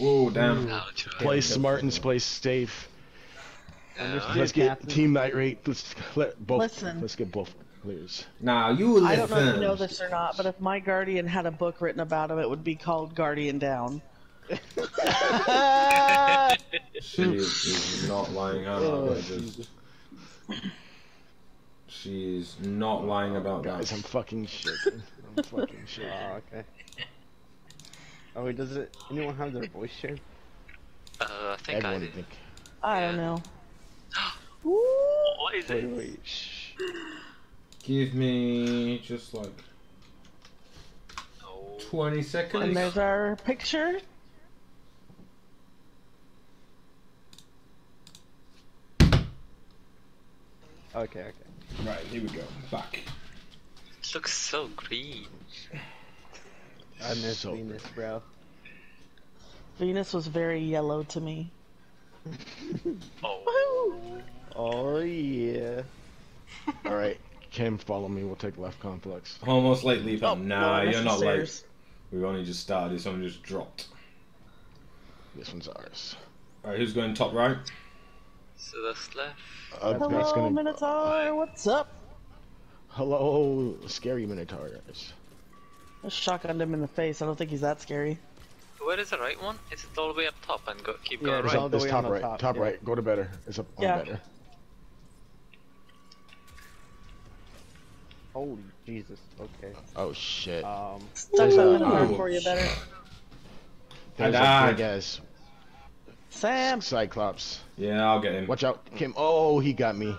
Oh damn. Mm. Ouch. Play smart and play safe. Yeah, Let's get team night rate. Let's let both. Listen. Let's get both players. Now you Listen. I don't know if you know this or not, but if my guardian had a book written about him, it would be called Guardian Down. She is not lying. Hang on, Oh, just- She's not lying about Guys, that. I'm fucking shaking. I'm fucking shaking. Oh, okay. Oh, wait, does it? Anyone have their voice shared? Uh, I think I Everyone did. think. I don't know. What is Wait, it? wait. Shh. Give me just like No. 20 And there's our picture. Okay, okay. Right, here we go. Back. It looks so green. I miss So Venus, bro. Venus was very yellow to me. Oh. Oh yeah. All right, Kim, follow me. We'll take left conflux. Almost late leap. Oh, nah, no, you're not late. stairs. We've only just started. This one just dropped. This one's ours. Alright, who's going top right? So that's left. Uh, that's Hello, gonna. Minotaur. What's up? Hello, scary minotaurs. I shotgunned him in the face. I don't think he's that scary. Where is the right one? Is it all the way up top and go keep Yeah, going it's right? all the It's way top on the right. top, Top yeah. right. Go to better. It's up on Yeah. better. Holy Jesus. Okay. Oh shit. Um. Stuck There's that a- Minotaur oh. for you better. There's a died. big ass Sam. cyclops. Yeah, I'll get him. Watch out, Kim. Oh, he got me.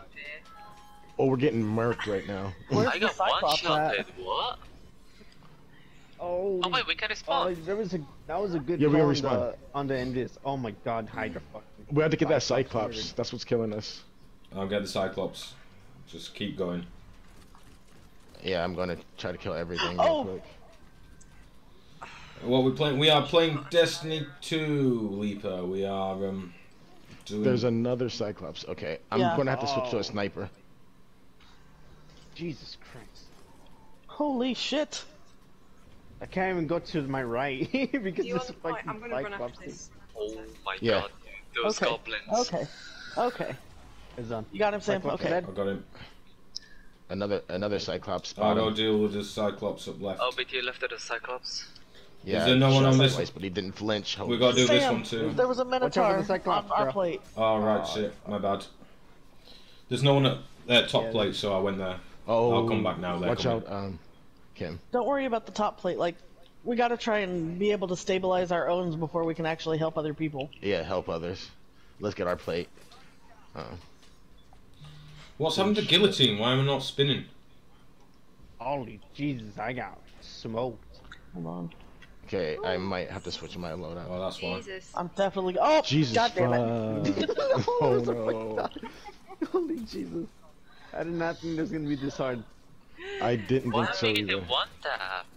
Oh, we're getting murked right now. Where's I the got one Cyclops shot. at? What? Oh. Oh wait, we can Oh, respawn. there was a that was a good Yeah, we call gotta on respawn. the, on the Envious. Oh my God, Hydra fucking. We had to get that Cyclops cyclops. That's what's killing us. I'll get the Cyclops. Just keep going. Yeah, I'm gonna try to kill everything Oh. real quick. What we playing? We are playing Destiny 2, Leaper. We are um doing. There's another cyclops. Okay, I'm Yeah. gonna have to switch to Oh. a sniper. Jesus Christ. Holy shit. I can't even go to my right because You this on the fucking I'm gonna run Cyclops after this. Oh my Yeah. god, dude, those Okay. goblins. Okay. Okay. is on. You got him, Sam. Okay. dead. I got him. Another another cyclops. I'll go bottom. deal with the Cyclops up left. Oh, but you left it as Cyclops. Yeah, Is there no one on this- twice, but he didn't flinch. We gotta do this one too. There was a Minotaur the Cyclops, on our bro. plate. Oh right, Oh, shit. My bad. There's no one at uh, top Yeah, plate, so I went there. Oh, I'll come back now, Watch coming. out, um, Kim. Don't worry about the top plate. Like, we gotta try and be able to stabilize our owns before we can actually help other people. Yeah, help others. Let's get our plate. Uh, What's happened to guillotine? Why am I not spinning? Holy Jesus, I got smoked. Hold on. okay, I might have to switch my loadout. Oh, that's why. Jesus. I'm definitely. Oh, Jesus, God damn it. Oh, oh there's a fucking no! Holy Jesus. I did not think it was gonna be this hard. I didn't Why think am so I getting either. one tap?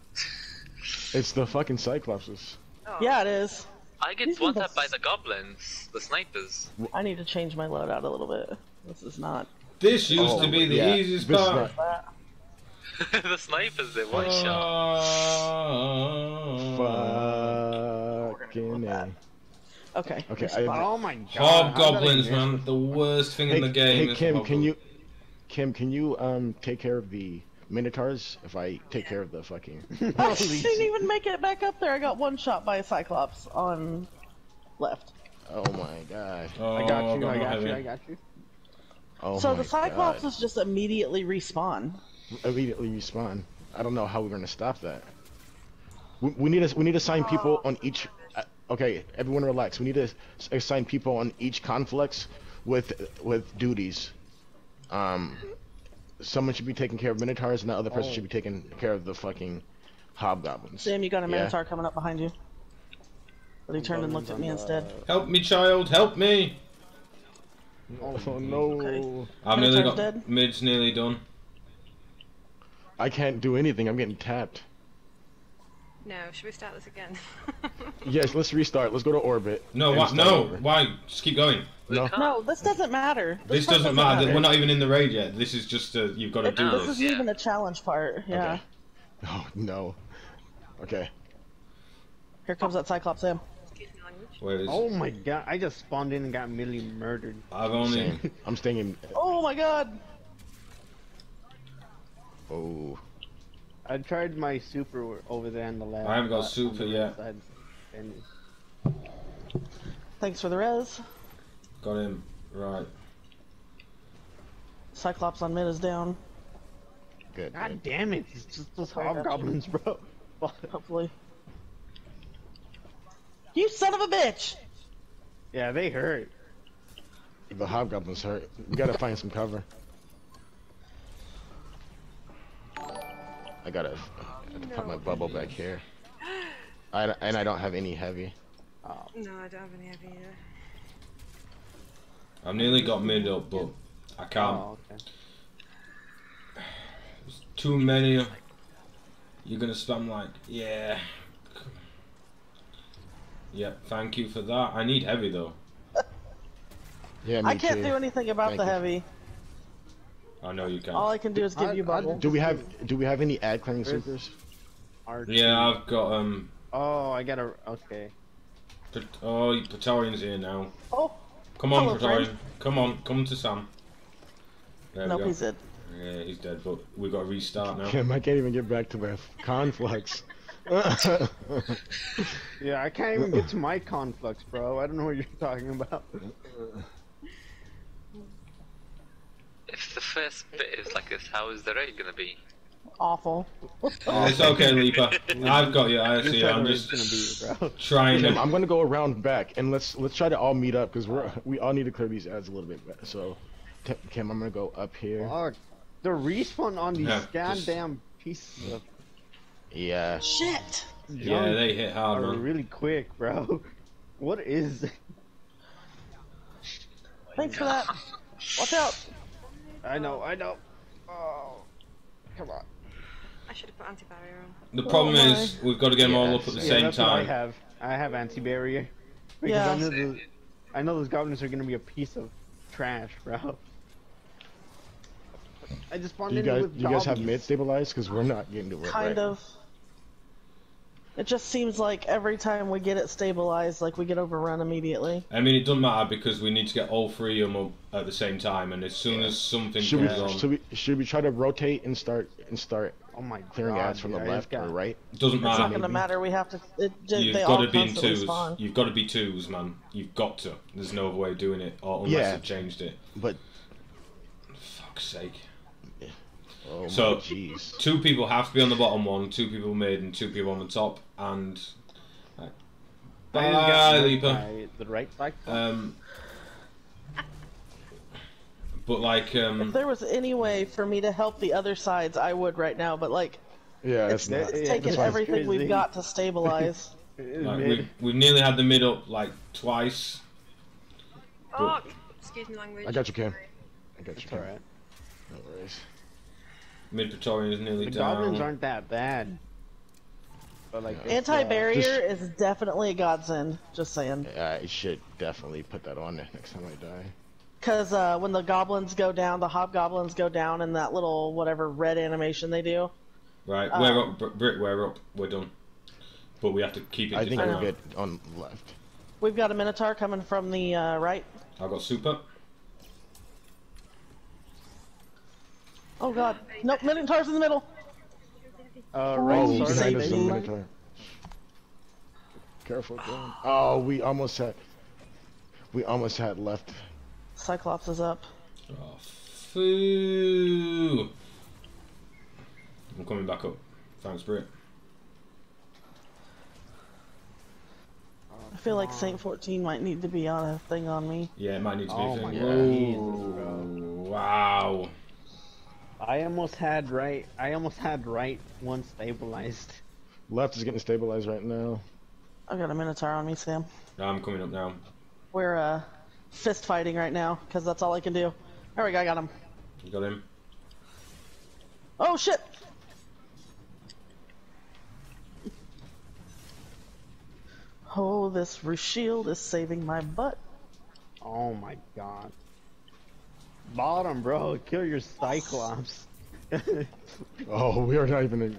It's the fucking cyclopses. Oh. Yeah, it is. I get These one are tap by the goblins, the snipers. I need to change my loadout a little bit. This is not. This used Oh, to be the yeah, easiest this is part. not- the snipers, they one Uh, shot. Fucking A. Okay. Okay. I- Oh my God. Hobgoblins, how did I miss man, the worst thing in the Hey, game. hey is Kim, can you, Kim, can you um take care of the minotaurs if I take care of the fucking? I didn't even make it back up there. I got one shot by a Cyclops on left. Oh my god. Oh, I got you, I got heavy. you, I got you. Oh so the Cyclops God. is just immediately respawn. immediately respawn. I don't know how we're gonna stop that. We, we need to we need to assign people on each. Uh, okay, everyone relax. We need to assign people on each conflux with with duties. Um, someone should be taking care of minotaurs, and the other person Oh. should be taking care of the fucking hobgoblins. Sam, you got a Yeah. Minotaur coming up behind you. But he turned and looked at me instead. Help me, child, help me! Oh no! Okay. I've nearly got dead? mid's nearly done. I can't do anything. I'm getting tapped. No, should we start this again? Yes, let's restart. Let's go to orbit. No, why, no, over. why? Just keep going. No. No, this doesn't matter. This part doesn't matter. We're not even in the raid yet. This is just uh, you've got to It- do this this. isn't yeah. even a challenge part. Yeah. Okay. Oh no. Okay. Here comes that Cyclops Sam. Excuse Where is? Oh my god, I just spawned in and got immediately murdered. I've only. Same. I'm staying in. Oh my god! Oh, I tried my super over there in the lab. I haven't got super yet. Thanks for the res. Got him. Right. Cyclops on mid is down, good. God good. damn it, it's just those Sorry, I got you. hobgoblins, bro. hopefully. You son of a bitch! yeah, they hurt. The hobgoblins hurt. We gotta find some cover. I gotta, I gotta put my bubble back here. I, and I don't have any heavy. Oh, No, I don't have any heavy either. I've nearly got mid up, but I can't. oh, okay. Too many. You're gonna spam like, yeah. Yep, thank you for that. I need heavy though. Yeah, me I can't too. do anything about Thank the you. heavy. I know you can. All I can do is give I- you I- bubble. Do we have Do we have any ad clearing Where's- supers? Yeah, I've got um. Oh, I got a Okay. Pret- Oh, Praetorian's here now. Oh, Come on, Hello, Praetorian. Come on, come to Sam. There nope, he's dead. Yeah, he's dead, but we've got to restart now. Kim, I can't even get back to my conflux. Yeah, I can't even get to my conflux, bro. I don't know what you're talking about. If the first bit is like this, how is the raid gonna be? Awful. Uh, it's okay, Leaper. I've got you. I see. I'm just gonna be, bro. trying Kim, to. I'm gonna go around back and let's let's try to all meet up because we're we all need to clear these ads a little bit better. So, Kim, I'm gonna go up here. Fuck. The respawn on these Yeah, just- goddamn pieces of Yeah. Shit! Yeah, junk they hit hard, are really quick, bro. What is? Thanks for that. Watch out! I know, I know. Oh, come on. I should have put anti-barrier on. The problem Oh, is we've got to get them all up at the yeah, yeah, same that's what I time. have. I have anti-barrier. Because Yeah. I know, the, I know those goblins are gonna be a piece of trash, bro. I just spawned You in guys, with you guys have mid stabilized because we're not getting to work Kind right? of. It just seems like every time we get it stabilized, like we get overrun immediately. I mean, it doesn't matter because we need to get all three of them up at the same time, and as soon as something Should we, on, should we should we try to rotate and start and start Oh my clearing god, ads from the dude, I left just or right? it doesn't matter. It's not going to matter. We have to. It, j- You've they got all to be in twos. spawn. You've got to be twos, man. You've got to. There's no other way of doing it, or unless Yeah. they've changed it. But Fuck's sake. oh So- my jeez. Two people have to be on the bottom one, two people mid, and two people on the top. And I bye, just Leaper. by The right side. Um, but like, If um, there was any way for me to help the other sides, I would right now. But like, Yeah, it's, that's not. it's yeah, taken that's everything we've got to stabilize. like we've, we've nearly had the mid up like twice. Oh, excuse me, language. I got you, Kim. I got you. It's alright. No worries. Mid Praetorian is nearly The down. goblins aren't that bad. But like it's, uh, Anti-barrier Just- is definitely a godsend. Just saying. Yeah, I should definitely put that on there next time I die. Because uh, when the goblins go down, the hobgoblins go down in that little whatever red animation they do. Right, Uh, we're up, Br- Brit. We're up. We're done. But we have to keep it. I think we're good on left. We've got a minotaur coming from the uh, right. I got super. Oh god, nope, minotaur's in the middle. Uh, Oh, right, Oh, sorry, behind us, saving the Minotaur. Careful, Kim. Oh, we almost had. We almost had left. Cyclops is up. Oh, foo. I'm coming back up. Thanks, Brit. I feel like Saint 14 might need to be on a thing on me. Yeah, it might need to be Oh a thing. my Whoa. Jesus. Wow. I almost had right. I almost had right one stabilized. Left is getting stabilized right now. I've got a minotaur on me, Sam. No, I'm coming up now. We're uh, fist fighting right now because that's all I can do. There we go, I got him. You got him? Oh shit! Oh, this shield is saving my butt. Oh my god. Bottom, bro. Kill your Cyclops. Oh, we are not even.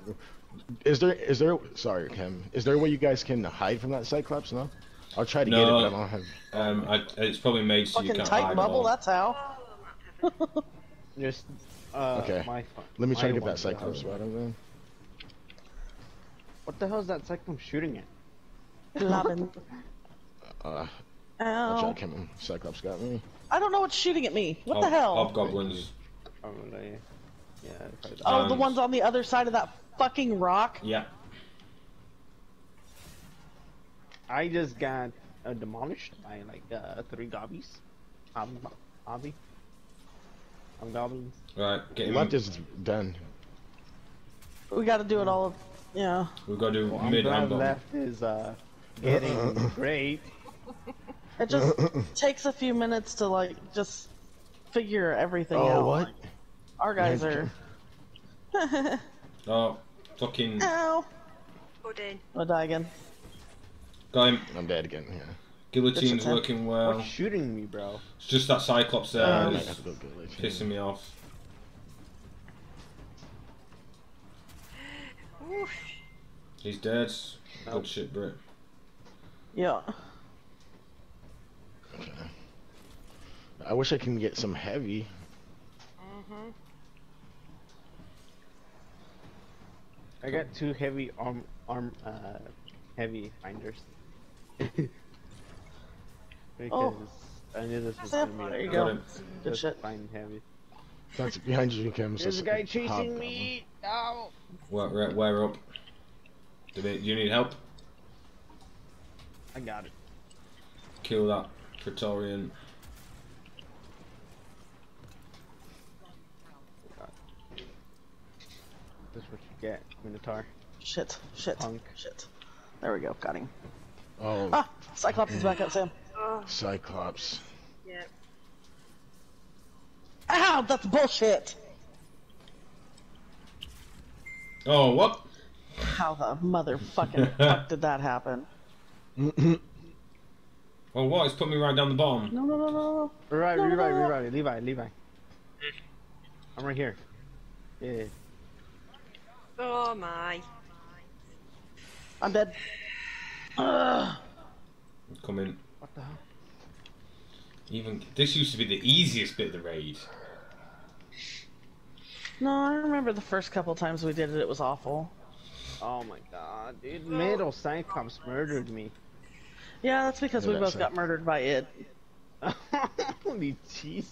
Is there? Is there? Sorry, Kim. Is there a way you guys can hide from that Cyclops? No. I'll try to No. get it, but I don't have. Um, I, it's probably made so you can't tight hide bubble, that's how. Just uh, Okay. My, Let me try to get that one, Cyclops uh, battle then. What the hell is that Cyclops shooting at? Lovin'. Uh, I'll try Ow. to come in. Cyclops got me. I don't know what's shooting at me. What the Hob- hell? Hobgoblins. Oh, really? Yeah. probably that. Oh, the Um, ones on the other side of that fucking rock. Yeah. I just got uh, demolished by like uh, three gobbies. Um, hobby. Um, goblins. Right. Get him. Left is done. We got to do it all. Of, yeah. We've got to do Well, mid glad and left is uh, getting great. It just takes a few minutes to like just figure everything Oh, out. what? Like, our guys are. Oh, fucking Ow! Odin. I'll die again. Got him. I'm dead again. Yeah. Guillotine's working well. What's shooting me, bro? It's just that Cyclops there I is have to go get it. pissing me off. He's dead. Nope. Good shit, Brit. Yeah. Okay. I wish I can get some heavy. Mm-hmm. I got two heavy arm arm uh heavy finders. Because Oh. I knew this was There gonna be you a- go. Got him. Good just shit. Find heavy. That's behind you, Kim. so There's a guy chasing me. Ow! What? where, where up? Do, they, do you need help? I got it. Kill that Praetorian. That's what you get, Minotaur. Shit. Shit. Punk. Shit. There we go. Got him. Oh, Ah! Cyclops is back up, Sam. Oh, Cyclops. yeah. Ow! That's bullshit! Oh, what? How the motherfucking fuck did that happen? Oh, what? It's put me right down the bottom. No, no, no, no, no. Revive, No, no, revive, no, no. revive. Levi, Levi. I'm right here. Yeah. Oh my. I'm dead. Ugh. Come in. What the hell? Even this used to be the easiest bit of the raid. No, I remember the first couple times we did it, it was awful. Oh my god, dude. Middle Cyclops murdered me. Yeah, that's because Yeah, we that's both it. got murdered by it. Holy jeez.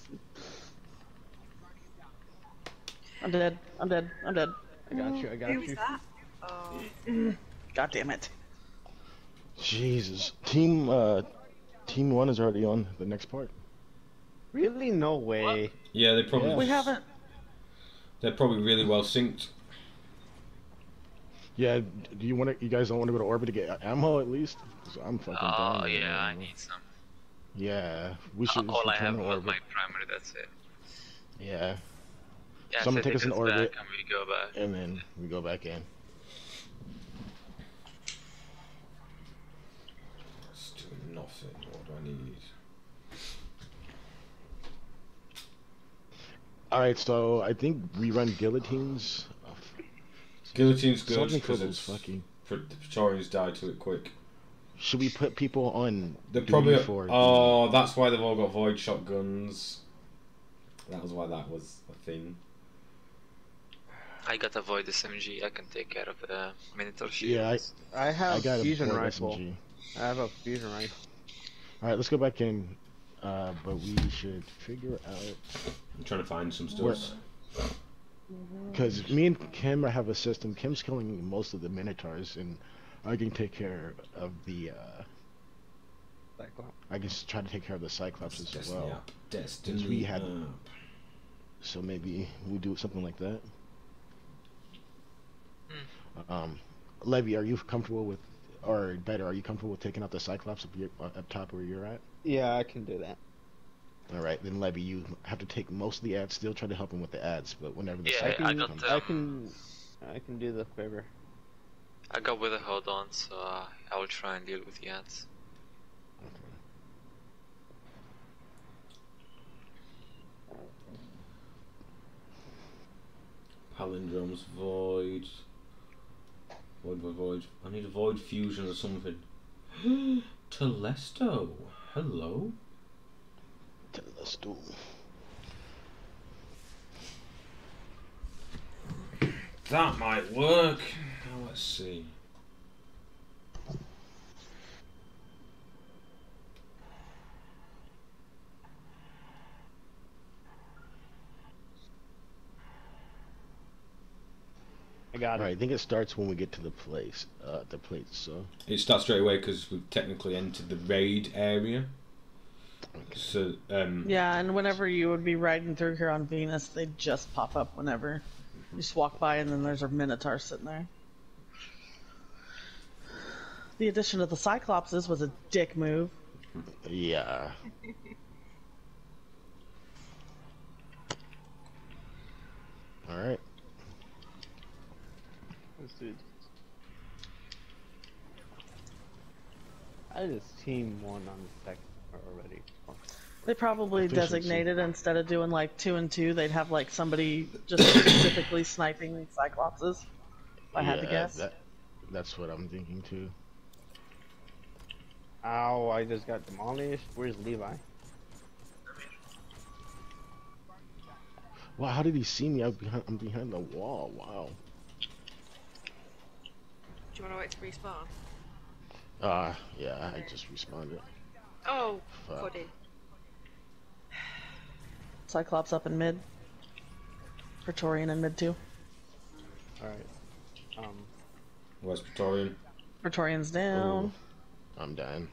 I'm dead. I'm dead. I'm dead. I got you, I got Who was you. that? Oh. God damn it. Jesus. Team uh Team one is already on the next part. Really? No way. Yeah, they probably Yeah. We haven't. they're probably really well synced. Yeah, do you want to? You guys don't want to go to orbit to get ammo at least? I'm fucking. Oh dying. yeah, I need some. Yeah, we should. All I have to was my primary. That's it. Yeah, Yeah, Someone so take us in orbit. back and we go back. and then we go back in. It's doing nothing. What do I need? All right, so I think we run guillotines. Guillotine's good because for those it's fucking. The Praetorians die to it quick. Should we put people on? They're probably. for. Oh, that's why they've all got void shotguns. That was why that was a thing. I got a void SMG. I can take care of the Minotaur Yeah, I, shields. I have I got fusion Ford rifle. SMG. I have a fusion rifle. All right, let's go back in. Uh, but we should figure out I'm trying to find some Where- stuff. because me and Kim have a system. Kim's killing most of the minotaurs, and I can take care of the. Uh, Cyclops. I can try to take care of the cyclops as Destiny well. up. Destiny we had- up. So maybe we do something like that. Um, Levy, are you comfortable with, or better, are you comfortable with taking out the cyclops up, your, uh, up top where you're at? Yeah, I can do that. All right, then Levy, you have to take most of the ads. Still try to help him with the ads, but whenever the Yeah, I cyclops I can, got comes, the- I can, I can do the favor. I got with a hold on, so uh, I will try and deal with the ads. Palindromes, void. Void, void, void. I need a void fusion or something. Telesto. Hello. Let's. That might work. Now let's see. I got Alright, it. I think it starts when we get to the place. Uh, the place. So. It starts straight away because we've technically entered the raid area. So, um, Yeah, and whenever you would be riding through here on Venus, they just pop up whenever. You just walk by and then there's a Minotaur sitting there. The addition of the Cyclopses was a dick move. Yeah. All right. Let's do this. I just team one on the second already. Oh, They probably Efficiency. designated instead of doing like two and two, they'd have like somebody just specifically sniping the Cyclopses. If I had to guess. That, that's what I'm thinking too. Ow, I just got demolished. Where's Levi? Wow, how did he see me? I'm behind, I'm behind the wall. Wow. Do you want to wait to respawn? Uh, yeah, I just responded. Oh, Fuck. Cyclops up in mid. Praetorian in mid too. Alright. Um, West Praetorian. Praetorian's down. Ooh, I'm dying.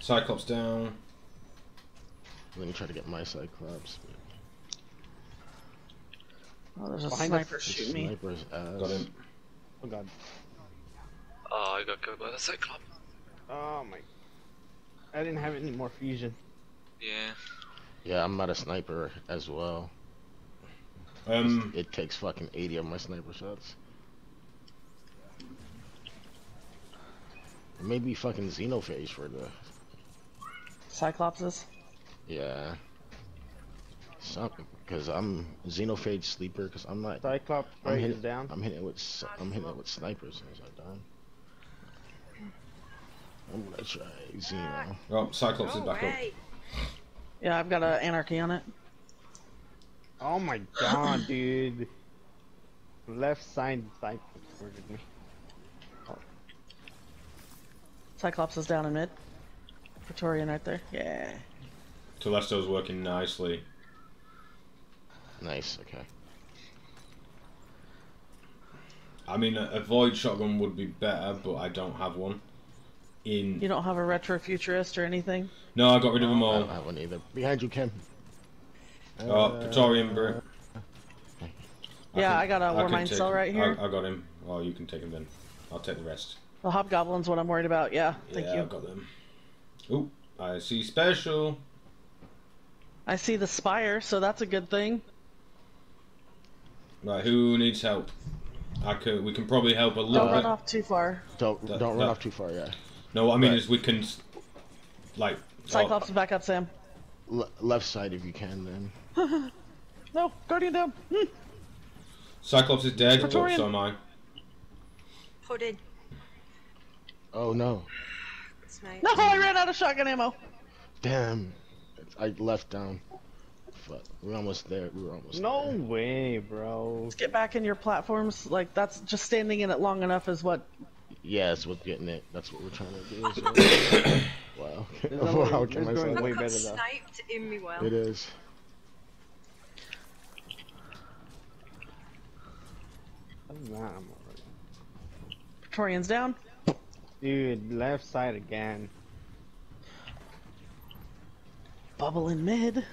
Cyclops down. Let me try to get my Cyclops. Oh, there's a Behind sniper The shooting me. sniper's ass. Got him. oh god. Oh, I got killed by the Cyclops. Oh my. I didn't have any more fusion. Yeah. Yeah, I'm not a sniper as well. Um, It takes fucking 80 of my sniper shots. Maybe fucking Xenophage for the Cyclopses. yeah. Something because I'm Xenophage sleeper because I'm not. Cyclops I'm right hitting, is down. I'm hitting it with s- I'm hitting it with snipers as I die. I'm gonna try Xeno. oh, Cyclops is No back up. Yeah, I've got a anarchy on it. Oh my god, dude. Left side Cyclops murdered me. Cyclops is down in mid. Praetorian right there. Yeah. Telesto's working nicely. Nice. Okay. I mean, a, a void shotgun would be better, but I don't have one. In You don't have a retrofuturist or anything? no, I got rid of them all. I don't have one either. Behind you, Kim. Oh, Uh, Praetorian Brit. Yeah, I got a can Warmind cell right here. I, I got him. Well, you can take him then. I'll take the rest. The Hobgoblin's what I'm worried about. Yeah, thank yeah, you. I've got them. Ooh, I see special. I see the Spire, so that's a good thing. Right, who needs help? I could. We can probably help a little Don't run bit. off too far. Don't That- don't run that- off too far. Yeah. No, what I mean Right. is we can, s- like. Cyclops oh, is back up, Sam. Le- left side if you can then. No, Guardian down. Hmm. Cyclops is dead, but Praetorian. so am I. Pudding. Oh no. Snipe. No, I ran out of shotgun ammo. Damn. I left down. Fuck. We're almost there. We were almost No there. way, bro. Let's get back in your platforms. Like that's just standing in it long enough is what. Yeah, that's what getting it. That's what we're trying to do. so- wow. There's wow, no can I going say? way better though. sniped in me well. It is. Other than that, I'm. Praetorian's down. Dude, left side again. Bubble in mid.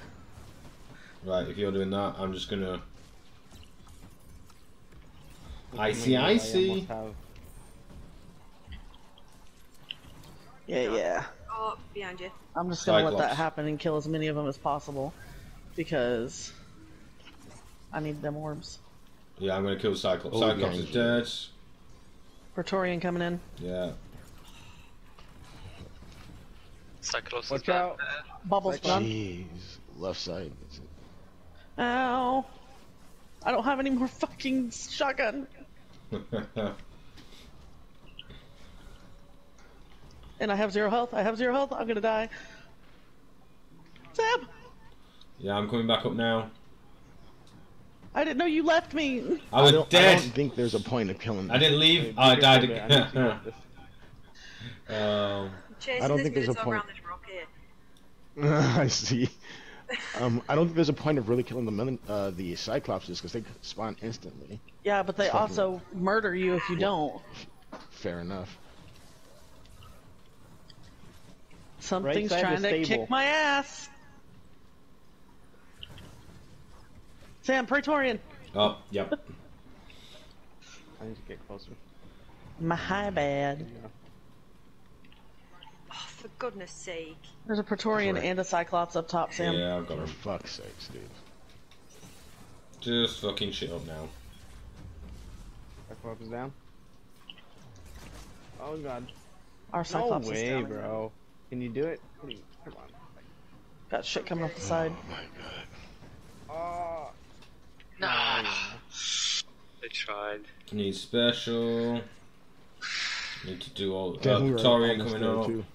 Right, if you're doing that, I'm just gonna. I see, I see. Yeah, yeah. Oh, behind you. I'm just gonna let that happen and kill as many of them as possible, because I need them orbs. Yeah, I'm gonna kill Cyclops. Oh, Cyclops yeah, is yeah. dead. Praetorian coming in. Yeah. Cyclops Watch is out. there. Bubbles done. Jeez. Left side. That's. Ow. I don't have any more fucking shotgun. And I have zero health. I have zero health. I'm gonna die. Sam, yeah, I'm coming back up now. I didn't know you left me. I was don't, I dead. don't think there's a point of killing. Me. I didn't leave. be I careful died there, I need again. um, Chasing I don't think there's a point. around this rock here. I see. Um, I don't think there's a point of really killing the men, uh, the Cyclopses because they spawn instantly. Yeah, but they Fucking- also murder you if you don't. Fair enough. Something's side trying to stable. kick my ass. Sam, Praetorian. oh, yep. I need to get closer. My high bad. Yeah. For goodness sake. There's a Praetorian Correct. and a Cyclops up top, Sam. Yeah, I've got For him. fuck's sakes, dude. Just fucking shit up now. Cyclops is down. Oh god. Our No Cyclops is way, down. bro. Can you do it? Please, Come on. Got shit coming off the side. Oh my god. Oh. Nah. I tried. Need special. Need to do all. Uh, Definitely Praetorian coming there, up.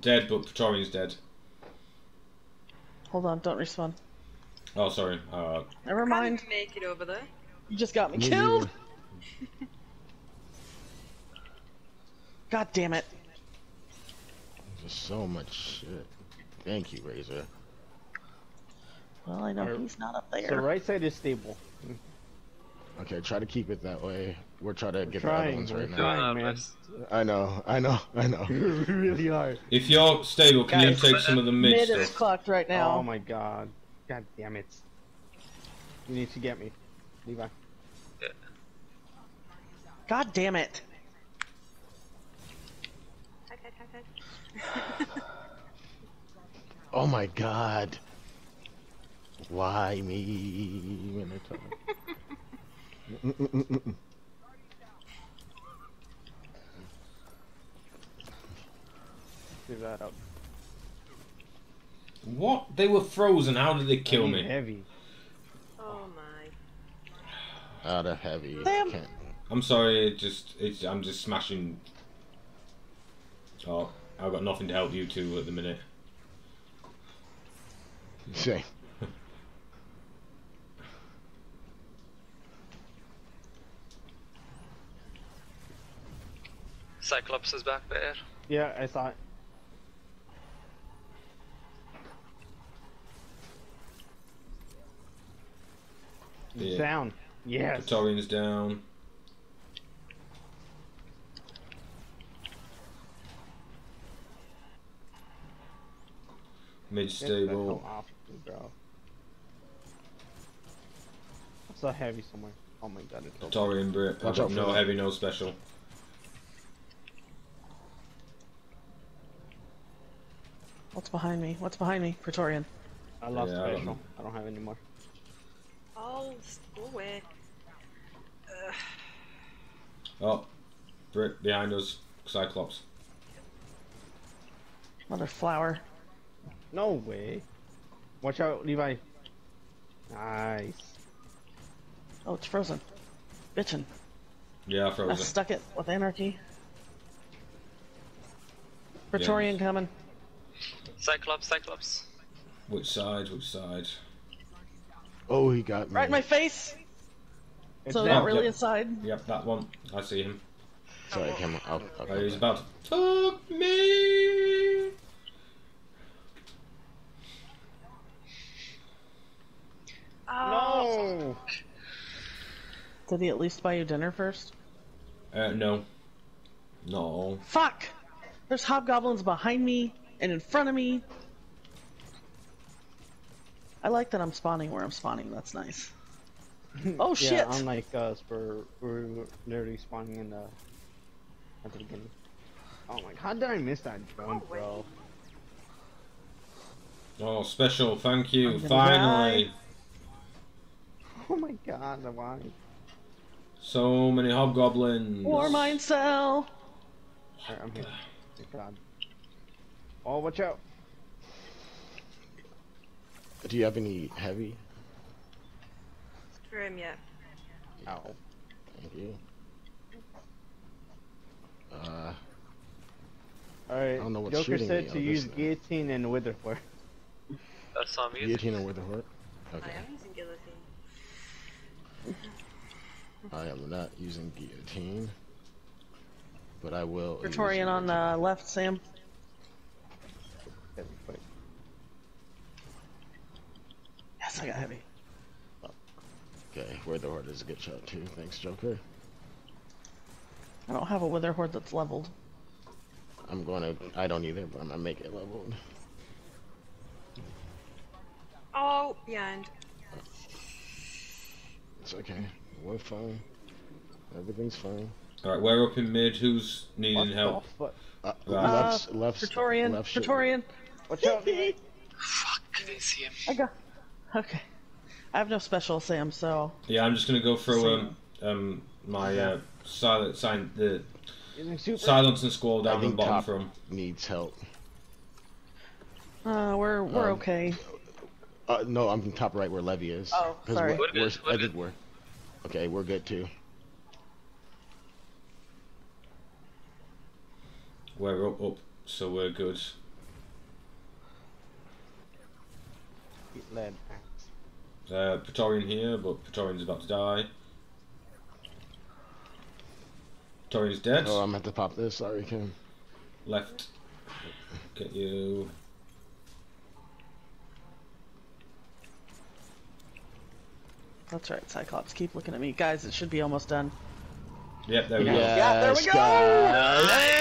Too. Dead, but Praetorian's dead. Hold on, don't respawn. Oh, sorry. Uh, Never mind. Can't make it over there. You just got me Me killed. God damn it. There's so much shit. Thank you, Razor. Well, I know Alright. he's not up there. So right side is stable. Okay, try to keep it that way. We're trying to get the trying, other ones we're right now. trying. Doing our man. I know, I know, I know. we really are. if you're stable, can Guys, you take some of the mid Mid is stuff? clocked right now. Oh my god. God damn it. You need to get me. Levi. God damn it. Oh my god. Why me? Minotaur? Mm-mm-mm-mm. That up. What? They were frozen. How did they kill I need me? Heavy. Oh my. Out of heavy. Damn. Can't. I'm sorry. It just, it's. I'm just smashing. Oh, I've got nothing to help you two at the minute. Say. Cyclops is back there. Yeah, I saw it. Yeah. Down. Yes. Praetorian's down. Mid Get the hell stable. off me, bro. I saw heavy somewhere. Oh my god, it's over. Praetorian Brit. I've Watch out no heavy, no special. What's behind me? What's behind me? Praetorian. I lost Yeah, I don't I don't have any more. Oh, go away. Ugh. Oh, Brit behind us. Cyclops. Mother flower. No way. Watch out, Levi. Nice. Oh, it's frozen. Bitchin'. Yeah, I frozen. stuck it with anarchy. Praetorian coming. Cyclops, Cyclops. Which side? Which side? Oh, he got me. Right in my face. It's so not really Yep. side. Yep, that one. I see him. Sorry, Cameron. I'll, I'll Oh, he's come about to fuck me. Oh, No. Did he at least buy you dinner first? Uh, no. No. Fuck! There's hobgoblins behind me and in front of me. I like that I'm spawning where I'm spawning. That's nice. Oh shit! Yeah, unlike us, uh, we're, we're literally spawning in the at the beginning. Oh my god, how did I miss that jump, bro? Oh, special. Thank you. I'm gonna Finally. Oh my god, why? So many hobgoblins. Warmind cell. Alright, I'm here. Thank god. Oh, watch out. Do you have any heavy? for him yet. Ow. Thank you. Uh, Alright, don't know what's Joker said me to use this thing. guillotine and Witherhoard. That's on music. guillotine or with a hook? Okay. I am using guillotine. I am not using guillotine, but I will. use Praetorian on guillotine. uh, left, Sam. That'd be quick. Yes, I got heavy. Okay, Witherhoard is a good shot too. Thanks, Joker. I don't have a Witherhoard that's leveled. I'm gonna. I don't either, but I'm gonna make it leveled. Oh, behind. It's okay. We're fine. Everything's fine. Alright, we're up in mid. Who's needing What help? the fuck? Uh, Right. left, left, Praetorian, left should- Praetorian. Watch out, man. Fuck, I didn't see him. I got. Okay. I have no special, Sam. So Yeah, I'm just gonna go for um um my uh silent sign the super. silence and squall I down the think bottom from. needs help. uh, we're we're Um, okay. Uh, no, I'm top right where Levy is. Oh, 'Cause sorry. We're, We're we're, we're I think we're. Okay, we're good too. We're up, up, so we're good. Lead. Uh, Praetorian here, but Praetorian's about to die. Praetorian's dead. Oh, I'm gonna have to pop this. Sorry, Kim. Left. Get you. That's right, Cyclops. Keep looking at me, guys. It should be almost done. Yep, there we go. Yeah, there we go! guys.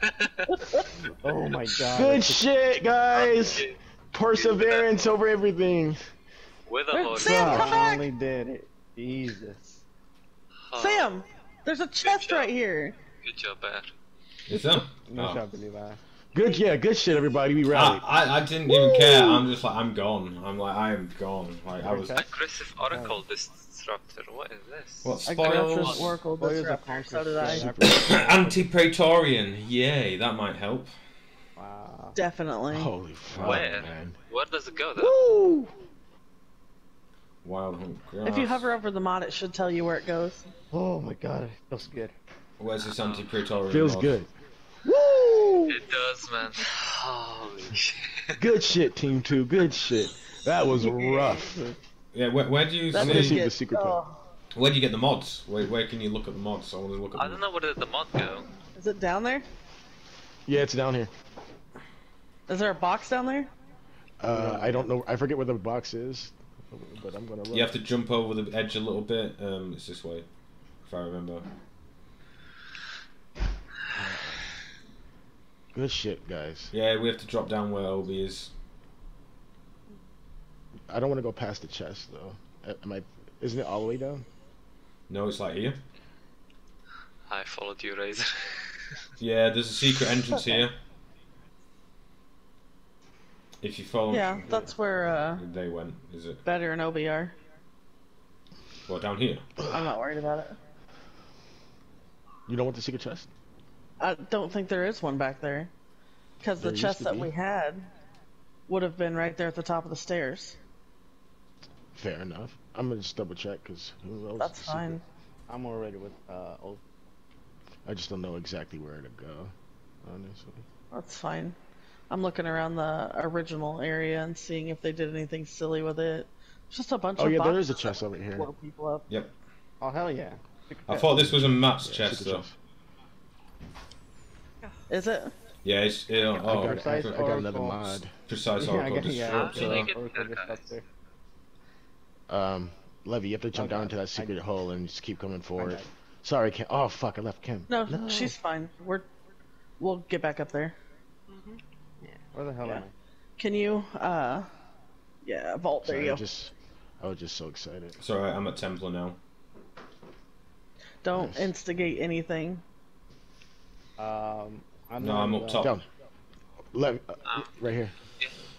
Oh my god. Good shit, guys. Perseverance over everything. With a Where's horde. Sam? I come back! finally did it. Jesus. Oh, Sam, there's a chest right here. Good job, Bear. Is that? No Oh. shot, believe I. Good, yeah, good shit, everybody. We I, rallied. I, I didn't even care. I'm just like I'm gone. I'm like I am gone. Like I was. Aggressive Oracle Disruptor. What is this? What I spoils? Oracle Disruptor, so did I. Anti-Praetorian. Yay, that might help. Wow. Definitely. Holy fuck, Where? man. Where does it go though? Woo! Wild hunt If you hover over the mod, it should tell you where it goes. Oh my god, it feels good. Where's this anti-Praetorian? Feels good. Woo! It does, man. Holy shit. Good shit, Team Two. Good shit. That was rough. Yeah, where, where do you That I'm gonna see? see the secret oh. Where do you get the mods? Where, where can you look at the mods? I want to look at I don't know where did the mod go. Is it down there? Yeah, it's down here. Is there a box down there? Uh, I don't know. I forget where the box is, but I'm gonna look. You have to jump over the edge a little bit. Um, it's this way, if I remember. Good shit, guys. Yeah, we have to drop down where Obi is. I don't want to go past the chest though. Uh, Am I? Isn't it all the way down? No, it's like here. I followed you, Razor. Yeah, there's a secret entrance here. If you follow. Yeah, that's where uh, They went. Is it? Better in OBR? Well, down here. I'm not worried about it. You don't want the secret chest? I don't think there is one back there. Because the chest that be. we had would have been right there at the top of the stairs. Fair enough. I'm gonna just double check because who knows? That's the secret. fine. I'm already with uh old. I just don't know exactly where to go. Honestly. That's fine. I'm looking around the original area and seeing if they did anything silly with it. Just a bunch Oh of yeah, there is a chest over here. blow people up. Yep. Oh hell yeah. I thought this was a Matt's Yeah, chest though. Is it? Yeah, it's. It, oh, I got, I, Precise I got another mod. precise Yeah, I oracle got, yeah, How disruptor. did I get Oracle there. Um, Levy, you have to jump Okay. down into that secret got hole and just keep coming forward. it. Sorry, Kim. Oh fuck, I left Kim. No, she's fine. We're we'll get back up there. Where the hell Yeah. am I? Can you uh yeah, vault there Sorry, you I just, I was just so excited. Sorry, I'm at Templar now. Don't Nice. instigate anything. Um, I'm No, I'm up uh, top. Down. Levy, uh, right here.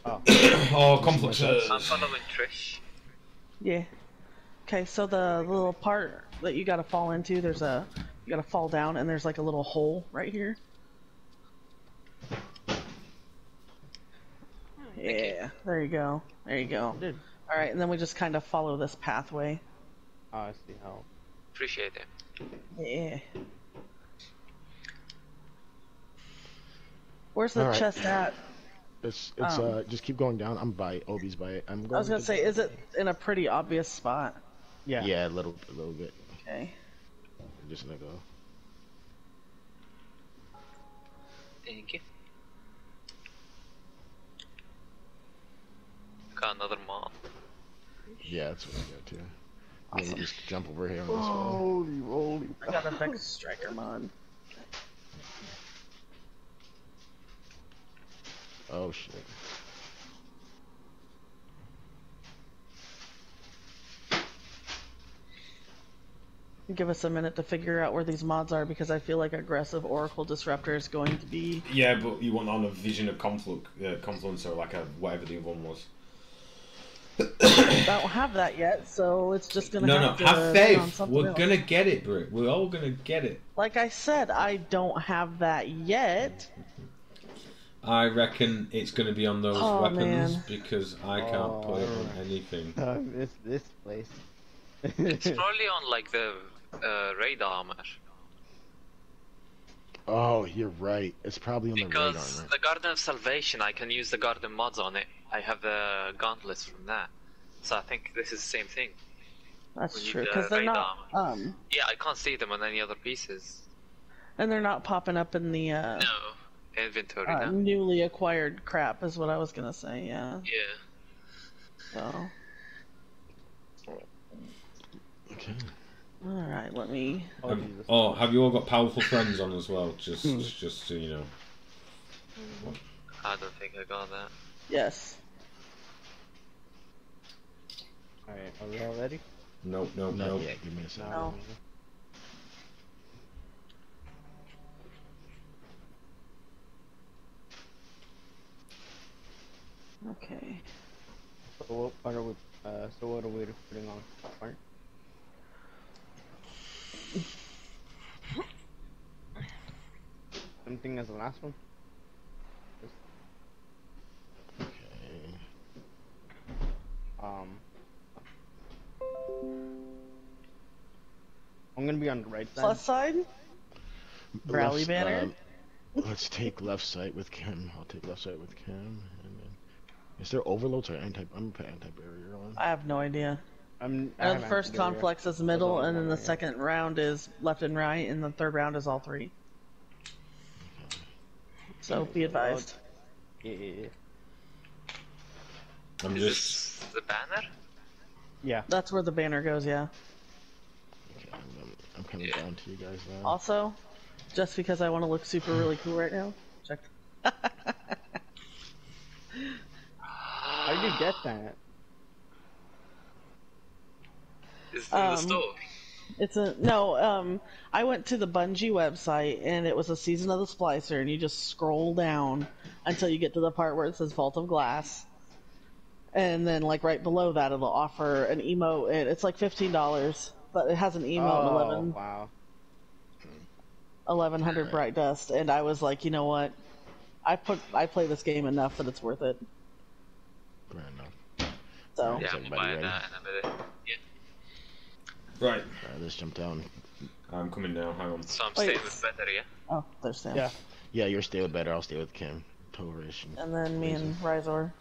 Oh, complex. I'm following Trish. Yeah. Okay, so the little part that you gotta fall into, there's a you gotta fall down and there's like a little hole right here. Yeah, there you go. There you go. Dude. Alright, and then we just kind of follow this pathway. Oh, I see how. Appreciate it. Yeah. Where's the Alright. chest at? It's it's Um, uh just keep going down. I'm by it. Obi's by it. I'm going. I was gonna to- say, is it in a pretty obvious spot? Yeah. Yeah, a little a little bit. Okay. I'm just gonna go. Thank you. Got another mob. Yeah, that's what I got too. Yeah, you Awesome. just jump over here on this one. Holy moly. I got a Vex Striker mod. Oh shit. Give us a minute to figure out where these mods are because I feel like aggressive Oracle Disruptor is going to be. Yeah, but you want on a Vision of Confluence, uh, Confluence or like a whatever the other one was. I don't have that yet, so it's just gonna No, no, have to have faith. We're else. gonna get it, Britt. We're all gonna get it. Like I said, I don't have that yet. I reckon it's gonna be on those Oh, weapons man. because I can't Oh, put it on anything. I miss this place. It's probably on like the uh, radar armor. Oh, you're right. It's probably on the radar, Because right? the Garden of Salvation, I can use the Garden mods on it. I have the gauntlets from that. So I think this is the same thing. That's We need true the because they're radar. not um Yeah, I can't see them on any other pieces. and they're not popping up in the uh, No. Inventory uh now. newly acquired crap is what I was gonna say. Yeah. Yeah. So Okay. All right, let me. Oh, Have- oh, have you all got powerful friends on as well? Just, just so you know. I don't think I got that. Yes. Alright, are we all ready? Nope, nope, Not nope. yet. Give me a second. No. Okay. So what what are we? Uh, so what are we putting on? Alright. Same thing as the last one. Okay. Um. I'm gonna be on the right side. Plus side. Rally Left, banner? um, let's take left side with Kim. I'll take left side with Kim, and then is there overloads or anti? I'm gonna put anti barrier on. I have no idea. I'm. I I know the first conflux is middle, and then the right. second round is left and right, and the third round is all three. So be advised. Yeah, yeah, yeah. I'm Is just. this the banner? Yeah. That's where the banner goes. Yeah. Okay, I'm, I'm, I'm coming Yeah. down to you guys now. Also, just because I want to look super really cool right now, check. How did you get that? Is in Um, the store? It's a no. Um, I went to the Bungie website and it was a season of the Splicer, and you just scroll down until you get to the part where it says Vault of Glass, and then like right below that it'll offer an emote, and it's like fifteen dollars, but it has an emote and oh, eleven wow. eleven hundred bright dust, and I was like, you know what, I put I play this game enough that it's worth it. Grand enough. So Yeah, I'm everybody buying ready? that in a minute. Yeah. Right. Alright, let's jump down. I'm coming now. Hang on. So I'm Wait. staying with better, yeah? oh, there's Sam, Yeah. Yeah, you're staying with better. I'll stay with Kim. Torish. And... and then me and Rizor.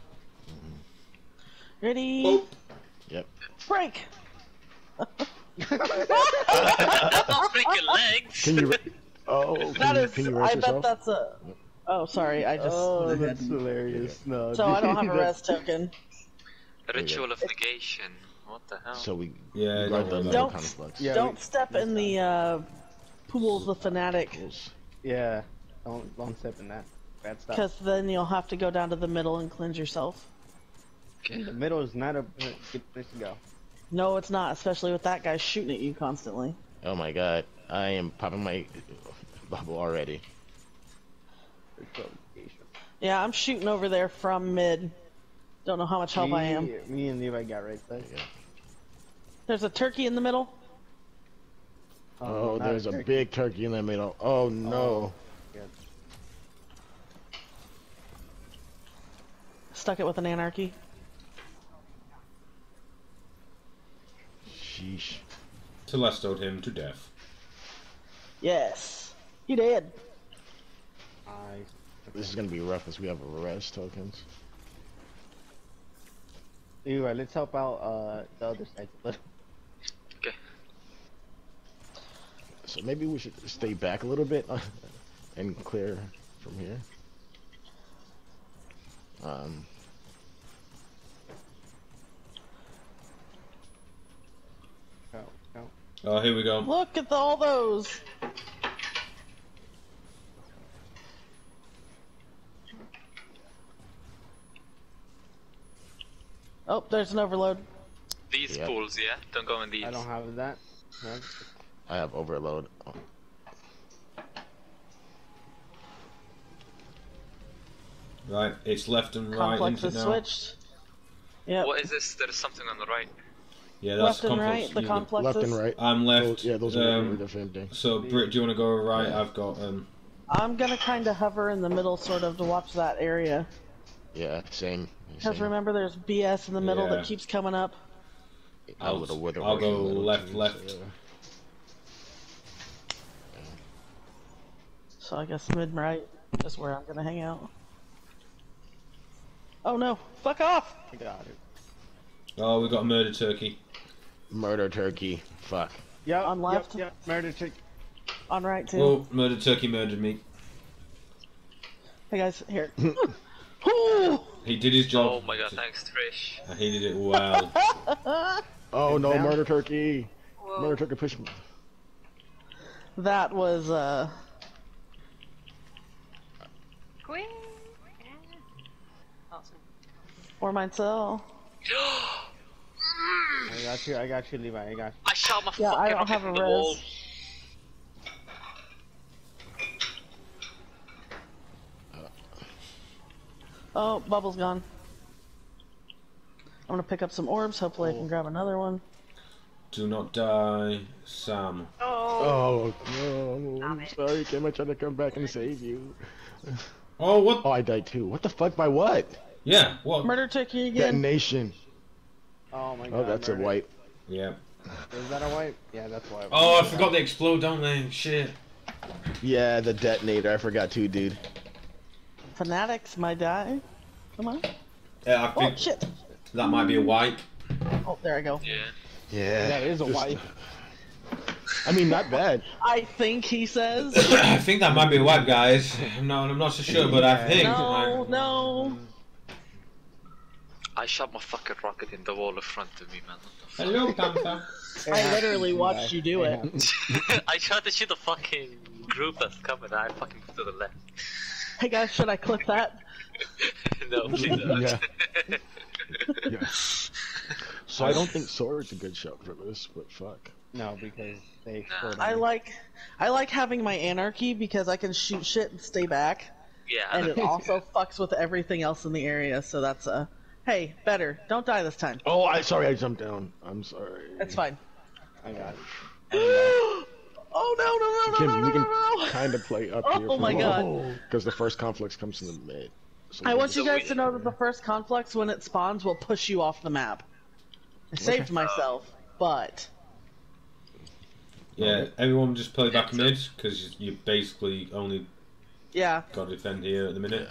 Mm-hmm. Ready? Oh. Yep. Break. Don't break your legs! Can you? Re- oh, can That you, is. can you I rest bet that's a. Oh, sorry. I just. Oh, went that's hilarious. No. So I don't have a dude, res token. Ritual of negation. What the hell? So we Yeah, guard don't the worry level Don't- conflux. Yeah, don't we- step in the uh, pool of the fanatic, Rules. Yeah. Don't don't step in that. Bad stuff. because then you'll have to go down to the middle and cleanse yourself. The middle is not a good place to go. No, it's not, especially with that guy shooting at you constantly. Oh my god, I am popping my bubble already. Ritual of negation. Yeah, I'm shooting over there from mid. Don't know how much help me, I am. Me and Levi got right there. Yeah. There's a turkey in the middle. Oh, not there's a turkey. big turkey in the middle. Oh no. Yeah. Stuck it with an anarchy. Sheesh. telestoed him to death. Yes. You did. I This is gonna be rough as we have a res tokens. anyway, let's help out uh the other side a little. Okay. So maybe we should stay back a little bit and clear from here. Um, Go, go. Oh, here we go. Look at all those. Oh, there's an overload. These Yep. pools, yeah? Don't go in these. I don't have that. No. I have overload. Oh, Right, it's left and right Complex into is now. switched. Yep. What is this? There's something on the right. Yeah, that's Left and complex. right, the You- complexes. left and right. I'm left. Those, yeah, those are um, the same thing. So, Britt, do you want to go right? Yeah. I've got um. I'm gonna kind of hover in the middle, sort of, to watch that area. Yeah, same. Because remember, there's BS in the middle Yeah. that keeps coming up. A little wither I'll go left, left. yeah. So I guess mid right is where I'm gonna hang out. Oh no! Fuck off! I got it. Oh, we got a murder turkey. Murder turkey. Fuck. Yeah, On left? Yep, yep. Murder turkey. On right too. Oh, murder turkey murdered me. Hey guys, here. He did his job. Oh my god, thanks, Trish. And He did it well. Oh no, murder turkey. Whoa. Murder turkey push. that was uh. Queen. Yeah. Awesome. Or myself. I got you. I got you, Levi. I got you. I shot my Yeah, fucking I don't have a in the wall. Oh, bubble's gone. I'm gonna pick up some orbs. Hopefully, I can oh. grab another one. Do not die, Sam. Oh. Oh no, I'm sorry. Cam, I tried to come back and save you. Oh, what? Oh, I died too. What the fuck? By what? Yeah, what? Murder turkey again. Detonation. Oh my oh, god. Oh, that's a murder. wipe. Yeah. Is that a wipe? Yeah, that's why. Oh, I forgot they explode, don't they? Shit. Yeah, the detonator. I forgot too, dude. Fanatics might die. Come on. Yeah, I Oh think shit. that might be a wipe. Oh, there I go. Yeah. Yeah. That is a just- wipe. I mean, not bad. I think he says. I think that might be a wipe, guys. I'm not, I'm not so sure, but I think. no, no. I shot my fucking rocket in the wall in front of me, man. Hello, Panther. I literally watched you do it. I tried to shoot the fucking group that's coming. I fucking to the left. Hey guys, should I clip that? no, please don't. Yeah. Yeah. So I don't think sword's a good shot for this, but fuck. No, because they explode. I like, I like having my anarchy because I can shoot shit and stay back, Yeah, and it also fucks with everything else in the area. So that's a, hey, better. Don't die this time. Oh, I sorry, I jumped down. I'm sorry. It's fine. I got it. oh no no no Kim, no no we can no no! kind of play up Oh here. Oh my God. Because the first conflux comes in the mid. So I want you guys to know that the first conflux, when it spawns, will push you off the map. I saved myself, but Yeah, everyone just play back mid because you basically only yeah. got to defend here at the minute.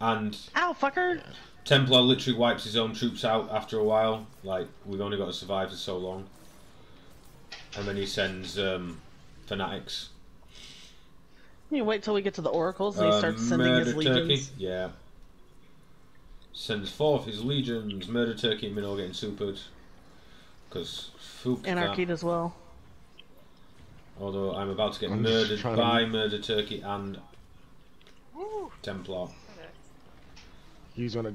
And Ow, fucker! Templar literally wipes his own troops out after a while. Like we've only got to survive for so long. And then he sends um, fanatics. You wait till we get to the oracles and he Um, starts sending his murder legions. turkey, yeah. Sends forth his legions. Murder turkey and Minnow getting supered. Because Fook Anarchy as well. Although I'm about to get I'm murdered trying to- by Murder Turkey and Woo. Templar. He's gonna.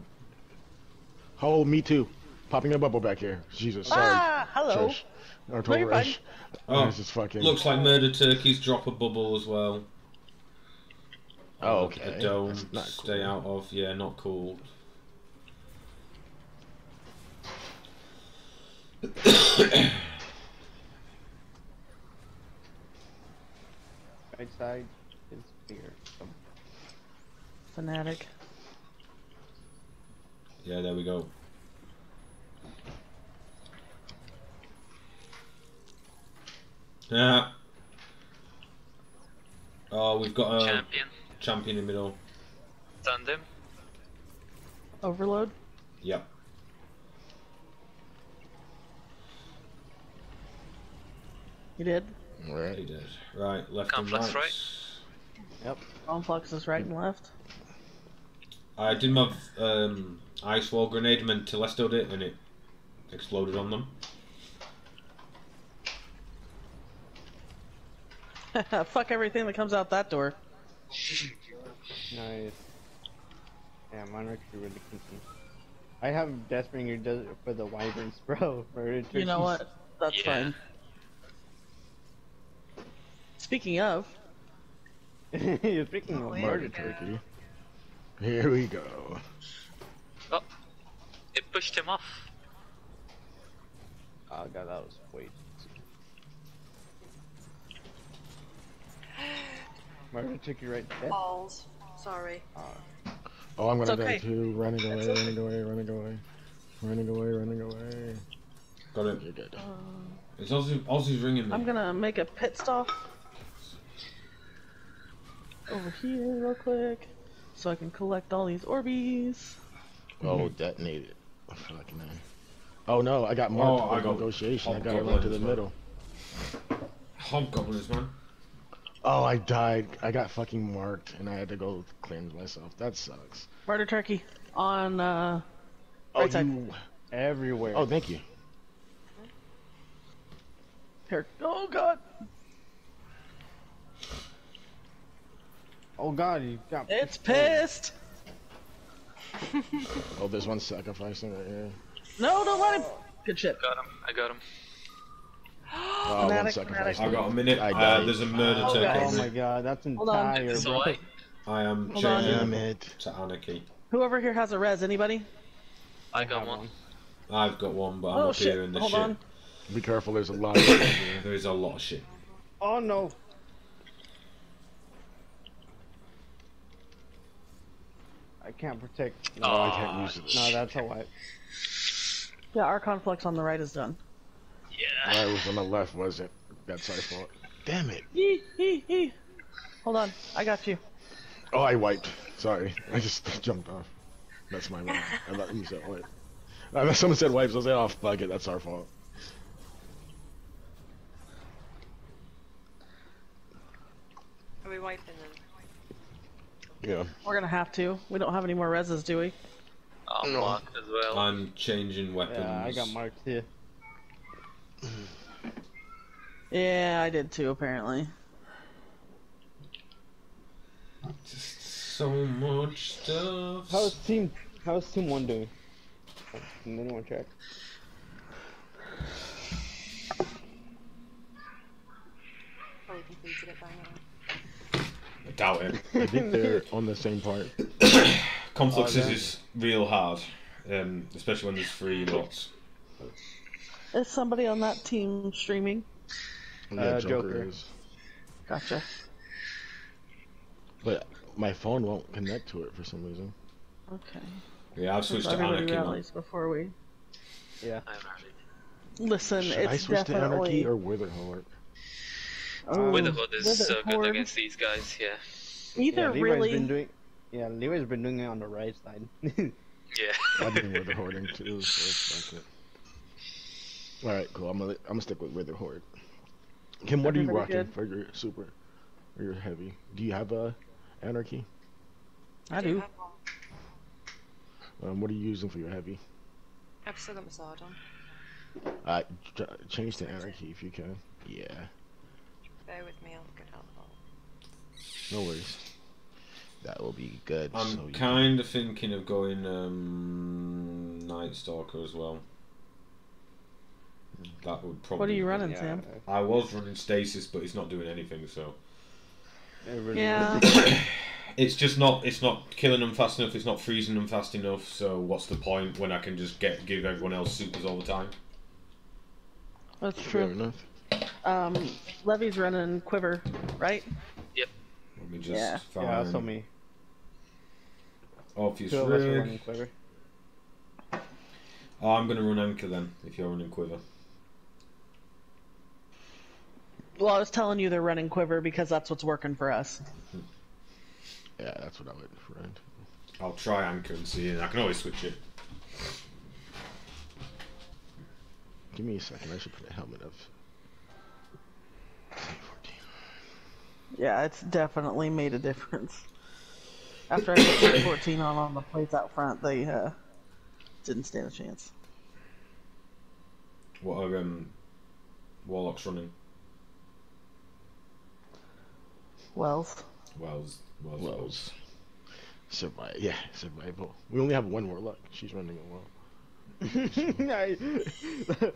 Oh, me too. Popping a bubble back here. Jesus, sorry. Ah, hello. Shush. Or No, total you're rush. Oh, this is fucking. looks like Murder Turkey's drop a bubble as well. Oh, okay. A dome That's to not stay cool. out of. Yeah, not cool. Right side is bigger. So Fanatic. Yeah, there we go. Yeah. Oh, we've got a Champion. champion in the middle. Stunned him. Overload. Yep. You did. He Right. did. Right, left Complex and right. Yep. Complex is right and left. I did my um, ice wall grenade and then telestoed it and it exploded on them. Fuck everything that comes out that door. Nice. Yeah, mine are actually really kinky. I have Deathbringer does it for the wyverns, bro. For You know what? That's Yeah. fine. Speaking of, You're speaking of oh, murder. Murder turkey. Here we go. Oh, it pushed him off. Oh god, that was way. Murder took you right to death. Balls. Sorry. Oh, I'm gonna It's okay. die too. Running away, okay. running away, running away, running away, running away. Got it. You're good. It's Ozzy, Ozzy's ringing me. I'm gonna make a pit stop over here real quick so I can collect all these Orbeez. Oh, detonated. Oh, fuck man. Oh no, I got marked Oh, I got negotiation. I gotta run goblins, to the man. middle. Hobgoblins, man. Oh, I died. I got fucking marked, and I had to go cleanse myself. That sucks. Murder turkey on uh Oh, Right side. you. Everywhere. Oh, thank you. here. Oh god. Oh god, you got. It's pissed. Oh, there's one sacrificing right here. No, don't let him. Good shit. Got him. I got him. Oh, one Fanatic, sacrificing. I got a minute. I Uh, there's a murder Oh, turkey. Oh my god, that's entire. Hold on. entire, It's bro. I am Hold on. changing it. to anarchy. Whoever here has a res, anybody? I have got one. I've got one, but I'm oh up here in the Hold shit. on. Be careful, there's a lot of shit here. There is a lot of shit. Oh no. I can't protect. No, I can't use it. No, that's a wipe. Yeah, our conflux on the right is done. Yeah. I was on the left, was it? That's our fault. Damn it. Hee hee hee. Hold on, I got you. Oh, I wiped. Sorry. I just jumped off. That's my bad. I thought you said wipe. I thought someone said wipes. I was like, oh, fuck it. That's our fault. Are we wiping them? Yeah. We're gonna have to. We don't have any more reses, do we? I'm No. marked as well. I'm changing weapons. Yeah, I got marked here. Yeah, I did too, apparently. Just so much stuff. How's team? How's team one doing? Can anyone check? Probably completed it by now. I doubt it. I think they're on the same part. Conflux Oh, is, yeah. is real hard, um, especially when there's three lots. Is somebody on that team streaming? Yeah, Uh, Joker, Joker. is. Gotcha. But my phone won't connect to it for some reason. Okay. Yeah, I've switched to Anarchy rallies before we. Yeah. I'm ready. Listen, Should it's I switch to. Anarchy or Witherhoard? Oh, Witherhoard is so good against these guys, yeah. Either yeah, really. been doing. Yeah, Levi's been doing it on the right side. Yeah. I've been Witherhoarding too, so fuck it. Alright, cool. I'm gonna, I'm gonna stick with Witherhoard. Kim, what are you rocking good? for your super? Or your heavy? Do you have a Anarchy? I do. Um, what are you using for your heavy? I've still got my sword on. Uh, change to Anarchy if you can. Yeah, Bear with me, I'll get out the no worries. That will be good. I'm so you- kind of thinking of going um, Nightstalker as well. That would probably. What are you running, yeah. Sam? I was running Stasis, but it's not doing anything. So really Yeah. it's just not. It's not killing them fast enough. It's not freezing them fast enough. So what's the point when I can just get give everyone else supers all the time? That's Fair true. enough. Um, Levi's running Quiver, right? Yep. Let me just Yeah. find Yeah, that's me. Orpheus Two of us are Rig. running quiver. Oh, I'm gonna run Anchor then, if you're running Quiver. Well, I was telling you they're running Quiver because that's what's working for us. Yeah, that's what I would run. I'll try anchor and see, and I can always switch it. Give me a second. I should put a helmet of. 14. Yeah, it's definitely made a difference. After I put 14 on on the plates out front, they uh, didn't stand a chance. What are um, Warlocks running? Wells. Wells. Wells. Wells. Survive. Yeah, survival. We only have one more warlock. She's running a well.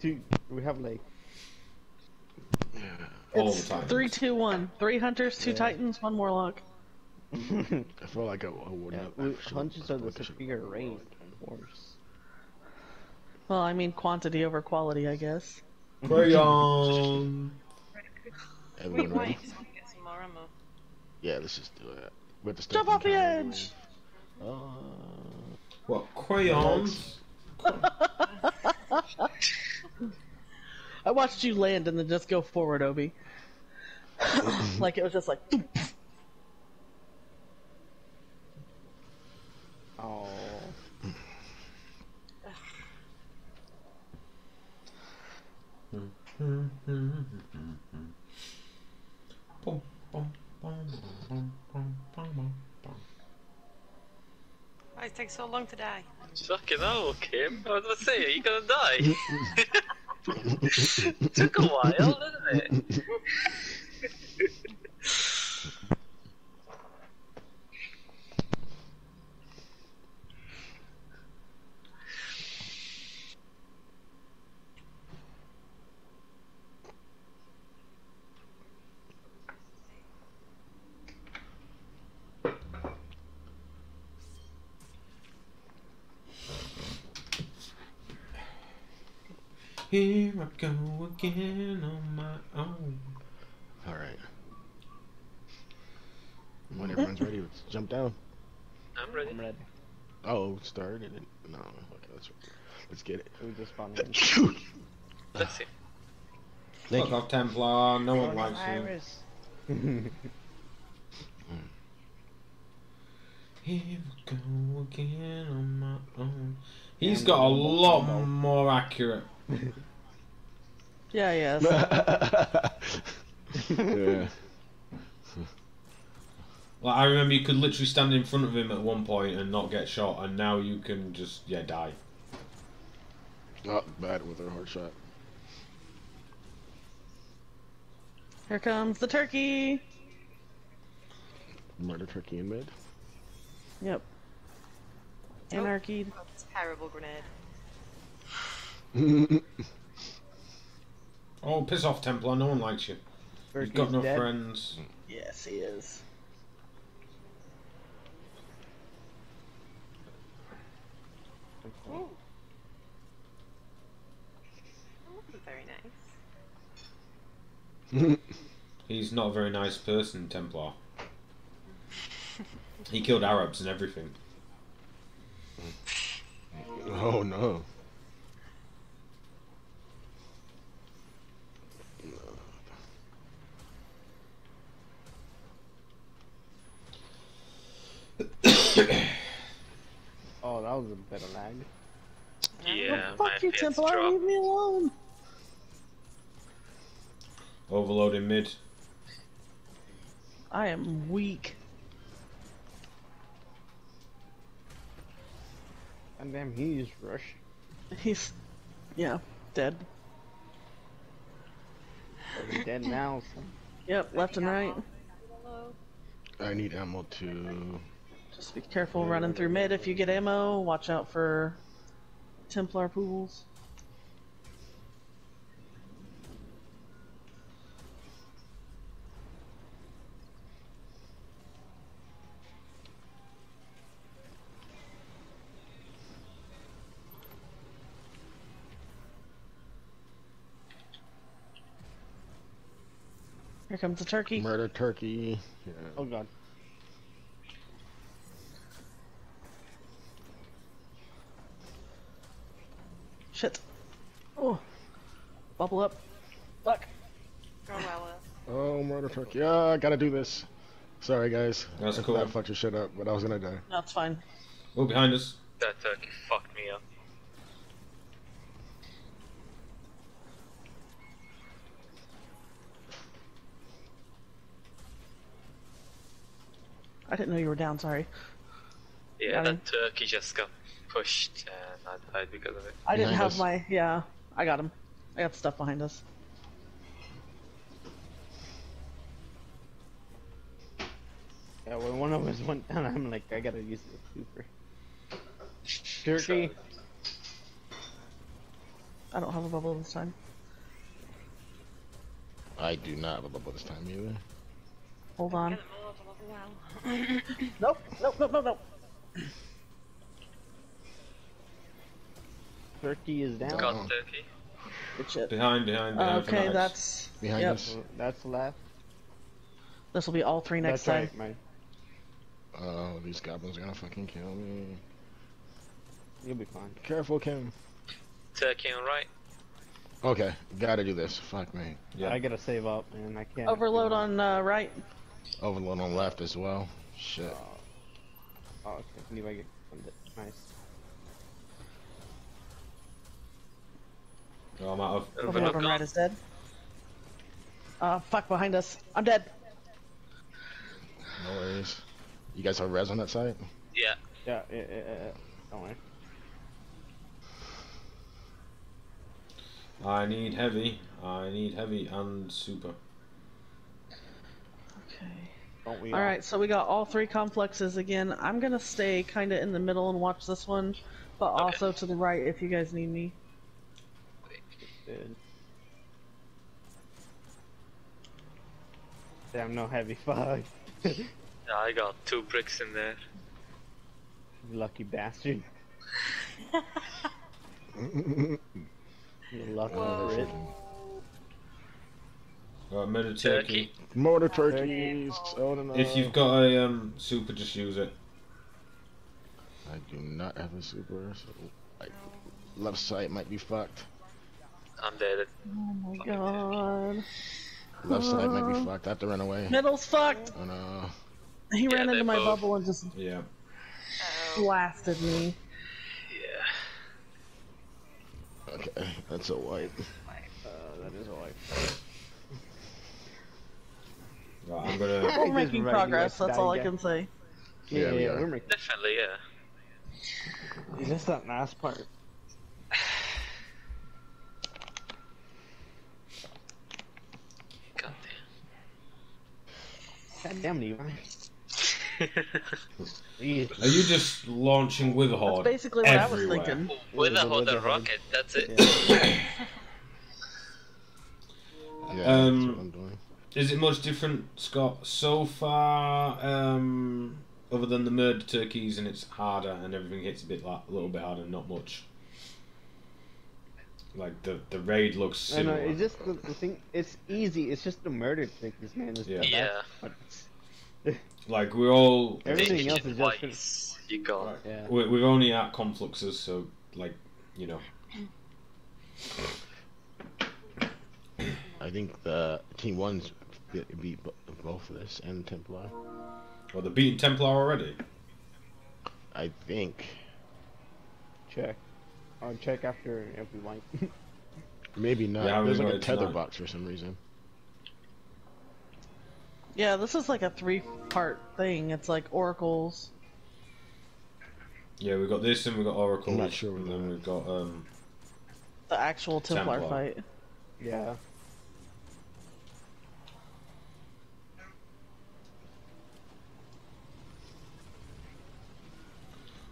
Dude, we have like All it's the time. three, two, one. Three hunters, two Yeah. titans, one warlock. I feel like I, I would yeah, not. we, hunters are the I should've- superior race, of course. Well, I mean quantity over quality, I guess. Crayon. Everyone Wait, wait, we can get some more ammo. Yeah, let's just do it. We have to Jump off the edge! Uh, What crayons? I watched you land and then just go forward, Obi. Mm-hmm. like it was just like. Oh. Why does it take so long to die? Fucking hell, Kim. I was gonna say, are you gonna die? Took a while, didn't it? Here I go again on my own. all right. When everyone's ready, let's jump down. I'm ready. I'm ready. Oh, started it. No, okay, let's let's get it. We just spawned in. Let's see. Thank Fuck you. off, Templar. No one likes you. Iris. Here I go again on my own. He's And got a lot combo. more accurate. Yeah, yes. yeah. Like I remember, you could literally stand in front of him at one point and not get shot, and now you can just yeah die. Not bad Witherhoard shot. Here comes the turkey. Murder turkey in mid. Yep. Oh. Anarchy. Oh, terrible grenade. Oh, piss off, Templar. No one likes you. You've got no dead. friends. Yes, he is. Ooh. Wasn't very nice. He's not a very nice person, Templar. he killed Arabs and everything. oh no. Oh, that was a bit of lag. Yeah, Oh, fuck you, Templar. dropped. Leave me alone. Overloading mid. I am weak. And damn, he's rush. He's, yeah, dead. Oh, he's dead now. So. Yep, left and right. I need ammo to. Just be careful running through mid if you get ammo. Watch out for Templar pools. Here comes the turkey. Murder turkey. Yeah. Oh god. Shit. Oh. Bubble up. Fuck. Go well. Oh, murder turkey. Yeah, I gotta do this. Sorry, guys. That's If cool. That fucked your shit up, but I was gonna die. That's fine. Oh, behind us. That turkey fucked me up. I didn't know you were down. Sorry. Yeah, Got that turkey just got pushed and I died because of it. I didn't Behind have us. my. Yeah, I got him. I got stuff behind us. Yeah, when one of us went down, I'm like, I gotta use the super. Turkey. I don't have a bubble this time. I do not have a bubble this time either. Hold on. Get them all to level. Nope. Nope. Nope. Nope. Nope. Turkey is down. Got Oh. turkey. Good shit. Behind, behind, behind. for Okay, that's. Behind yep. us. That's left. This will be all three next That's time. right. Oh, these goblins are gonna fucking kill me. You'll be fine. Careful, Kim. Turkey on right. Okay, gotta do this. Fuck me. Yeah. I gotta save up, man. I can't. Overload on uh, right. Overload on left as well. Shit. Oh, okay. Levi get funded. Nice. Oh, I'm out of. Overload Overload on gone. right is dead. Uh, fuck behind us. I'm dead. No worries. You guys have res on that side? Yeah. Yeah, yeah, yeah, yeah. yeah. Don't worry. I need heavy. I need heavy and super. Okay. All right, so we got all three confluxes again. I'm gonna stay kind of in the middle and watch this one, but Okay. also to the right if you guys need me. Good. Damn, no heavy fuck. Yeah, I got two bricks in there. Lucky bastard. You lucky Whoa. Brit. Right, murder Turkey. turkey. Motor turkeys. Oh. If you've got a um, super, just use it. I do not have a super, so I, left side might be fucked. I'm dead. Oh my god. Left side might be fucked. I have to run away. Middle's fucked. Oh no. He Yeah, ran into my both- bubble and just Yeah. Blasted me. Yeah. Okay, that's a wipe. Uh, that is a wipe. Right, I'm gonna. We're making ready progress. That's all I can say. Yeah, Yeah, yeah, we are. Definitely, yeah. It's just that last part. God damn, Levi. damn. Are you just launching with a That's basically what I was everywhere? thinking. With a With hot a rocket, that's it. Yeah. Yeah, Um, that's what I'm doing. Is it much different, Scott? So far, um, other than the murder turkeys, and it's harder, and everything hits a bit, like, a little bit harder, not much. Like the the raid looks similar. I know, it's just the, the thing. It's easy. It's just the murder thing. This man. is. Yeah. Yeah. Like we're all Everything else is just. twice. You got. Right. Yeah. we're, we're only at confluxes, so like you know. I think the team one's beat, beat both of this and Templar. Well, they're beating Templar already. I think Check. I'll check after every wipe. maybe not. Yeah, we like a tether tonight. box for some reason. Yeah, this is like a three part thing. It's like oracles. Yeah, we got this, and we got Oracle. I'm not sure and then we've got um. The actual Templar, Templar. fight. yeah.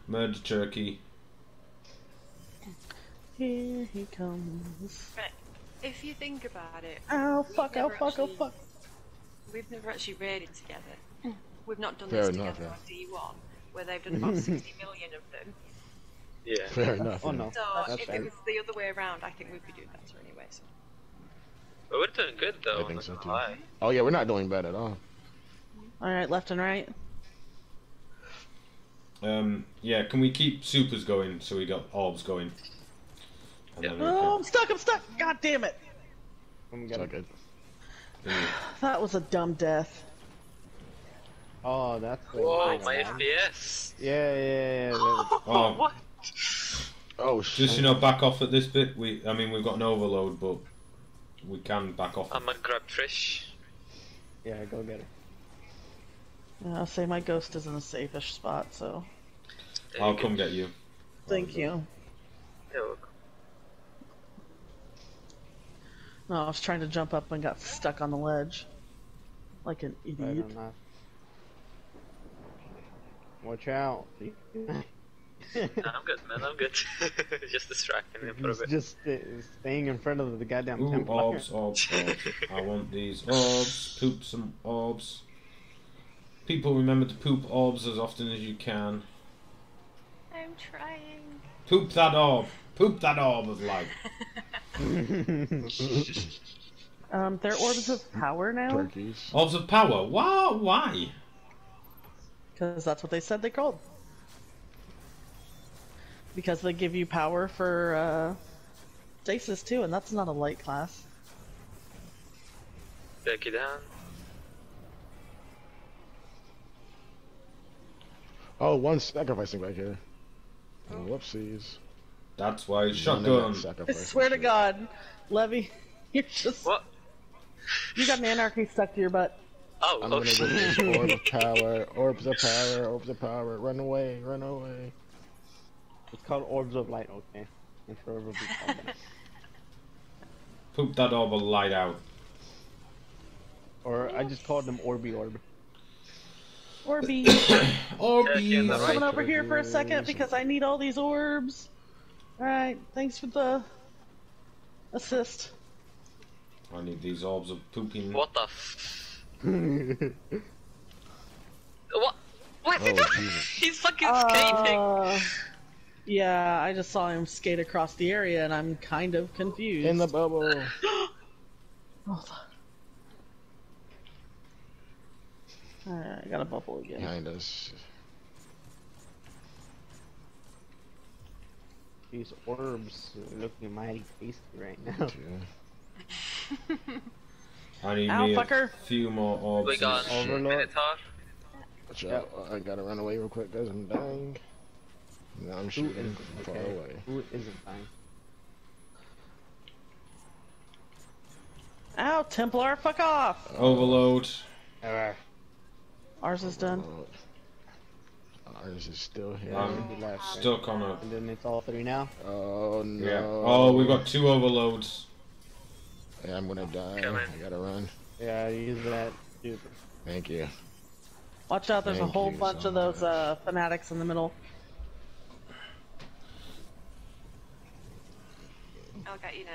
Murder turkey. Here he comes. If you think about it, Oh fuck, oh, never fuck, oh, fuck. we've never actually raided together. We've not done Fair this enough, together yeah. on D1, where they've done about 60 million of them. Yeah. Fair enough. Oh yeah. no. So That's if fair. it was the other way around, I think we'd be doing better anyway. So. But we're doing good though. I think so, too. lie. Oh yeah, we're not doing bad at all. Alright, left and right. Um, yeah, can we keep supers going so we got orbs going? And Yeah. Oh, I'm stuck, I'm stuck! God damn it! I'm It's gonna good. That was a dumb death. Oh, that's the Whoa, one, my man. FPS. Yeah, yeah, yeah. that- Oh, what? Oh shit. just you know, back off at this bit. We, I mean, we've got an overload, but we can back off. I'm gonna grab Trish. yeah, go get her. Yeah, I'll say my ghost is in a safe-ish spot, so There I'll come get you. thank you. You're welcome. No, I was trying to jump up and got stuck on the ledge. Like an Right idiot. on that. Watch out. Nah, I'm good, man. I'm good. Just distracting him for a bit. just uh, staying in front of the goddamn Ooh, Templar. orbs, orbs, orbs. I want these orbs. Poop some orbs. People remember to poop orbs as often as you can. I'm trying. Poop that orb. Poop that orb of light. Um, they're orbs of power now, Turkeys. Orbs of power. Wow, why? because that's what they said they called. Because they give you power for uh, stasis too, and that's not a light class. Take it down. Oh, one sacrificing back here. Oh, whoopsies. That's why None of shotgun. that I sacrificing swear to. God, Levi, you're just What? you got an anarchy stuck to your butt. Oh, I'm oh gonna get this orb of power, orbs of power, orbs of power. Run away, run away. It's called Orbs of Light, okay? I'm sure it'll be. Poop that orb of light out. Or I just called them Orby Orb. Orby, Orby. in the coming over here for a second because I need all these orbs. All right, thanks for the assist. I need these orbs of pooping. What the f- What? What? Oh, Jesus. He's fucking skating! Uh, yeah, I just saw him skate across the area, and I'm kind of confused. In the bubble. Oh, fuck. Alright, I got a bubble again. Behind us. These orbs are looking mighty tasty right now. Too. I need Ow, me fucker. a few more orbs. We got and shit. Overlord. Watch out. I gotta run away real quick, guys. I'm dying. Now I'm shooting is from far okay? away. Who isn't fine? Ow, Templar, fuck off! Overload. Ours is done. Oh, Ours is still here. Um, He left, right? Stuck on a. And then it's all three now. oh no. Yeah. Oh, we've got two overloads. Yeah, I'm gonna die. Come. I gotta run. Yeah, use that. Dude. Thank you. Watch out, there's a whole bunch so of those uh, fanatics in the middle. I'll get you now.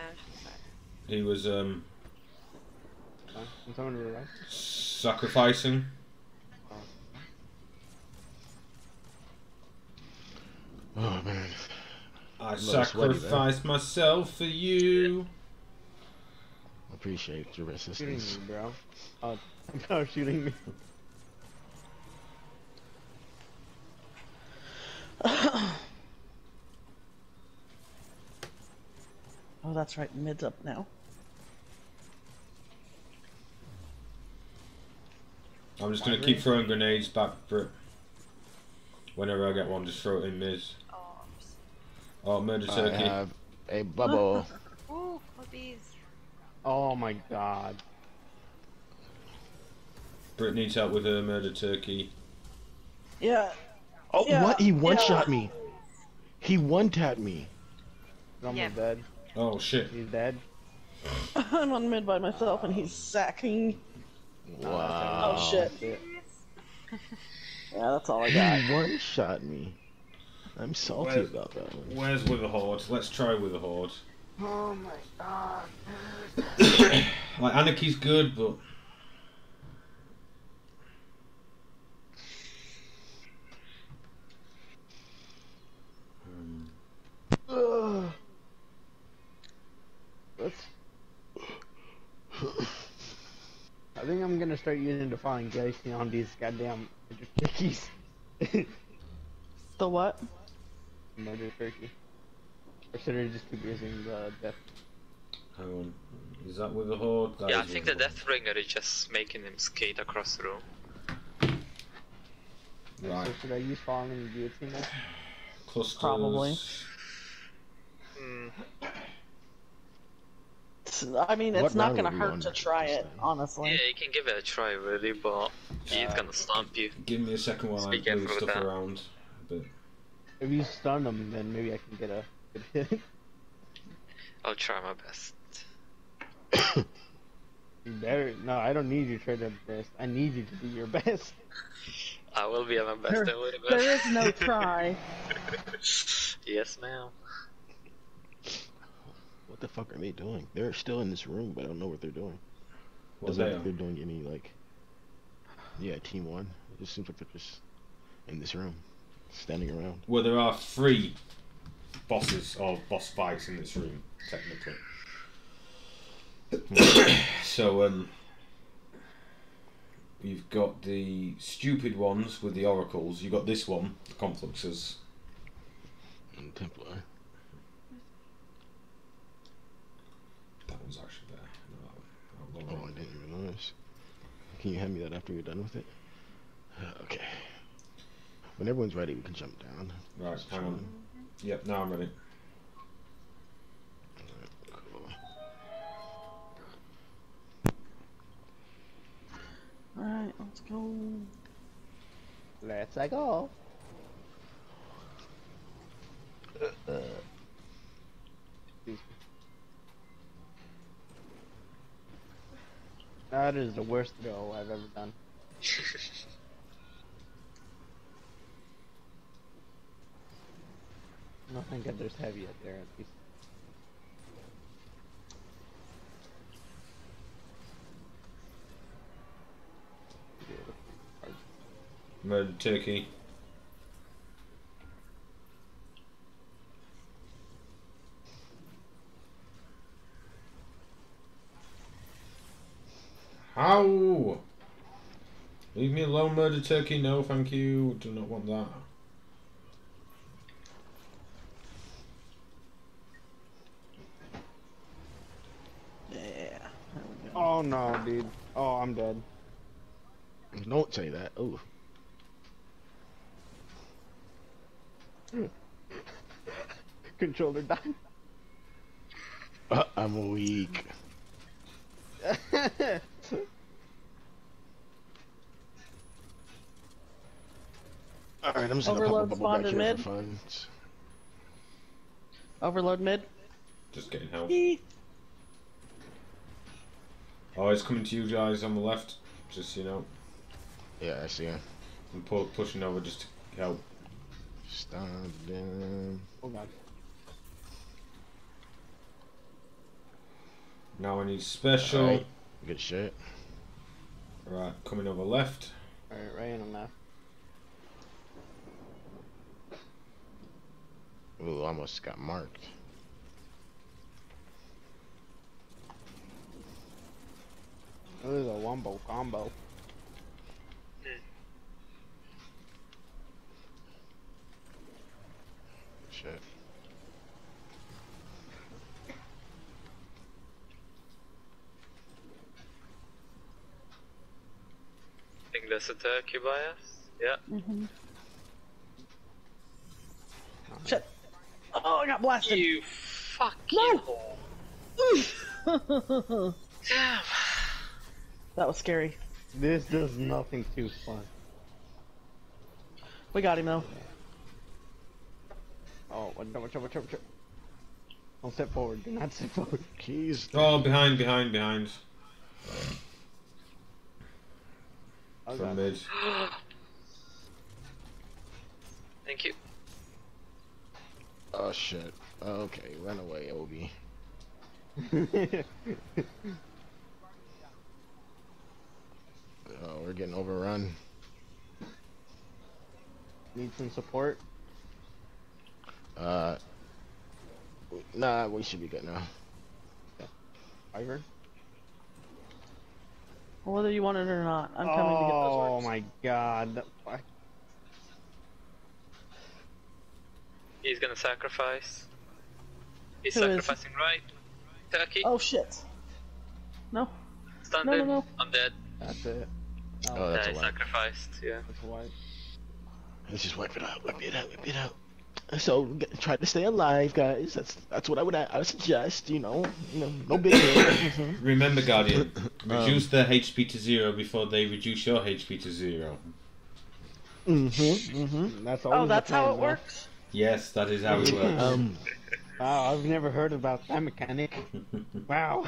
He was um Huh? Can someone realize? sacrificing. Oh man. I little sweaty there. sacrificed myself for you. I appreciate your Shooting resistance. me, bro. Oh, no, shooting me. Oh, that's right, mid's up now. I'm just gonna keep throwing grenades back for it. Whenever I get one, just throw it in Miz. Orbs. Oh, murder I turkey. have a bubble. Ooh, puppies. Oh my god. Brit needs help with her murder turkey. Yeah, Oh, Yeah, what? He one yeah. shot me. He one tapped me. He's almost Yeah. dead. Oh shit. He's dead. I'm on mid by myself, and he's sacking. Wow. Oh shit. Shit. Yeah, that's all I got. He one shot me. I'm salty Where- about that one. Where's with a horde? Let's try Witherhoard. Oh my god. Like anarchy's good, but Ugh. Let's. I think I'm gonna start using Defying Galaxy on these goddamn turkeys. The what? Murder turkey. Or should I just keep using the death? hang on. Is that Witherhoard? That yeah, I think the horde. Deathbringer is just making him skate across the room. Right. So should I use falling and guillotine then? Clusters. Probably. Hmm. I mean, What it's not gonna hurt to try it, honestly. Yeah, you can give it a try, really, but he's Uh, gonna stomp you. Give me a second while Speak I in move stuff that. around. But If you stun them, then maybe I can get a good hit. I'll try my best. You better. No, I don't need you to try your best. I need you to do your best. I will be at my best There- a little. There is no try. yes, ma'am. What the fuck are they doing? They're still in this room, but I don't know what they're doing. what Doesn't they look like they're doing any like. Yeah, team one. It just seems like they're just in this room, standing around. Well, there are three bosses or boss fights in this room, technically. so, um, you've got the stupid ones with the oracles. You've got this one, the confluxes. And Templar. That one's actually there. No, Oh, I didn't even notice. Can you hand me that after you're done with it? Okay. When everyone's ready, we can jump down. Right, Just hang on. chilling. Yep, now I'm ready. Cool. Alright, let's go. Let's I go. Excuse me. That is the worst throw I've ever done. No, thank God there's heavy up there at least. Murdered turkey. How? Leave me alone, murdered turkey. No, thank you. Do not want that. Yeah. There we go. Oh no, dude. Oh, I'm dead. Don't say that. Oh, Controller died. uh, I'm weak. All right, I'm just gonna Overload pop a bubble back here mid. for fun. Overload mid. Just getting help. Eee. Oh, it's coming to you guys on the left. Just you know, Yeah, I see him. I'm pu- pushing over just to help. Stop them. oh god. Now I need special. Alright. Good shit. Right, coming over left. Alright, right in on left. Ooh, almost got marked. This is a wombo combo. Shit. think there's a turkey by us. Yeah. Mm-hmm. Shit. Oh, I got blasted. You fuck No. you. Damn. That was scary. This does nothing too fun. We got him though. Oh, watch out, watch out, watch out, watch out. Don't step forward. Do not step forward. Keys. Oh, behind, behind, behind. Oh, From God. mid. Thank you. Oh shit. Okay, run away, Obi. Oh, we're getting overrun. Need some support. Uh. Nah, we should be good now. Iver. Whether you want it or not, I'm coming to get those Oh my god. the fuck. He's gonna sacrifice. He's Who is- sacrificing right. Turkey. Oh shit. No. Standing. no, no. I'm dead. That's it. Oh, Oh, that's I a lot. sacrificed. Yeah. that's white. Let's just wipe it out, wipe it out, wipe it out. So try to stay alive, guys. That's that's what I would I would suggest. You know, you know, no big deal. Remember, Guardian, Um, reduce their HP to zero before they reduce your HP to zero. Mhm. Mhm. That's Oh, always the that's how it though. works. Yes, that is how it works. Um, Wow, I've never heard about that mechanic. Wow.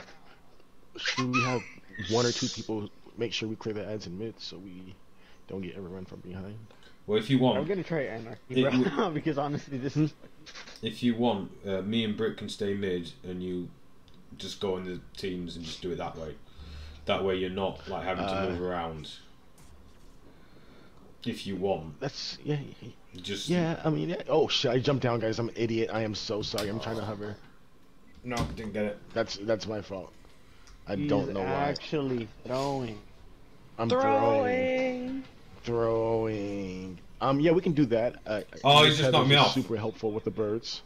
should we have one or two people make sure we clear the ads and mids so we don't get everyone from behind? well, if you want, I'm gonna try anarchy, It bro, because honestly, this is if you want, uh, me and Britt can stay mid, and you just go in the teams and just do it that way. That way, you're not like having to Uh, move around. If you want, That's yeah, just yeah. I mean, yeah. oh shit! I jumped down, guys. I'm an idiot. I am so sorry. I'm trying to hover. No, didn't get it. That's that's my fault. I he's don't know why. actually throwing. I'm throwing, Throwing. throwing. Um, yeah, we can do that. Uh, Oh, he just knocked me off. Super helpful with the birds.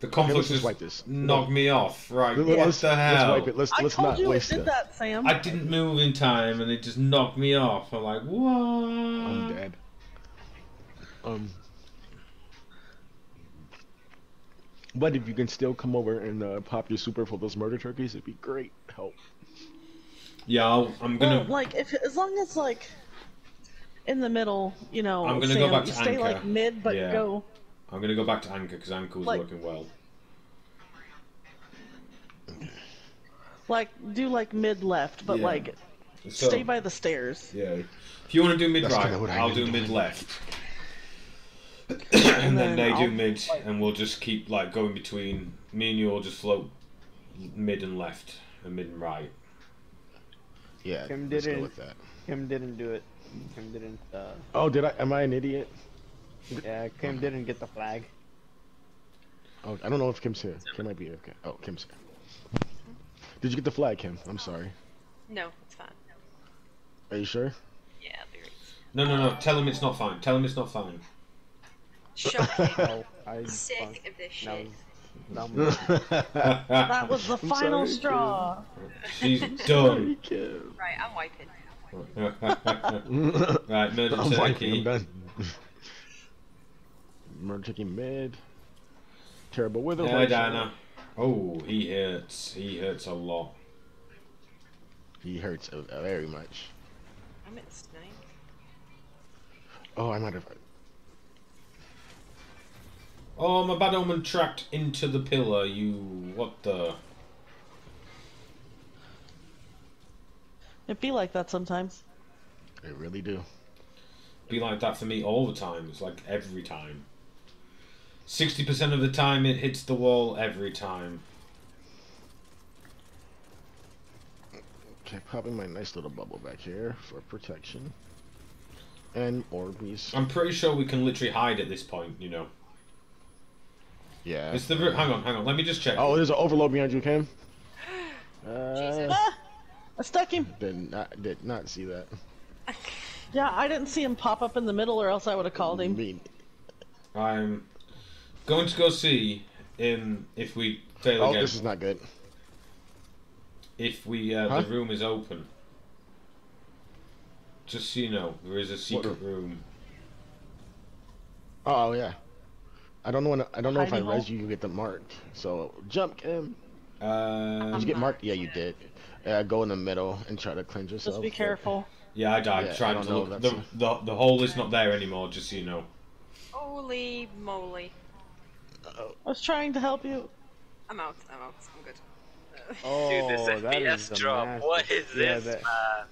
The let's conflict just just wipe this. knocked me off. Right, Let- what let's, the let's hell? wipe it. Let's I let's told not you it waste did it. that, Sam. I didn't move in time, and it just knocked me off. I'm like, what? I'm dead. Um, but if you can still come over and uh, pop your super for those murder turkeys, it'd be great help. Yeah, I'll, I'm gonna. Well, like if as long as like in the middle, you know, I'm gonna Sam, go back you to stay anchor. like mid, but Yeah. go I'm gonna go back to anchor because anchor was Like- working well. like do like mid left, but Yeah. like So, stay by the stairs. Yeah. If you want to do mid That's right, kinda I I'll do mid doing. left. and then then they do I'll- mid, and we'll just keep like going between. Me and you will just float mid and left, and mid and right. Yeah, Kim let's didn't- with that. Kim didn't do it. Kim didn't. Uh, Oh, did I? Am I an idiot? yeah, Kim didn't get the flag. Oh, I don't know if Kim's here. Kim might be here. Okay. Oh, Kim's here. Did you get the flag, Kim? I'm sorry. No, it's fine. Are you sure? Yeah, there is. No, no, no. Tell him it's not fine. Tell him it's not fine. Shocking. Oh, I Sick of this shit. was dumb. That was the I'm final sorry, straw. She's done. Right, I'm wiping. right, murder I'm wiping, turkey. I'm done. Murder turkey mid. Terrible wither. Yeah, horse. Diana. Oh, he hurts. He hurts a lot. He hurts very much. I'm at snake. Oh, I might have. Oh, my bad omen tracked into the pillar. You what the? It'd be like that sometimes. I really do. Be like that for me all the time. It's like every time. Sixty percent of the time it hits the wall every time. Okay, popping my nice little bubble back here for protection. And Orbeez. I'm pretty sure we can literally hide at this point. You know. Yeah. It's the ro- hang on, hang on. Let me just check. Oh, there's an overload behind you, Cam. Uh, Jesus. Ah! I stuck him. did not did not see that. Yeah, I didn't see him pop up in the middle, or else I would have called him. Mean. I'm going to go see in if we fail Oh, again. this is not good. If we uh, Huh? the room is open. Just so you know, there is a secret room. Oh yeah. I don't know when I don't know if I Hiding res you, you get the marked. So jump, Kim. Uh, Did you get marked? Yeah, you did. Yeah, go in the middle and try to cleanse yourself. Just be careful. yeah, I died Yeah, trying don't to look. The, that's the the hole is not there anymore. Just so you know. Holy moly. I was trying to help you. I'm out. I'm out. I'm good. Uh, Oh, Dude, this that FPS is a drop. massive- What is yeah, this, that- man?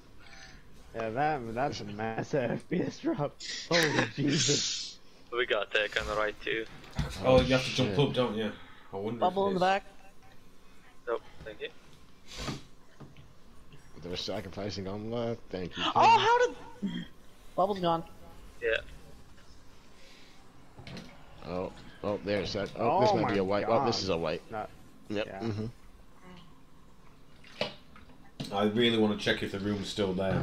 Yeah, that that's a massive FPS drop. Oh Jesus! We got tech on the right too. Oh, you have to jump up, don't you? I wonder. Bubble if in the back. Nope, thank you. They're sacrificing on left. Thank you. Kim. Oh, how did? Bubble's gone. Yeah. Oh, oh, there's that. Oh, this Oh might be a white. Oh, this is a white. Not. Yep. Yeah. hmm I really want to check if the room's still there.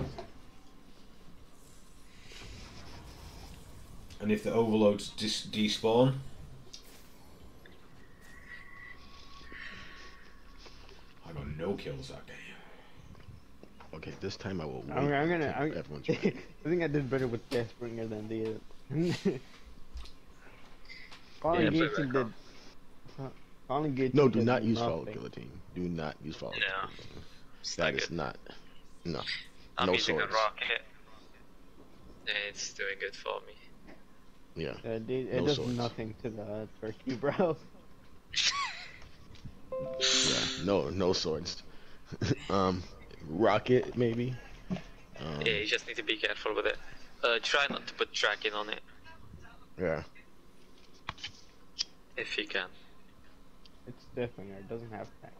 And if the overloads dis- despawn. I got no kills that game. Okay, this time I will. Wait I'm, I'm gonna. until I'm, everyone's I think I did better with Deathbringer than the. Fallen Yeah, Gates play did. back Fallen Gates. No, do not use Falling nothing. guillotine. Do not use Falling No. guillotine. It's That not is not. No. I'm no using swords. a rocket. It's doing good for me. Yeah. Uh, it it No does swords. nothing to the turkey, bro. Yeah. No. No swords. um, rocket maybe. Um, Yeah, you just need to be careful with it. Uh, try not to put tracking on it yeah. if you can. It's Deathbringer. It doesn't have tank.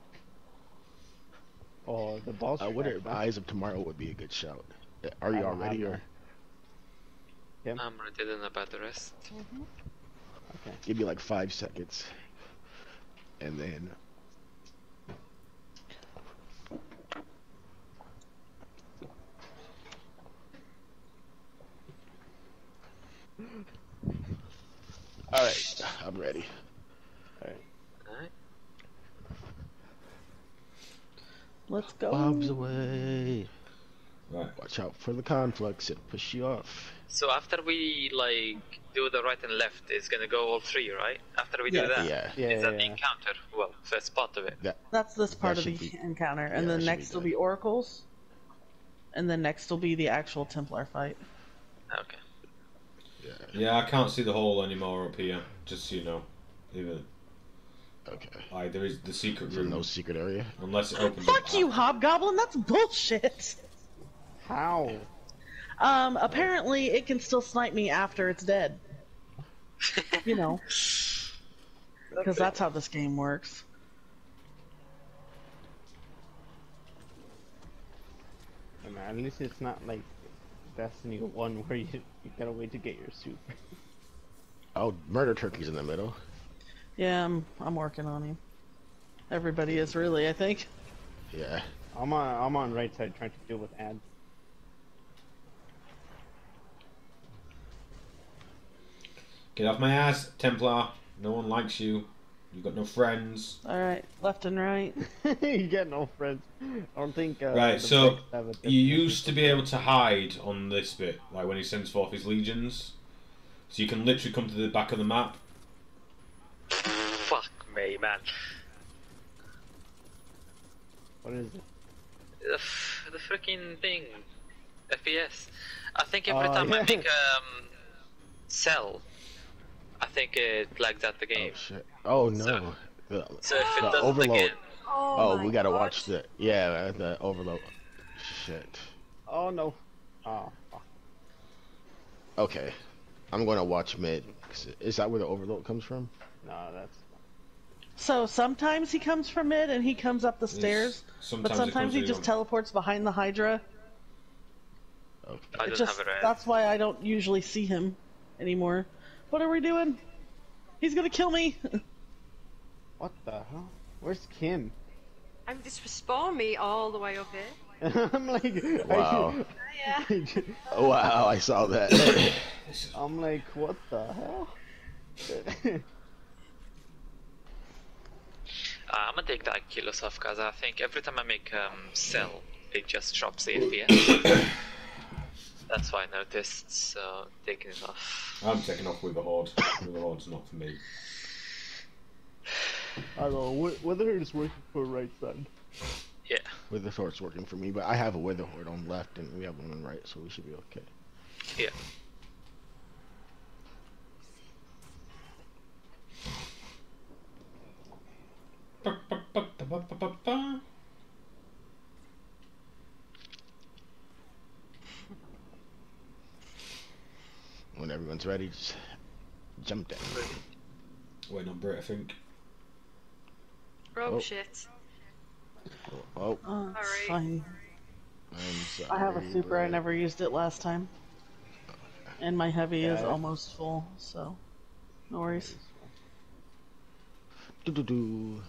Oh, the boss. I wonder trap, if? Eyes of Tomorrow would be a good shout. Uh, Are you don't already have or Yep. I'm ready then about the rest. Mm-hmm. Okay. give you like five seconds, and then. All right, I'm ready. Alright. Alright. Let's go. Bob's away. Right. Watch out for the conflicts. It'll push you off. So after we like do the right and left, it's gonna go all three, right? After we Yeah. do that, Yeah. Yeah. is that the encounter? Well, first part of it. Yeah. That's this part of the be- encounter, and that then should be next will be oracles, and then next will be the actual Templar fight. Okay. Yeah. Yeah, I can't see the hole anymore up here. Just so you know. Even Okay. I there is the secret room. no secret area. Unless it oh, opens. Fuck you, Hobgoblin. That's bullshit. How? Um, apparently it can still snipe me after it's dead. You know, because that's how this game works. I mean, at least it's not like Destiny 1 where you, you gotta wait to get your soup. Oh, murder turkey's in the middle. Yeah, I'm, I'm working on him. Everybody is really, I think. Yeah. I'm on I'm on right side trying to deal with ads. Get off my ass, Templar. No one likes you. You've got no friends. All right, left and right. you get no friends. I don't think. Uh, Right, so Vex have a You used to be able to hide on this bit, like when he sends forth his legions. So you can literally come to the back of the map. Fuck me, man. What is it? The, f- the freaking thing. FPS. I think every Oh, time I yeah. make um cell, I think it lags out the game. Oh shit. Oh no. So- The- so if it the doesn't overload. again, Oh, my we gotta God. watch the yeah uh, the overload. Shit. Oh no. Oh. Okay. I'm gonna watch mid. Is that where the overload comes from? No, that's. So sometimes he comes from mid and he comes up the stairs, Sometimes but sometimes he just on- teleports behind the Hydra. Okay. I It don't just have a red. that's why I don't usually see him anymore. What are we doing? He's gonna kill me. What the hell? Where's Kim? I'm just respawn me all the way up here. I'm like. Wow. Yeah. Oh, wow, I saw that. I'm like, what the hell? Uh, I'm gonna take that kill off because I think every time I make um, cell, it just drops the FPS. That's why I noticed, so taking it off. I'm taking off Witherhoard. with the horde's not for me. I don't know wh- whether it's working for right side. Yeah. Witherhoard's working for me, but I have a Witherhoard on left and we have one on right, so we should be okay. Yeah. Ba-ba-ba-ba-ba-ba-ba. When everyone's ready, just jump down. Wait on Brit, I think. Rope Oh. shit. Oh, Oh, oh it's Alright. fine. I'm sorry. I have a super. I never used it last time, and my heavy is almost full, so no worries. Do-do-do.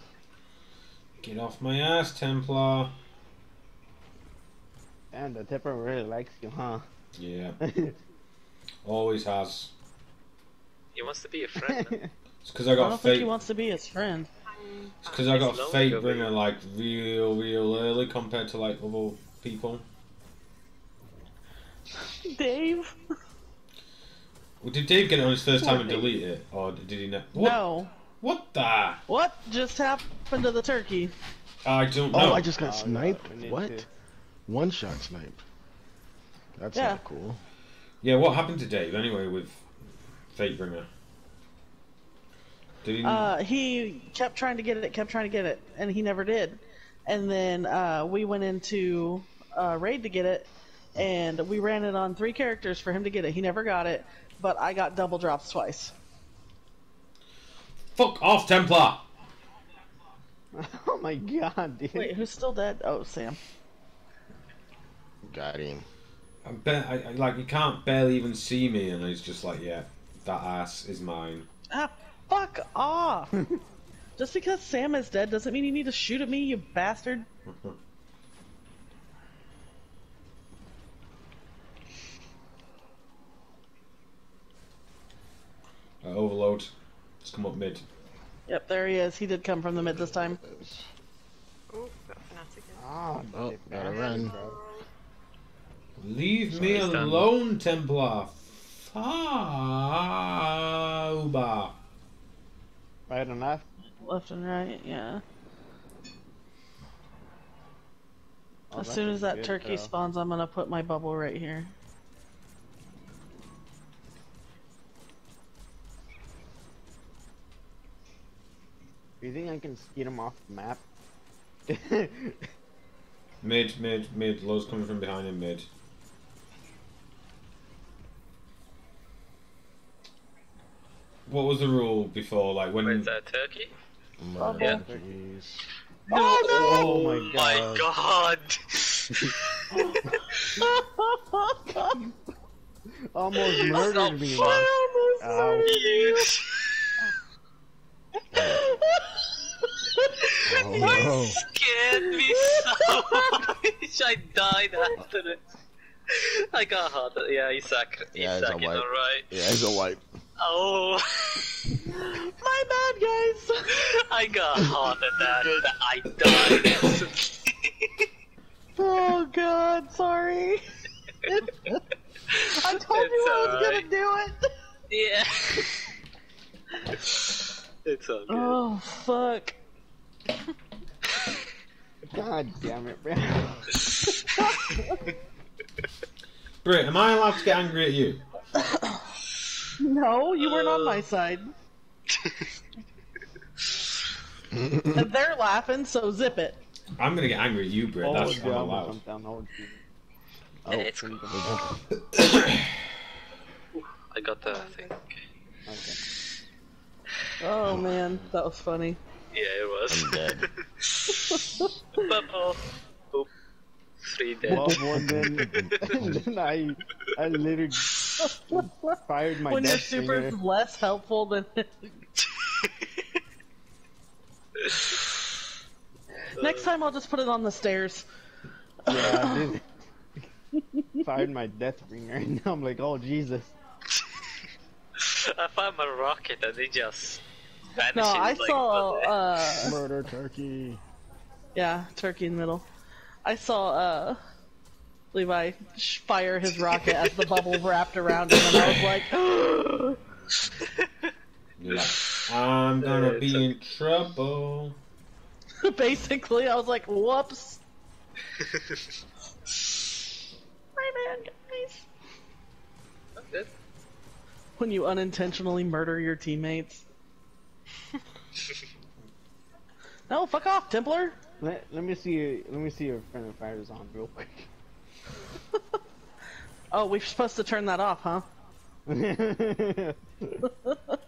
Get off my ass, Templar. And the Templar really likes you, huh? Yeah, always has. He wants to be a friend. It's because I got. I got don't think he wants to be his friend. It's because I got It's Fate lonely Bringer like real, real early compared to like other people. Dave? Well, did Dave get it on his first time and delete it, or did he not? What? No. What the? What just happened to the turkey? I don't oh, know. Oh. I just got Oh, sniped. we need What? to- One shot snipe. That's Yeah. not cool. Yeah, what happened to Dave anyway with Fate Bringer? Did he? Uh, he kept trying to get it, kept trying to get it, and he never did. And then uh, we went into uh, raid to get it, and we ran it on three characters for him to get it. He never got it, but I got double drops twice. Fuck off, Templar! Oh my god, dude. Wait, who's still dead? Oh, Sam. Got him. I bet, I, I, like, you can't barely even see me, and he's just like, yeah, that ass is mine. Ah, fuck off! Just because Sam is dead doesn't mean you need to shoot at me, you bastard. Uh, overload. Let's come up mid. Yep, there he is. He did come from the mid this time. Ooh, got Fanatic again. Ah, Oh, gotta man. run. Bro. Leave Sorry, me Stan. alone, Templar. Fauba. Right and left. Left and right, yeah. Oh, as soon as that good turkey throw. spawns, I'm gonna put my bubble right here. Do you think I can skeet him off the map? Mid, mid, mid. Low's coming from behind him, mid. What was the rule before? Like when Where's that turkey? Murder. Yeah. Jeez. Oh, oh my oh My god. god! Almost Stop murdered me. fuck. man. Ow. Yes. Oh no. scared me so much. I died after it. I got hot. Yeah, he's sack. He's Yeah, he's a sacking wipe. alright. Yeah, he's a wipe. Oh, My bad, guys. I got hot at that. I died. Oh god, sorry. I told It's you I was alright. gonna do it. yeah. It's all good. Oh fuck. God damn it, bro. Brit, am I allowed to get angry at you? No, you weren't on my uh. side. and they're laughing, so zip it. I'm gonna get angry at you, Brit. Oh, That's yeah, I'm I'm gonna allowed. Oh, it's cool. I got the thing. Okay. Oh man, that was funny. Yeah, it was. I'm dead. Bubble. Boop. Three dead. Well, one then, and then I, I literally fired my when your super is less helpful than next time I'll just put it on the stairs. Yeah, I did. fired my Deathbringer, and now I'm like, oh Jesus. I found my rocket and it just vanishes. No, I like, saw what uh Murder turkey. yeah, turkey in the middle. I saw uh Levi fire his rocket as the bubble wrapped around him and I was You're like, I'm gonna It's be a- in trouble. basically I was like, whoops. My man guys. Good. When you unintentionally murder your teammates. no, fuck off, Templar. Let, let me see. Let me see if friendly fire is on real quick. Oh, we're supposed to turn that off, huh?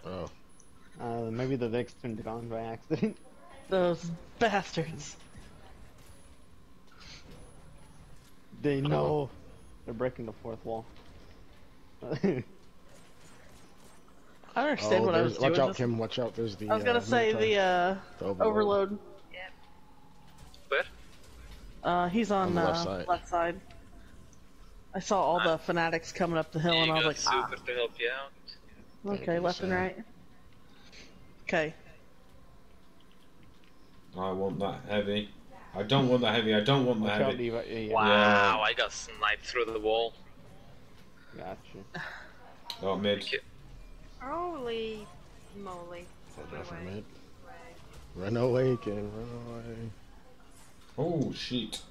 Oh. uh, maybe the Vex turned it on by accident. Those bastards. They know. They're breaking the fourth wall. I don't understand Oh, what I was there's- doing. watch out, Kim. Watch out. There's the. I was gonna uh, say the uh, the overload. overload. Where? Uh, he's on, On the uh, left side. left side. I saw all the fanatics coming up the hill, You and I was got like, super ah, to help you out. okay, left and right. Okay, I want that heavy. I don't want that heavy. I don't want that heavy. Levi. Yeah, yeah. Wow, I got sniped through the wall. Gotcha. Oh, mid. Thank you. Holy moly. Run on for a away. minute. Run away, kid. Run away. Oh, shit.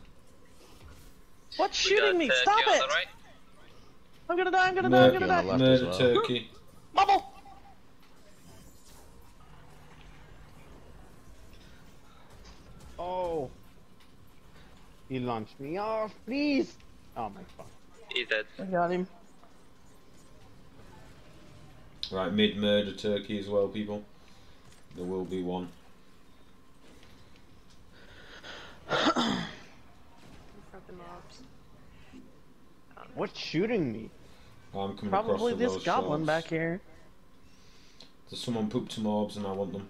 What's We shooting me? Stop it! right. I'm gonna die. I'm gonna die. I'm gonna die. left murder well. turkey. Bubble. Oh. He launched me off, please. Oh my god. He's dead. I got him. Right, mid murder turkey as well, people. There will be one. In front of the mobs. What's shooting me? I'm coming Probably this goblin shots. back here. There's someone poop some orbs and I want them.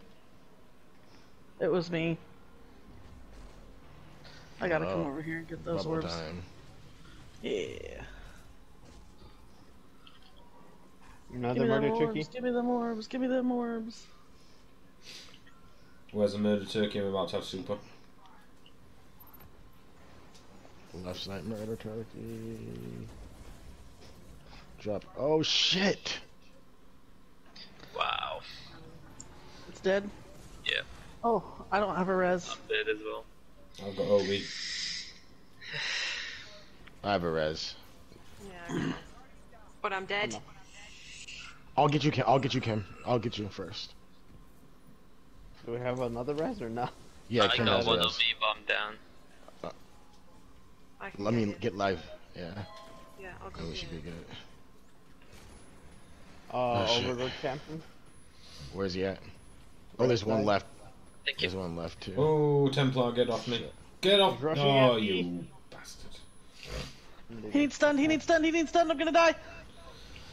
It was me. I gotta come Oh. over here and get those orbs. time. Yeah. Another Give me them murder orbs. turkey? Give me them orbs. Give me them orbs. Where's the murder turkey? I'm about to have super. Left side murder turkey. Drop. Oh shit! Wow. It's dead. Yeah. Oh, I don't have a res. I'm dead as well. I've got Obi. I have a res. Yeah. but I'm dead. I'll get you, Kim. I'll get you, Kim. I'll get you first. Do we have another res or not? Yeah, I Kim got has one res. on me, but I'm down. I can Let me you. get live. Yeah, Yeah, I'll go then we get should be it. good. Uh, Oh, shit. Overload Champion? Where's he at? Oh, there's one left. Thank you. There's one left too. Oh, Templar, get off me. Shit. Get off! He's rushing Oh, you bastard. He needs stun. He needs stun. He needs stun. I'm gonna die.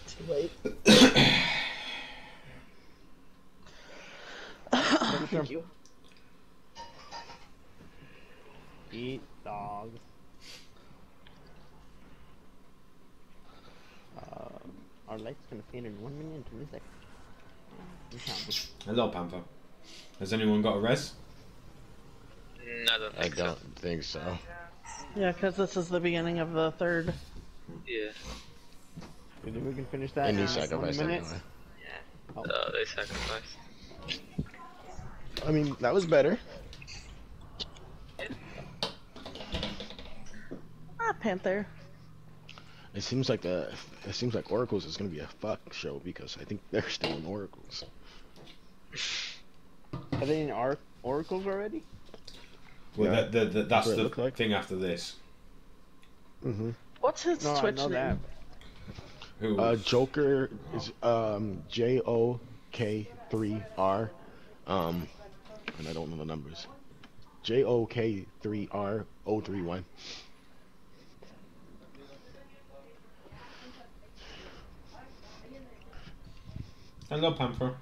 Too late. Thank you. Eat dogs. Our light's gonna fade in 1 minute and 20 seconds. Hello, Panther. Has anyone got a res? Mm, I don't I think so. don't think so. Yeah, because this is the beginning of the third. Yeah. You think we can finish that Any in sacrifice. one minute? anyway. Yeah. Uh, they sacrificed. I mean, that was better. Ah, Panther. It seems like the. It seems like Oracles is gonna be a fuck show because I think they're still in Oracles. Are they in our oracles already? Well, Yeah. that, that, that, that's what the like. thing after this. Mm-hmm. What's his No, Twitch know name? Who? Uh, Joker is um J O K three R, um, and I don't know the numbers. J O K three R O three one. Hello, Panther.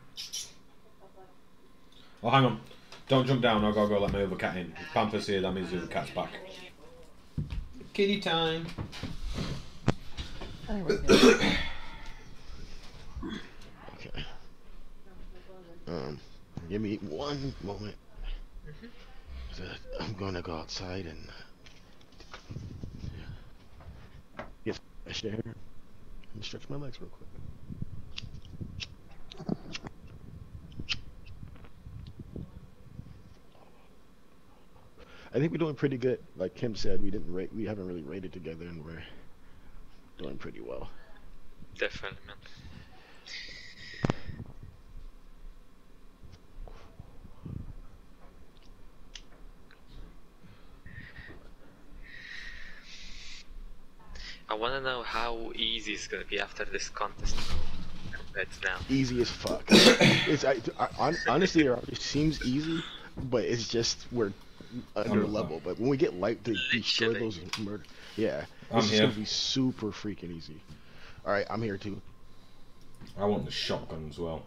Oh, hang on. Don't jump down. I've got to go let my other cat in. If Panther's here, that means the other cat's back. Kitty time. There we go. Okay. Um, give me one moment. I'm gonna go outside and uh, yeah, get fresh air and stretch my legs real quick. I think we're doing pretty good. Like Kim said, we didn't rate, we haven't really rated together, and we're doing pretty well. Definitely, man. I want to know how easy it's gonna be after this contest compared to now. easy as fuck. it's I, I, honestly, it seems easy, but it's just we're under Under- level. But when we get light to destroy Literally. those murder, yeah, I'm it's just here. gonna be super freaking easy. All right, I'm here too. I want the shotgun as well.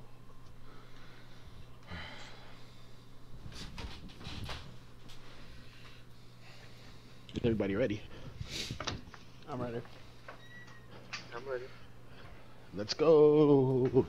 Is everybody ready? I'm ready. I'm ready. Let's go.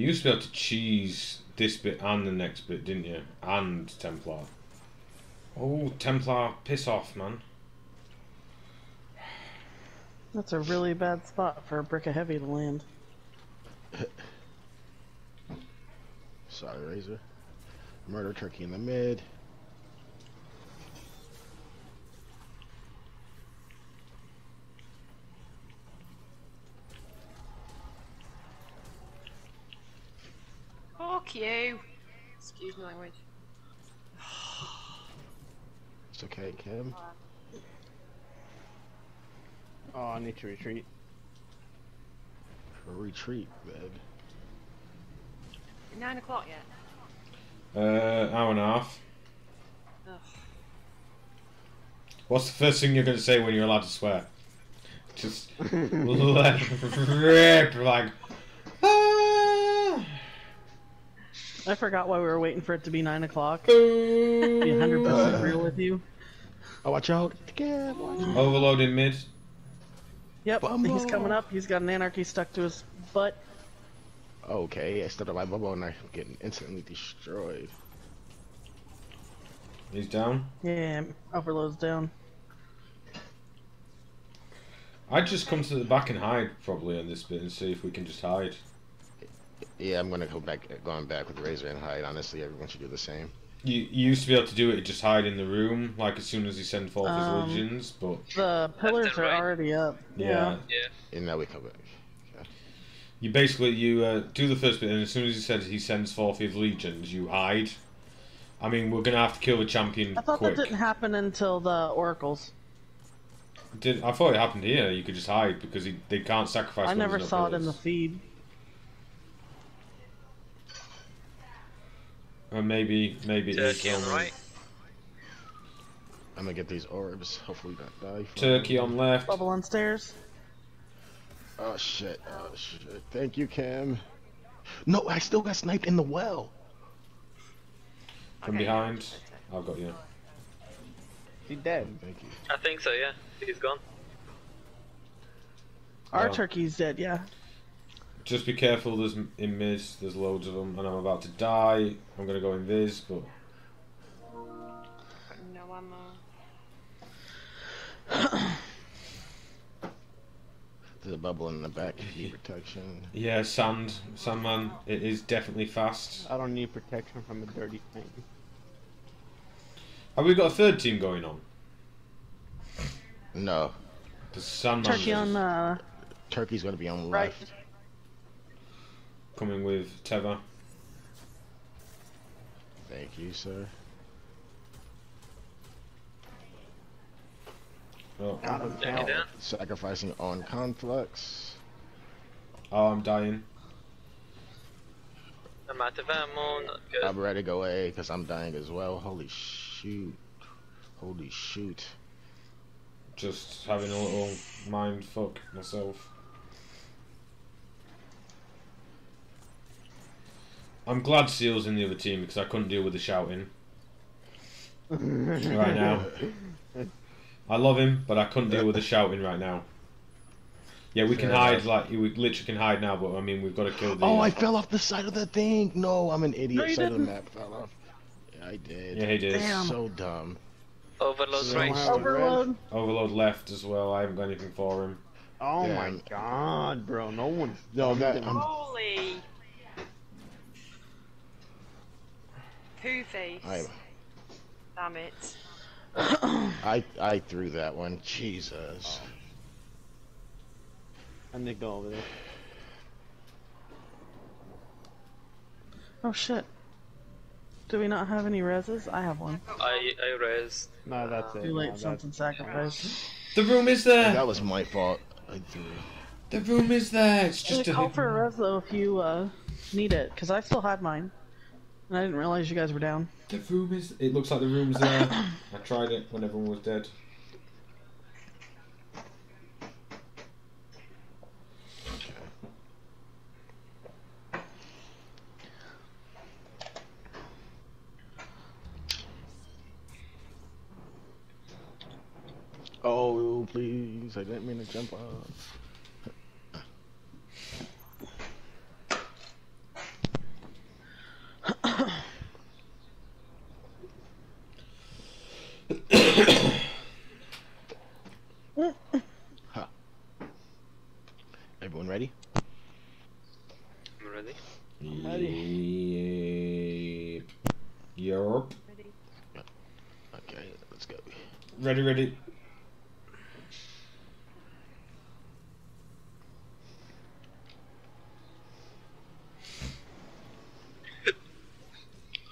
You used to be able to cheese this bit and the next bit, didn't you? And Templar. Oh, Templar, piss off, man. That's a really bad spot for a brick of heavy to land. Sorry, Razor. Murder turkey in the mid. Fuck you. Excuse my language. It's okay, Kim. Oh, I need to retreat. Retreat, bed. Nine o'clock yet? Uh, hour and a half. Ugh. What's the first thing you're going to say when you're allowed to swear? Just let rip like. I forgot why we were waiting for it to be 9 o'clock. boo. Be 100% real with you. Oh, watch out. Kim, watch out. Overloading mid. Yep, he's coming up. He's got an anarchy stuck to his butt. Okay, I stepped on my bubble and I'm getting instantly destroyed. He's down. Yeah, overload's down. I'd just come to the back and hide probably on this bit and see if we can just hide. Yeah, I'm gonna go back, going back with Razor and hide. Honestly, everyone should do the same. You, you used to be able to do it, just hide in the room, like as soon as he sent forth Um, his legions, but The pillars are right. already up. yeah. Yeah. And now we come back. You basically you uh, do the first bit, and as soon as he says he sends forth his legions, you hide. I mean, we're gonna have to kill the champion I thought quick. that didn't happen until the oracles. Did I thought it happened here? You could just hide because he, they can't sacrifice. I never there's no saw it in the feed. Or maybe maybe it is Turkey on on- um, right. I'm gonna get these orbs. Hopefully not die. Turkey on left. Bubble on stairs. Oh shit! Oh shit! Thank you, Cam. No, I still got sniped in the well. From Okay. behind. I've got you. He dead. Thank you. I think so, yeah. He's gone. Our Oh. turkey's dead, yeah. Just be careful. There's m- in mids. There's loads of them, and I'm about to die. I'm gonna go in invis, but Got no ammo. There's a bubble in the back. Heat protection. yeah, sand, sandman. It is definitely fast. I don't need protection from a dirty thing. Have we got a third team going on? No, The sandman Turkey is on uh, Turkey's gonna be on Right. left. Coming with Teva. Thank you, sir. Oh, Got him Turkey down. down. Sacrificing on conflux. oh I'm dying. I'm out of ammo, not good. I'm ready to go A because I'm dying as well. Holy shoot! Holy shoot! Just having a little mind fuck myself. I'm glad Seal's in the other team because I couldn't deal with the shouting right now. I love him, but I couldn't deal with the shouting right now. Yeah, we can hide, like, we literally can hide now, but I mean, we've got to kill the. Oh, I uh, fell off the side of the thing. No, I'm an No, idiot. you side of the map fell off. Yeah, I did. Yeah, he did. Damn. So dumb. Overload So right. overload. Overload left as well. I haven't got anything for him. Oh Yeah, my god, bro. No one's No, that done I'm, Holy. Poo face. I, Damn it. I, I threw that one. Jesus. I need to go over there. Oh shit. Do we not have any reses? I have one. I, I raised. No, that's it. Too late, that's- something sacrificed. The room is there. That was my fault. I threw. The room is there. It's just Just a. call for a res though if you uh, need it, because I still had mine. And I didn't realize you guys were down. The room is. It looks like the room's there. I tried it when everyone was dead. Oh, please. I didn't mean to jump off. Everyone ready? I'm ready. Yep. Yup. Ready? Okay, let's go. Ready, ready.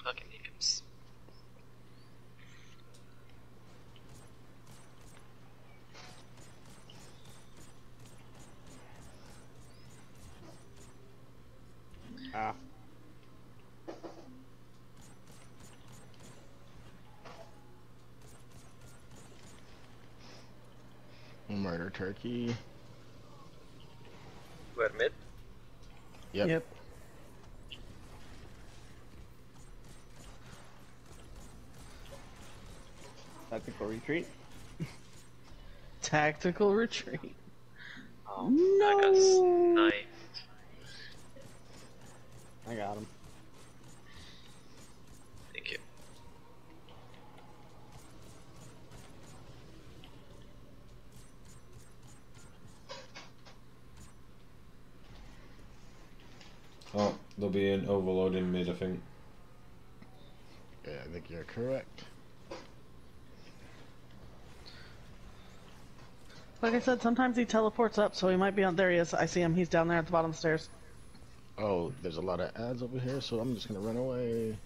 Fucking hiccups. Ah. Murder turkey. We're mid. Yep. Yep. Tactical retreat. Tactical retreat. Oh, I got No. sniped. I got him. Thank you. Oh, there'll be an overload in mid, I think. Yeah, I think you're correct. Like I said, sometimes he teleports up, so he might be on. There he is. I see him. He's down there at the bottom of the stairs. Oh, there's a lot of ads over here, so I'm just gonna run away.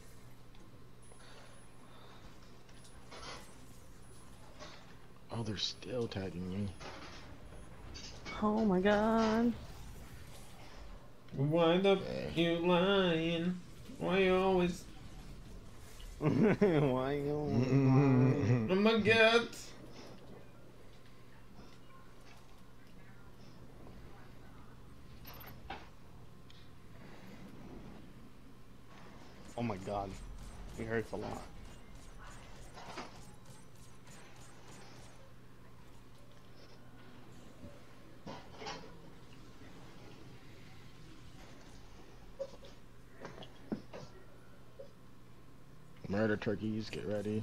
Oh, they're still tagging me. Oh my god. Why the you lying? Why you always? Why you? Oh my god! Oh my god. It hurts a lot. Murder turkeys, get ready.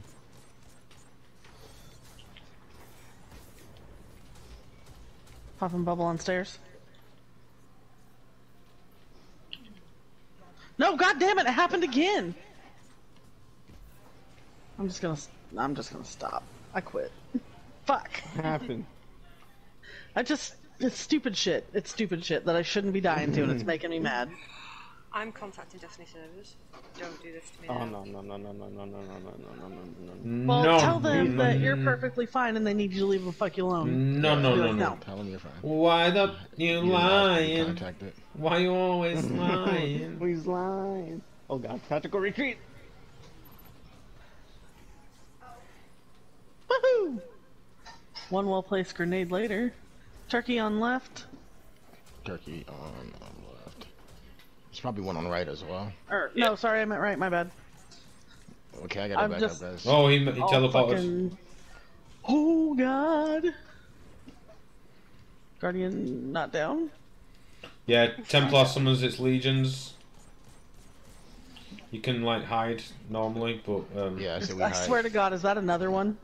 Popping bubble on stairs. No, god damn it! It happened again. I'm just gonna. I'm just gonna stop. I quit. Fuck. happened? I just. It's stupid shit. It's stupid shit that I shouldn't be dying to, and it's making me mad. I'm contacting Destiny servers. Don't do this to me. Oh now. no no no no no no no no no no no no no. Well, no, tell them no, that you're perfectly fine and they need you to leave the fuck you alone. No, no, no, like, no. Tell them you're fine. Why the you You didn't ask to be lying? Why you always lying? He's lying. Oh god, tactical retreat. Woohoo! One well placed grenade later. Turkey on left. Turkey on, on left. There's probably one on right as well. Or no, sorry, I meant right. My bad. Okay, I gotta I'm back just- up, guys. Oh, he, he teleported. fucking- Oh god. Guardian not down. Yeah, Templar summons its legions. You can like hide normally, but um, Yeah, I we I hide. swear to God, is that another one?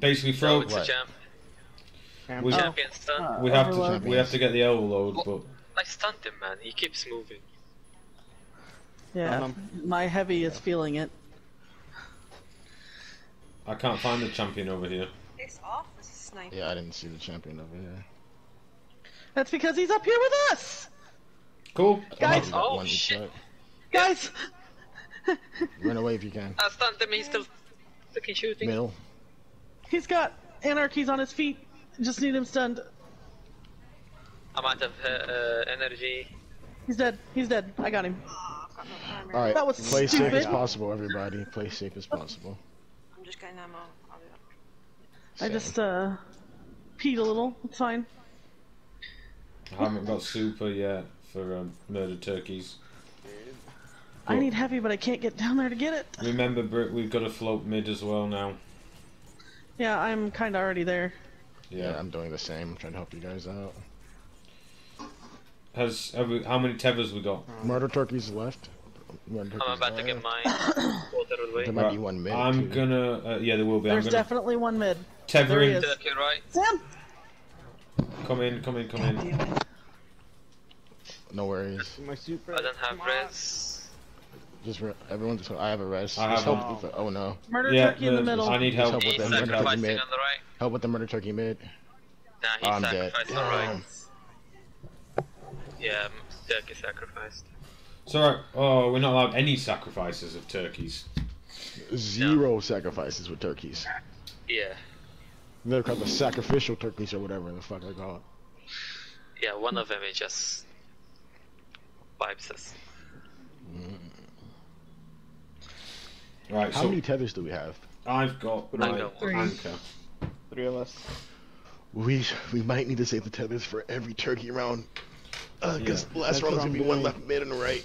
basically No, throw. it's what? a champ. We, Oh. Champion stun. Uh, we have to overload. we have to get the overload, but I stunned him, man. He keeps moving. Yeah, Um, my heavy is feeling it. I can't find the champion over here. It's off. This is sniper. Yeah, I didn't see the champion over here. That's because he's up here with us, Cool. Guys- We got Oh, one shit. side. guys. Run away if you can. I stunned him. He's still fucking shooting. Middle. He's got anarchies on his feet. Just need him stunned. I'm out of uh, uh, energy. He's dead. He's dead. I got him. I've got no primary. All right, That was play safe as possible, everybody. Play safe as possible. I'm just getting ammo. I'll be. I just uh peed a little. It's fine. I haven't got super yet for um, murder turkeys. I need heavy, but I can't get down there to get it. Remember, Brit, we've got to float mid as well now. Yeah, I'm kind of already there. Yeah, Yeah. I'm doing the same. trying to help you guys out. Has have we, how many tethers we got? Murder turkeys left. One I'm turkey's about to get left. mine. There might be one mid. I'm too. gonna. Uh, yeah, there will be. There's I'm gonna. definitely one mid. There he Tethering. Turkey right. Sam. Come in, come in, come in. No worries. My super. I don't have Come res. Just re- everyone just. I have a rest. I Just have help with the- oh no. Murder Yeah, turkey in the the- middle. I need Just help. help with the murder turkey sacrificing mid. on the right. Help with the murder turkey mid. Nah, he I'm dead. right. Yeah, um, turkey sacrificed. It's alright. Oh, we're not allowed any sacrifices of turkeys. Zero sacrifices with turkeys. Yeah, They're called the sacrificial turkeys or whatever the fuck I call it. yeah, one of them is just vibes us. Right, How so many tethers do we have? I've got I my got one. anchor. Three of us. We we might need to save the tethers for every turkey round. Uh, because Yeah. last round what there's gonna be one left mid and right.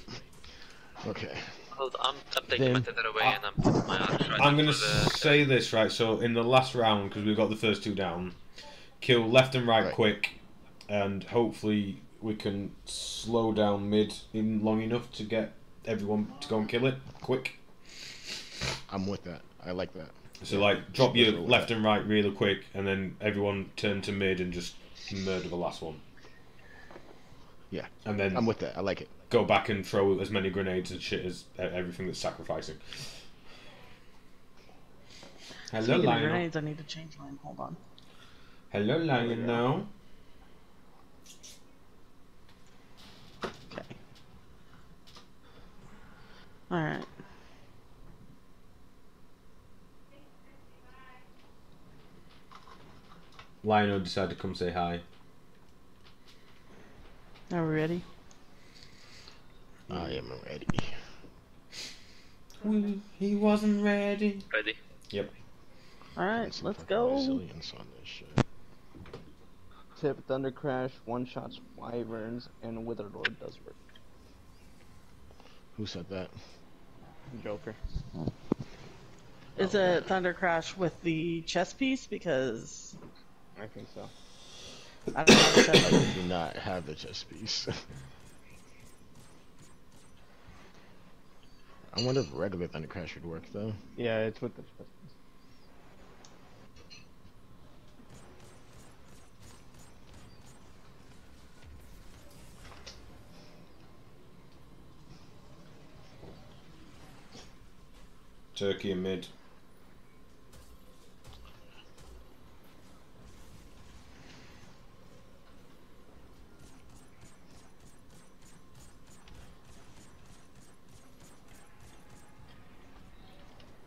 Okay. Hold, I'm, I'm taking Then- tether away and I'm putting my arch right I'm gonna to the- say this right. So in the last round, because we've got the first two down, kill left and right, Right. quick, and hopefully we can slow down mid in long enough to get everyone to go and kill it quick. I'm with that. I like that. So like drop your left that. and right really quick, and then everyone turn to mid and just murder the last one. Yeah. And then I'm with it. I like it. go back and throw as many grenades and shit as everything that's sacrificing. Hello, Speaking Lionel. grenades, I need to change mine. Hold on. Hello, Lionel. Okay. All right. Lionel decided to come say hi. Are we ready? I am ready. He wasn't ready. Ready? Yep. All right. Let's Let's go. Resilience on this shit. Tip, Thunder Crash, one shots, wyverns, and Witherhoard does work. Who said that? Joker. Is oh. it Thunder Crash with the chess piece? Because I think so. I don't have a chess I do not have the chess piece. I wonder if regular Thundercrash would work though. Yeah, it's with the chest. Piece. Turkey and mid.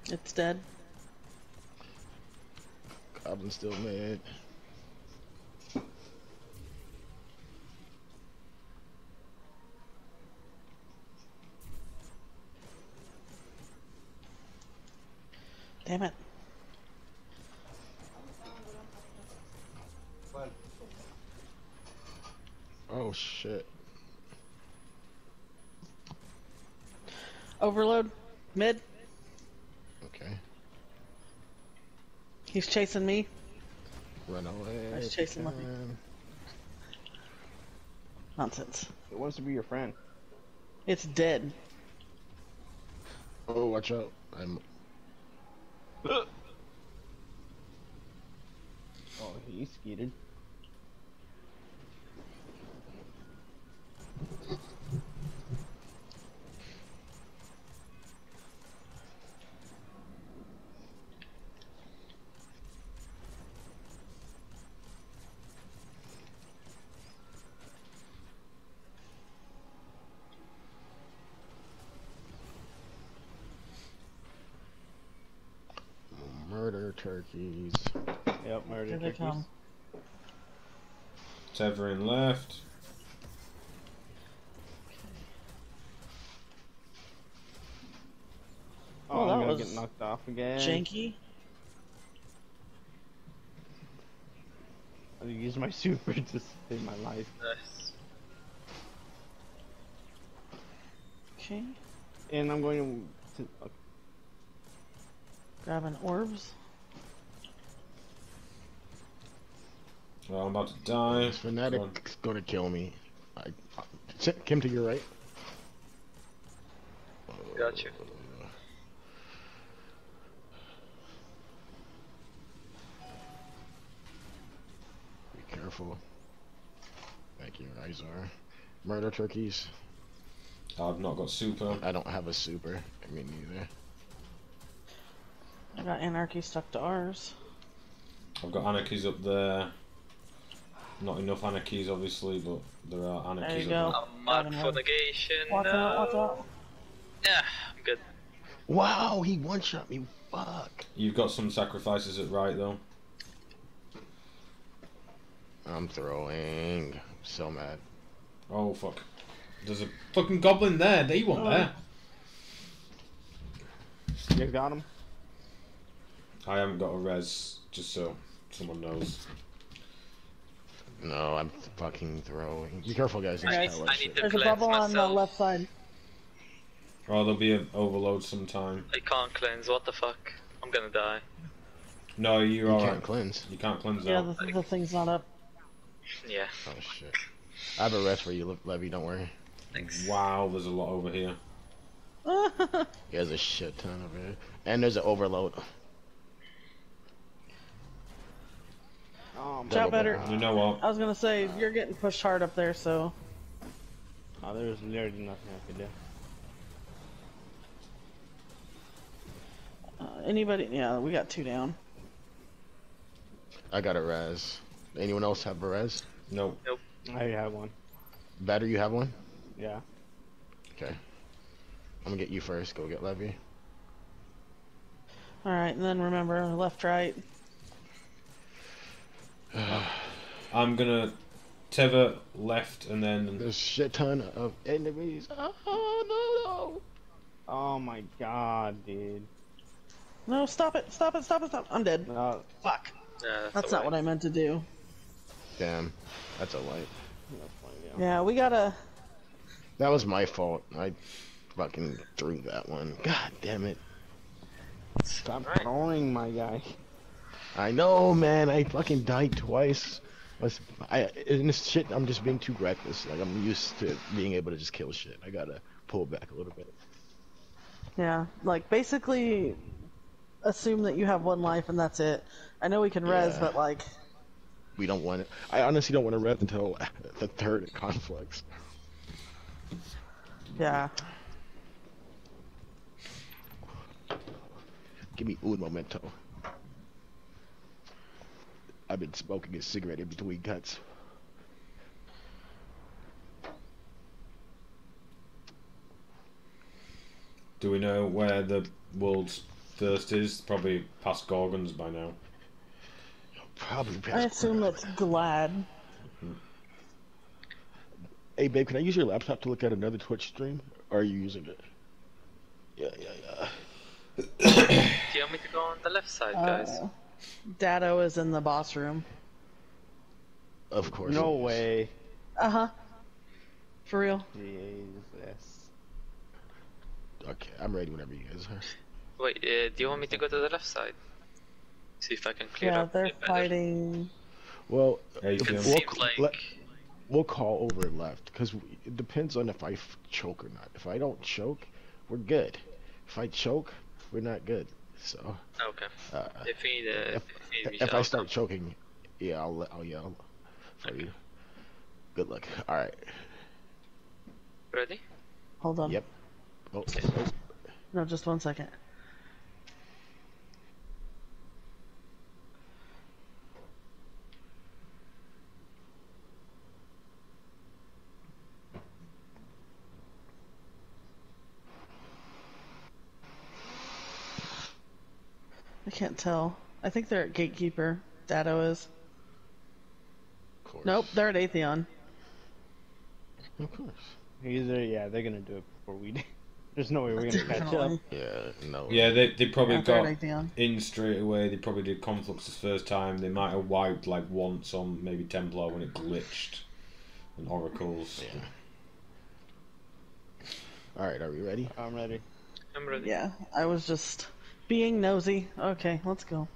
It's dead. Goblin still mid. Damn it. Oh shit. Overload. Mid. Okay. He's chasing me. Run away. I was if chasing me. Nonsense. It wants to be your friend. It's dead. Oh, watch out. I'm uh. Oh, he skeeted. murder turkeys. Yep, murder Here they turkeys. come. Tethering left. Oh, Oh, I'm gonna was get knocked off again. Janky. I use my super to save my life. Nice. Okay. And I'm going to. Okay. Grabbing orbs. Well, I'm about to die. This fanatic's gonna kill me. I, I, Kim to your right. Got you. Be careful. Thank you, Izar. Murder turkeys. I've not got super. I don't have a super. I mean, neither. I got anarchy stuck to ours. I've got anarchies up there. Not enough anarchies, obviously, but there are There you go. I'm marked for negation. Watch out, watch no. out. Yeah, I'm good. Wow, he one shot me. Fuck. You've got some sacrifices at right, though. I'm throwing. I'm so mad. Oh, fuck. There's a fucking goblin there. They want Oh. there. You got him? I haven't got a res, just so someone knows. No, I'm fucking throwing. Be careful, guys. I It's need, power I need There's a cleanse bubble on the left side. Oh, there'll be an overload sometime. I can't cleanse. What the fuck? I'm gonna die. No, you're You alright. can't cleanse. You can't cleanse Yeah, that. the, the thing's not up. Yeah. Oh shit. I have a rest for you, Le- Levi. Don't worry. Thanks. Wow, there's a lot over here. He has a shit ton over here, and there's an overload. Um, Shout better. You know what? I was gonna say you're getting pushed hard up there, so oh, there's literally nothing I can do. uh, anybody? Yeah, we got two down. I got a res. Anyone else have a res? No. I have one. Better, you have one. Yeah. Okay. I'm gonna get you first. Go get Levi. All right, and then remember left, right. I'm gonna tether left and then There's shit ton of enemies. Oh no! Oh my god, dude. No, stop it! Stop it! Stop it! Stop! I'm dead. No, Fuck. Yeah, That's not what I meant to do. Damn, that's a light. that's fine, yeah. Yeah, we gotta. That was my fault. I fucking threw that one. God damn it. Stop Right. throwing, my guy. I know, man. I fucking died twice. Was- I in this shit. I'm just being too reckless. Like I'm used to being able to just kill shit. I gotta pull back a little bit. Yeah, like basically assume that you have one life and that's it. I know we can res, Yeah. but like, We don't want it. I honestly don't want to rev until the third conflux. yeah. Give me un momento. I've been smoking a cigarette in between cuts. do we know where the world's first is? Probably past Gorgons by now. Probably. I past assume quarter. it's glad. Hey, babe, can I use your laptop to look at another Twitch stream? Or are you using it? Yeah, yeah, yeah. Do you want me to go on the left side, guys? Uh, Datto is in the boss room. Of course. No way. Uh huh. For real. Jesus. Okay, I'm ready whenever you guys are. Wait, uh, do you want me to go to the left side? See if I can clear Yeah, up. a they're fighting. Well, Hey, if we'll, like let- we'll call over left because it depends on if I f- choke or not. If I don't choke, we're good. If I choke, we're not good. So, okay. uh, If he, uh, if, if, he if I start choking, yeah, I'll let- I'll yell for you. Good luck. All right. ready? Hold on. Yep. Oh, oh, No, just one second. I can't tell. I think they're at Gatekeeper. Datto is. of course. Nope, they're at Atheon. Of course. Either, yeah, they're gonna do it before we do. There's no way we're gonna catch up. Yeah. No. Yeah, they they probably Yeah, got in straight away. They probably did Conflux the first time. They might have wiped like once on maybe Templar when it glitched, and Oracles. Yeah. All right. Are we ready? I'm ready. I'm ready. Yeah, I was just being nosy. Okay, let's go.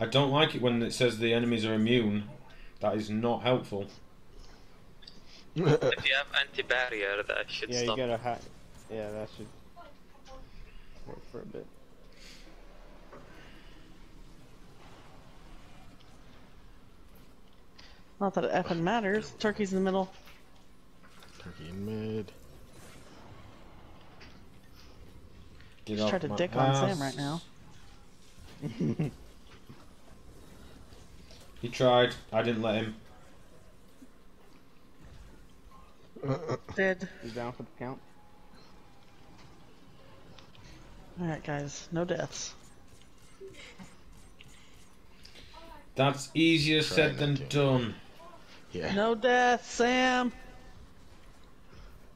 I don't like it when it says the enemies are immune. That is not helpful. if you have anti-barrier, that should yeah, stop. Yeah, you get a hat. Yeah, that should work for a bit. Not that it effing matters. Turkey's in the middle. Turkey in mid. Get Just off tried to my dick on. Sam right now. He tried. I didn't let him. Dead. He's down for the count? Alright, guys. No deaths. That's easier Try said than to. done. Yeah. No deaths, Sam!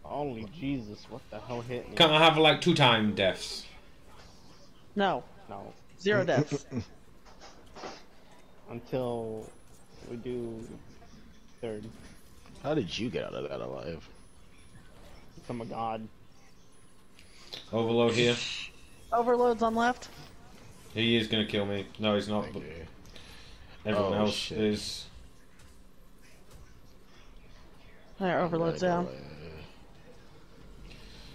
Holy Jesus, what the hell hit me? Can't I have like two time deaths? No. No. Zero deaths. Until we do third. How did you get out of that alive? I'm a god. Overload here. Overload's on left. He is gonna kill me. No, he's not. But everyone Oh, else shit. is. There, overload's Gotta go, down.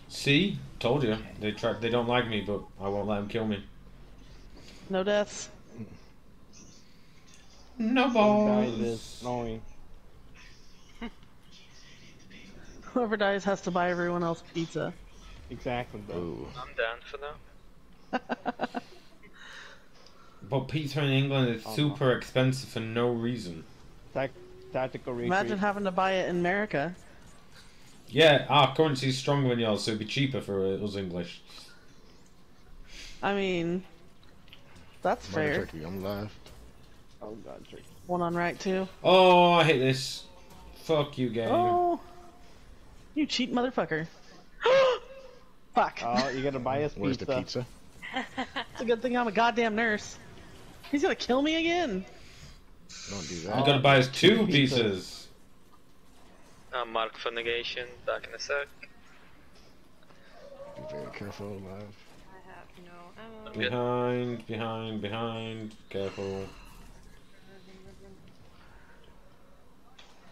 See, told you. They try. They don't like me, but I won't let them kill me. No deaths. No balls. is knowing. Whoever dies has to buy everyone else pizza. Exactly, bro. Ooh. I'm down for now. But pizza in England is Oh, super expensive for no reason. Tac- tactical retreat. Imagine having to buy it in America. Yeah, our currency is stronger than yours, so it'd be cheaper for us English. I mean, that's Murder fair. Turkey, I'm left. oh god, trick. One on right too. Oh, I hate this. Fuck you, game. Oh, you cheat motherfucker. Fuck. Oh, you gotta buy us Where's pizza. the pizza? It's a good thing I'm a goddamn nurse. He's gonna kill me again. Don't do You that. gotta buy his two pieces. pizzas. Uh, mark for negation. Back in a sec. Be very careful, live. I have no ammo. Behind, behind, behind. Careful.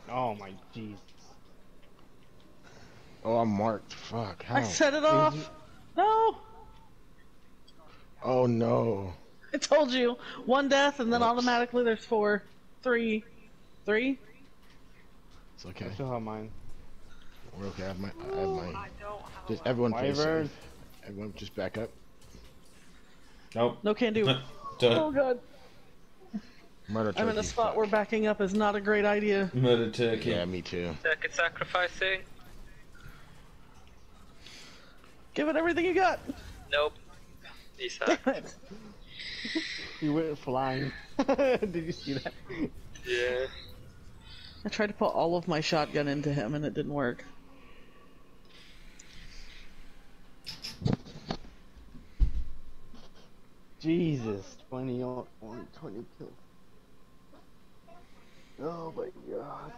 Oh my jeez. Oh, I'm marked. Fuck. How? I set it off. No, Oh no. I told you. One death, and then Whoops. automatically there's four, three, three. It's okay. I still have mine. We're okay. I have my. I have mine. I don't have Just everyone play Wyvern. Everyone just back up. Nope. No can do. Oh god, Murder. I'm in a spot fuck. where backing up is not a great idea. Murder turkey. Yeah, me too. Second sacrificing. Give it everything you got. Nope. He's Damn He went flying. Did you see that? Yeah. I tried to put all of my shotgun into him, and it didn't work. Jesus, 20 on- only 20 kills. Oh my god.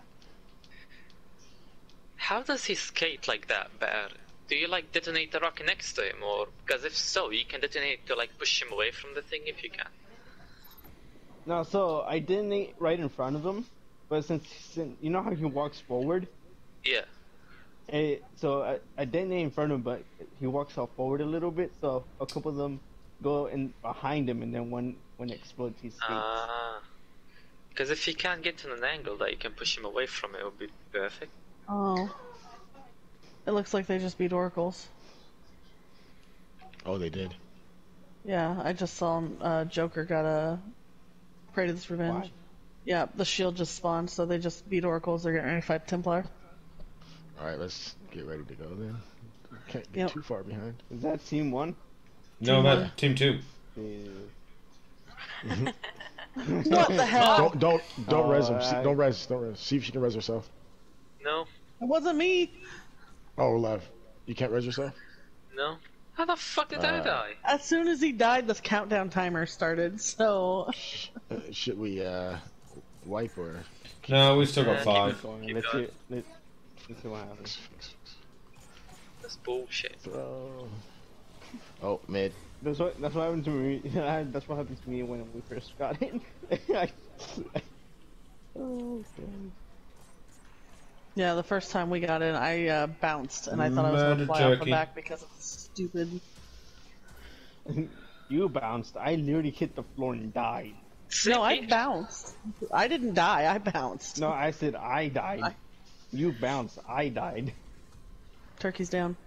How does he skate like that, Bear? Do you like detonate the rock next to him, or because if so, you can detonate to like push him away from the thing if you can. No, so I detonate right in front of him, but since, since you know how he walks forward, Yeah. eh, so I, I detonate in front of him, but he walks off forward a little bit, so a couple of them go in behind him, and then when when it explodes, he skates. Ah. Because if you can't get to an angle that you can push him away from, it would be perfect. Oh. It looks like they just beat oracles. Oh, they did. Yeah, I just saw him, uh, Joker got a Praedyth's Revenge. Why? Yeah, the shield just spawned, so they just beat oracles. They're getting ready to fight Templar. All right, let's get ready to go then. Can't get Yep. too far behind. Is that team one? No, Team that one. team two. Yeah. What the hell? Don't don't don't res him. See, don't res. Don't res. See if she can res herself. No, It wasn't me. Oh, left. You can't res yourself. no. How the fuck did I Uh, die? As soon as he died, the countdown timer started. So Uh, should we uh wipe or? No, we've still got keep five. Going. Keep Let's going. see. Let's, let's see what happens. That's bullshit. Throw. Oh, mid. That's what that's what happened to me. that's what happened to me when we first got in. Oh, God. Yeah, the first time we got in, I uh, bounced and I thought I was gonna fly off the back because of the stupid. You bounced. I literally hit the floor and died. No, I bounced. I didn't die. I bounced. No, I said I died. I- You bounced. I died. Turkey's down.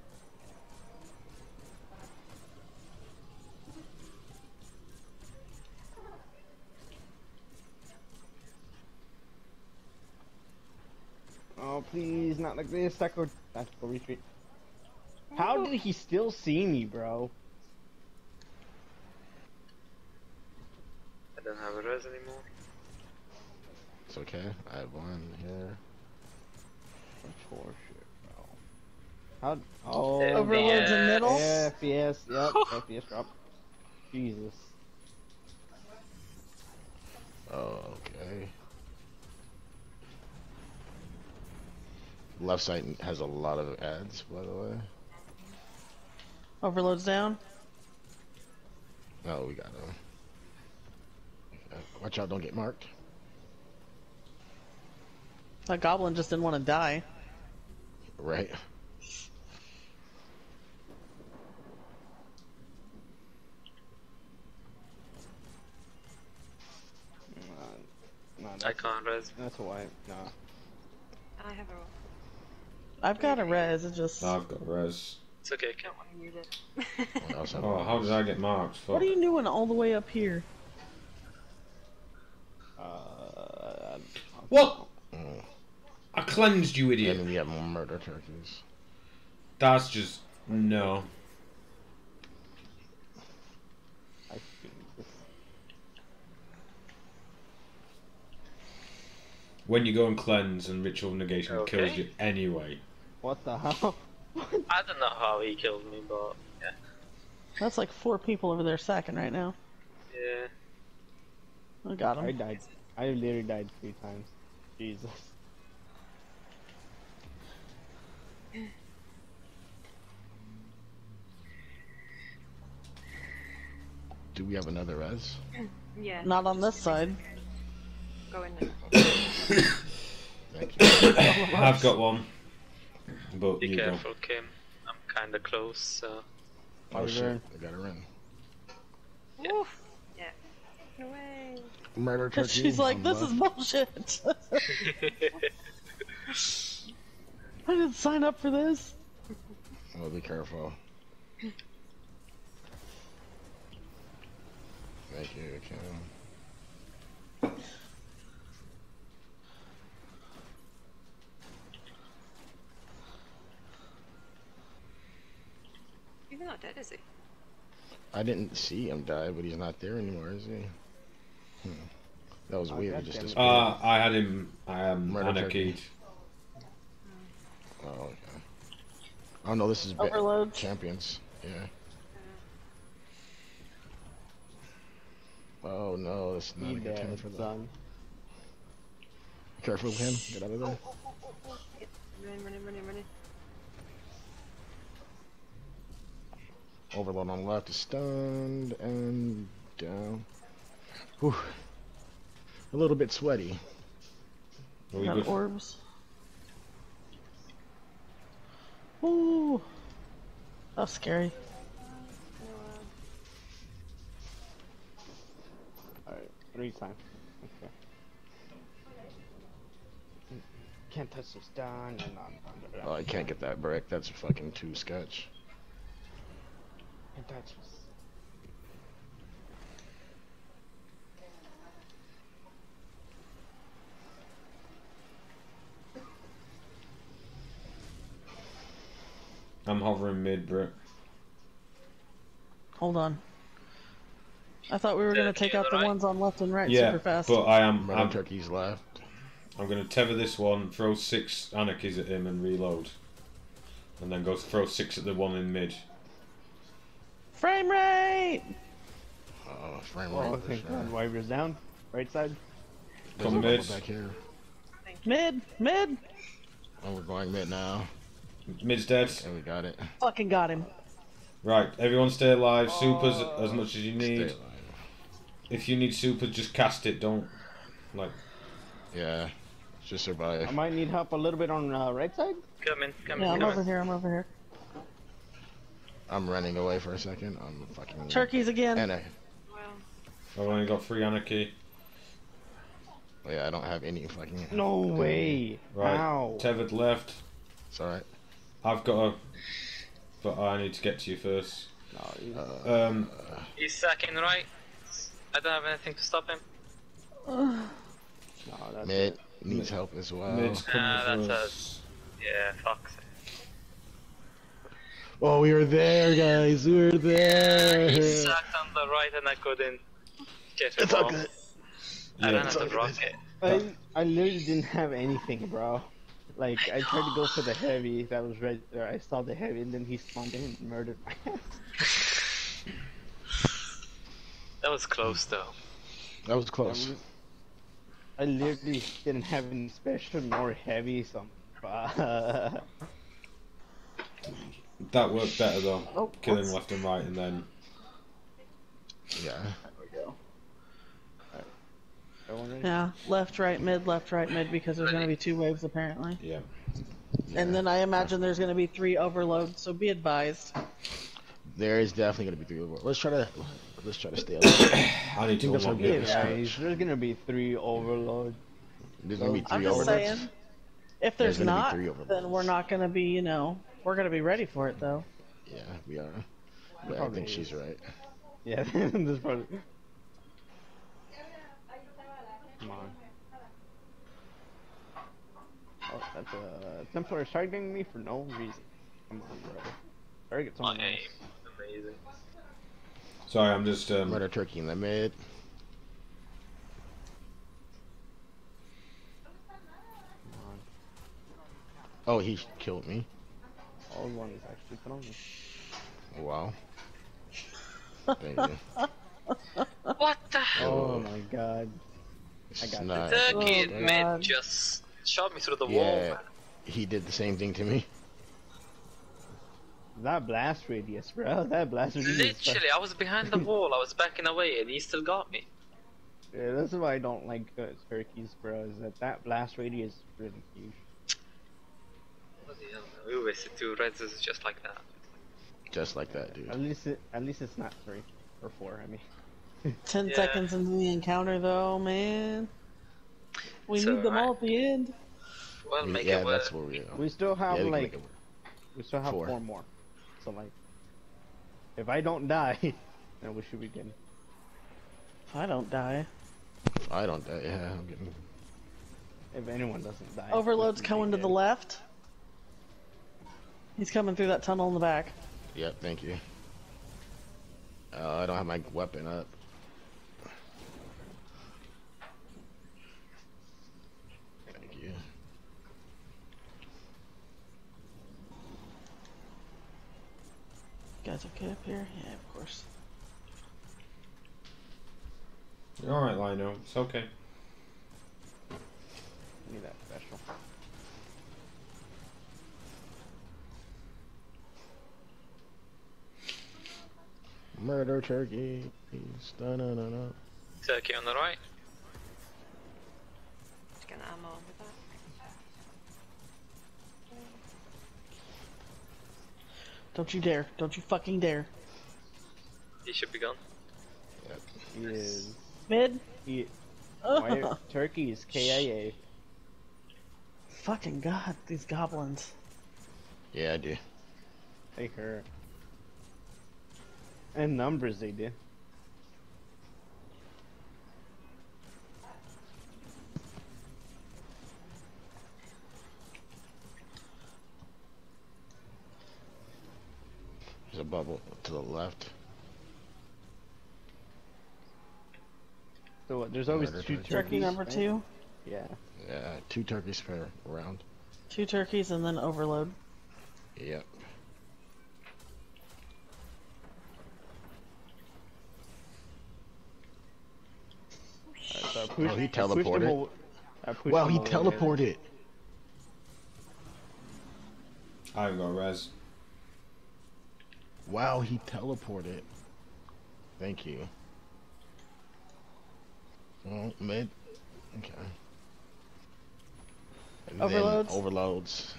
Oh, please, not like this. Tactical, tactical retreat. How did he still see me, bro? I don't have a res anymore. It's okay. I have one here. Such horseshit, bro. How? Oh, Overloads in Yeah. middle. FPS, yep, FPS drop. Jesus. Oh, okay. Left side has a lot of ads, by the way. Overloads down. Oh, we got them. Uh, watch out, don't get marked. That goblin just didn't want to die. Right. No, I that's, can't res. that's why. No. I have a. I've got a res. It just. I've got res. It's okay. I don't want to use it. What else have Oh, how did I get marked? Fuck. What are you doing all the way up here? Uh, What? Mm. I cleansed you, idiot. And we have more murder turkeys. That's just no. I think this. When you go and cleanse and ritual negation kills you anyway. What the hell? I don't know how he killed me, but yeah. That's like four people over there sacking right now. Yeah. I got him. I died. I literally died three times. Jesus. Do we have another res? Yeah. Not on this side. Go in there. I've got one. But Be you go. careful, Kim. I'm kinda close, so. Oh Over shit, there. I got her in. Woof. Yeah. No way. Murder turkey. She's like, this left. is bullshit. I didn't sign up for this. Oh, be careful. Thank you, Kim. He's not dead, is he? I didn't see him die, but he's not there anymore, is he? Hmm. That was Oh, weird. God just damn disappeared. Uh, I had him I um, Murder anarchied. oh, okay. Oh no, this is ba- Overload. champions. Yeah. Oh no, that's not Be a good time dead, for that. son. Careful with him. Get out of there. Yep. Running, running, running, running. Overload on left is stunned and down. Whew. A little bit sweaty. Are we Got orbs. Ooh. That's scary. Alright, three times. Okay. Can't touch this down. Oh, I can't get that brick. That's fucking too sketch. Can't touch this. I'm hovering mid, Brick. Hold on. I thought we were gonna take out the the ones on left and right Yeah, super fast. but I am. Murder I'm, turkeys left. I'm going to tether this one, throw six anarchies at him, and reload. And then go throw six at the one in mid. Frame rate. Oh, frame Oh, rate. for thank sure. God. Wipers down. Right side. Come mid. back here. Mid. Mid. Oh, we're going mid now. Mid's dead. Okay, we got it. Fucking got him. Right, everyone stay alive. Supers as much as you Stay need. alive. If you need super, just cast it. Don't like. Yeah. Just survive. I might need help a little bit on uh, right side. Come in, come Yeah, in, I'm come over here. I'm over here. I'm running away for a second. I'm fucking. Turkeys again. And I, Well, I've only got three anarchy. yeah, I don't have any fucking. No way. Right, How? tethered left. It's alright. I've got a, but I need to get to you first. No, Uh, Um, He's sacking right. I don't have anything to stop him. no, that's mid it. needs help as well. mid's coming Ah, that's first. Yeah, fuck. Oh, we were there, guys. We were there. He sacked on the right and I couldn't get him It's all off. good. I Yeah, ran it's out of rocket. I, I literally didn't have anything, bro. Like, I tried to go for the heavy that was right there. I saw the heavy, and then he spawned in and murdered my ass. That was close though. That was close. I literally didn't have any special nor heavy, so I'm- That worked better though. Oh, Killing what's- left and right, and then Yeah. Everyone ready? Yeah, left, right, mid, left, right, mid, because there's going to be two waves apparently. yeah. And then I imagine there's going to be three overloads, so be advised. There is definitely gonna be three over. Let's try to let's try to stay alive. I need to think that's unlock what Yeah, it. Yeah. guys, there's gonna be three overload. There's gonna be 3 I'm just saying, if There's there's, not, then we're not going to be, you know, we're going to be ready for it though. Yeah, we are. But I Probably think she's right. Yeah, this part. Come on. Oh, that's a Templar is targeting me for no reason. Come on, bro. Target My someone else. aim. Amazing. Sorry, I'm just um. Murder turkey in the mid. Oh, he killed me. All one is actually put on me. Wow. Thank you. What the hell? Oh my god. It's I got you. not. Turkey Oh, mid God. just shot me through the wall. Yeah, man. he did the same thing to me. That blast radius, bro. That blast radius. Literally, I was behind the wall. I was backing away, and he still got me. Yeah, that's why I don't like uh, turkeys, bro. Is that that blast radius is really huge. Bloody hell, man. We wasted two reds just like that. Just like that, dude. At least it, at least it's not three or four. I mean. Ten Yeah. seconds into the encounter though, man. We It's need them all alright. at the end. Well, make yeah, it work. that's where we are. We still have yeah, we like make it work. we still have four. four. more. So like, if I don't die, then we should be good. If I don't die. I don't. die. yeah, I'm getting. If anyone doesn't die. Overload's we should be coming to the left. He's coming through that tunnel in the back. Yep, thank you. Uh, I don't have my weapon up. Thank you. You guys okay up here? Yeah, of course. You're alright, Lino. It's okay. Need that special. Murder turkey. Da-na-na-na. Turkey on the right. just gonna ammo with that. Don't you dare. Don't you fucking dare. He should be gone. Yep. He is. Mid? He, why, turkey is KIA. Fucking god, these goblins. Yeah, I do. They hurt. And numbers they did. There's a bubble to the left. So what, there's always Murder two turkey. turkeys. Turkey number right? two. Yeah. Yeah, two turkeys per round. Two turkeys and then overload. Yep. Alright, so I pushed, Oh, he I pushed him teleported. over- I pushed Wow, him he teleported. I haven't got res. Wow, he teleported. Thank you. Well, mid. Okay. And Overloads? overloads.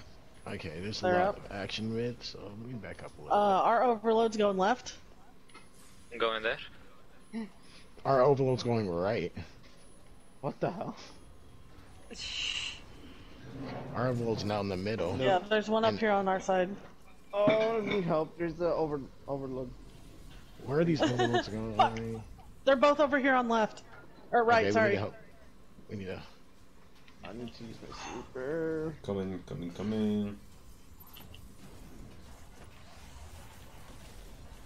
Okay, there's a They're lot up. of action mid, so let me back up a Uh, little our overload's going left. I'm going there. Our overload's going right. What the hell? Our overload's now in the middle. Yeah, there's one up And- here on our side. Oh, I need help. There's the over overload. Where are these overloads going? Fuck. They're both over here on left. Or right, Okay, We need help. We need a. I need to use my super. Coming, coming, coming.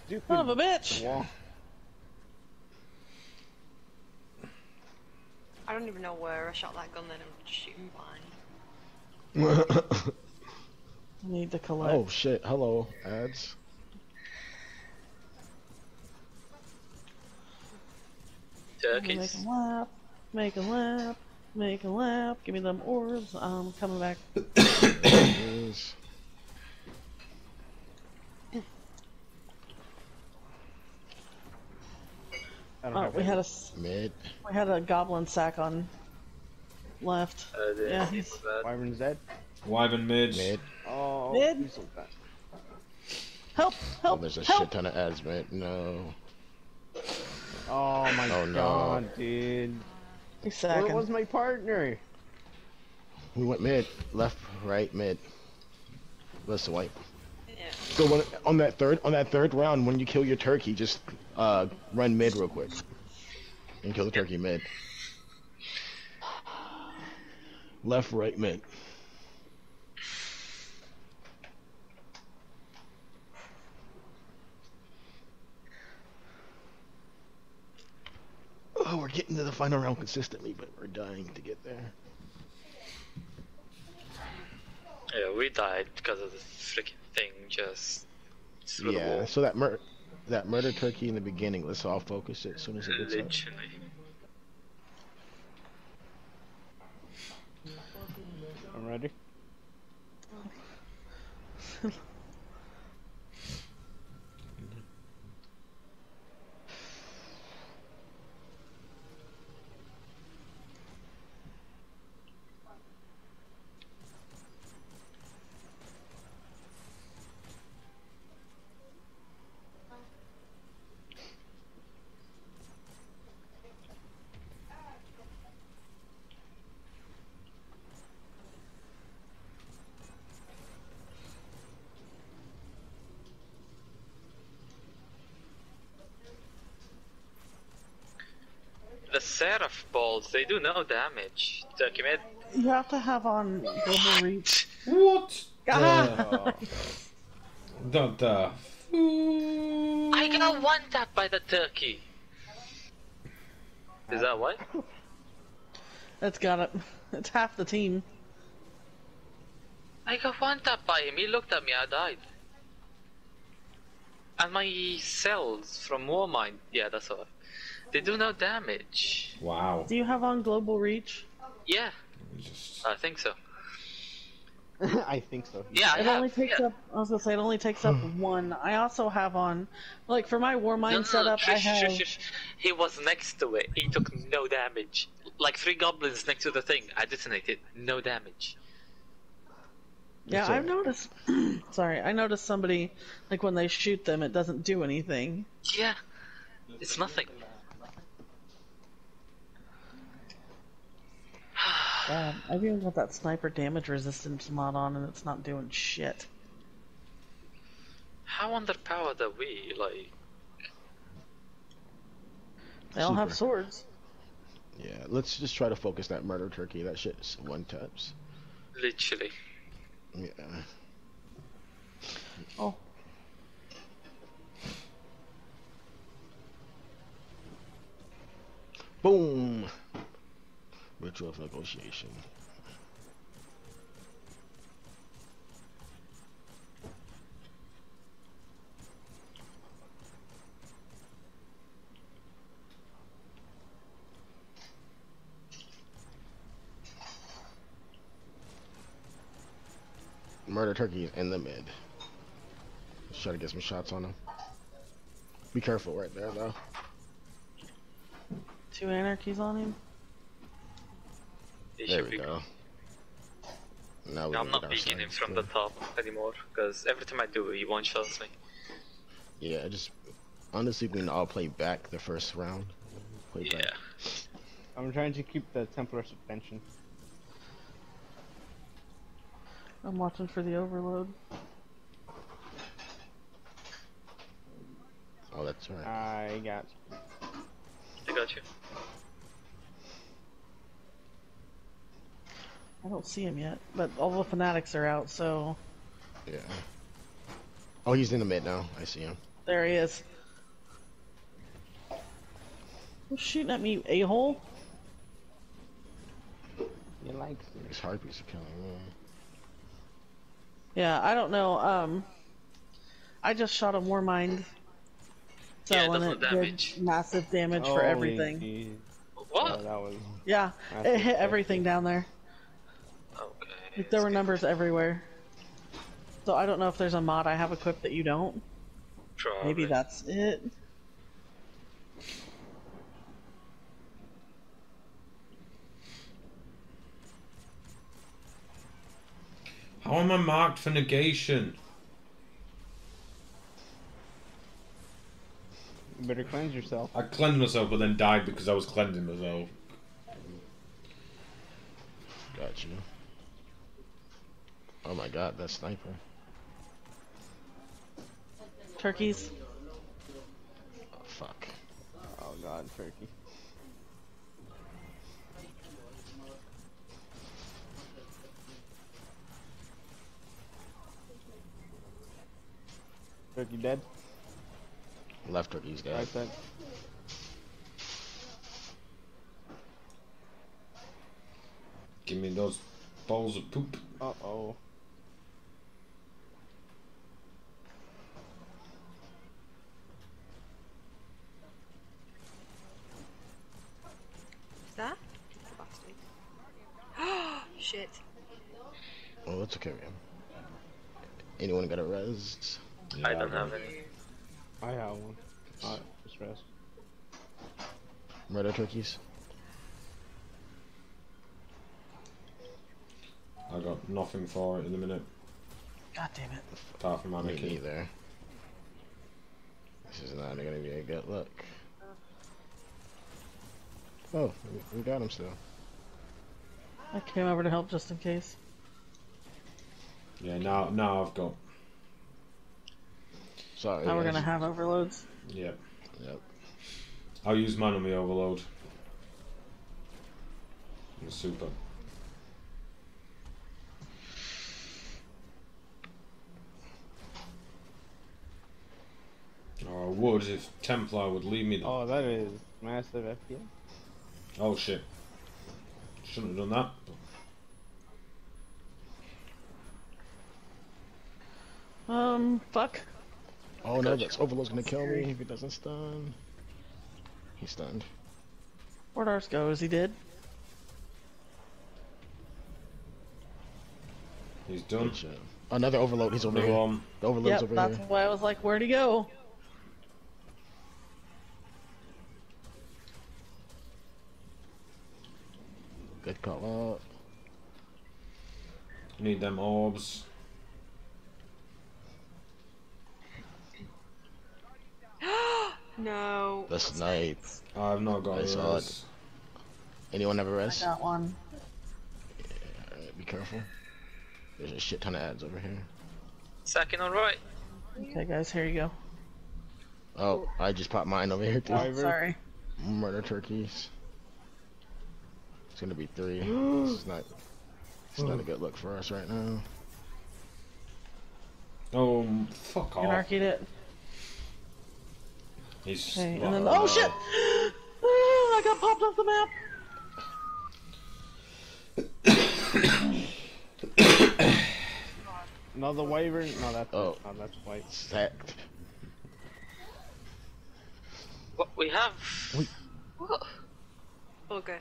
Stupid Son of a bitch! wall. I don't even know where I shot that gun then, I'm just shooting blind. I need to collect. oh shit! Hello, ads. Make Turkeys. a lap, make a lap, make a lap. Give me them orbs. I'm coming back. Is- I don't Oh, we had a s- Mid. we had a goblin sack on left. Uh, the Yeah, he's- that- Wyvern's dead. Wyvern mids. Mid. Oh, Mid? he's so bad. Help! Oh, there's a help! shit ton of ads, mid. No. Oh my Oh, no. god, dude. He's Where was my partner? We went mid, left, right, mid. Let's wipe. Yeah. So when on that third on that third round, when you kill your turkey, just uh run mid real quick, and kill the turkey mid. Left, right, mid. Oh, we're getting to the final round consistently, but we're dying to get there. Yeah, we died because of the freaking thing just Yeah, so that mur that murder turkey in the beginning, let's all focus it as soon as it gets up. Literally. I'm ready. The balls, they do no damage. Turkey mid. You have to have on global reach. What? Ah! The, the, the I got one tap by the turkey. Is that what? That's got it. It's half the team. I got one tap by him. He looked at me. I died. And my cells from Warmind, yeah, that's all. They do no damage. Wow. Do you have on global reach? Yeah, Just, I think so. I think so. Yeah, I It have. only takes yeah. up. I was gonna say it only takes up hmm. one. I also have on, like for my war No, mine no, no, setup. I shush, shush, have. shush, shush. He was next to it. He took no damage. Like three goblins next to the thing. I detonated. No damage. Yeah, That's I've noticed. sorry, I noticed somebody like when they shoot them, it doesn't do anything. Yeah. It's nothing. God, I've even got that sniper damage resistance mod on, and it's not doing shit. How underpowered are we? Like, They all have swords. Yeah, let's just try to focus that murder turkey. That shit's one taps. literally. Yeah. Oh, Boom. Ritual of negotiation. Murder turkey in the mid. Let's try to get some shots on him. Be careful right there, though. Two anarchies on him. He There we go. Now we I'm not get our him from too. the top anymore because every time I do, he one shots me. Yeah, I just honestly, we can all play back the first round. Play Yeah. back. I'm trying to keep the Templar suspension. I'm watching for the overload. Oh, that's right. I got. I got you. I don't see him yet, but all the fanatics are out, so Yeah. Oh, he's in the mid now. I see him. there he is. Who's shooting at me, a hole? He likes it. These harpies are killing me. Yeah, I don't know. Um, I just shot a Warmind. So Yeah, it and it no did damage. massive damage for Holy everything. jeez. Oh, What? that was. Yeah, That's it hit everything down there. Okay. There were numbers everywhere. So I don't know if there's a mod I have equipped that you don't. Probably. Maybe that's it. How am I marked for negation? You better cleanse yourself. I cleansed myself, but then died because I was cleansing myself. Got you. Oh my god, that sniper. Turkeys. Oh, fuck. Oh god, turkey. Turkey dead. Left turkey's dead. Right side. Give me those balls of poop. Uh oh. Is that? Bastard. Shit. Oh, that's okay, man. Anyone got a res? I don't have any. I have one. Alright, just rest. Murder turkeys? I got nothing for it in a minute, God damn it. apart from Me Anakin. neither. This is not gonna be a good look. Oh, we- we got him still. I came over to help just in case. Yeah, now now I've got. Sorry. Now we're gonna have overloads. Yep. Yep. I'll use mine on the overload. Super. Oh, I would if Templar would leave me. Oh, Oh, that is massive FPS. oh shit. Shouldn't have done that. Um, fuck. Oh no, that's Overload's gonna kill me if he doesn't stun. He's stunned. Where'd ours go? Is he dead? He's done. Good. Another Overload. He's over Another here. The Overload's Yep, over that's here. That's why I was like, where'd he go? Good call out. Need them orbs. No. The snipe. I've not got I saw. Anyone have a I res? got one. Alright, be careful. There's a shit ton of ads over here. Second on right. Okay, guys, here you go. Oh, I just popped mine over here too. Five. Driver. Sorry. Murder turkeys. It's gonna be three. it's not. It's not a good look for us right now. Oh, fuck off. Anarchied it. He's. Okay, and then oh shit! Ah, I got popped off the map. Another wyvern? No, that's Oh. no, that's white. Sacked. What we have? Wait. What? Okay.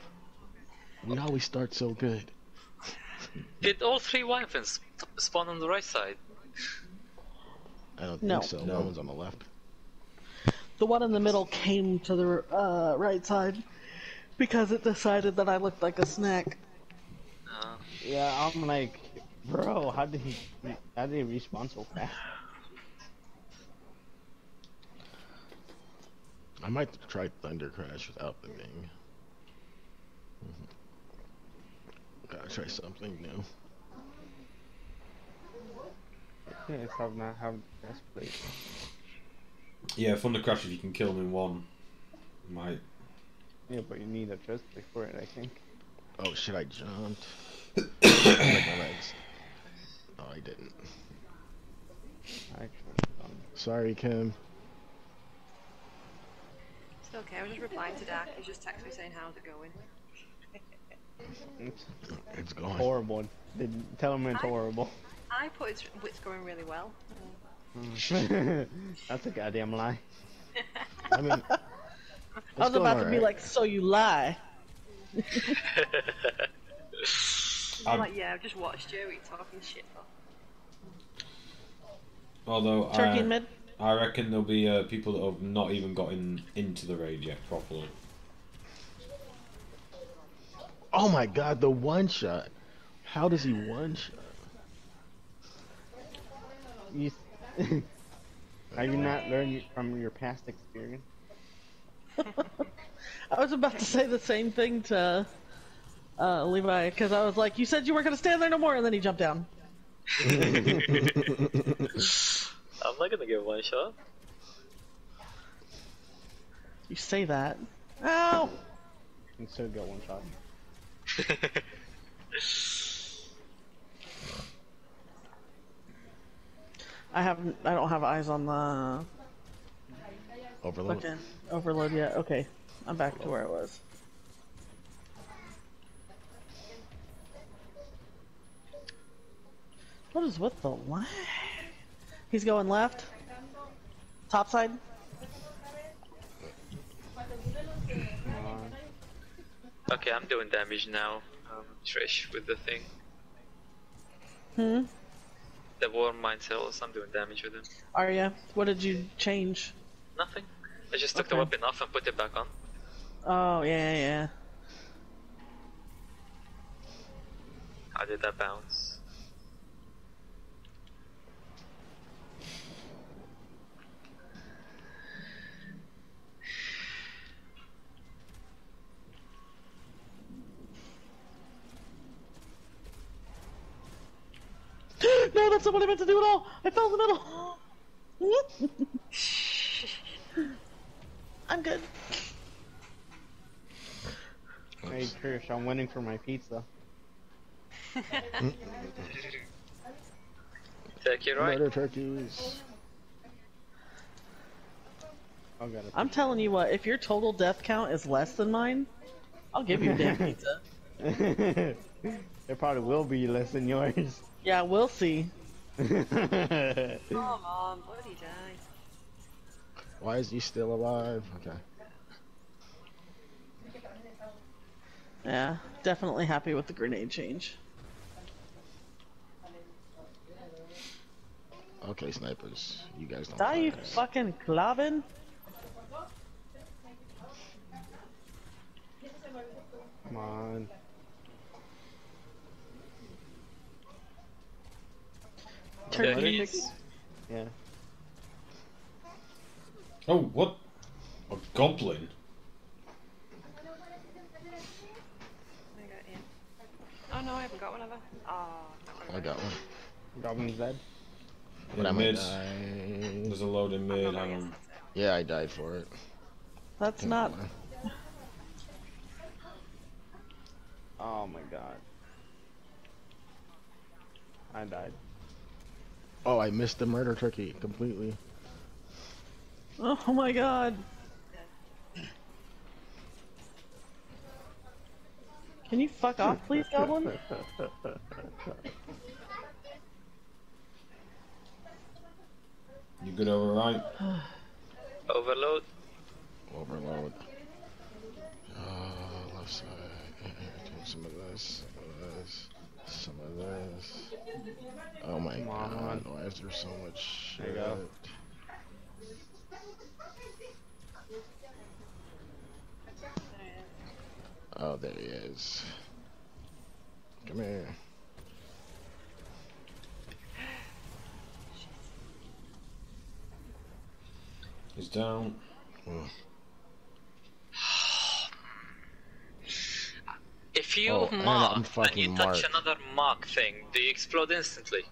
We always start so good. Did all three weapons spawn on the right side? I don't No. think so. No. One was on the left. the one in the middle came to the uh, right side because it decided that I looked like a snack. Uh, Yeah, I'm like, bro, how did he, how did he respawn so fast? I might try Thundercrash without the thing. Gotta try something new. Yeah, it's have not have best plate. Yeah, Thundercrash if you can kill him in one. Might. Yeah, but you need a chest plate for it, I think. Oh shit, I jumped. Break my legs. Oh, I didn't. Actually, um, Sorry, Kim. It's okay, I was just replying to Dak. He just texted me saying how's it going. It's It's gone. horrible. Did tell him it's I- horrible. I put it's, it's going really well. That's a goddamn lie. I mean, I was about to be like, so you lie. I'm I'm- like, yeah, I've just watched you. What you talking shit for? Although Turkey I, mid. I reckon there'll be uh, people that have not even gotten into the raid yet properly. Oh my god, the one shot. How does he one shot? You, have you not learned from your past experience? I was about to say the same thing to uh, Levi because I was like, "You said you weren't gonna stand there no more," and then he jumped down. I'm not gonna give one shot. You say that. Ow! You can still get one shot. I haven't. I don't have eyes on the Overload. fucking overload yet. Okay, I'm back to where I was. What is with the lag? He's going left. Top side. Come on. Okay, I'm doing damage now, um, Trish, with the thing. Hmm. The Warmind cells, I'm doing damage with them. Arya, what did you change? Nothing. I just took the weapon off and put it back on. Oh yeah, yeah. How did that bounce? no, that's not what I meant to do at all. I fell in the middle. I'm good. Hey, Trish, I'm winning for my pizza. Take you right. Murder turkeys. I'm telling you what, if your total death count is less than mine, I'll give you a damn pizza. it probably will be less than yours. Yeah, we'll see. Come on, bloody die. Why is he still alive? Okay. Yeah, definitely happy with the grenade change. Okay, snipers. You guys don't. Die, you us. fucking clavin. Come on. There Turkey. he. Yeah. Oh, what? A goblin? I got you. Oh no, I haven't got one, of them. Oh, I got one. Goblin's dead. But I In might mid. die. There's a load in mid. Hang on. Yeah, I died for it. That's Can't not. Oh my god. I died. Oh, I missed the murder turkey completely. Oh my god. Can you fuck off, please, Goblin? You good over right? Overload. Overload. Oh, left side. Eh, eh, Do Some of this. Some of this. Some of this. Oh my Come god, on. why is there so much shit? There you go. Oh, there he is. Come here. He's down. If you Oh, and mark and you touch marked. another mark thing, do you explode instantly?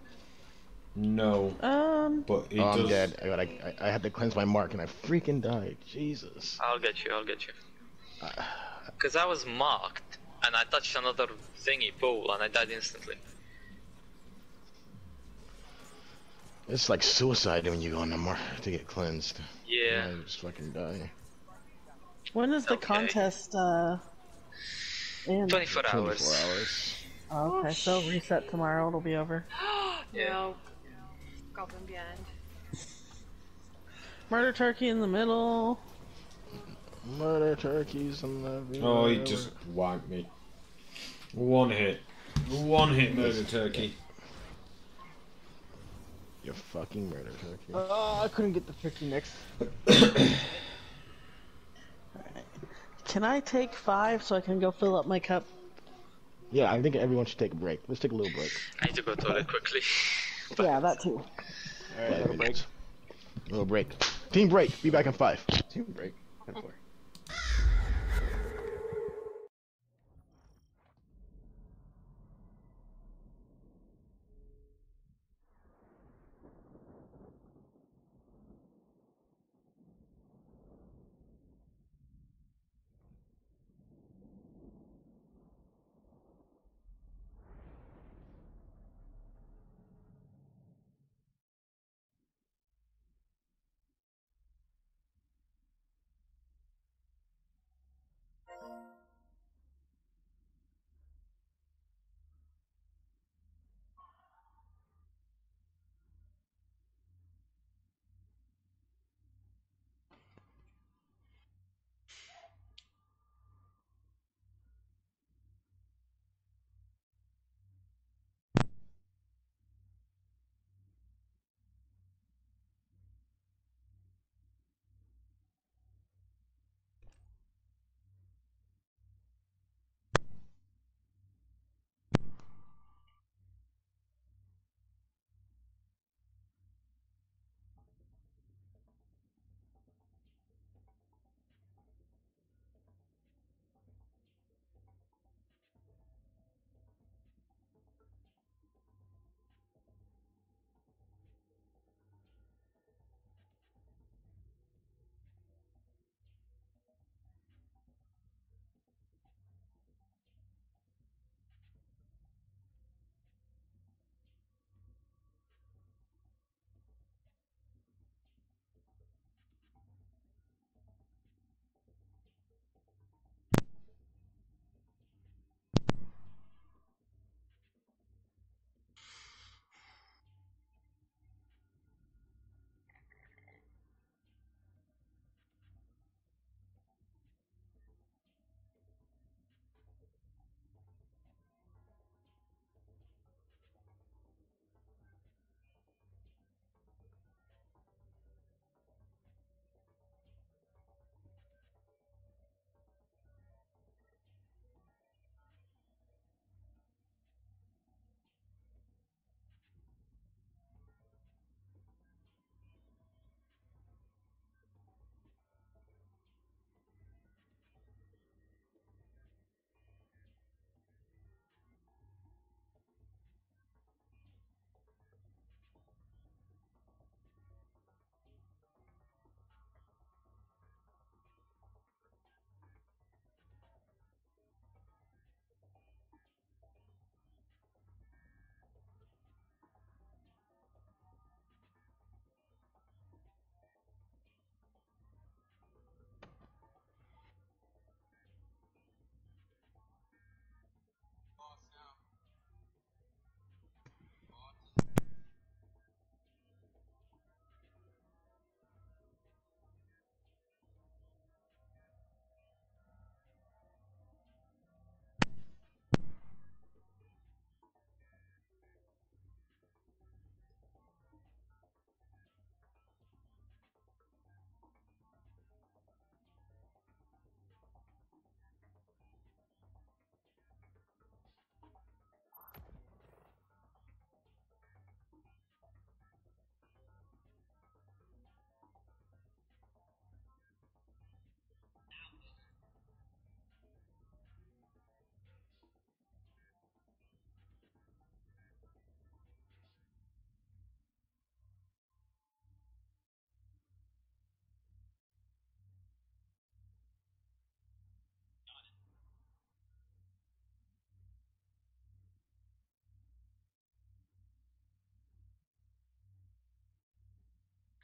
No, Um, but he oh, I'm does. dead. I, got, I, I had to cleanse my mark and I freaking died. Jesus. I'll get you, I'll get you. Uh, Because I was marked, and I touched another thingy pool, and I died instantly. It's like suicide when you go on the mark to get cleansed. Yeah. I just fucking die. when is the contest, uh, end? 24 24 hours. hours. Okay, so oh, reset tomorrow, it'll be over. Yeah. No. Goblin behind. Murder turkey in the middle. Murder turkeys and the. middle. Oh, he just wiped me. One hit. One hit murder turkey. You fucking murder turkey. Oh, I couldn't get the turkey next. Can I take five so I can go fill up my cup? Yeah, I think everyone should take a break. Let's take a little break. I need to go toilet quickly. Yeah, that too. Alright, Five little break. minutes. Little break. Team break. Be back in five. Team break. Ten four.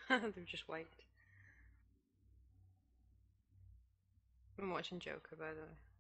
They've just white. I'm watching Joker, by the way.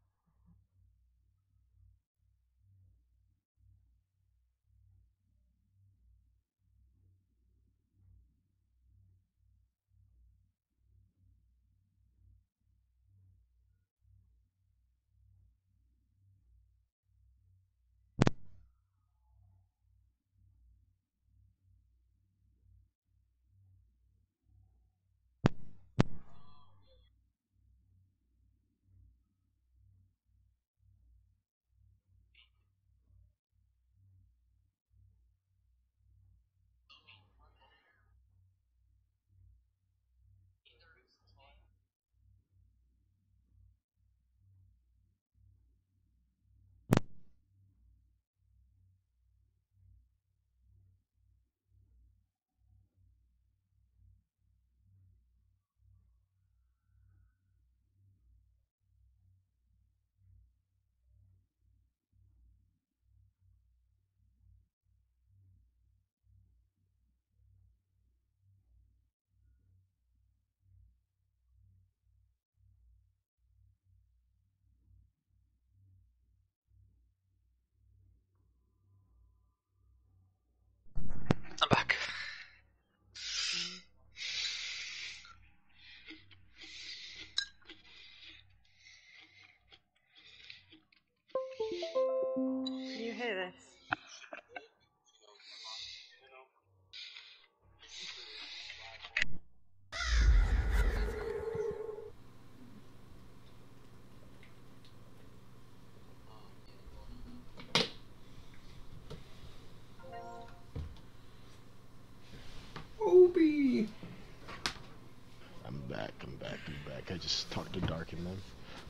Them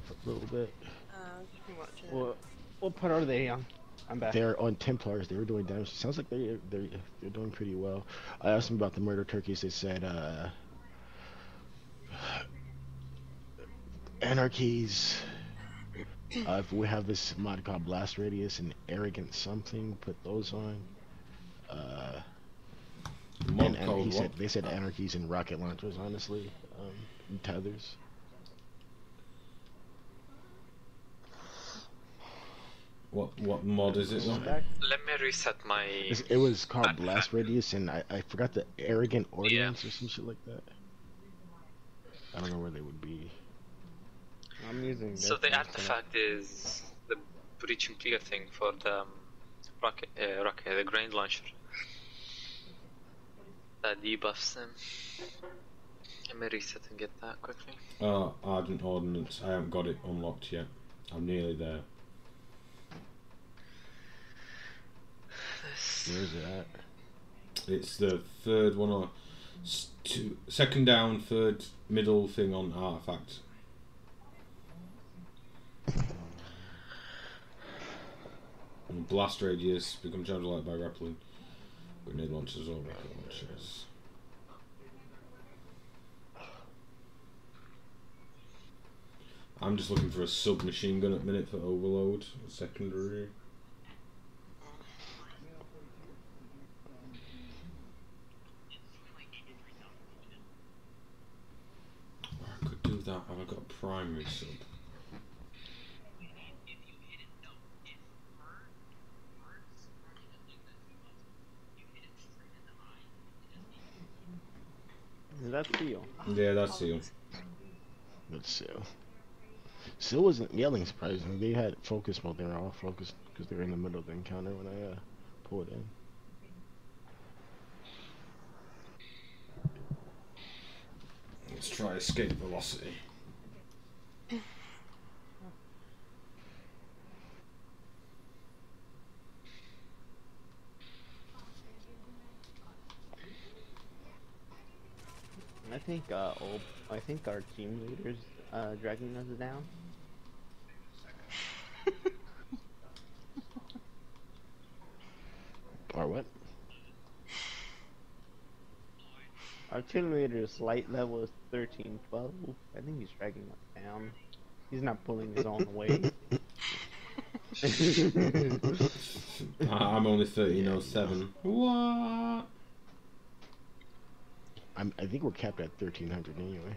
for a little bit. Uh, I've just it. What what part are they on? I'm back. They're on Templars. They were doing damage. Sounds like they they they're doing pretty well. I asked them about the murder turkeys. They said uh, anarchies. Uh, if we have this mod called Blast Radius and Arrogant something, put those on. Uh, and, and he said they said anarchies and rocket launchers. Honestly, um, and tethers. What what mod is it? I'm back. Let me reset my. It was called Blast Radius, and I, I forgot the Arrogant Ordinance Yeah. or some shit like that. I don't know where they would be. I'm using. So the one, artifact is the breach and clear thing for the um, rocket, uh, rocket, the grain launcher. That debuffs them. Let me reset and get that quickly. Uh, Ardent Ordinance. I haven't got it unlocked yet. I'm nearly there. Where is it at? It's the third one or two, second down, third middle thing on artifact. And blast radius become charged light by grappling. Grenade launchers or rocket launchers. I'm just looking for a submachine gun at minute for overload, secondary. I could do that, but I've got a primary sub. Is that Theo? Yeah, that's you. Let's see. Still wasn't yelling surprisingly. They had focus mode. They were all focused because they were in the middle of the encounter when I uh, pulled in. Let's try escape velocity. I think uh, oh, I think our team leader's uh, dragging us down. Or what? Our team leader's light level is 13, 12. I think he's dragging us down. He's not pulling his own weight. I- I'm only 1307. What? I'm, I think we're capped at 1300 anyway.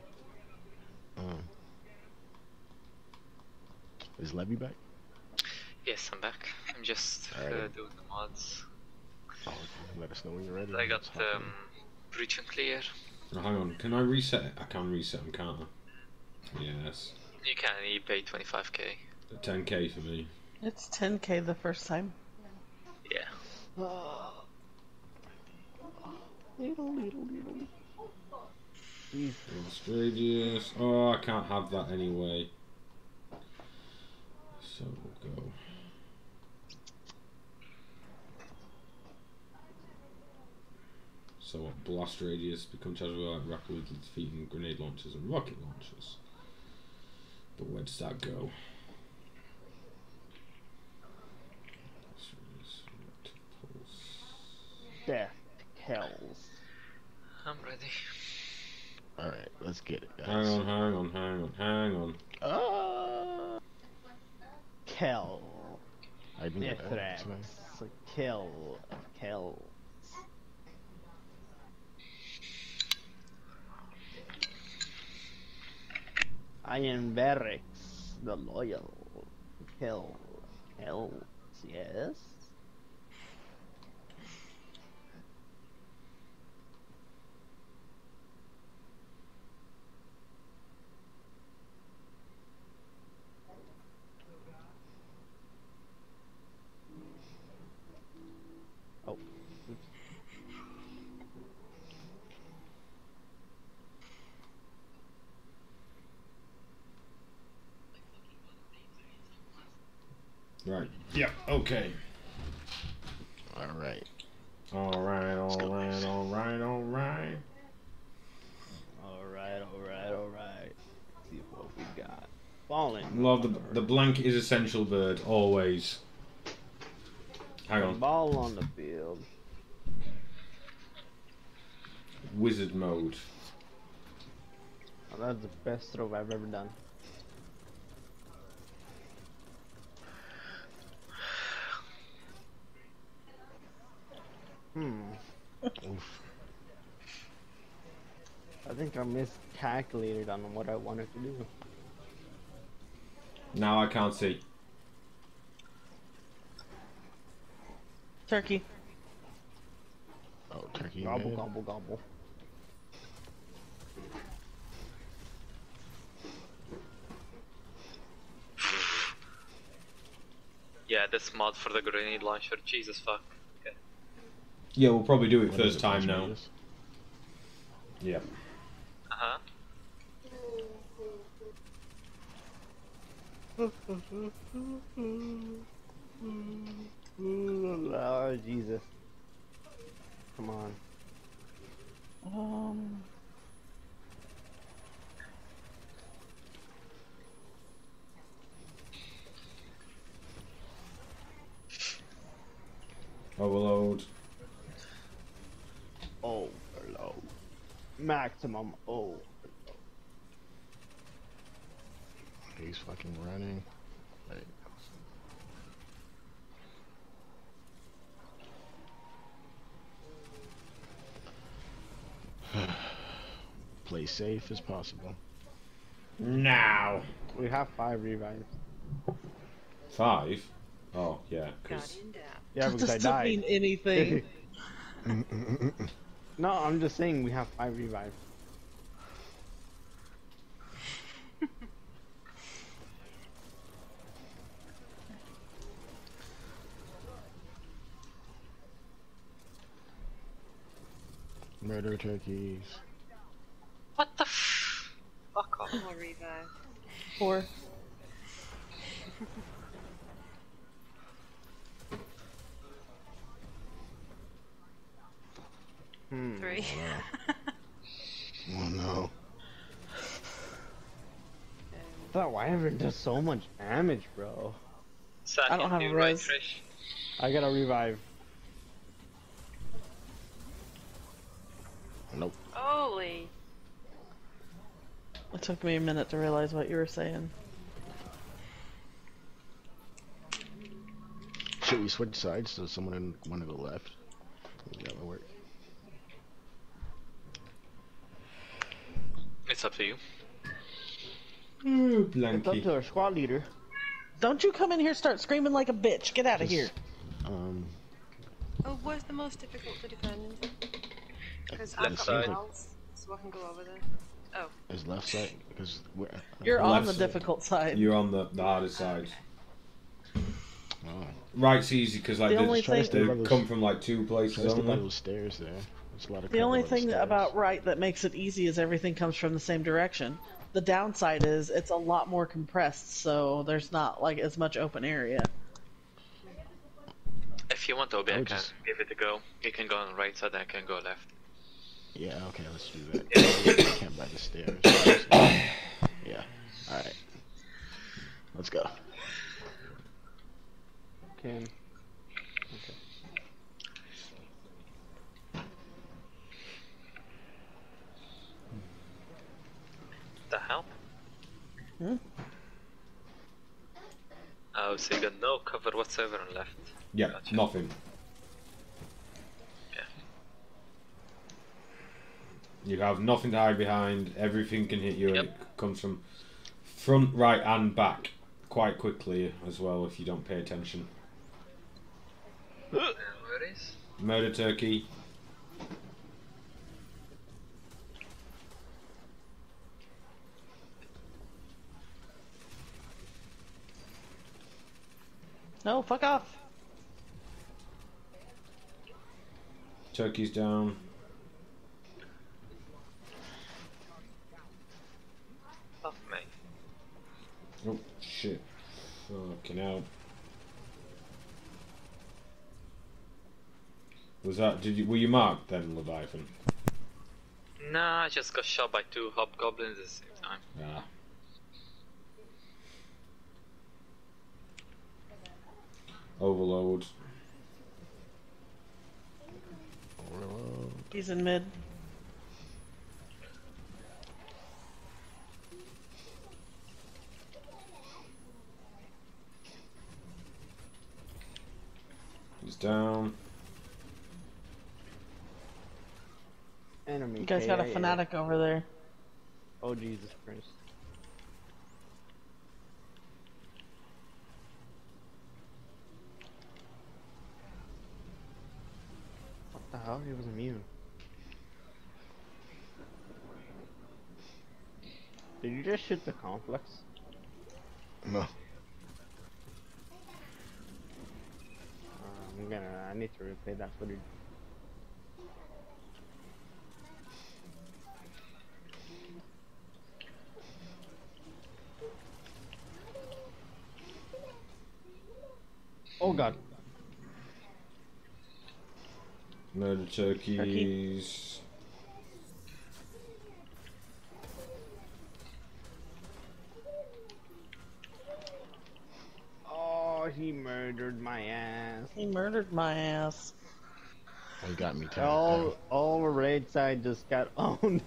Um, is Levi back? Yes, I'm back. I'm just uh, doing the mods. Oh, okay. Let us know when you're ready. I got Let's hop in. um, breach and clear. Oh, hang on, can I reset it? I can reset them, can't I? Yes. You can, you pay 25k. 10k for me. It's 10k the first time. Yeah. Little, little, little. Jeez. Australius. Oh, I can't have that anyway. So we'll go. So what? Blast radius become charged with like rapidly defeating grenade launchers and rocket launchers. But where does that go? Blast radius, pulse. Death kills. I'm ready. All right, let's get it, guys. Hang on, hang on, hang on, hang on. Uh, Kill. I didn't get that. Mithrax. Kill. Kill. Iron Barracks, the loyal. Kill. Kills, yes. Oh. oops. Right. Yep. Okay. All right. All right. All right. All right. All right. Alright, alright, alright. See what we got. Falling. Love the the blank is essential bird always. Hang on. Ball on the field. Wizard mode. Oh, that's the best throw I've ever done. Hmm. Oof. I think I miscalculated on what I wanted to do. Now I can't see. Turkey. Oh, turkey. Gobble, man. gobble, gobble. Yeah, this mod for the grenade launcher, Jesus fuck. Okay. Yeah, we'll probably do it What is first time now. Radius? Yeah. Uh huh. Oh, Jesus. Come on. Um. Overload. Overload. Maximum O. He's fucking running. Right. Play safe as possible. Now. We have five revives. Five. Oh yeah, because Yeah, that because I doesn't died. mean anything. no, I'm just saying we have five revives. Murder turkeys. What the f? Fuck off. More revive. Four. Hmm. Three. Oh no. That wyvern does so much damage, bro. So I don't have do a right, res. Trish? I gotta revive. Nope. Holy. It took me a minute to realize what you were saying. Should we switch sides so someone want to go left? Maybe that would work. It's up to you. Ooh, It's up to our squad leader. Don't you come in here start screaming like a bitch. Get out of here. Um, Oh, where's the most difficult to defend? Because Left I've got side. miles, so I can go over there. Oh, is left side because we're. Uh, You're on the side. difficult side. You're on the, the hardest side. Oh, Right's easy because like The they, only trying to thing- stay by those- come from like two places try to stay by only. those stairs there. There's a lot of The only thing stairs. about right that makes it easy is everything comes from the same direction. The downside is it's a lot more compressed, so there's not like as much open area. If you want, Obi, I I can just- give it a go. You can go on the right side, I can go left. Yeah, okay, let's do that. I can't by the stairs. yeah, alright. Let's go. Can. Okay. The hell? Hmm? Oh, so you got no cover whatsoever on left. Yeah, Gotcha. nothing. You have nothing to hide behind. Everything can hit you, Yep. and it comes from front, right, and back quite quickly as well if you don't pay attention. Uh, where is? Murder turkey. No, fuck off. Turkey's down. Fuck me. Oh shit! Fucking hell. Was that? Did you? Were you marked then, Leviathan? Nah, I just got shot by two hobgoblins at the same time. Ah. Overload. He's in mid. He's down. Enemy. You guys got a fanatic over there. Oh Jesus Christ. What the hell? He was immune. Did you just shoot the conflux? No. Uh, I'm gonna. I need to replay that footage. Oh god. Murder turkeys. Oh, he murdered my ass. He murdered my ass. He got me too. All, all the raid side just got owned.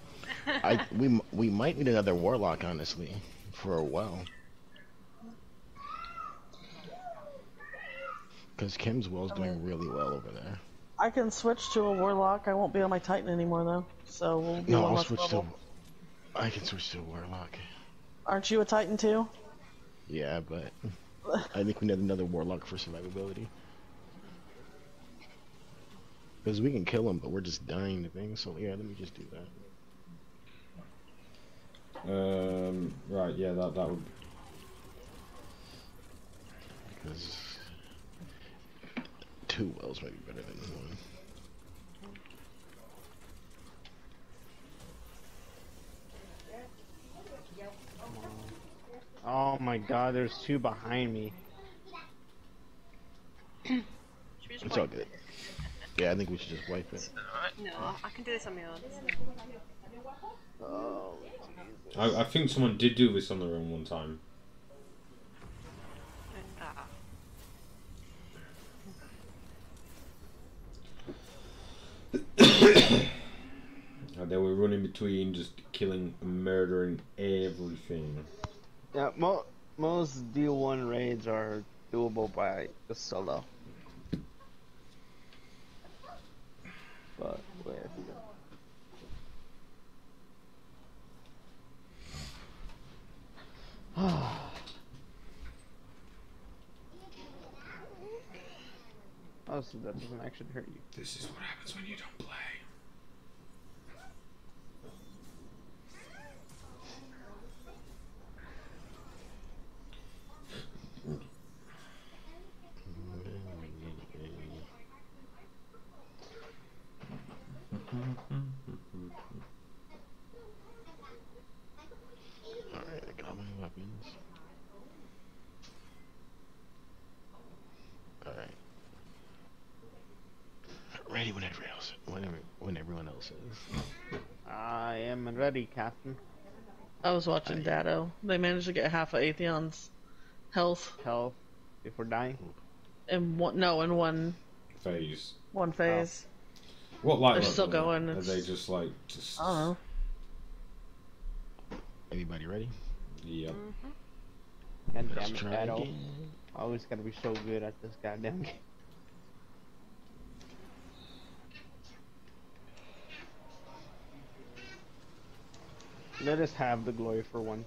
I we we might need another warlock honestly for a while. Because Kim's well's doing really well over there. I can switch to a warlock. I won't be on my titan anymore though, so we'll be No, I'll switch level. to. I can switch to a warlock. Aren't you a titan too? Yeah, but I think we need another warlock for survivability. Because we can kill him, but we're just dying to things. So yeah, let me just do that. Um. Right. Yeah. That that would. Because two wells might be better than one. Oh my god, there's two behind me. should we just It's all good. Yeah, I think we should just wipe it. No, I can do this on my own. Oh, I, I think someone did do this on their own one time. And they were running between just killing and murdering everything. Yeah, mo most D1 raids are doable by the solo. But with Oh, so that doesn't actually hurt you. This is what happens when you don't am Captain. I was watching Datto. They managed to get half of Atheon's health Health before dying. in one. No, in one Phase. one phase. Oh. What light They're still are going, Are they just like just? I don't know. Everybody ready? Yep. God Let's damn it, try Shadow. again. Always gotta be so good at this goddamn game. Let us have the glory for one.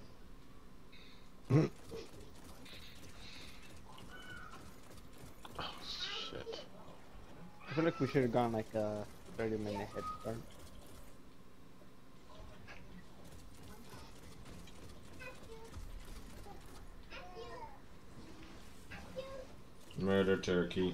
Oh shit. I feel like we should have gone like a 30 minute head start. Murder turkey.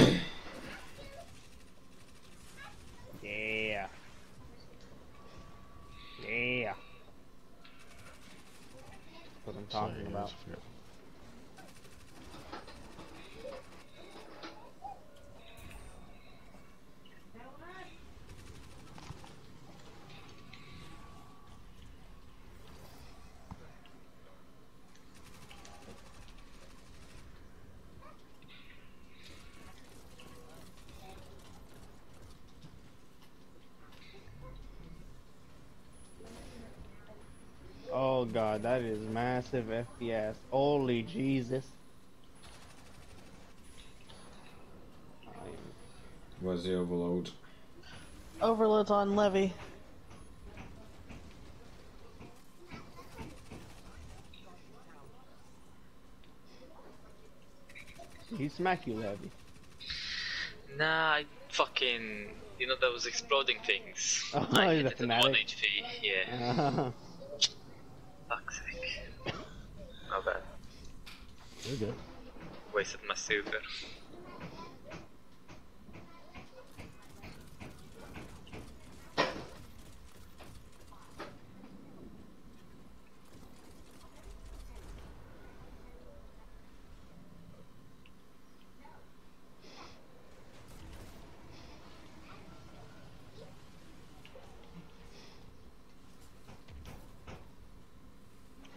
massive FPS. Holy Jesus. I'm- Where's the overload? Overload's on Levi. He smack you, Levi. Nah, I fucking. You know those exploding things? Oh, I the hit it at 1. HP, yeah. Fuck's sake. Not bad. You're good. Wasted my super.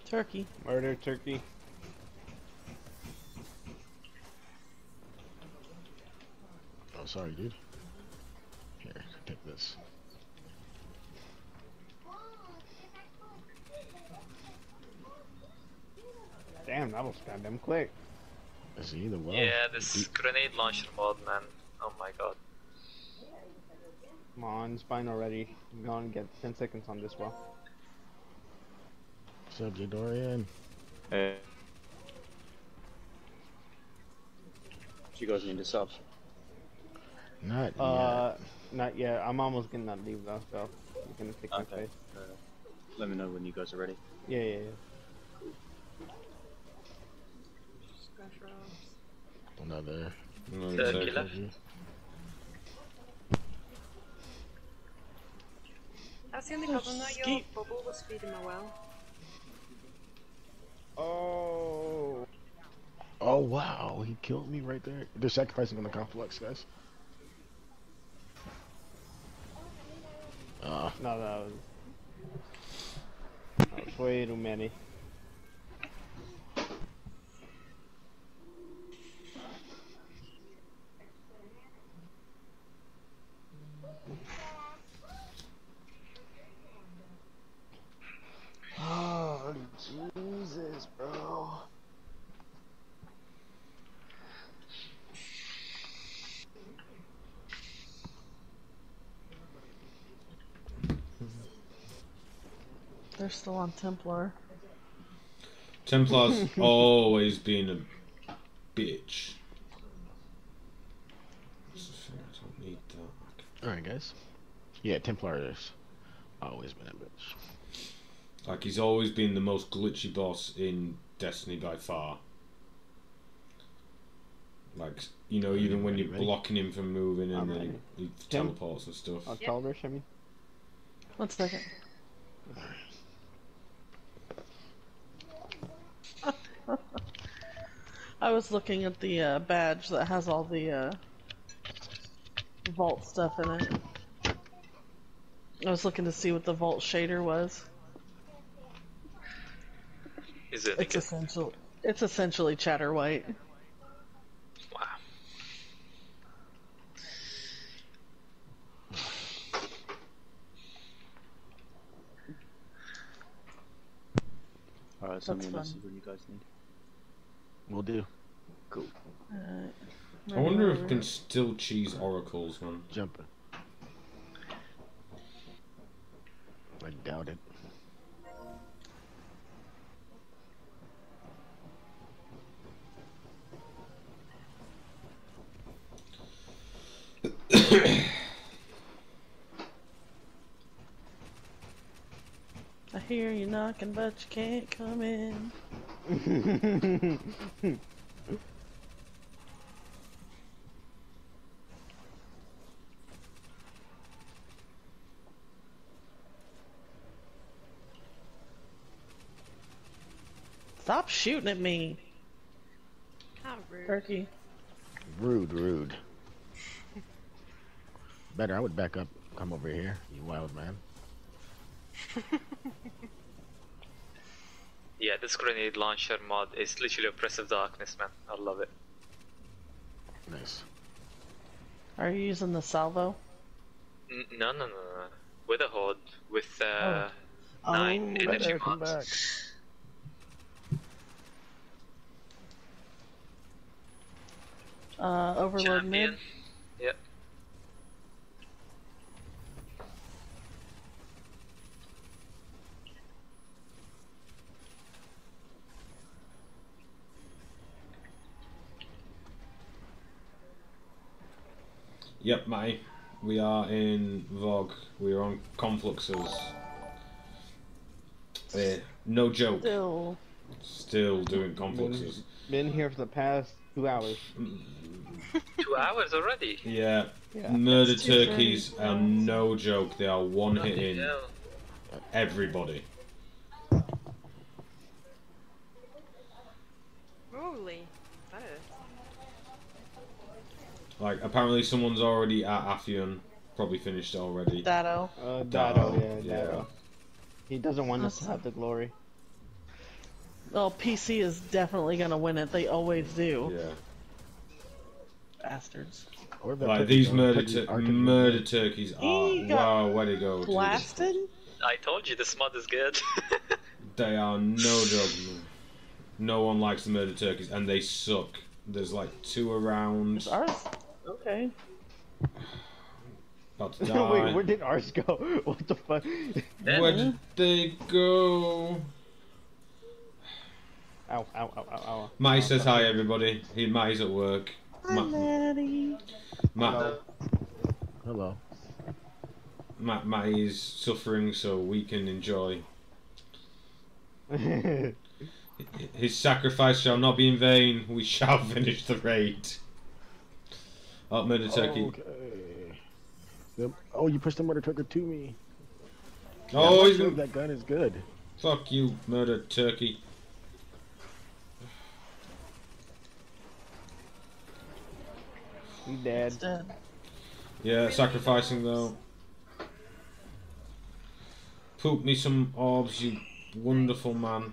Turkey. Murder turkey. Sorry, dude. Here, take this. Damn, that was goddamn quick. See the well. yeah, this grenade launcher mod, man. Oh my god. Come on, spine already. Go on, get 10 seconds on this well. What's up, J. Dorian? Hey. You guys need to sub. Not Uh, not yet. I'm almost gonna not leave though, so you're gonna take my Okay. place. Uh, let me know when you guys are ready. Yeah, yeah, yeah. Smash rolls. yet. Not there. No, Turkey it's left. okay. That's the only Oh, problem though, your bubble was feeding my well. Oh. Oh wow, he killed me right there. They're sacrificing on the conflux, guys. Uh, No, that was. Still on Templar. Templar's always been a bitch. What's the thing? I don't need that. All right, guys. Yeah, Templar has always been a bitch. Like he's always been the most glitchy boss in Destiny by far. Like you know, even when you're blocking him from moving and I'm then ready. he, he teleports and stuff. On Yep. Calibers, I mean. One second. I was looking at the uh, badge that has all the uh, vault stuff in it. I was looking to see what the vault shader was. Is it? It's essential. It's essentially chatter white. Send me a That's fun. message when you guys need. We'll do. Cool. Alright. I wonder if we can still cheese oracles, man. Jumping. I doubt it. Hear you knocking, but you can't come in. Stop shooting at me, How rude. turkey. Rude, rude. Better, I would back up. Come over here, you wild man. Yeah, this grenade launcher mod is literally oppressive darkness, man. I love it. Nice. Are you using the salvo? N- no, no, no, no. With a horde, with uh, Oh. nine Oh, energy better come mods. Uh, overload mid. Champion. Yep. Yep, Matty. We are in Vogue. We are on Confluxes. Uh, no joke. Still, Still doing Confluxes. Been here for the past two hours. Two hours already. Yeah. Yeah. Murder turkeys are no joke. They are one Bloody hitting hell. everybody. Holy. Like apparently someone's already at Atheon, probably finished already. Datto. Uh, Datto, Datto, yeah, yeah. Datto. He doesn't want us to have the glory. Well, PC is definitely gonna win it. They always do. Yeah. Bastards. Like turkey these murder tur- murder turkeys are wow. Where they go? dude. Blasted? I told you this mod is good. They are no joke. man. No one likes the murder turkeys, and they suck. There's like two around. It's ours. Okay. About to Wait, where did ours go? What the fuck? Then- Where did they go? Ow, ow, ow, ow, ow. Matty Ow, says fuck. hi, everybody. He Matty's at work. Hi, Ma- Maddie. Matt, Hello. Matt, Matty's suffering, so we can enjoy. His sacrifice shall not be in vain. We shall finish the raid. Oh, murder turkey. Okay. Yep. Oh, you pushed the murder turkey to me. Oh, I'm he's sure gonna... that gun is good. fuck you, murder turkey. He dead. Dead. Yeah, sacrificing though. Poop me some orbs, you wonderful man.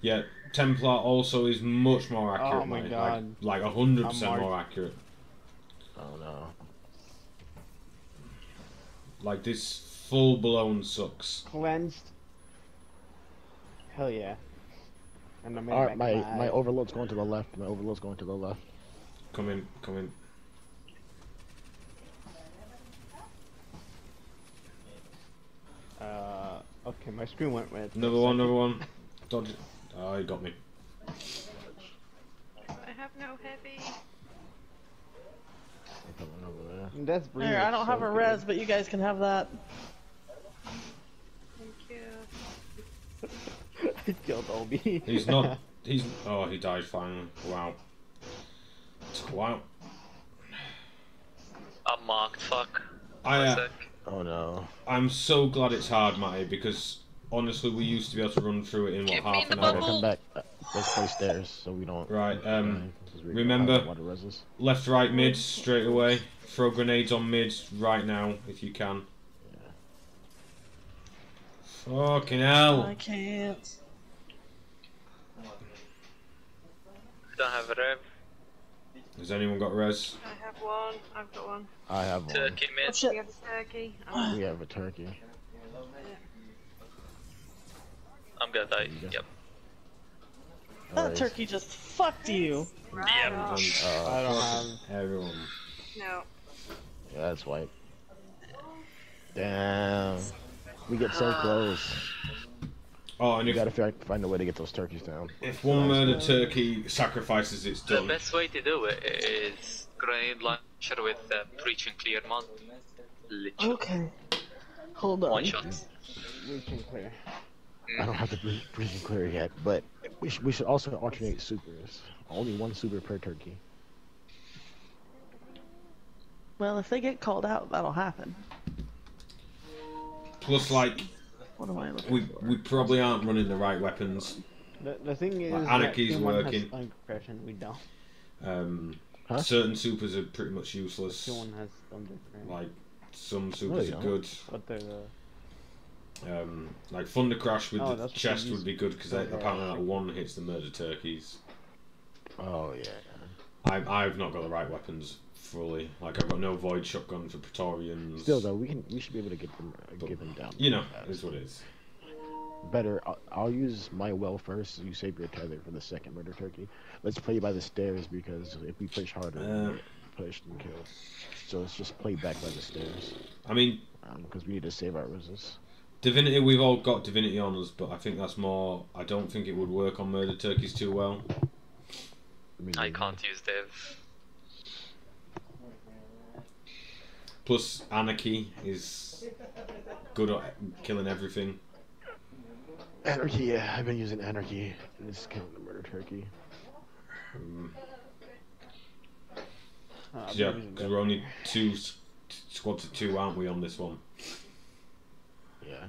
Yeah, Templar also is much more oh accurate. Oh my mate. god! Like hundred percent more accurate. Oh no! Like this full blown sucks. Cleansed. Hell yeah! And I'm All right, my my, my overload's going to the left. My overload's going to the left. Come in, come in. Uh, okay, my screen went red. Another one, another one. Dodge. Oh, he got me. I have no heavy. Put one over there. That's brilliant. There, I don't have a res, but you guys can have that. Thank you. I killed Obi. He's not. He's. Oh, he died finally. Wow. Wow. I'm marked, fuck. I. Uh, oh no. I'm so glad it's hard, Matty, because honestly, we used to be able to run through it in what Give half an hour. bubble. come back. Let's play stairs so we don't. Right. Um. die, 'cause remember- Water. Left, right, mid, straight away. Throw grenades on mid right now if you can. Fucking hell. I can't. I don't have a rev. Has anyone got res? I have one. I've got one. I have one. Turkey Oh. We have a turkey. We have a turkey. I'm gonna die. Yeah. Yep. That Alright. turkey just fucked you. Yep. Um, I don't have. everyone. no. Yeah, that's white. Damn. We get so close. Oh, and you gotta find a way to get those turkeys down. if one murder turkey sacrifices its The best way to do it is grenade launcher with uh, preaching clear mod. Literally. Okay. Hold on. One shot. Reaching clear. I don't have the bre- breathing clear yet, but we, sh- we should also alternate supers. Only one super per turkey. Well, if they get called out, that'll happen. Plus, like, What am I looking we for? we probably aren't running the right weapons. The, the thing is, Like, that anarchy's Team One has working. stun compression, we don't. Um, Huh? Certain supers are pretty much useless. Team has stun. Like, some supers they are good. But they're the. Um, like Thundercrash with Oh, the that's what they chest would be good because Yeah. apparently that one hits the murder turkeys. Oh yeah. I, I've not got the right weapons fully. Like I've got no void shotgun for Praetorians. Still though, we can we should be able to get them uh, get them down. you know, fast. is what it is. Better, I'll, I'll use my well first. You save your tether for the second murder turkey. Let's play by the stairs because if we push harder, Uh. we get pushed and killed. So let's just play back by the stairs I mean, because we need to save our resist. Divinity. We've all got Divinity on us, but I think that's more. I don't think it would work on murder turkeys too well. I can't use Dev. Plus, Anarchy is good at killing everything. Anarchy, yeah, I've been using anarchy and it's killing the murder turkey. Um, yeah, because we're only two squads of two, aren't we, on this one? Yeah.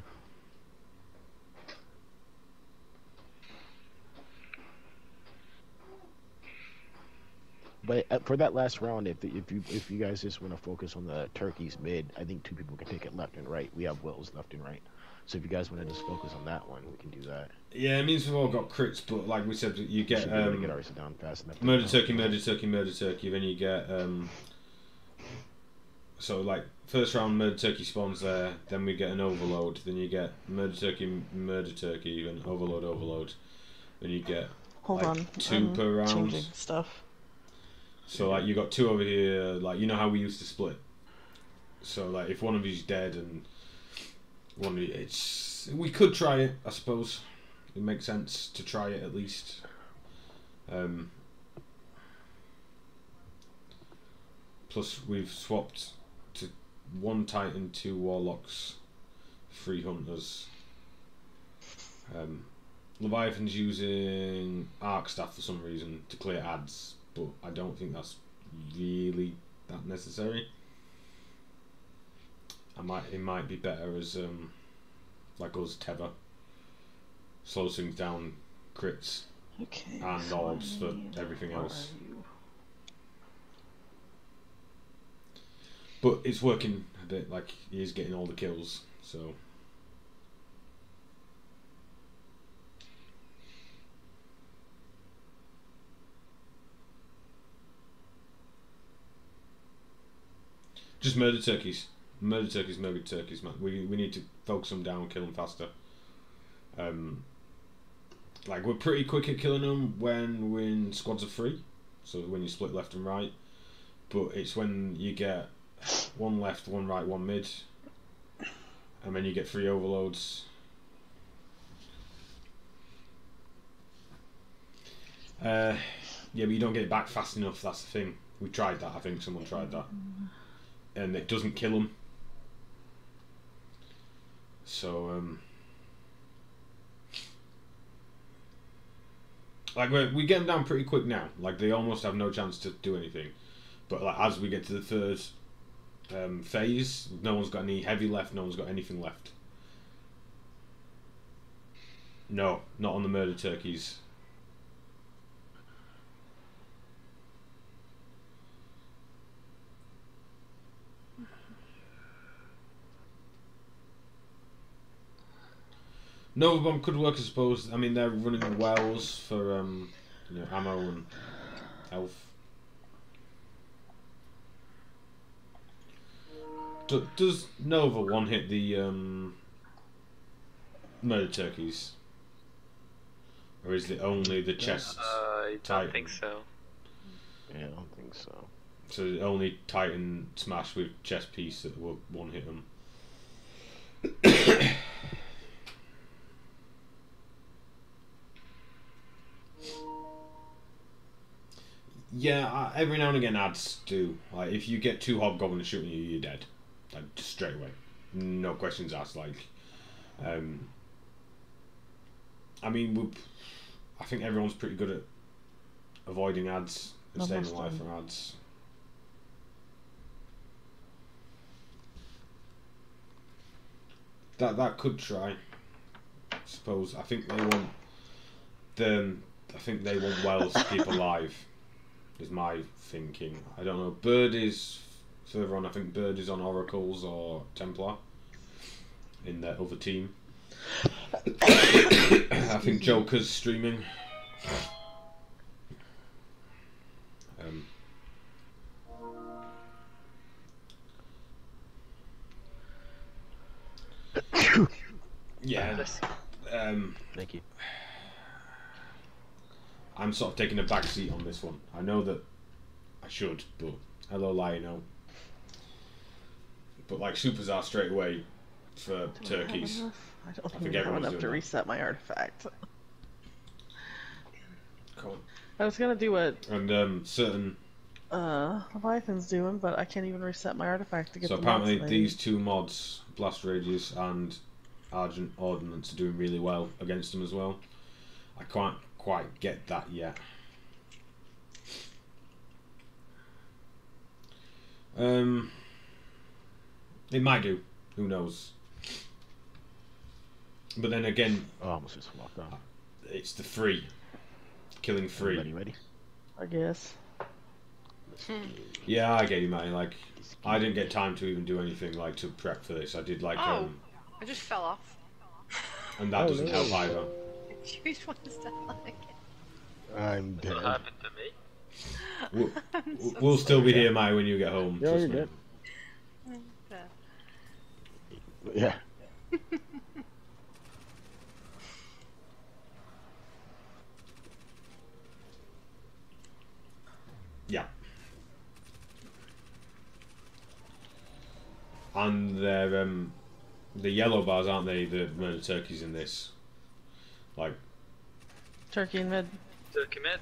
But uh, for that last round, if the, if you if you guys just want to focus on the turkeys mid, I think two people can take it left and right. We have wills left and right. So if you guys want to just focus on that one, we can do that. Yeah, it means we've all got crits, but like we said, you We get should be able to um, get ours down fast enough. murder turkey, murder turkey, murder turkey. Then you get um, so like first round murder turkey spawns there. Then we get an overload. Then you get murder turkey, murder turkey, then overload, overload. Then you get Hold like on. two I'm per round. Stuff. so like you got two over here. Like you know how we used to split. So like if one of you's dead and one of you, it's we could try it. I suppose it makes sense to try it at least. Um, plus we've swapped one titan, two warlocks, three hunters. Um, Leviathan's using arc staff for some reason to clear ads, but I don't think that's really that necessary. I might it might be better as um like us tether. Slows things down, crits, Okay. and orbs for everything else. are you? But it's working a bit. Like he is getting all the kills, so. Just murder turkeys. Murder turkeys, murder turkeys, man. We, we need to focus them down, kill them faster. Um, like, we're pretty quick at killing them when we're in squads of three. So when you split left and right. But it's when you get one left, one right, one mid, and then you get three overloads. Uh, yeah, but you don't get it back fast enough. That's the thing. We tried that. I think someone tried that, and it doesn't kill them. So, um, like we we get them down pretty quick now. Like they almost have no chance to do anything. But like as we get to the third um, phase, no one's got any heavy left. No one's got anything left. No, not on the murder turkeys. Nova Bomb could work, I suppose. I mean, they're running wells for um, you know, ammo and health. Do, does Nova one hit the um, murder turkeys, or is it only the chests? Uh, I don't Titan. think so. Yeah, I don't think so. So only Titan smash with chest piece that will one hit them. yeah, uh, every now and again ads do. Like if you get two hobgoblins shooting you, you're dead. Like just straight away, no questions asked. Like, um, I mean, we I think everyone's pretty good at avoiding ads and staying alive from ads. That that could try. I suppose. I think they want the. I think they want wells to keep alive. Is my thinking. I don't know. Bird is further on. I think Bird is on Oracles or Templar. In their other team. I think Joker's streaming. Um, yeah. Um, Thank you. I'm sort of taking a back seat on this one. I know that I should, but hello, Lionel. But like supers are straight away for turkeys. I don't think think I have enough to that. reset my artifact. Cool. I was gonna do it. And um, certain. uh, Leviathan's doing, but I can't even reset my artifact to get So the apparently mods these two mods, Blast Rages and Argent Ordnance, are doing really well against them as well. I can't quite get that yet. Um, it might do. Who knows? But then again, Oh, I almost just walked off. it's the free, killing free. Everybody ready? I guess. Yeah, I get you, man. Like, I didn't get time to even do anything like to prep for this. I did like, Oh. um, I just fell off. and that Oh, doesn't no. help either. Which one is that like? I'm dead. What happened to me? We'll, so we'll still be here, Maya, when you get home. Yeah, you're me. dead. Yeah. Yeah. Yeah. And they're um, the yellow bars, aren't they? The murder turkeys in this. Like, Turkey and mid. Turkey mid.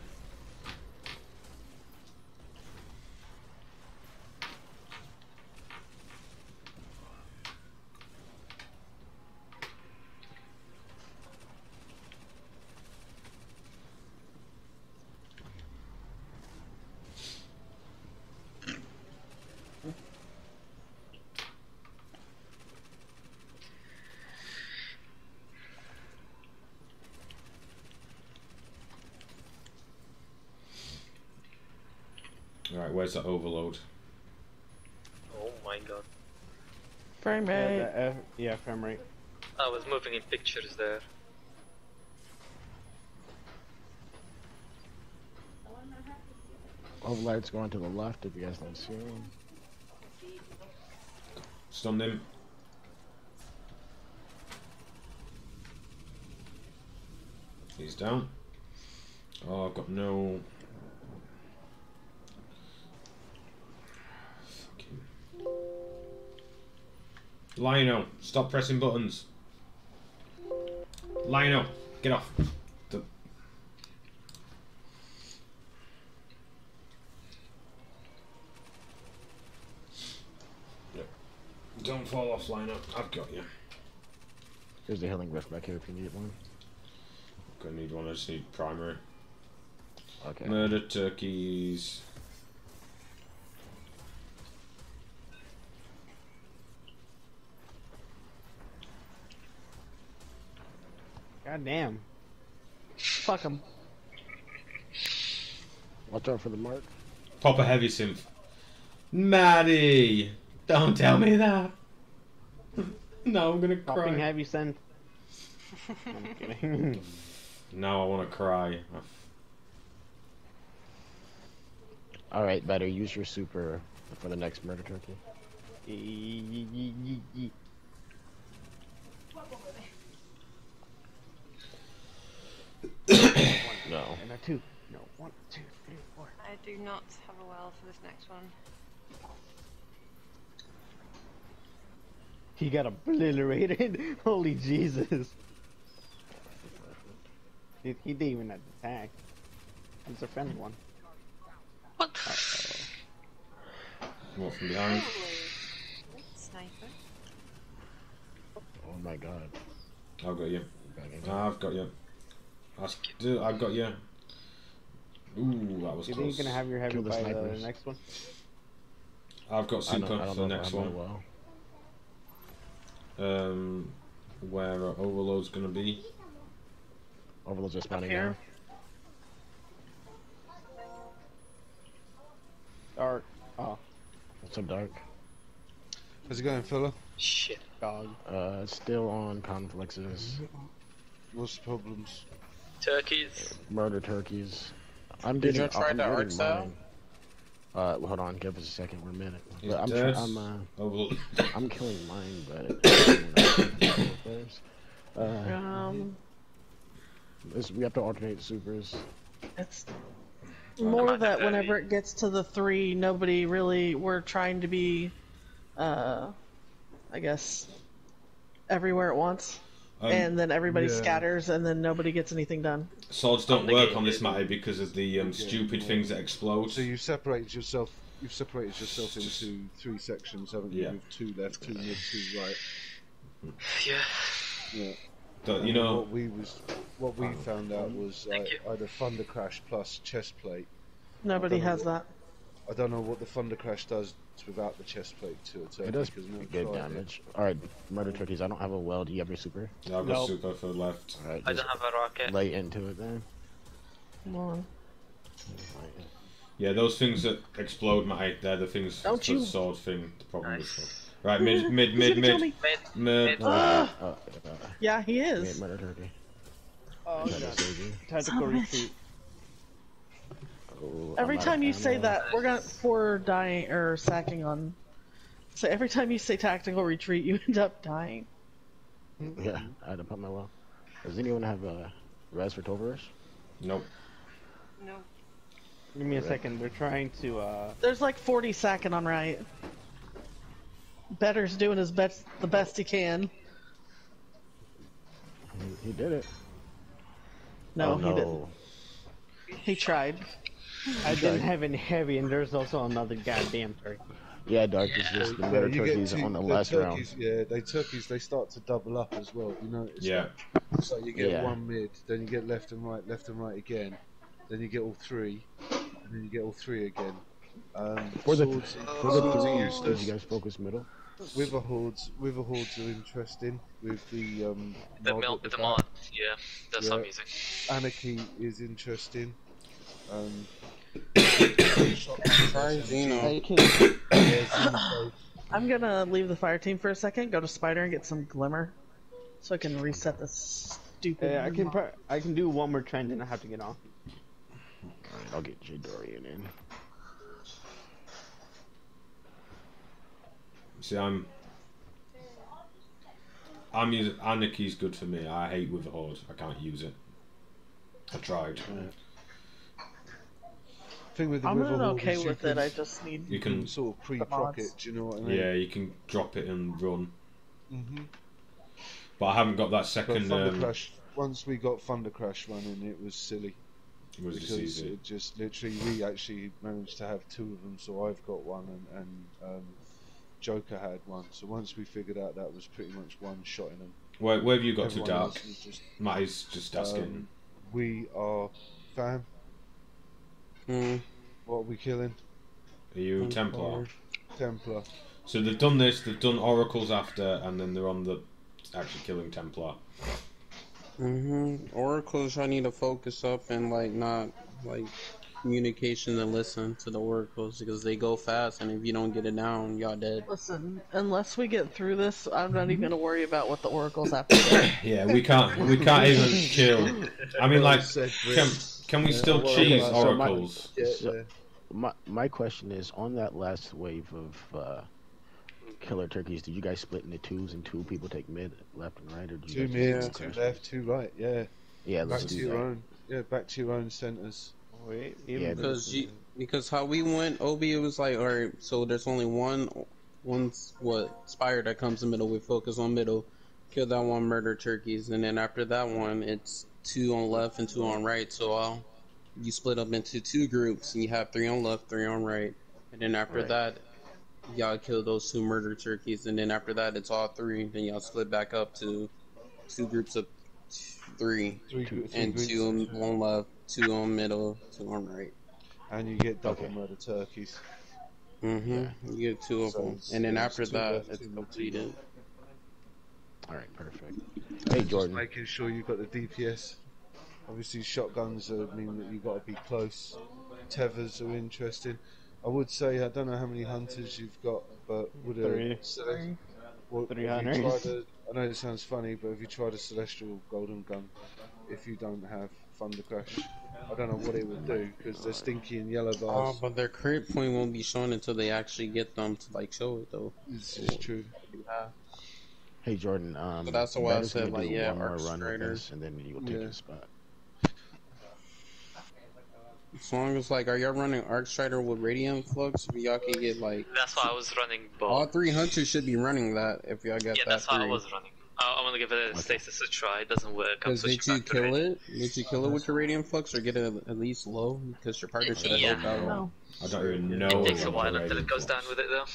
Alright, where's overload? Oh my god. Frame Yeah, rate. the F, yeah, frame rate. I was moving in pictures there. All the lights going to the left if you guys don't see them. Stunned him. He's down. Oh, I've got no. Lionel, stop pressing buttons. Lionel, get off. The... Don't fall off, Lionel. I've got you. There's a healing rift back here if you need one. Gonna need one, I just need primary. Okay. Murder turkeys. God damn. Fuck him. Watch out for the mark. Pop a heavy synth. Maddie! Don't tell me that. no, I'm gonna Dropping cry. heavy send. I'm kidding. Now I want to cry. All right, better use your super for the next murder turkey. No. and a two. No, one, two, three, four. I do not have a well for this next one. He got obliterated. Holy Jesus. He, he didn't even attack. He's a friendly one. What? What from behind? Sniper. Oh my god. I've got you. Back I've got you. That's, dude, I've got you. Ooh, that was You think close. you're gonna have your heavy Kill the by the next one? I've got I don't, super I don't for the next one. well. Um, where are overload's gonna be? Overload's just Up spawning here. Dark. Oh, What's up, Dark? How's it going, fella? Shit. dog. Uh, still on confluxes. What's the problems? Turkeys. Murder turkeys. I'm Did getting. you try I'm the art style? mine. Uh, hold on, give us a second. We're a minute. Is But I'm, dead. I'm, uh, Overload. I'm killing mine, but first. Uh, Um, this, we have to alternate supers. it's more on, that whenever it gets to the three, nobody really. We're trying to be, uh, I guess, everywhere at once, Um, and then everybody yeah. scatters, and then nobody gets anything done. swords don't work on this matter because of the um, stupid things that explode. So you've separated yourself. You've separated yourself into three sections, haven't you? Yeah. With two left, two mid, two right. Yeah. Yeah. But, you know, what we was, what we found out was Thank I, you. I had a Thundercrash plus chest plate. Nobody don't know has that. I don't know what the Thundercrash does without the chest plate to it. It does no good damage. Alright, murder turkeys. I don't have a well. Do you have your super? I've got Nope. super for left. Alright, I don't have a rocket. lay into it then. Come on. Yeah, those things that explode, mate, they're the things. Don't it's the you- sword thing. The problem Nice. with Right, mid, mid, He's mid, mid. Mid. mid. Mid. Uh, uh, uh, Yeah, he is. murder turkey. Oh, Try to. Tactical retreat. Every time you say that, we're gonna for dying or sacking on. So every time you say tactical retreat, you end up dying. Yeah, I had to pump my well. Does anyone have a res for Tovarus? Nope. No. Give me a second. They're trying to. uh... There's like 40 sacking on right. Better's doing his best, the best he can. He, he did it. No, oh, he didn't. He tried. I didn't have any heavy, and there's also another goddamn turkey. Yeah, Dark is just the Yeah, murder you get turkeys two- on the the last round. Yeah, they turkeys they start to double up as well. You notice? Yeah. that? So you get Yeah. one mid, then you get left and right, left and right again, then you get all three, and then you get all three again. Um, For the- swords, For the swords are three, useless. did you guys focus middle? Witherhoards, river hordes are interesting with the um. The mod mil- the the mod. Yeah. That's what I'm Yeah. using. Anarchy is interesting. Um, Try Xeno. I can. yeah, Xenophobe. I'm gonna leave the fire team for a second, go to Spider and get some glimmer, so I can reset this stupid. Yeah, I can. I can do one more trend, and I have to get off. Alright, I'll get J Dorian in. See, I'm. I'm using anarchy's good for me. I hate Witherhoard. I can't use it. I tried. Thing with the I'm river not okay is with can, it. I just need. You you can can, sort of pre-proc it. Do you know what I mean? yeah, you can drop it and run. hmm But I haven't got that But second. Thunder Um, Crash. Once we got Thundercrash running, it was silly it was just because easy. it just literally we actually managed to have two of them, so I've got one, and, and um, Joker had one. So once we figured out that was pretty much one shot in them. Where, where have you got Everyone to, Dark? else was just, Matty's just asking. um, we are fam. Hmm. What are we killing? Are you Templar? Templar. So they've done this, they've done oracles after, and then they're on the actually killing Templar. hmm Oracles, I need to focus up and like not like communication and listen to the oracles because they go fast, and if you don't get it down, y'all dead. Listen, unless we get through this, I'm not even gonna worry about what the oracles have to say. Yeah, we can't we can't even kill. I mean, like, Said can we Yeah, still well, cheese uh, so my- Yeah, So- yeah. My my question is on that last wave of uh, killer turkeys. Did you guys split into twos and two people take mid, left, and right, or do you Two guys mid, two crash? left, two right. Yeah. Yeah, Back let's to do your that. own. Yeah, back to your own centers. Wait, Yeah, even Because you, because how we went, Obi, it was like, all right, so there's only one, one what spire that comes in middle. We focus on middle, kill that one, murder turkeys, and then after that one, it's two on left and two on right. So I'll, you split up into two groups, and you have three on left, three on right, and then after Right. that, y'all kill those two murder turkeys, and then after that, it's all three. Then y'all split back up to two groups of three, Three, three and groups. two on one left, two on middle, two on right. And you get double Okay. murder turkeys. Mm-hmm. You get two of So them, and then after that, left, it's two completed. All right, perfect. Hey Jordan, Making sure you've got the DPS. Obviously, shotguns uh, mean that you've got to be close. Tethers are interesting. I would say I don't know how many hunters you've got, but would a Three. Cele- what- Three have you hunters. tried a- I know it sounds funny, but have you tried a celestial golden gun? If you don't have Thundercrash, I don't know what it would do because they're stinky and yellow Oh, bars. but their crit point won't be shown until they actually get them to like show it though. This is true. Hey Jordan. Um, So that's why I said, gonna like, yeah, one more run with Strider. and then you'll take Yeah. your spot. As long as like, are y'all running Arc Strider with Raiden Flux? If y'all can get like, That's why I was running all three hunters should be running that. If y'all get Yeah, that that's why I was running. I, I'm gonna give it a Okay. stasis a try. It doesn't work. Because did you kill it? Did you kill it with your Raiden Flux or get it at least low? Because your partner should have Yeah. low power. No. I don't even know. It takes a while until it goes for. down with it though.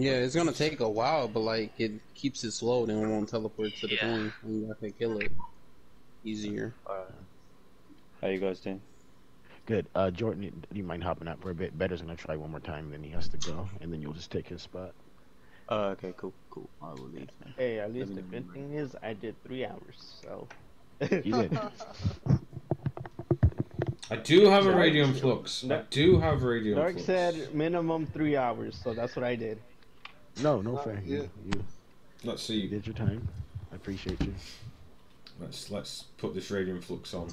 Yeah, it's gonna take a while, but like it keeps it slow, then it won't teleport to the Yeah. thing, and you can kill it easier. How you guys doing? Good. Uh, Jordan, do you mind hopping out for a bit? Better's gonna try one more time, then he has to go, and then you'll just take his spot. Uh, okay, cool, cool. I will leave then. hey, at least the good thing is I did three hours, so. You did. I do have a Raiden Flux. I do have radium Dark flux. said minimum three hours, so that's what I did. No, no Uh, fair. yeah. You, you, Let's you see. did your time. I appreciate you. Let's let's put this Raiden Flux on.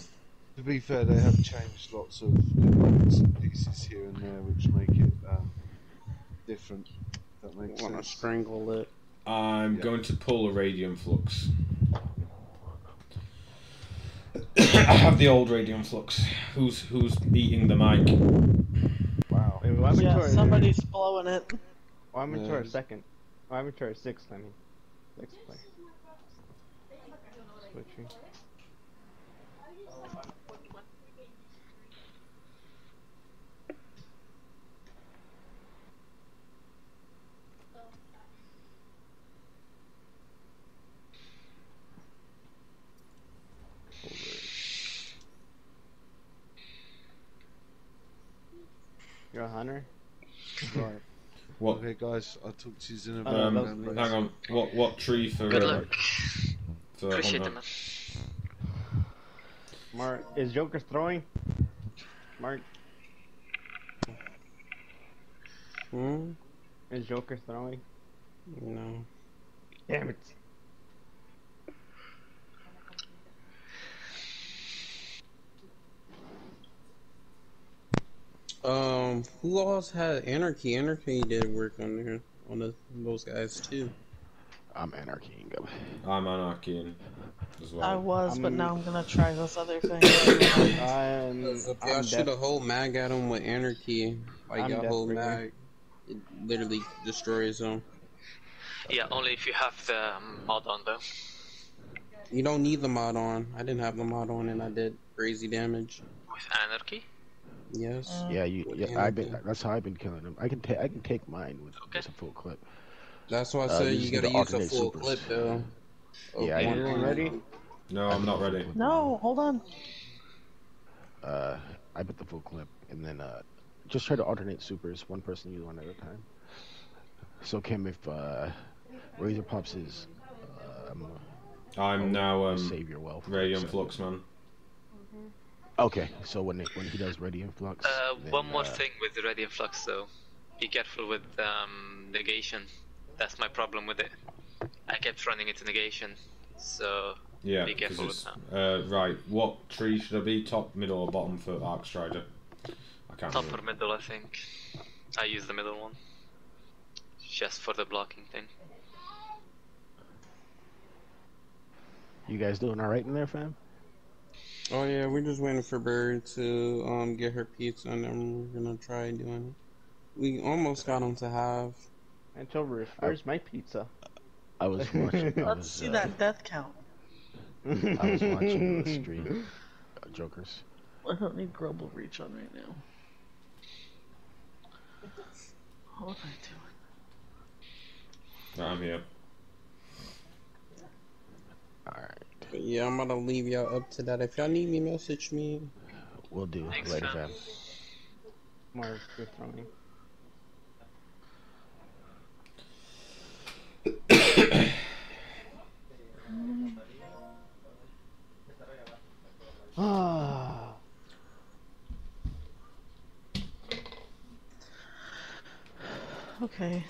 To be fair, they have changed lots of bits and pieces here and there, which make it um, different. If that makes Want to strangle it? I'm Yeah. going to pull a Raiden Flux. I have the old Raiden Flux. Who's who's eating the mic? Wow. Wait, what happened to Yeah, somebody's blowing it. What happened to Yeah. our second? I'm to our sixth, I mean? Sixth player. Switching. You're a hunter? Right. What? Okay, guys, I'll talk to you in a Um, minute. lovely. hang on. What what tree for Good uh, luck. for Appreciate it, man. Mark, is Joker throwing? Mark, Hmm. is Joker throwing? No. Damn it. Um, who else had Anarchy? Anarchy did work on there on the, those guys too. I'm Anarchy. Go. I'm anarchy as well. I was, but I'm- now I'm gonna try this other thing. I'm, If I'm y'all shoot def- a whole mag at him with Anarchy, like I'm y'all whole mag, it literally destroys them. Yeah, only if you have the um, mod on though. You don't need the mod on. I didn't have the mod on, and I did crazy damage. With anarchy. Yes. Uh, Yeah, you. Yeah, I've been. do? That's how I've been killing them. I can take. I can take mine with Okay. just a full clip. That's why I Uh, said you you just need gotta use a full supers. clip though. of Yeah, I one do. Everyone ready? No, I'm not ready. No, hold on. Uh, I put the full clip, and then uh, just try to alternate supers. One person use one at a time. So Kim, if uh, Razor pops his, uh, I'm I'm now gonna um, save your wealth. Radiant So- Flux man. Okay, so when it, when he does Raiden Flux. Uh, then, one more uh, thing with the Raiden Flux though. Be careful with um, negation. That's my problem with it. I kept running into negation, so Yeah. Be 'cause careful with it's- Uh, right. What tree should I be? Top, middle, or bottom for Arc Strider? I can't top remember. or middle, I think. I use the middle one, just for the blocking thing. You guys doing all right in there, fam? Oh yeah, we're just waiting for Bird to um get her pizza, and then we're gonna try doing it. We almost got him to have. And Tover, where's my pizza? I was watching. I Let's was, see uh, that death count. I was watching the stream. Uh, Jokers. I don't need global reach on right now. What am I doing? I'm here. All right, But yeah, I'm gonna leave y'all up to that. If y'all need me, message me. we'll do Thanks, later, fam. fam. Mark, you're throwing. Ah. Okay.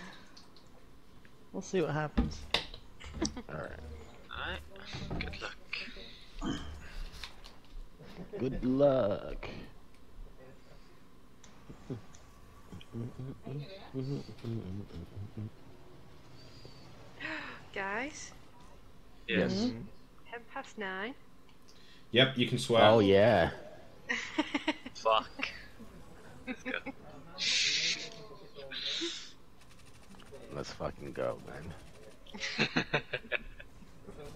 We'll see what happens. Alright, good luck. Good luck. Guys, Yes. Yes. Mm-hmm. ten past nine. Yep, you can swear. Oh yeah. Fuck. Let's go. Let's fucking go, man.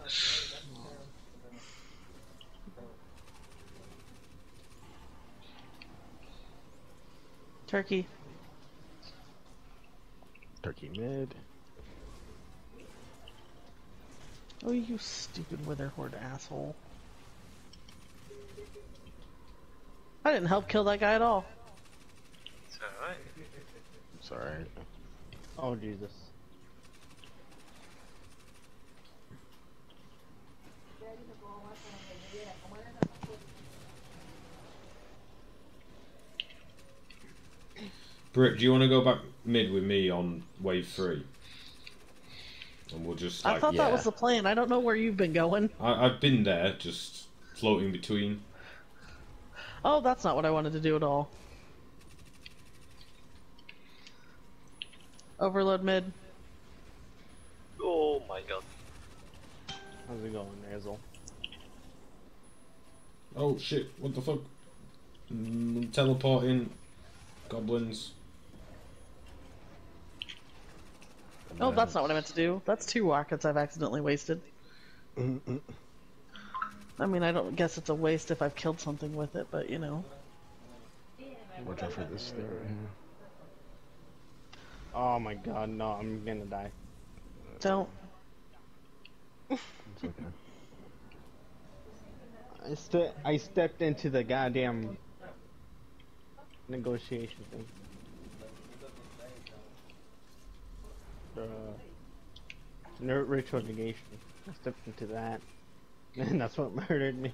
Turkey. Turkey mid. Oh, you stupid Witherhoard asshole. I didn't help kill that guy at all. It's alright. It's alright. Oh Jesus. Britt, do you want to go back mid with me on wave three? And we'll just I like thought that was the plan. I don't know where you've been going. I, I've been there, just floating between. Oh, that's not what I wanted to do at all. Overload mid. Oh my god. How's it going, Razzle? Oh shit! What the fuck? Mm, teleporting goblins. Oh, that's not what I meant to do. That's two rockets I've accidentally wasted. I mean, I don't guess it's a waste if I've killed something with it, but you know. Watch out for this thing right here. Oh my god, no, I'm gonna die. Don't. It's okay. I ste- I stepped into the goddamn negotiation thing. Nerd ritual negation. I stepped into that, and that's what murdered me.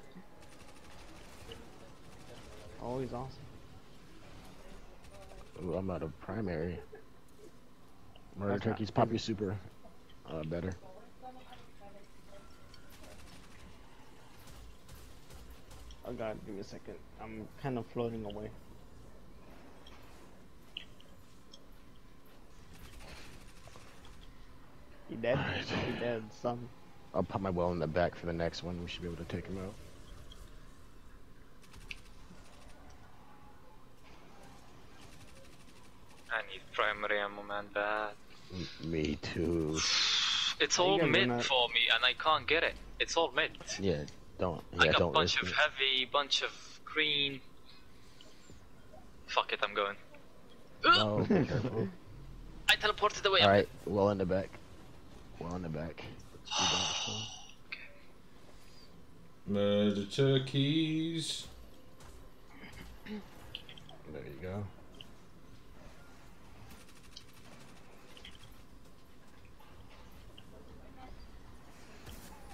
Always awesome. Ooh, I'm out of primary. Murder Okay. turkeys, pop your super. Uh, better. Oh god, give me a second. I'm kind of floating away. You dead? You dead, son. I'll pop my well in the back for the next one. We should be able to take him out. I need primary ammo, man. Bad. Mm, me too. It's all guys mid gonna- for me, and I can't get it. It's all mid. Yeah, don't. I Yeah, got don't bunch of it. heavy, bunch of green. fuck it, I'm going. No, be careful. I teleported away. All right, well in the back. Well in the back. You. Murder turkeys. There you go.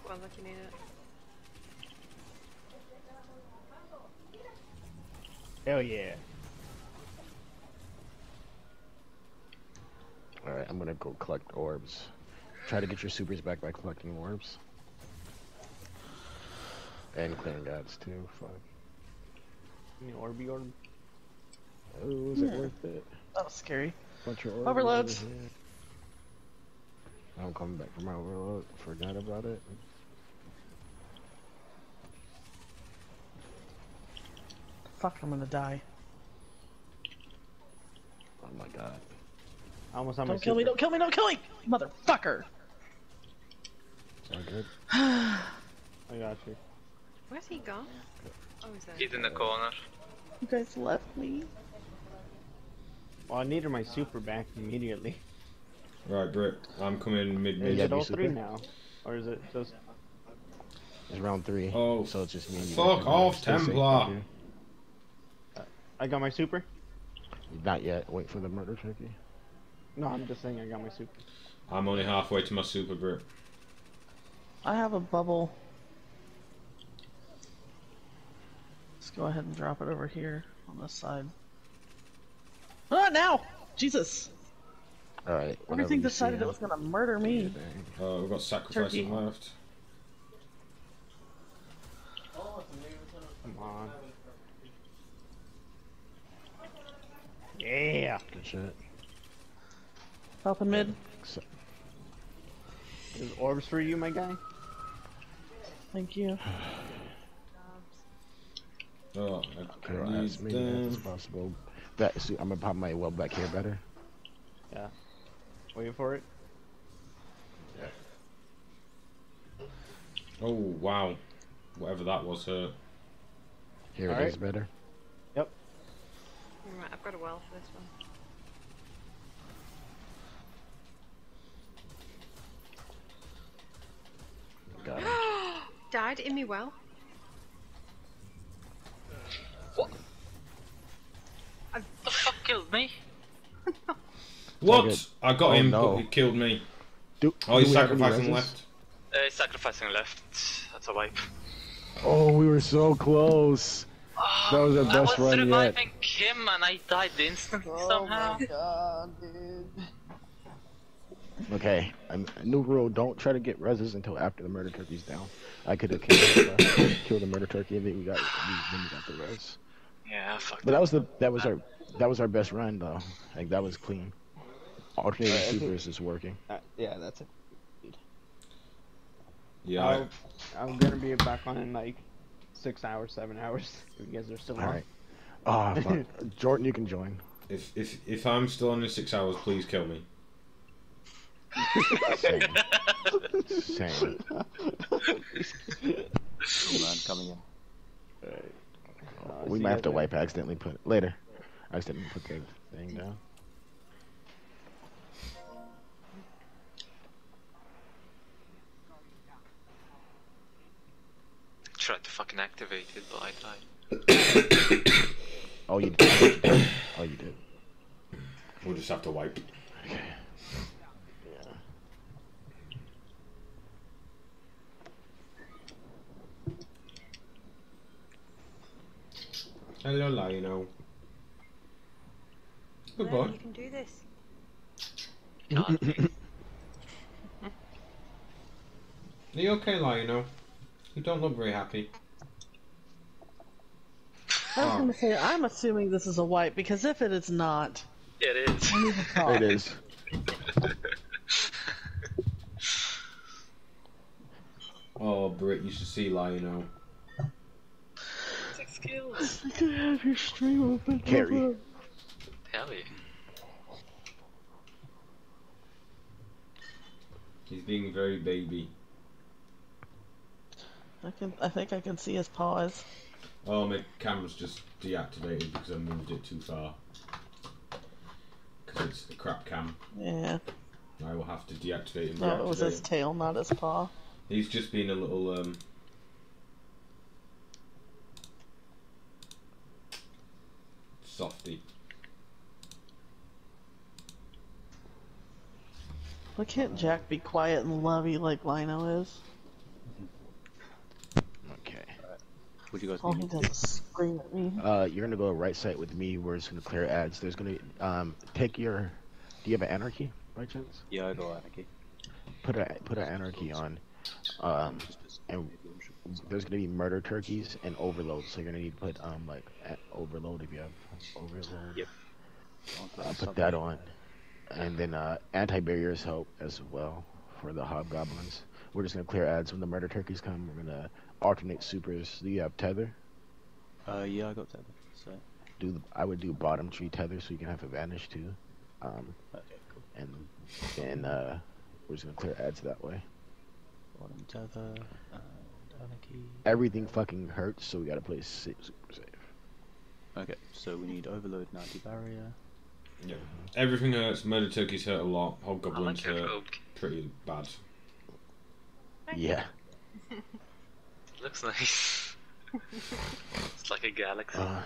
Well, look, you it. Hell yeah. All right, I'm gonna go collect orbs. Try to get your supers back by collecting warps. And clearing gods too. Fuck. You know, Orby Orb. Oh, is it worth it? That was scary. Bunch of orbs Overloads. over here. I'm coming back from my overload. Forgot about it. Fuck, I'm gonna die. Oh my god. I almost had my Don't kill me, don't kill me, don't kill me! Motherfucker! All good. I got you. Where's he gone? Oh, he's there. He's in the corner. You guys left me. Well, I needed my super back immediately. Right, Brit. I'm coming mid Is mid. Yeah, it all three now? Or is it just. It's round three. Oh, so it's just me fuck off, Stay safe Templar. Uh, I got my super? Not yet. Wait for the murder turkey. No, I'm just saying I got my super. I'm only halfway to my super Brit. I have a bubble. Let's go ahead and drop it over here on this side. Ah, now! Jesus! All right. whenever Everything you see decided it was gonna murder me. Oh, Uh, we've got sacrificing Turkey. left. Come on. Yeah! Good shit. Helping mid. So, There's orbs for you, my guy? Thank you. Oh, I Carol need me if it's possible. That see, I'm gonna pop my well back here better. Yeah. Waiting for it? Yeah. Oh wow, whatever that was hurt. Here it Alright. is better. Right, I've got a well for this one. Got. Died in me well. What? The fuck killed me? What? I got Oh, him, no. but he killed me. Do, Oh, he's we have any sacrificing left. Uh, sacrificing left. That's a wipe. Oh, we were so close. That was our I best was run yet. reviving him and I died instantly Oh somehow. god, dude. Okay, I'm, new rule: don't try to get reses until after the murder turkey's down. I could have killed, uh, killed the murder turkey, and then we got we, then we got the res. Yeah, fuck But that was the that was our that was our best run though. Like that was clean. Alternating Alright, I think- supers is working. Uh, yeah, that's it. Yeah, I- I'll, I'm gonna be back on in like six hours, seven hours. If you guys are still All on. right. Oh. Jordan, you can join. if if if I'm still on in six hours, please kill me. Same. Same. Hold on, coming in. Uh, we might have to guys wipe accidentally put later. I accidentally put the thing down. Tried to fucking activate it, but I died. Oh, you did. Oh, you did. We'll just have to wipe. Okay. Hello, Lionel. Good No, boy. you can do this. Can't. Are you okay, Lionel? You don't look very happy. I was Oh. gonna say, I'm assuming this is a wipe, because if it is not, It is. I need to talk. It is. Oh, Brit, you should see Lionel. Six kills. I could have your stream open. Carry. Hell yeah. He's being very baby. I can. I think I can see his paws. Oh, my camera's just deactivated because I moved it too far. Because it's a crap cam. Yeah. I will have to deactivate and No, it was his reactivate. tail, not his paw. He's just been a little um. Softy. Why can't Jack be quiet and lovey like Lino is? Okay. What do you guys All he need? does is scream at me. Uh, you're gonna go right side with me. We're just gonna clear ads. There's gonna um take your. Do you have an anarchy by chance? Yeah, I got anarchy. Put a put an anarchy on. Um, and there's gonna be murder turkeys and overload. So you're gonna need to put um like overload if you have overload. Yep. Uh, put that on, and then uh anti barriers help as well for the hobgoblins. We're just gonna clear ads when the murder turkeys come. We're gonna alternate supers. Do you have tether? Uh, yeah, I got tether. So, Do the, I would do bottom tree tether so you can have advantage too. Um, okay, cool. and and uh, we're just gonna clear ads that way. Bottom tether anarchy. Everything fucking hurts, so we gotta play sa- super safe. Okay, so we need overload and anti-barrier. Yeah. Everything hurts. Murder turkeys hurt a lot. I like Hobgoblins hurt robe. pretty bad. Yeah. Looks nice. it's like a galaxy. Uh,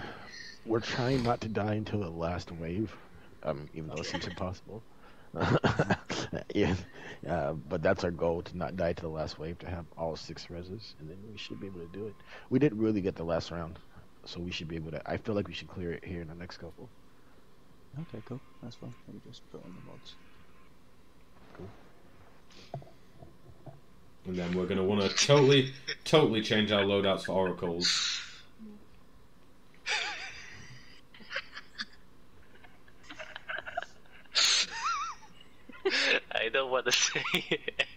we're trying not to die until the last wave, um, even though it seems impossible. yeah, uh, but that's our goal to not die to the last wave, to have all six reses, and then we should be able to do it. We didn't really get the last round, so we should be able to. I feel like we should clear it here in the next couple. Okay, cool. That's fine. Let me just put on the mods. And then we're gonna want to totally, totally change our loadouts for oracles. I don't want to say it.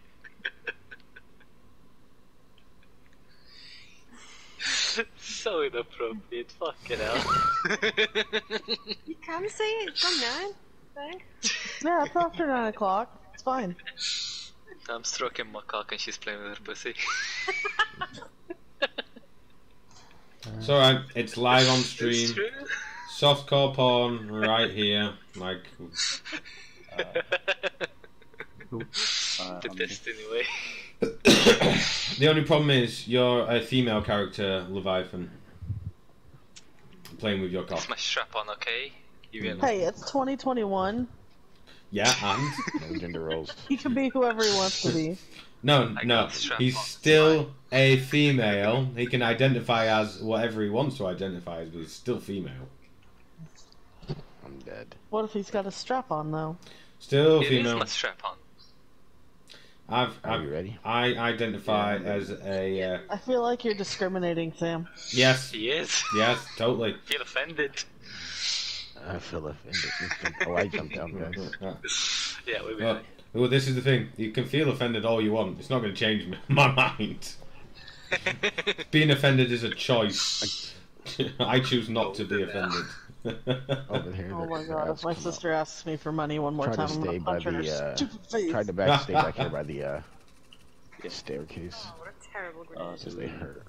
so inappropriate, fucking hell. You can say it, it's gone now. Thanks. Yeah, it's after 9 o'clock. It's fine. I'm stroking my cock and she's playing with her pussy. It's alright. It's live on stream. Softcore porn right here. Like, Cool. Uh, the I'm destiny way. the only problem is you're a female character, Leviathan. Playing with your cock. It's my strap on, okay? You get Hey, it's 2021. Yeah, and No gender roles. He can be whoever he wants to be. no, I no, got the strap he's on, still a female. He can identify as whatever he wants to identify as, but he's still female. I'm dead. What if he's got a strap on, though? Still It is female. my strap on. I've, Are I've you ready? I identify as a uh, I feel like you're discriminating, Sam. yes, He is. yes, totally. Feel offended. I feel offended. Oh, I jumped down, guys. Yeah, we well, well, this is the thing. You can feel offended all you want. It's not going to change my mind. Being offended is a choice. I choose not to be offended. Over here. Oh my god, if my come sister asks me for money one more Try to time, I'm stay by punch her in the, her uh, stupid face. Tried to back, stay back here by the uh, staircase. Oh, what a terrible Uh, grenade. Because they hurt.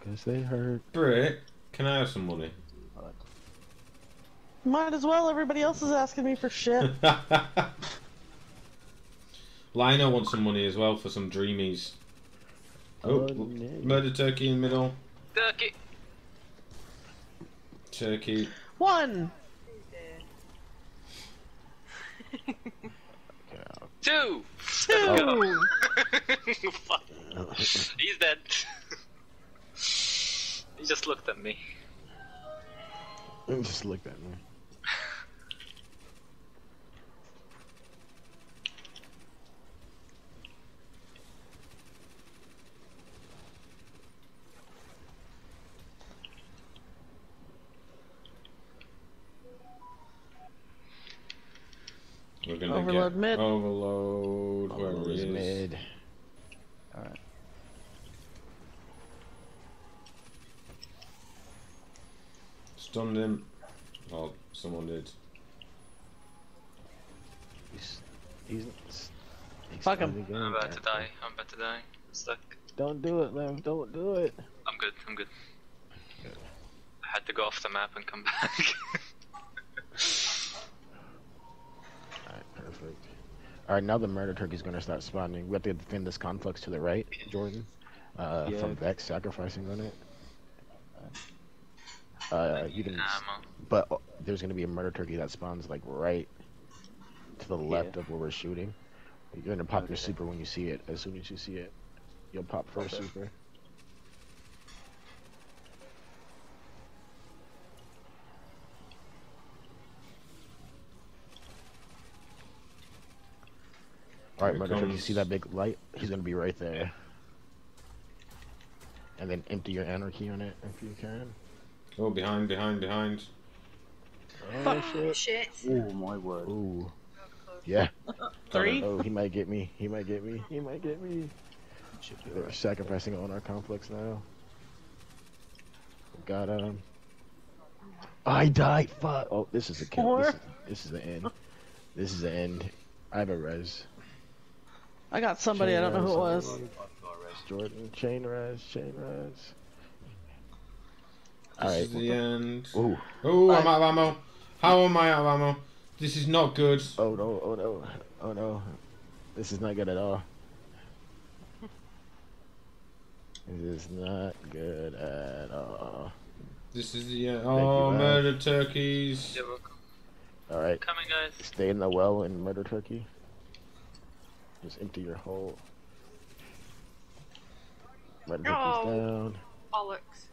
Because they hurt. Britt, can I have some money? Might as well, everybody else is asking me for shit. Lino wants some money as well for some dreamies. Oh, Oh, murder turkey in the middle. Turkey. Turkey. One! Two. Two! Fuck. He's dead. he just looked at me. He Just looked at me. We're gonna Overload get mid. overload. Wherever it is. mid. Alright. Stunned him. Oh, someone did. He's, he's, he's Fuck him. again. I'm about to die. I'm about to die. Stuck. Don't do it, Lev. Don't do it. I'm good. I'm good. I had to go off the map and come back. Alright, perfect. Alright, now the murder turkey's gonna start spawning. We have to defend this conflux to the right, Jordan. Uh, Yeah. from Vex sacrificing on it. Uh, you can, but uh, there's gonna be a murder turkey that spawns like right to the left of where we're shooting. You're gonna pop your super when you see it. As soon as you see it, you'll pop first Okay. super. All right, Here it murder turkey. You see that big light? He's gonna be right there. And then empty your anarchy on it if you can. Oh, behind, behind, behind. Oh shit! Shit. Oh my word. Ooh, oh, yeah. Three? Oh, he might get me. He might get me. He might get me. They're sacrificing on our conflicts now. Got him. I died. Fuck. Oh, this is a kill. Four. This is, this is the end. This is the end. I have a res. I got somebody, I don't know who it was. I've got a rest. Jordan, chain res, chain res. This Alright. is the end. Ooh. Oh, I'm out of ammo. How am I out of ammo? This is not good. Oh no, oh no, oh no. This is not good at all. This is not good at all. This is the end. you, Oh, man. murdered turkeys. You're welcome. Alright, Coming, guys. stay in the well and murder turkey. Just empty your hole. Murder turkey's No. down. Bollocks.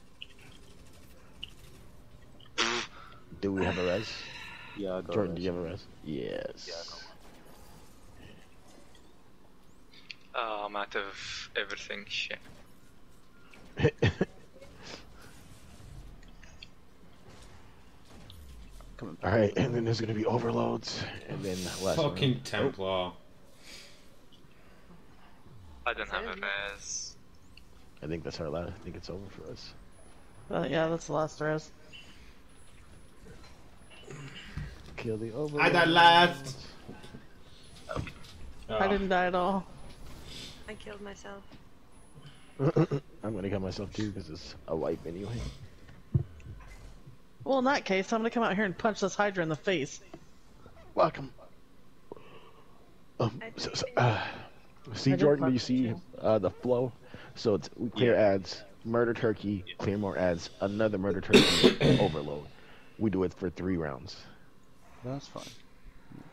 Do we have a res? Yeah, I got Jordan, a do you have a res? Yes. Yeah, Oh, I'm out of everything. Shit. Alright, and then there's gonna be overloads. And then last one. Fucking Templar. I don't have a res. I think that's our last. I think it's over for us. Uh, yeah, that's the last res. Kill the over. I died last. I didn't die at all. I killed myself. I'm gonna kill myself too because it's a wipe anyway. Well, in that case, I'm gonna come out here and punch this Hydra in the face. Welcome. Um, so, so, uh, see, Jordan, do you see uh, the flow? So it's we clear ads, murder turkey, clear more ads, another murder turkey, overload. We do it for three rounds. That's fine.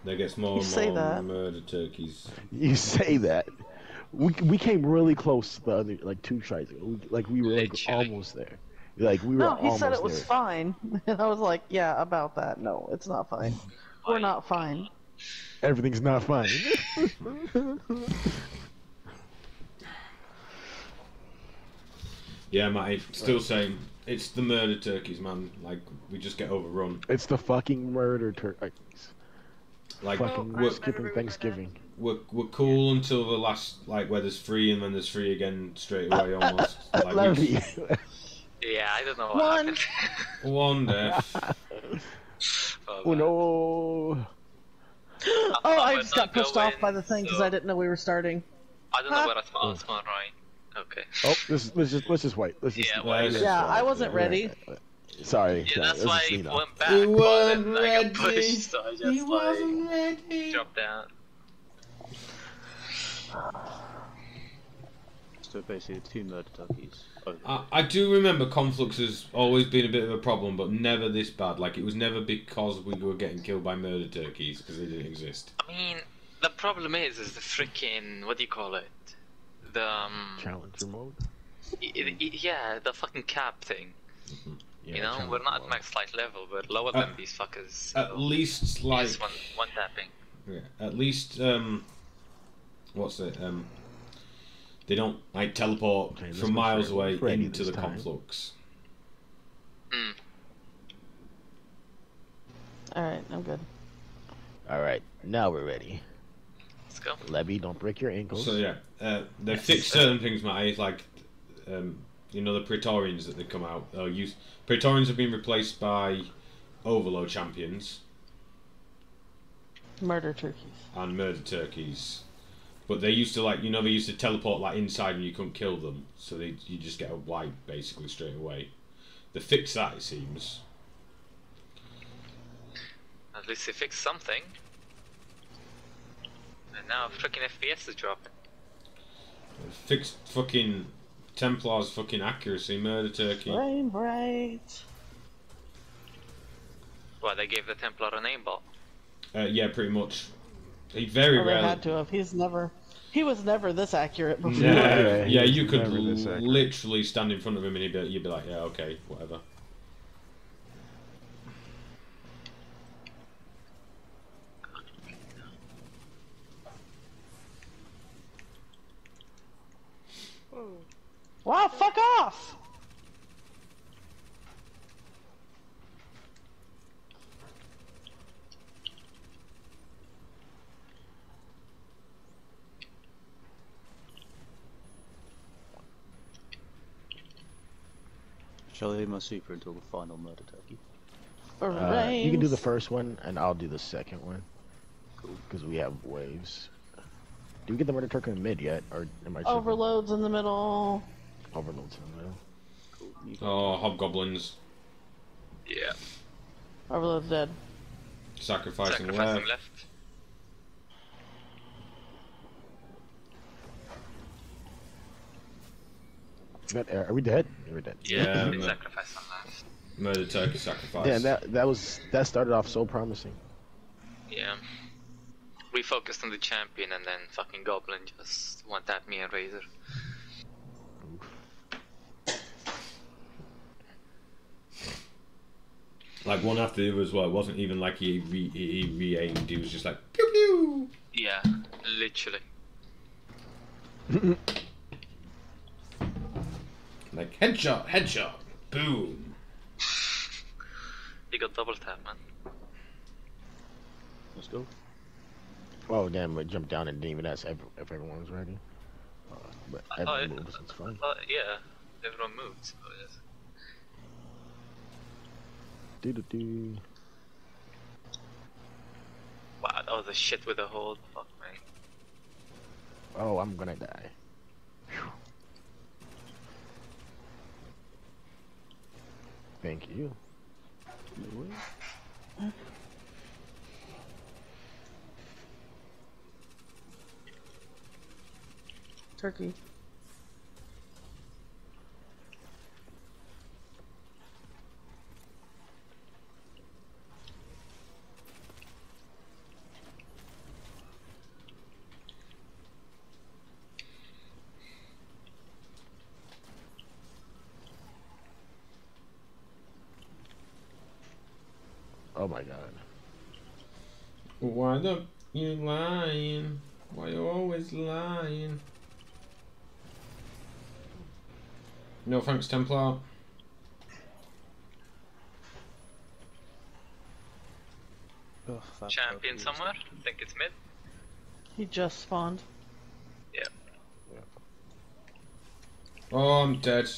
There gets more You and say more that. murder turkeys. You say that. We, we came really close the other like two tries ago. We, like we were like almost there. Like we were No, he said it was there. fine. And I was like, yeah, about that. No, it's not fine. We're not fine. Everything's not fine. Yeah, mate. Still saying it's the murder turkeys, man. Like we just get overrun. it's the fucking murder turkeys. Like Fucking Oh, we're, skipping Thanksgiving. we're we're cool until the last like where there's free and then there's free again straight away almost. I Like, love you. Yeah, I don't know what One. happened. One death. Oh, oh man. no. Oh, I I would just got pushed go off by the thing because so- I didn't know we were starting. I don't know where I thought hmm. spawn, right? Okay. Oh, this let's just let's just wait. Let's just Yeah, wait. let's- Yeah, I wasn't yeah. ready. Sorry. Yeah, sorry, that's let's why just he lean off. went back. He but wasn't then I ready. pushed, so I just He like wasn't ready. dropped down. So basically, two murder turkeys. Over. I, I do remember Conflux has always been a bit of a problem, but never this bad. Like it was never because we were getting killed by murder turkeys because they didn't exist. I mean, the problem is, is the freaking what do you call it? The um, Challenger mode. i- i- i- yeah, the fucking cap thing. Yeah, you know, we're not at max light level, we're lower Uh, than these fuckers. So At least like just one one tapping. Yeah, at least um, what's it? Um, they don't like teleport Okay, from miles for away into the time. conflux. Mm. All right, I'm good. All right, now we're ready. Let's go. Levi, don't break your ankles. So yeah, uh, they fixed certain things, Matty. Like, um, you know, the Praetorians that they come out. Uh, use Praetorians have been replaced by Overload champions Murder turkeys. and murder turkeys. But they used to like you know they used to teleport like inside and you couldn't kill them, so they you just get a wipe basically straight away. They fixed that it seems. At least they fixed something. And now freaking FPS is dropping. They fixed fucking Templar's fucking accuracy, murder turkey. Brain bright. Well, they gave the Templar a name bot. Uh, yeah, pretty much. He very Well, they rarely. had to have. He's never. He was never this accurate before. Yeah, Yeah, yeah, you could never literally stand in front of him and he'd be, you'd be like, yeah, okay, whatever. Wow, fuck off! Shall I leave my super until the final murder turkey? Uh, you can do the first one, and I'll do the second one. Cool. Because we have waves. Do we get the murder turkey in mid yet, or am I? Overloads in the middle. Overloads in the middle. Cool. You Oh, hobgoblins Yeah. Overload's dead. sacrificing, Sacrificing left. left. Is that- Are we dead? We're dead. Yeah, they man. sacrifice on left. Murder turkey sacrifice. Yeah, that that was that started off so promising. Yeah. We focused on the champion and then fucking Goblin just went at me and Razor. like one after the other as well. It wasn't even like he re- he he re-aimed. He was just like pew pew. Yeah, literally. Like headshot, headshot, boom. He got double tap, man. Let's go. Oh damn! We jumped down and didn't even ask if, if everyone was ready. Uh, but I everyone it- moves. It's fine. Uh, yeah, everyone moved. So yes. Do do do. Wow, that was a shit with a hold. Fuck me. Oh, I'm gonna die. Phew. Thank you. Turkey. Oh my god. Why the you lying? Why you always lying? No thanks, Templar. Ugh, that Champion somewhere? is- think it's mid. He just spawned. Yeah. Oh, I'm dead.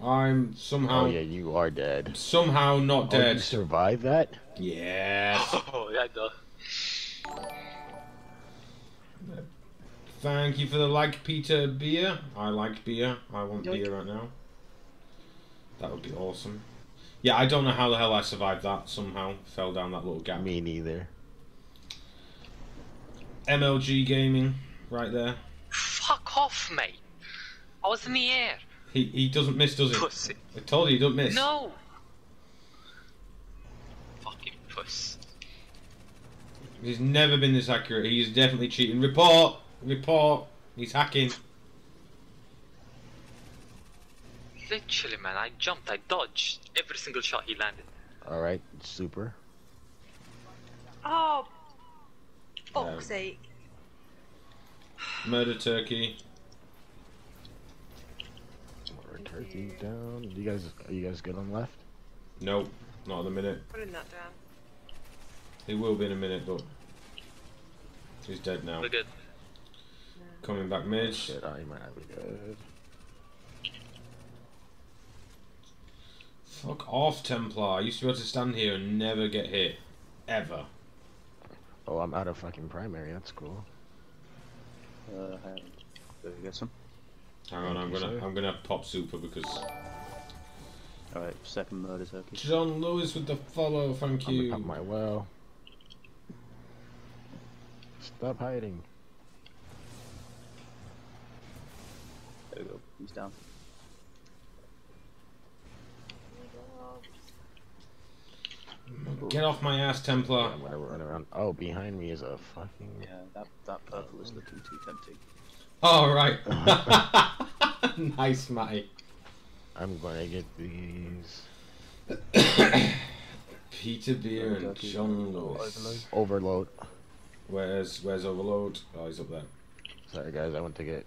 I'm somehow Oh yeah, you are dead. somehow not oh, dead. Oh, you dead. survived that? yes. Oh, yeah, duh. Thank you for the like, Peter beer. I like beer. I want Yoink. beer right now. That would be awesome. Yeah, I don't know how the hell I survived that. Somehow fell down that little gap. Me neither. MLG gaming, right there. Fuck off, mate. I was in the air. He he doesn't miss, does he? Pussy. I told you he doesn't miss. No. Fucking puss. He's never been this accurate. He's definitely cheating. Report! Report! He's hacking. Literally, man. I jumped. I dodged every single shot he landed. All right, super. Oh, Yeah. fuck's um, sake. Murder turkey. More turkey down. You guys, are you guys good on left? Nope, not in a minute. Putting that down. He will be in a minute, but he's dead now. We're good. Coming back mid. Shit, I might not be good. Fuck off, Templar. I used to be able to stand here and never get hit. Ever. Oh, I'm out of fucking primary. That's cool. Uh, and there you get some. Hang on, I'm gonna sir. I'm gonna pop super because Alright, second murder turkey. John Lewis with the follow. Thank I'm you. gonna my well. Stop hiding. There we go. He's down. Get off my ass, Templar. I'm gonna run around. Oh, behind me is a fucking. Yeah, that that purple is looking too tempting. All right. nice, Matty. I'm gonna get these. Peter Beer and Turkey. John Lewis. Overload. Overload. Where's Where's Overload? Oh, he's up there. Sorry guys, I went to get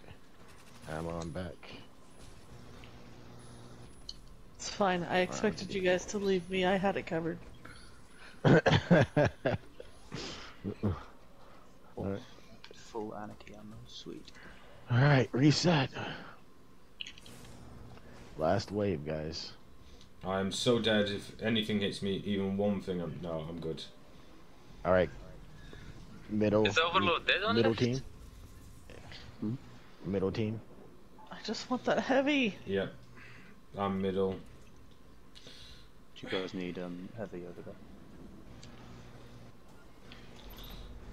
ammo. I'm on back. It's fine. I expected you guys to leave me. I had it covered. Alright, Full anarchy ammo. Sweet. Alright, reset. Last wave, guys. I'm so dead. If anything hits me, even one thing, I'm no, I'm good. Alright. Middle. Is Overload dead on Middle left? team. Hmm? Middle team. I just want that heavy. Yep. I'm middle. Do you guys need um heavy over there?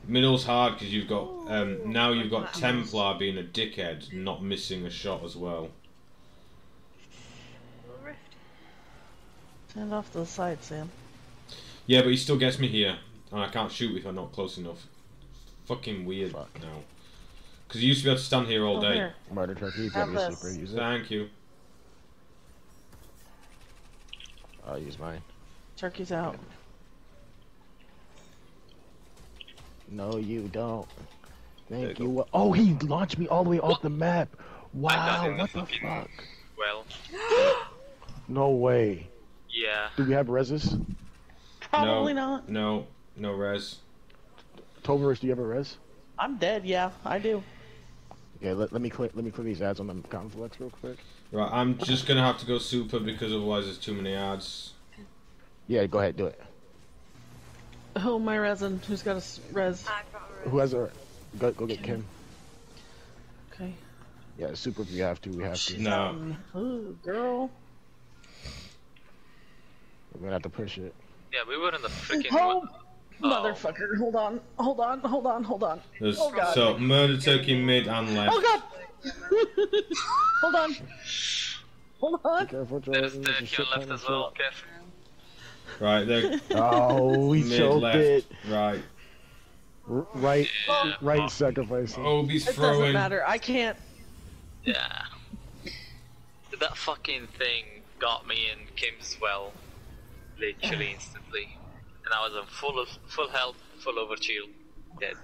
Middle's hard because you've got um, now you've got Templar being a dickhead, not missing a shot as well. Rift. Stand off to the side, Sam. Yeah, but he still gets me here, and I can't shoot if I'm not close enough. Fucking weird Fuck. now. Because you used to be able to stand here all Oh, day. here. Murder turkey. Have Grab your super. Use it. Thank you. I'll use mine. Turkey's out. No, you don't. Thank you you. Oh, he launched me all the way off the map. got Wow, in the what the fuck? Well, No way. yeah. Do we have reses? Probably no, not. No, no res. Toverus, do you have a res? I'm dead. Yeah, I do. Okay, let, let me click. Let me click these ads on the confluxes real quick. Right, I'm just gonna have to go super because otherwise there's too many ads. Yeah, go ahead, do it. Who my resin? Who's got a s- res? I've got a Who has a? Go, go get Kim. Okay. Yeah, super. If you have to, we oh, have to. No. Ooh, girl. We're gonna have to push it. Yeah, we were in the freaking. Oh, Oh. motherfucker! Hold on, hold on, hold on, hold on. There's Oh, God. so murder turkey mid and left. Oh god! hold on. Hold Be on. careful, There's Jordan. the There's a Q shit left as well. Careful. Right, there. Oh, we mid choked left. it. Right. R- right, Yeah. right sacrificing. Obi's It doesn't matter. I can't. Yeah. That fucking thing got me in Kim's well, literally instantly, and I was on full of full health, full over shield, dead.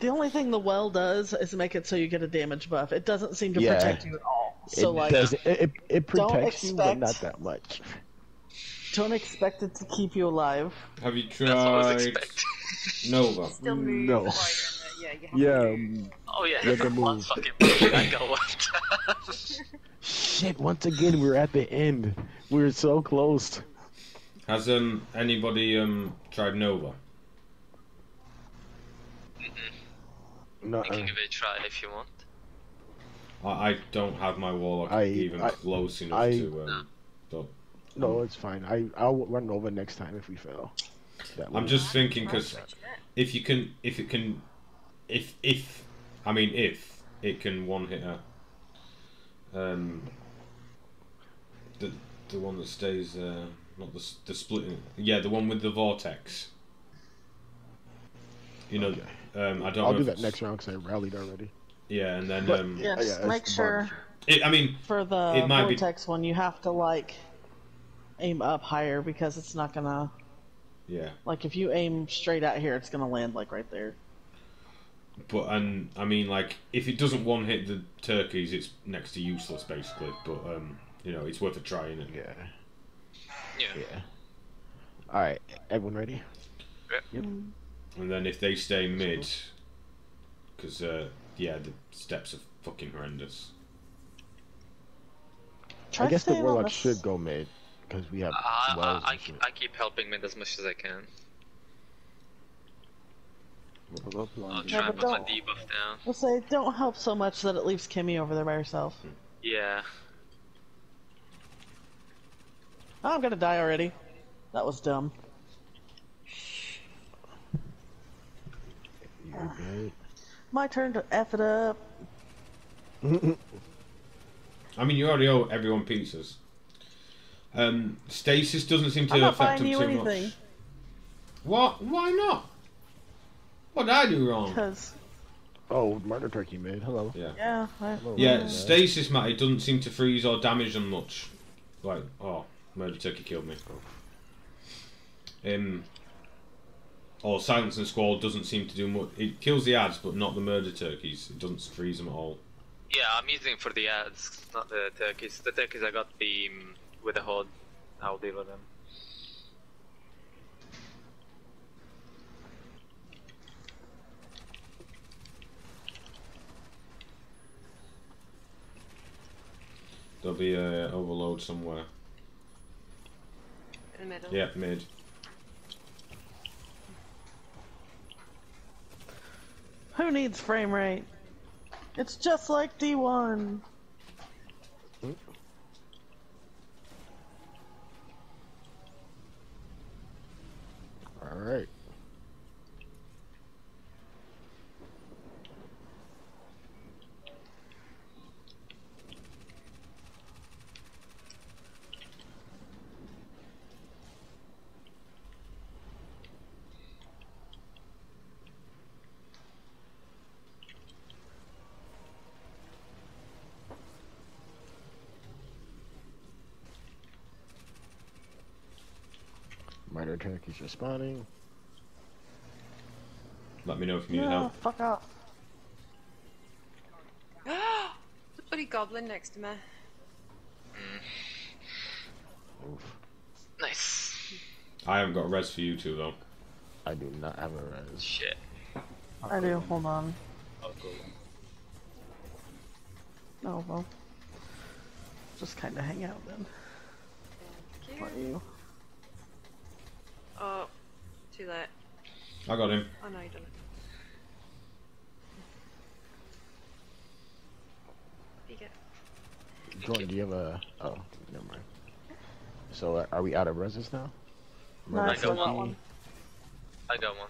The only thing the well does is make it so you get a damage buff. It doesn't seem to Yeah. protect you at all. So it like, does. It, it, it Don't protects you, but not that much. Don't expect it to keep you alive. Have you That's what I was tried expecting. Nova? still move No. while you're in the, yeah, you have Yeah. to. um, Oh yeah, You have to one fucking bullet I got one. Shit. Once again, we're at the end. We're so close. Has um anybody um tried Nova? No. you can give it a try if you want. I, I don't have my warlock I- even I- close enough I- to um. But No, it's fine. I I'll run over next time if we fail. That I'm just thinking because if you can, if it can, if if I mean if it can one hit her, um the the one that stays uh not the s- the splitting yeah the one with the vortex. You know, Okay. um, I don't. I'll know do that it's- next round because I rallied already. Yeah, and then But- um, Yes, yeah, make sure it, I mean, for the It might be- vortex one you have to like aim up higher because it's not gonna yeah, like if you aim straight out here, it's gonna land like right there. but and I mean like if it doesn't one hit the turkeys, it's next to useless basically. But um, you know, it's worth a try, is Yeah. Yeah. Yeah. All right. Everyone ready? Yep. And then if they stay mid, because uh, yeah, the steps are fucking horrendous. Try I guess the warlock should go mid because we have uh, I, wells I, I, and shit. I keep helping mid as much as I can. I'll try yeah, and put my debuff down. We'll say, don't help so much that it leaves Kimmy over there by herself. Hmm. Yeah. Oh, I'm gonna die already. That was dumb. You're good. My turn to F it up. I mean, you already owe everyone pizzas. Um, stasis doesn't seem to I'm not affect buying them you too anything. much. What? Why not? What did I do wrong? Because, Oh, murder turkey made. Hello. Yeah. yeah. I, Hello. Yeah, Hello. stasis, Matt, it doesn't seem to freeze or damage them much. Like, oh, murder turkey killed me. Um, or silence and squall doesn't seem to do much. It kills the ads, but not the murder turkeys. It doesn't freeze them at all. Yeah, I'm using it for the ads, not the turkeys. The turkeys I got the um, Witherhoard. I'll deal with them. There'll be a overload somewhere. In the middle. Yeah, mid. who needs frame rate? It's just like D1. All right. Murder turkeys responding. Let me know if you need No, help. fuck off. the bloody goblin next to me. Mm. Oof. Nice. I haven't got a res for you two though. I do not have a res. Shit. I do. Hold on. I'll go then. Oh well. Just kind of hang out then. Thank What you. You? Oh, too late. I got him. Oh know you don't. You get Jordan, do you have a? Oh, never mind. So uh, are we out of reses now? No, I I got got one. one. I got one.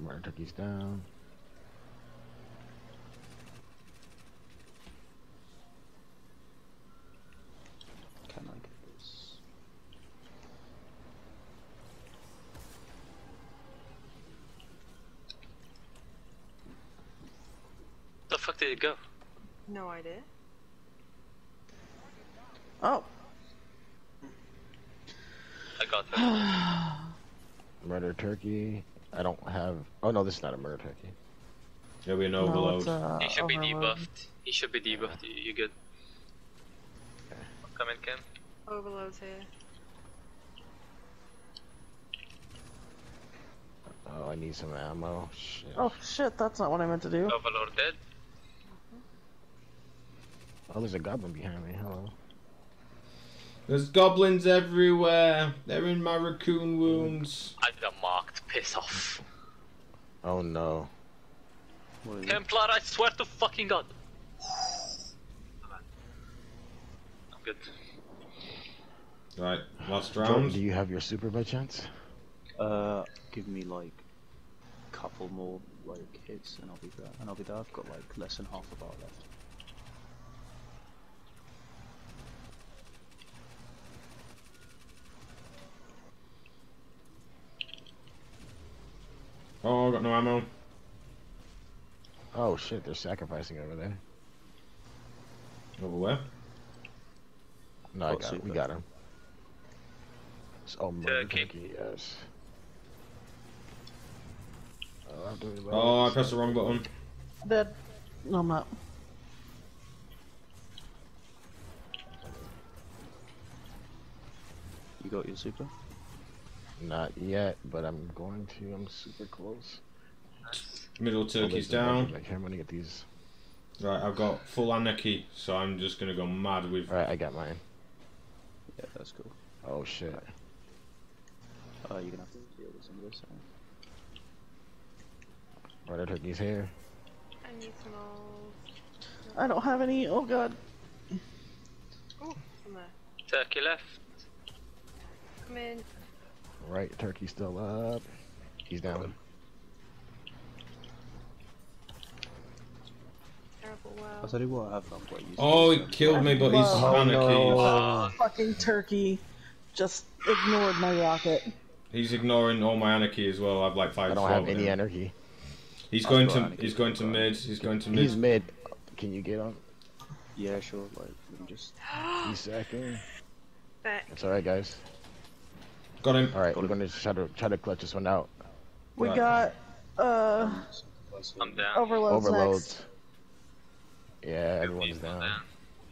Murder turkeys down. Can I get this? The fuck did it go? No idea. Oh, I got that. Murder turkey. I don't have. Oh no, this is not a murder turkey. There'll be an no, overload. uh, he should be debuffed. He should be debuffed. You, you good? Come in, Kim. Overloads here. Oh, I need some ammo. Shit. Oh shit, that's not what I meant to do. Overload dead. Oh, there's a goblin behind me. Hello. There's goblins everywhere. They're in my raccoon wounds. I got marked. Piss off. Oh no. What is it? Templar, I swear to fucking god. I'm good. Right, last Jordan, round. do you have your super by chance? Uh, give me like a couple more like hits and I'll be there. And I'll be there. I've got like less than half a bar left. Oh, got no ammo. Oh shit, they're sacrificing over there. Over where? No, I oh, Got got him. We got him. Oh, murder Turkey. turkey, yes. Oh, I'm doing well. Oh, I pressed the wrong button. Dead. No, I'm not. You got your super? Not yet, but I'm going to. I'm super close. Middle turkey's there's down. of- Like, here, I'm gonna get these. Right, I've got full anarchy, so I'm just gonna go mad with. All right, I got mine. Yeah, that's cool. Oh shit. Oh, you're gonna have to deal with some of this. huh? Murder turkey's here. I need some more. I don't have any. Oh god. Oh, some there. Turkey left. Come in. Right, turkey's still up. He's down. Terrible I'll world. tell you what, I've got what you Oh, he killed me, but he's Oh, anarchy. no. Oh, ah. Fucking turkey just ignored my rocket. He's ignoring all my anarchy as well. I've like five. I don't have any him. energy. He's I've going to. anarchy, He's going to mid. He's going to mid. He's mid. Can you get on? Yeah, sure. Like, we can just. He's second. Beck. It's alright, guys. Got him. All right, we're gonna try to try to clutch this one out. We Right. got uh I'm down. overloads, Overloads. next. Yeah, everyone's People down.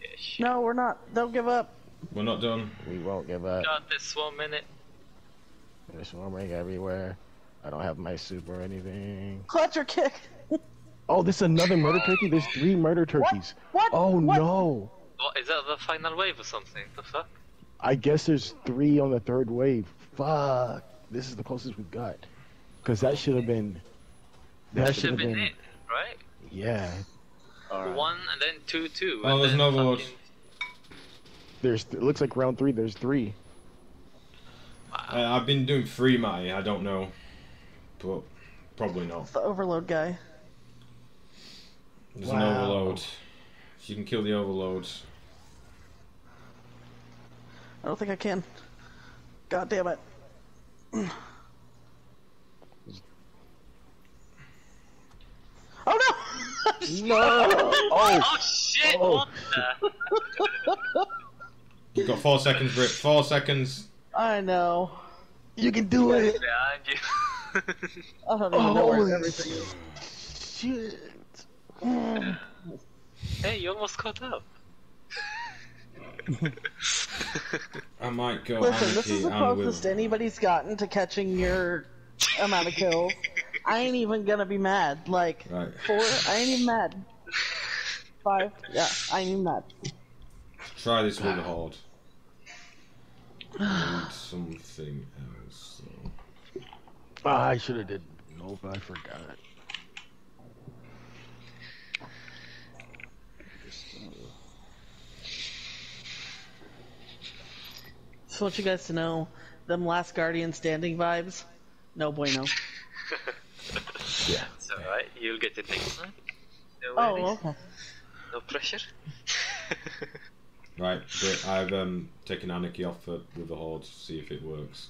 Yeah, shit. No, we're not. Don't give up. We're not done. We won't give up. Got this one minute. There's swarming everywhere. I don't have my soup or anything. Clutch or kick. Oh, this is another murder turkey? There's three murder turkeys. What? Oh What? no. What is that? The final wave or something? The fuck? I guess there's three on the third wave. Fuck. This is the closest we've got. Cause that should have been. That should have been, been. it, right? Yeah. Alright. One and then two, two. Oh, and there's no an overload. fucking- There's. It looks like round three. There's three. Uh, I've been doing three, Matty. I don't know, but probably not. It's the overload guy. There's an overload. If you can kill the overload. I don't think I can. God damn it. Oh no! No. Oh. Oh shit! Oh. What? You've got four seconds, Brit. Four seconds. I know. You can do it. Behind you. I don't even know where everything is. shit. hey, you almost caught up. I might go Listen, this is the closest will. anybody's gotten to catching your amount of kills. I ain't even gonna be mad. Like Right. four, I ain't even mad. Five, yeah, I ain't even mad. Try this Witherhoard. I need something else. though. Ah, I should have did. Nope, I forgot. Just want you guys to know, them last Guardian standing vibes, no bueno. Yeah. It's alright. You'll get it next time. No Oh, okay. No pressure. Right, but I've um, taken anarchy off for, Witherhoard. See if it works.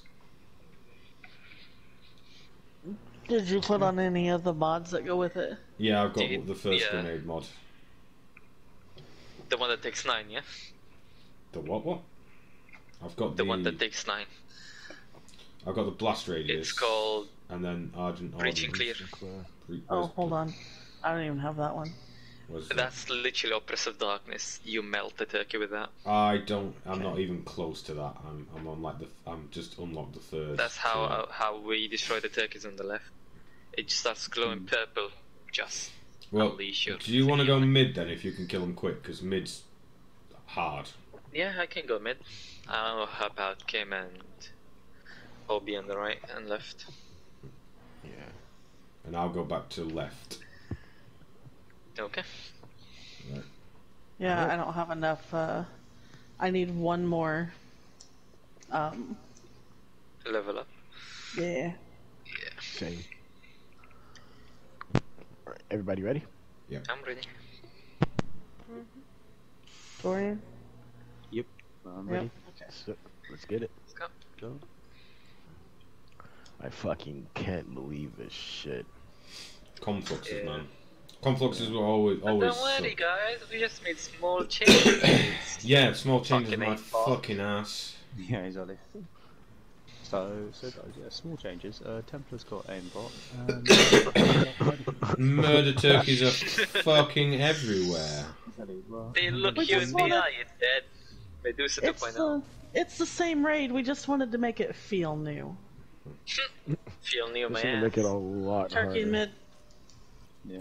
Did you put on any of the mods that go with it? Yeah, I've got Did- the first yeah. grenade mod. the one that takes nine, yeah. The what? What? I've got The the, one that takes nine. I've got the blast radius. It's called and then Argent Breaching Ordnance. Clear. Bre- Oh, hold on. I don't even have that one. where's that? That's literally oppressive darkness. You melt the turkey with that. I don't. I'm not even close to that. I'm. I'm on like the. I'm just unlocked the third. That's how tier. uh, how we destroy the turkeys on the left. It just starts glowing purple. Just well, unleash your do you want to go mid then? If you can kill them quick, because mid's hard. yeah, I can go mid. I'll help out Kim and Obi on the right and left. Yeah. And I'll go back to left. Okay. Yeah, Alright. I don't have enough. Uh, I need one more. Um, Level up. yeah. Yeah. Same. Alright, everybody ready? Yeah. I'm ready. Dorian? Yep. I'm Yep. ready. So, let's get it. Let's go. Go. I fucking can't believe this shit. Confluxes, Yeah. man. Confluxes were always But always. don't worry, suck. guys. We just made small changes. Yeah, small changes. Fucking My fucking ass. Yeah, exactly. So, so guys, yeah, small changes. Uh, Templar's got aimbot. And, Murder turkeys are fucking everywhere. they look you in the eye, you're dead. Medusa 2.0. the, it's the same raid. We just wanted to make it feel new. Feel new, This gonna man. make it a lot Turkey harder. mid. yeah.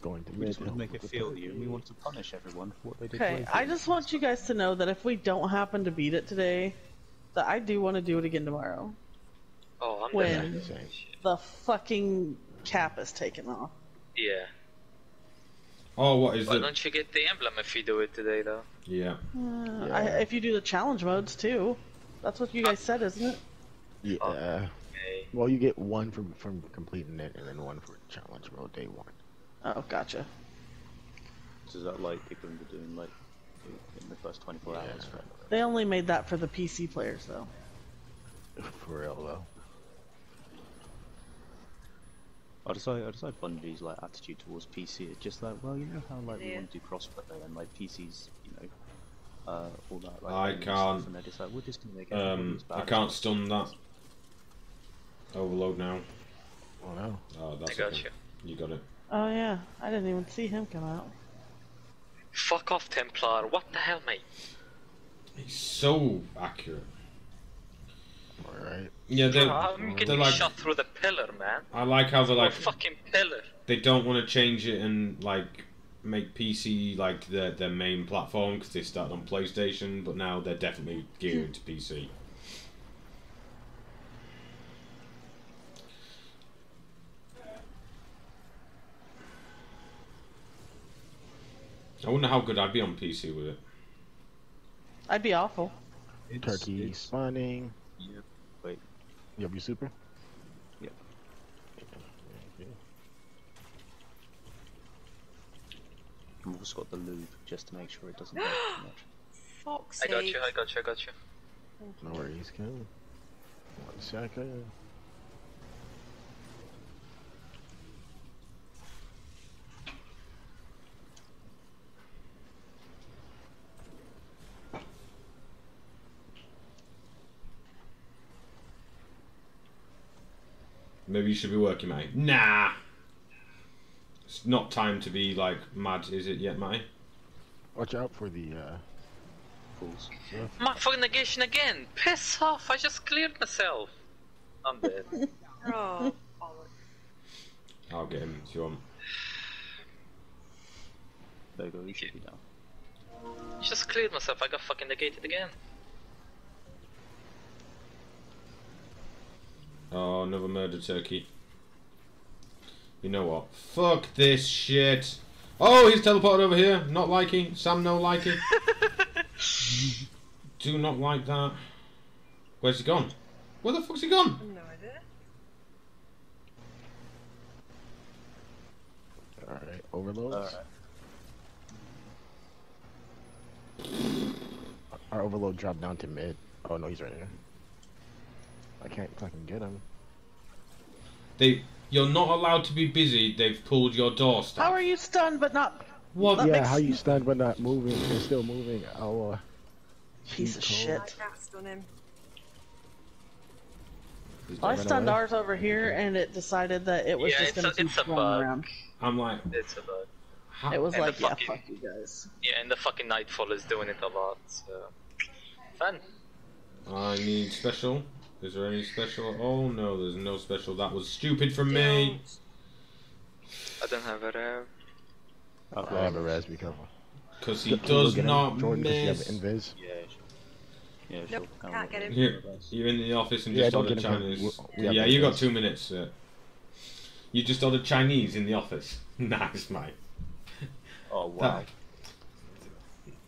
going to We just want to make it feel you, and we want to punish everyone for what they did. Okay. I just want you guys to know that if we don't happen to beat it today, that I do want to do it again tomorrow. Oh, I'm When dead. Same. the fucking cap is taken off. Yeah. Oh, what is Why the? don't you get the emblem if you do it today, though? Yeah. Uh, I, if you do the challenge modes too, that's what you guys said, isn't it? Yeah. Okay. Well, you get one from from completing it, and then one for challenge mode day one. Oh, gotcha. So is that like people are doing like in the first 24 hours? Right? They only made that for the PC players though. For real though. I decide, I decide Bungie's like attitude towards PC is just like, well, you know how like we want to do crossplay and like PCs, you know, uh, all that. Like, I gaming can't, And they're just like, we're just gonna make Um, I can't stun that. Overload now. Oh no. Oh, that's I got okay. you. You got it. Oh yeah, I didn't even see him come out. Fuck off, Templar. What the hell, mate? He's so accurate. All right. Yeah, they. I'm They're getting like. shot through the pillar, man. I like how they're Like, like. fucking pillar. They don't want to change it and like make PC like their their main platform because they started on PlayStation, but now they're definitely geared to PC. I wonder how good I'd be on PC with it. I'd be awful. It's- Turkey it's- spawning. Yep. Wait. You have your super? Yep. I've also got the lube just to make sure it doesn't hurt too much. Fox I got you, I got you, I got you. No worries, cool. One second. Maybe you should be working, mate. Nah. It's not time to be like mad, is it yet, mate? Watch out for the uh Fools. My fucking negation again. Piss off. I just cleared myself. I'm dead. Oh. I'll get him if you want. There you go, you should be down. just cleared myself. I got fucking negated again. Oh, another murder turkey. You know what? Fuck this shit. Oh, he's teleported over here. Not liking. Sam, no liking. Do not like that. Where's he gone? Where the fuck's he gone? No idea. Alright, overloads. Alright. Our overload dropped down to mid. Oh no, he's right here. I can't fucking get him. They, you're not allowed to be busy. They've pulled your door staff. How are you stunned but not What? That yeah, makes- how you stunned but not moving and still moving? Oh, uh, piece of Cold. Shit? gassed on him. I stunned away? ours over here and it decided that it was Yeah, just gonna a- keep going around. I'm like, It's a bug. how, It was And the like, yeah, fucking- fuck you guys. Yeah, and the fucking Nightfall is doing it a lot, so. Fun. I need special. Is there any special? Oh no, there's no special. That was stupid from me. I don't have it out. I have a res, be careful. Because he does at him, not Jordan, 'cause he have invis? Yeah, sure. Yeah, sure. Nope, can't, can't get him. Here, you're in the office and Yeah, just don't ordered Chinese. we- we yeah, you got two minutes. Uh, you just ordered Chinese in the office. nice, mate. Oh wow. That-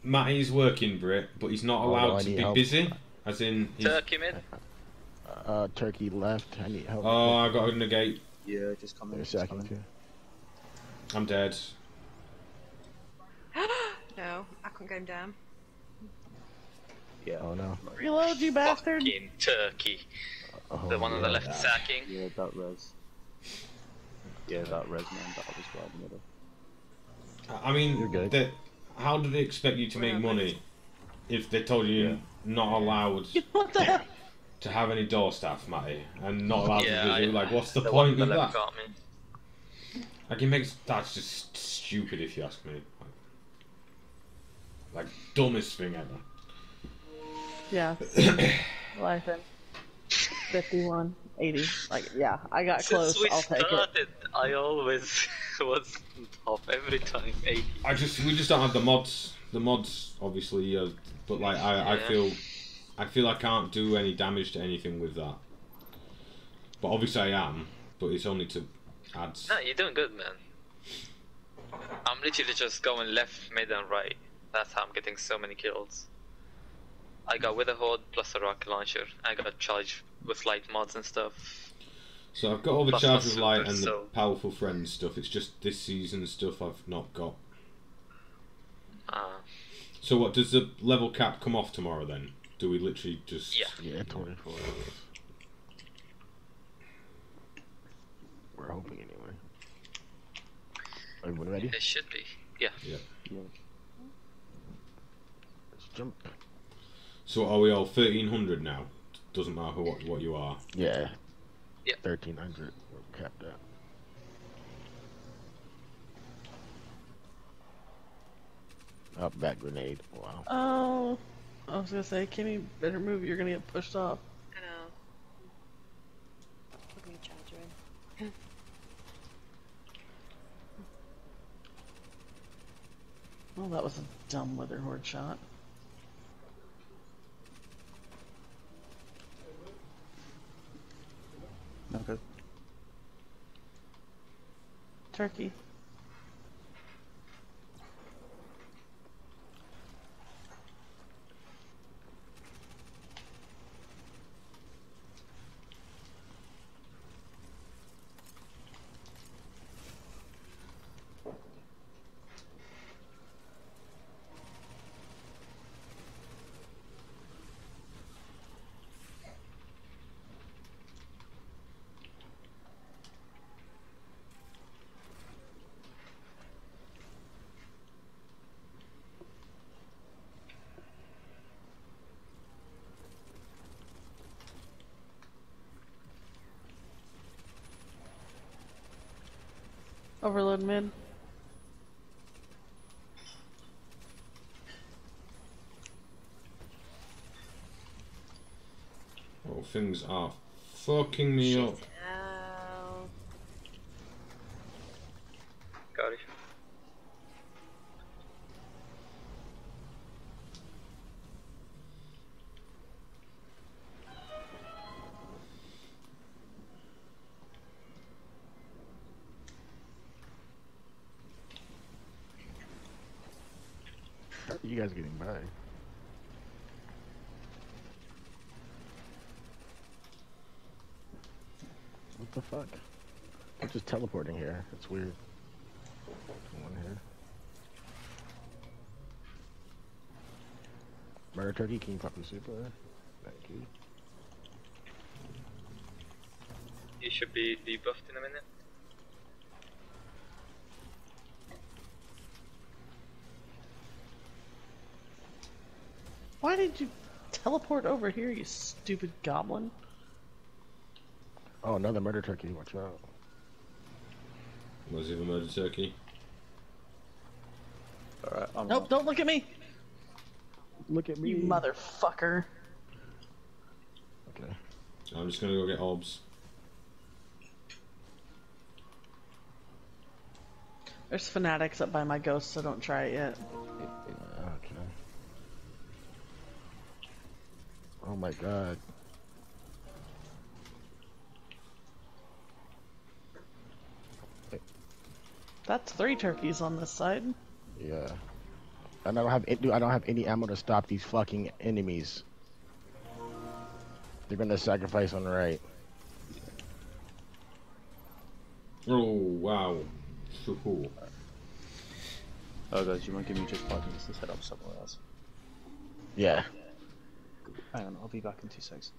Matty's working, Brit, but he's not Oh, no, allowed I to be help. busy. As in, he's, Turkey mid. Uh, turkey left. I need help. oh, I got to negate. Yeah, just come in. They're just sacking come in. too. I'm dead. No, I couldn't get him down. Yeah. Oh no. Reload, you bastard! Fucking Turkey. Oh, The one on the yeah. left sacking. Yeah, that res. Yeah, that res man, that was right in the middle. I- I mean, You're good. they- how do they expect you to make money if they told you you're not allowed What the hell? To have any door staff, Matty, and not allowed Yeah, to I- Like, what's the, the point one of that that? got me. Like, it makes that's just stupid if you ask me. Like, dumbest thing ever. Yeah. Life in 51, 80. Like, yeah, I got Since close. we I'll take it. started, I always was top every time. 80. I just we just don't have the mods. The mods, obviously, uh, but like I, I feel, I feel I can't do any damage to anything with that. But obviously I am, but it's only to add. No, you're doing good, man. I'm literally just going left, mid, and right. That's how I'm getting so many kills. I got Witherhoard plus a rocket launcher. I got charged with light mods and stuff. So I've got all the Plus charge with light super, and the so- powerful friends stuff. It's just this season stuff I've not got. Uh, So what does the level cap come off tomorrow then? Do we literally just? yeah. Yeah, 24. We're hoping anyway. Everyone ready? It should be. Yeah. Yeah. Let's jump. So are we all thirteen hundred now? Doesn't matter what what you are. Yeah. Yeah. 1300. We're capped at. Oh, Up back grenade. Wow. Oh, I was gonna say, Kimmy, better move. You're gonna get pushed off. I know. Put me charger in. Oh, that was a dumb Witherhoard shot. Okay. Turkey. Overload mid. Oh, things are fucking me up. You guys getting by? What the fuck? I'm just teleporting here. It's weird. One here. Murder turkey, can you pop your super? Thank you. You should be debuffed in a minute. Why did you teleport over here, you stupid goblin? Oh, another murder turkey. Watch out. Was it a murder turkey? Alright, I'm Nope, out. don't look at me, Look at me. you motherfucker. Okay. I'm just gonna go get orbs. There's fanatics up by my ghost, so don't try it yet. Okay. Oh my god. That's three turkeys on this side. Yeah. And I don't have any, I don't have any ammo to stop these fucking enemies. They're gonna sacrifice on the right. Oh wow. Ooh. Oh guys, you might give me just five minutes to set up somewhere else. Yeah. Hang on, I'll be back in two seconds.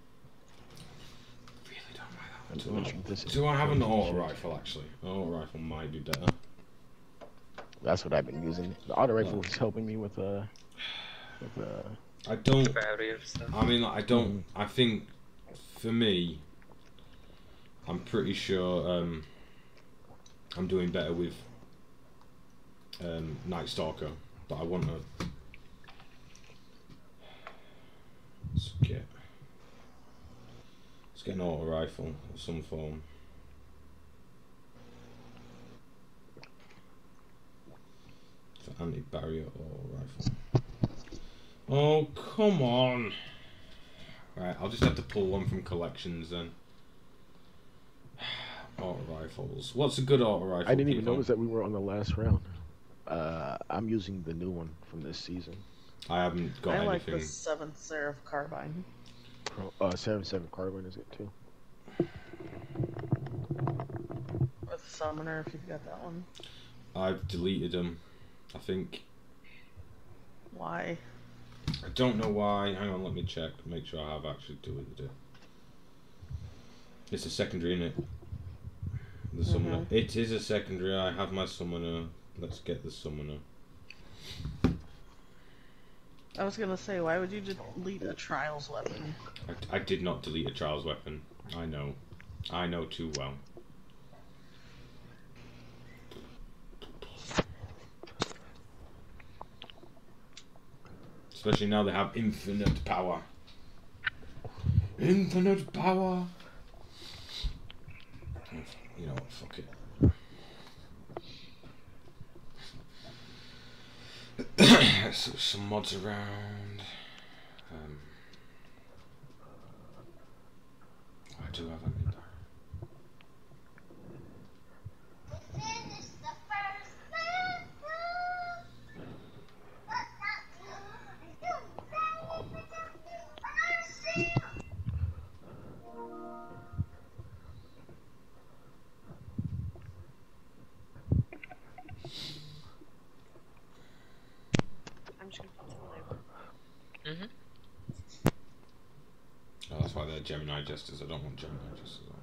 And Do I, this- do I have an auto rifle actually? An auto rifle might be better. That's what I've been using. The auto rifle is helping me with uh with uh I don't. Stuff. I mean, I don't. I think for me, I'm pretty sure um, I'm doing better with um, Nightstalker, but I want to. Let's get. Let's get an auto rifle of some form. for anti-barrier or rifle. Oh come on! Right, I'll just have to pull one from collections then. Auto rifles. What's a good auto rifle? I didn't even people? notice that we were on the last round. Uh, I'm using the new one from this season. I haven't got I like anything. the seventh Seraph carbine. Pro, uh, seven seven carbine is it too? With summoner, if you've got that one. I've deleted them. I think. Why? I don't know why. Hang on, let me check. Make sure I have actually deleted it. It's a secondary, isn't it? The summoner. It is a secondary. I have my summoner. Let's get the summoner. I was gonna say, why would you delete a trials weapon? I, I did not delete a trials weapon. I know. I know too well. Especially now they have infinite power. Infinite power. You know what? Fuck it. Some mods around. Um, I do have a Gemini Jesters. I don't want Gemini Jesters on.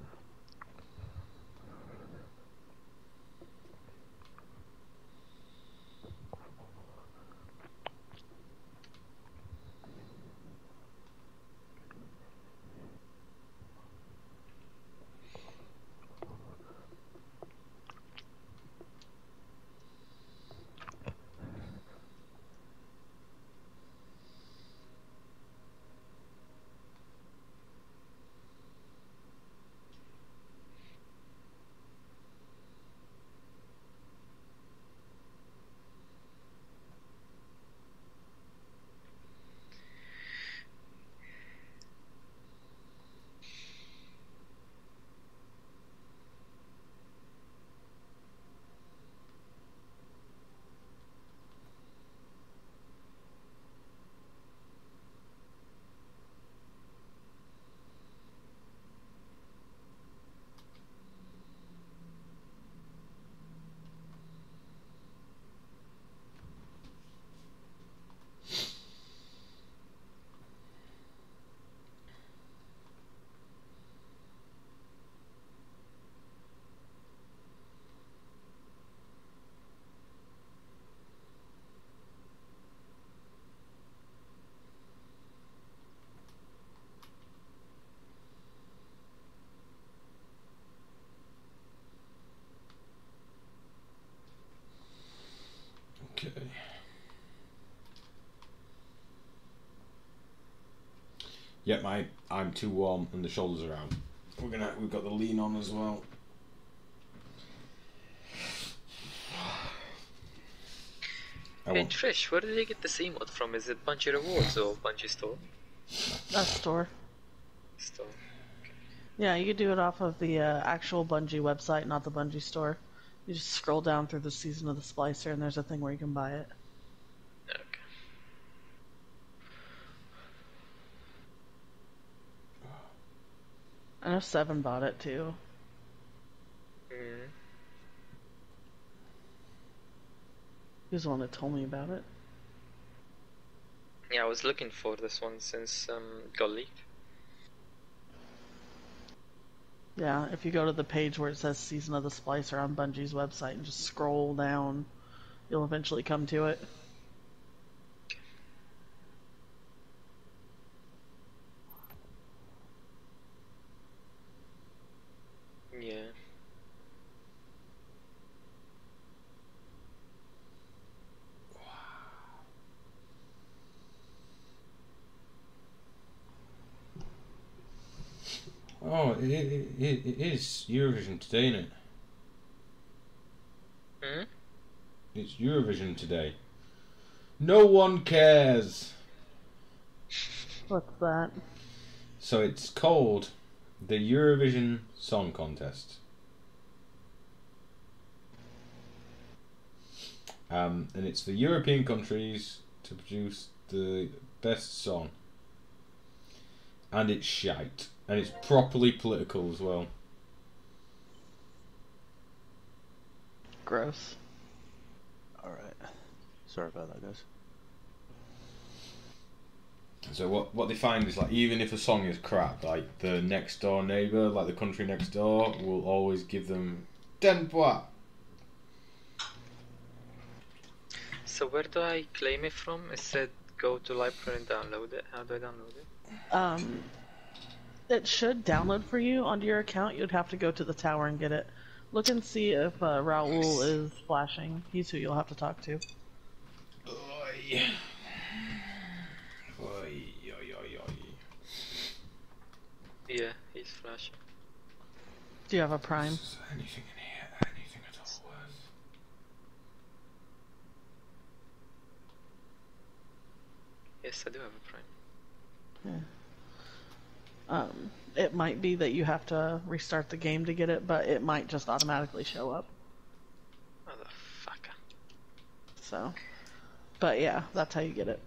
Okay. Yep, my too warm and the shoulders are out. We're gonna we've got the lean on as well. I Hey Trish, where did you get the C mod from? Is it Bungie Rewards or Bungie Store? That store. Store. Yeah, you could do it off of the uh, actual Bungie website, not the Bungie store. You just scroll down through the season of the Splicer, and there's a thing where you can buy it. Okay. I know Seven bought it too. Mm. He was the one that told me about it. Yeah, I was looking for this one since um got leaked. Yeah, if you go to the page where it says Season of the Splicer on Bungie's website and just scroll down, you'll eventually come to it. Yeah. oh, it, it, it, it is Eurovision today, isn't it? Hmm? It's Eurovision today. No one cares. What's that? So it's called the Eurovision Song Contest. Um, and it's for European countries to produce the best song. And it's shite. And it's properly political as well. Gross. Alright. Sorry about that, guys. So what what they find is like even if a song is crap, like the next door neighbour, like the country next door, will always give them ten points. So where do I claim it from? It said go to library and download it. How do I download it? Um, it should download for you onto your account. You'd have to go to the tower and get it. Look and see if uh, Rahool is flashing. He's who you'll have to talk to. Oi. Oi, oi, oi, oi. Yeah, he's flashing. Do you have a prime? Anything in here? Anything at all worth? Yes, I do have a prime. Um, it might be that you have to restart the game to get it, but it might just automatically show up. Motherfucker. So, but yeah, that's how you get it.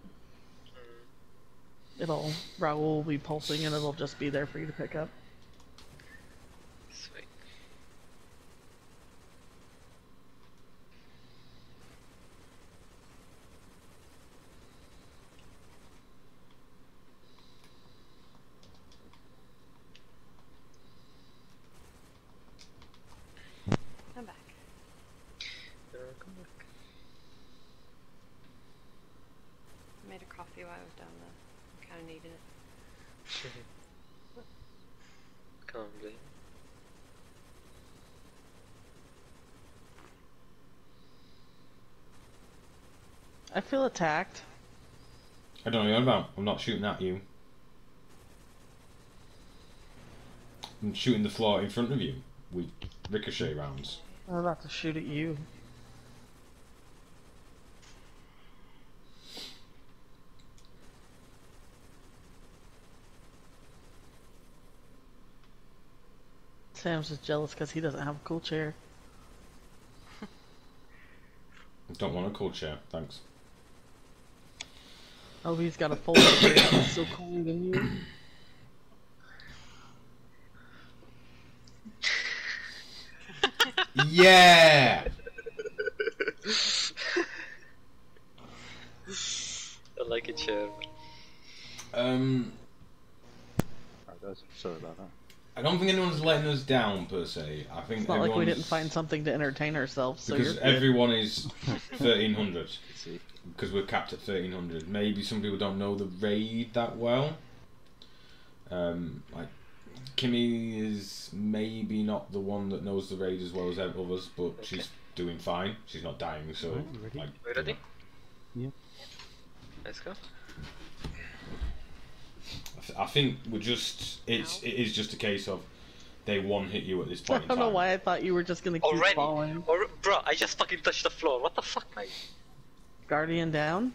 It'll Rahool will be pulsing and it'll just be there for you to pick up. Sweet. I'm back. Welcome back. I made a coffee while I was down there. I kind of needed it. Can't blame. I feel attacked. I don't know what you're about. I'm not shooting at you. I'm shooting the floor in front of you with ricochet rounds. I'm about to shoot at you. Sam's just jealous because he doesn't have a cool chair. Don't want a cool chair, thanks. Oh, he's got a folding chair that's so cooler than you. Yeah! I like it, chair. Um, Alright, guys. Sorry about that. I don't think anyone's letting us down per se. I think It's not like we didn't find something to entertain ourselves, so because you're good. everyone is 1300 See. Because we're capped at 1300 maybe some people don't know the raid that well um, like Kimmy is maybe not the one that knows the raid as well as others but she's doing fine she's not dying so Alright, you ready? like, We ready? Yep. Let's go. I th- I think we're just it's it is just a case of they one hit you at this point I don't time know why I thought you were just gonna keep Already? falling. Or, bro, I just fucking touched the floor. What the fuck, mate? Guardian down.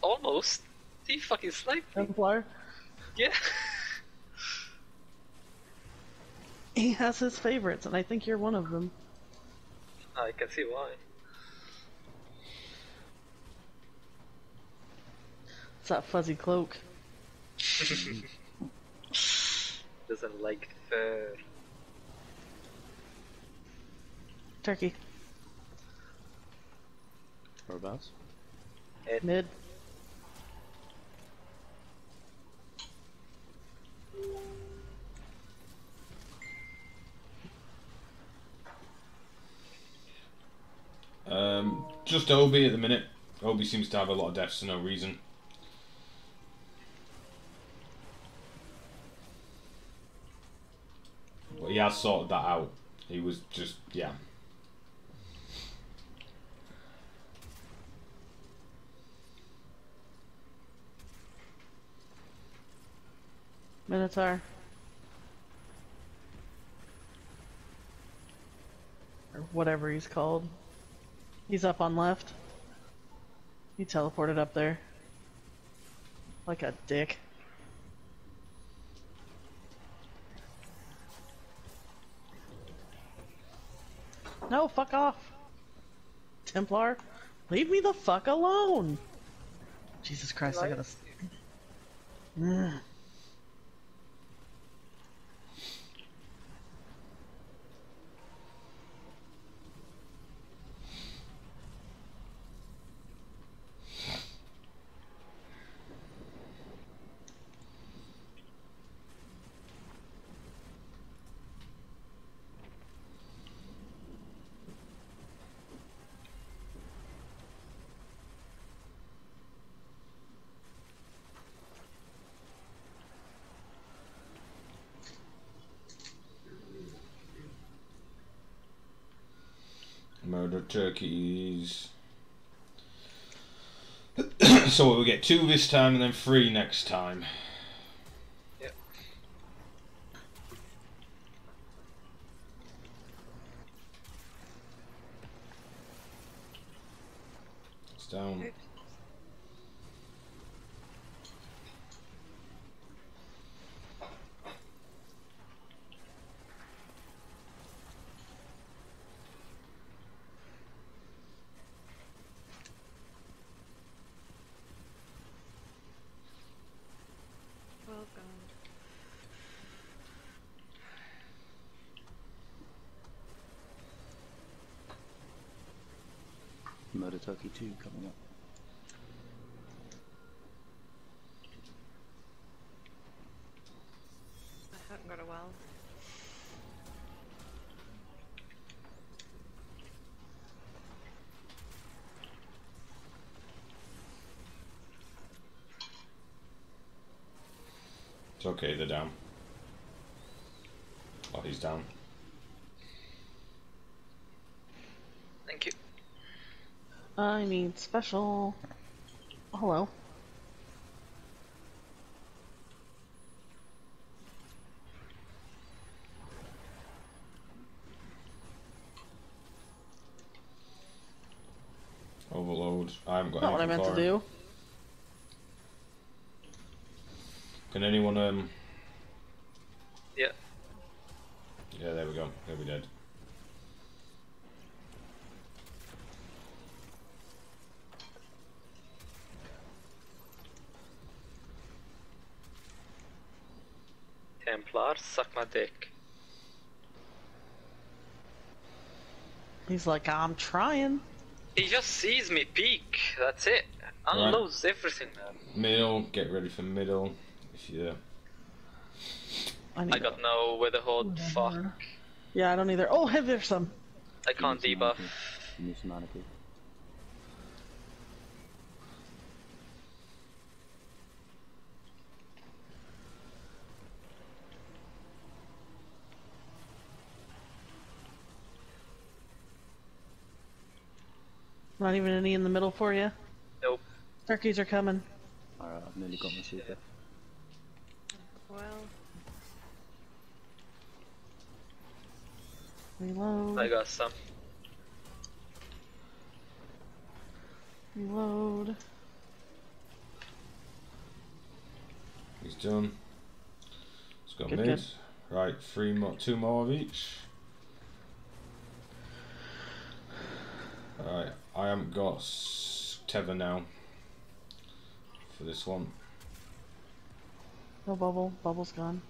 Almost. He fucking sniped me. Templar. Yeah. He has his favorites, and I think you're one of them. I can see why. It's that fuzzy cloak. Doesn't like fur. Turkey. Whereabouts? Mid. um, just Obi at the minute Obi seems to have a lot of deaths for no reason But he has sorted that out. He was just, yeah. Minotaur. Or whatever he's called. He's up on left. He teleported up there. Like a dick. No, fuck off. Templar, leave me the fuck alone. Jesus Christ, I gotta. s- Mm. Murder turkeys. so we get two this time and then three next time. Yep. It's down. Oops. Well gone. Murder Turkey 2 coming up. I haven't got a well. It's okay, they're down. Oh, he's down. Thank you. I need special. Hello. Overload. I haven't got Not what I anything meant to for him. do. Can anyone um? Yeah. Yeah, there we go. He'll be dead. Templar, suck my dick. He's like, I'm trying. He just sees me peek. That's it. Unloads everything, man. Middle. Get ready for middle. If you. I, I got no weather Witherhoard. Fuck. Yeah, I don't either. Oh, hey, there's some. I can't debuff. You need Not even any in the middle for you. Nope. Turkeys are coming. Alright, I've nearly got my super. Well, Reload. I got some. Reload. He's done. Let's go Good, mid. good. Right, three more, two more of each. Alright, I haven't got tether now for this one. No bubble. Bubble's gone.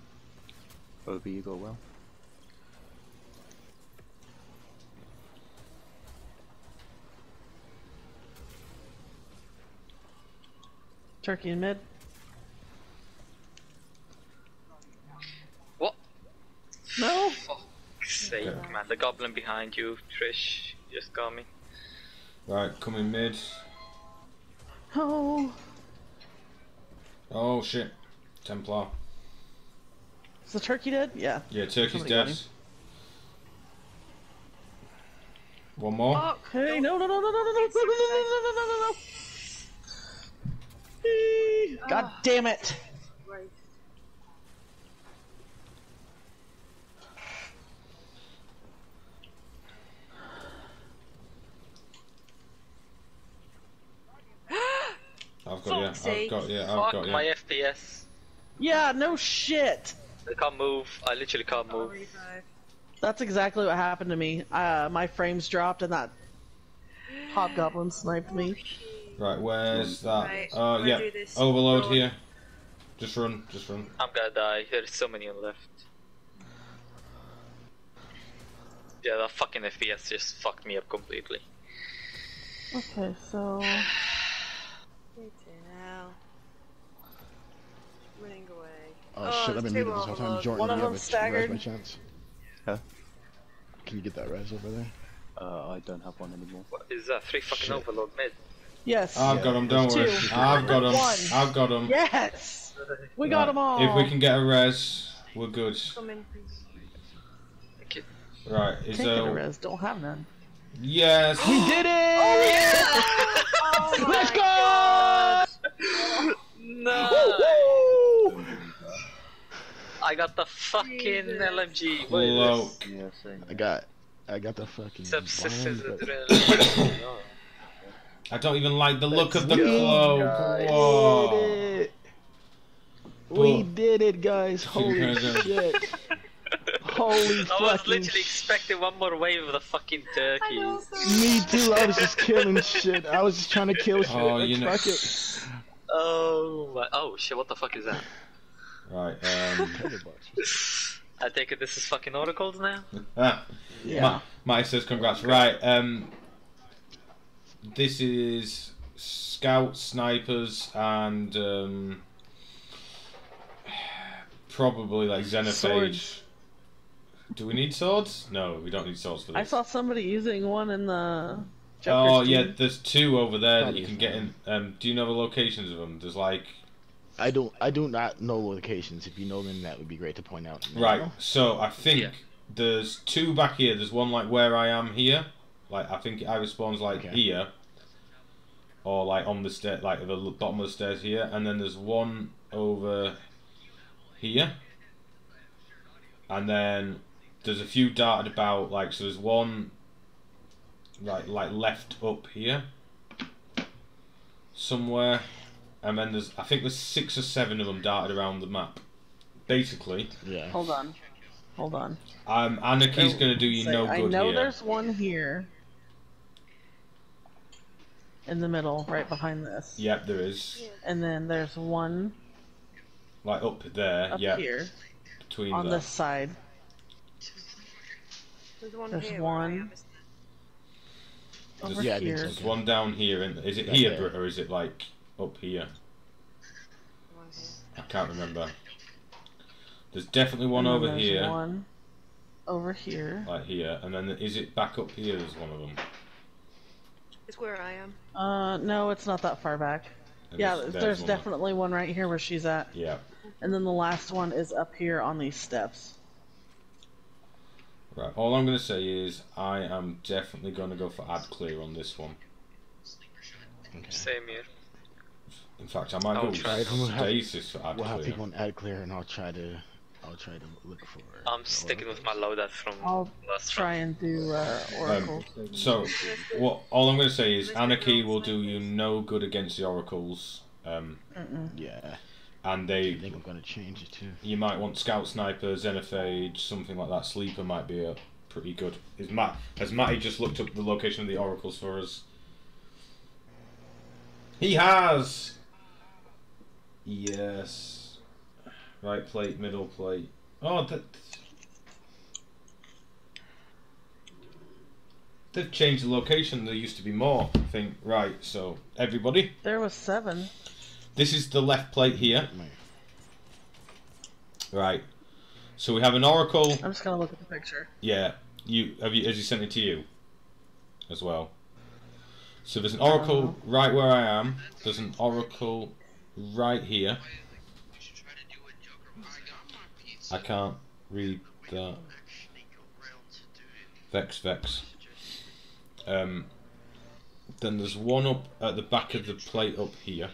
Obi, you got well. Turkey in mid. What? No. Fuck's sake, Okay. man. The goblin behind you, Trish, just got me. Right, coming mid. Oh. Oh shit. Templar. Is the turkey dead? Yeah. Yeah, turkey's Somebody dead. One more. fuck. Hey, no, no, no, no, no, no, no, no, no, no, no, no, no, no. Eee, God damn it. Right. Yeah. See? I've got yeah. I've Fuck got my. FPS. Yeah, no shit. I can't move. I literally can't move. That's exactly what happened to me. Uh, my frames dropped and that hobgoblin sniped me. Right, where's that? Right, Oh yeah. gonna do this. Overload Run. here. Just run. Just run. I'm gonna die. There's so many on left. Yeah, that fucking FPS just fucked me up completely. Okay, so Flipping hell. Running away. Oh, Oh, shit, I've been two muted this whole time. Jordan, One of you have them a res staggered. by chance? Huh? Can you get that res over there? Uh, I don't have one anymore. What is that? Three fucking Shit. overload mid. yes, I've Yeah, got them, Don't worry. I've got them. I've got them. yes, we got them all. If we can get a res, we're good. Come in, please. Okay. Right. Is Can't get a res, don't have none. Yes. We did it! Oh yeah! Let's my go! No! Woo! I got the fucking Jesus. LMG. What is this? Cloak. Yeah. I got, I got the fucking. Subsistence but- adrenaline. I don't even like the look of the go, cloak. guys. Whoa. did it. We did it, guys! Holy shit! Holy shit. I was literally expecting one more wave of the fucking I know, turkeys. Me too. I was just killing shit. I was just trying to kill oh, shit. Oh, you know- fuck it. Oh my! Oh shit! What the fuck is that? Right. Um. I take it this is fucking oracles now. ah, Yeah. Ma- Mike says congrats. Right. Um. This is scouts, snipers, and um. Probably like xenophage. Swords. Do we need swords? No, we don't need swords for this. I saw somebody using one in the. Oh Joker's yeah, there's two over there that Probably you can get in. Um, do you know the locations of them? There's like I don't. I do not know locations. If you know them, that would be great to point out. right. So I think Yeah. there's two back here. There's one like where I am here. Like I think it either spawns like Okay. here, or like on the stair, like at the bottom of the stairs here. And then there's one over here. And then there's a few darted about. Like so, there's one like like left up here somewhere. And then there's, I think there's six or seven of them darted around the map. Basically, Yeah. Hold on, hold on. um, Anarchy's Oh, going to do you Say, no I good I know here. there's one here. In the middle, right behind this. Yep, there is. And then there's one Like up there, up yeah, here between on there. this side. There's one There's here. one. am. Over Yeah, here. There's one down here, and is it Right here, there. Britt, or is it like up here? I can't remember. There's definitely one over there's here, One over here. like here, and then is it back up here? There's one of them. It's where I am. Uh, no, it's not that far back. And Yeah, there's- there's, one. definitely one right here where she's at. Yeah. And then the last one is up here on these steps. Right. All I'm going to say is I am definitely going to go for ad clear on this one. Same here. In fact, I might I'll go try. with We'll have- for ad We'll have people on ad clear, and I'll try to. I'll try to look for. I'm sticking with my loadout from I'll last try round. and do uh, Oracle. So, what? All I'm going to say is Anarchy will do you no good against the oracles. Um, Yeah. and they. I they, think I'm gonna change it too. you might want scout sniper, xenophage, something like that. Sleeper might be a pretty good. Is Matt has Matty just looked up the location of the oracles for us? He has. Yes. Right plate, middle plate. Oh, that. They've changed the location. There used to be more. I think. Right. So everybody, There was seven. this is the left plate here. Right. So we have an oracle. I'm just gonna look at the picture. Yeah. You have you has he sent it to you as well? So there's an oracle uh-huh. right where I am. There's an oracle right here. I can't read that. Vex Vex. Um, then there's one up at the back of the plate up here.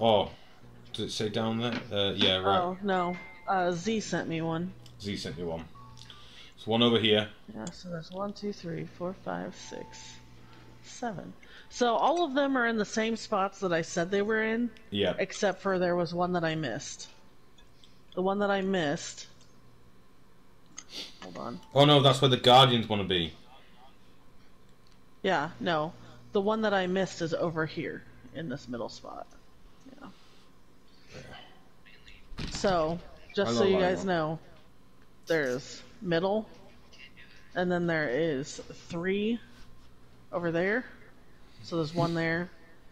Oh, does it say down there? Uh, yeah, right. Oh no, uh, Z sent me one. Z sent me one. There's one over here. Yeah, so there's one, two, three, four, five, six, seven. So all of them are in the same spots that I said they were in, Yeah. except for there was one that I missed. The one that I missed. Hold on. Oh no, that's where the Guardians want to be. Yeah, no. The one that I missed is over here in this middle spot. Yeah. So, just so you guys know, there's middle, and then there is three over there. So there's one there,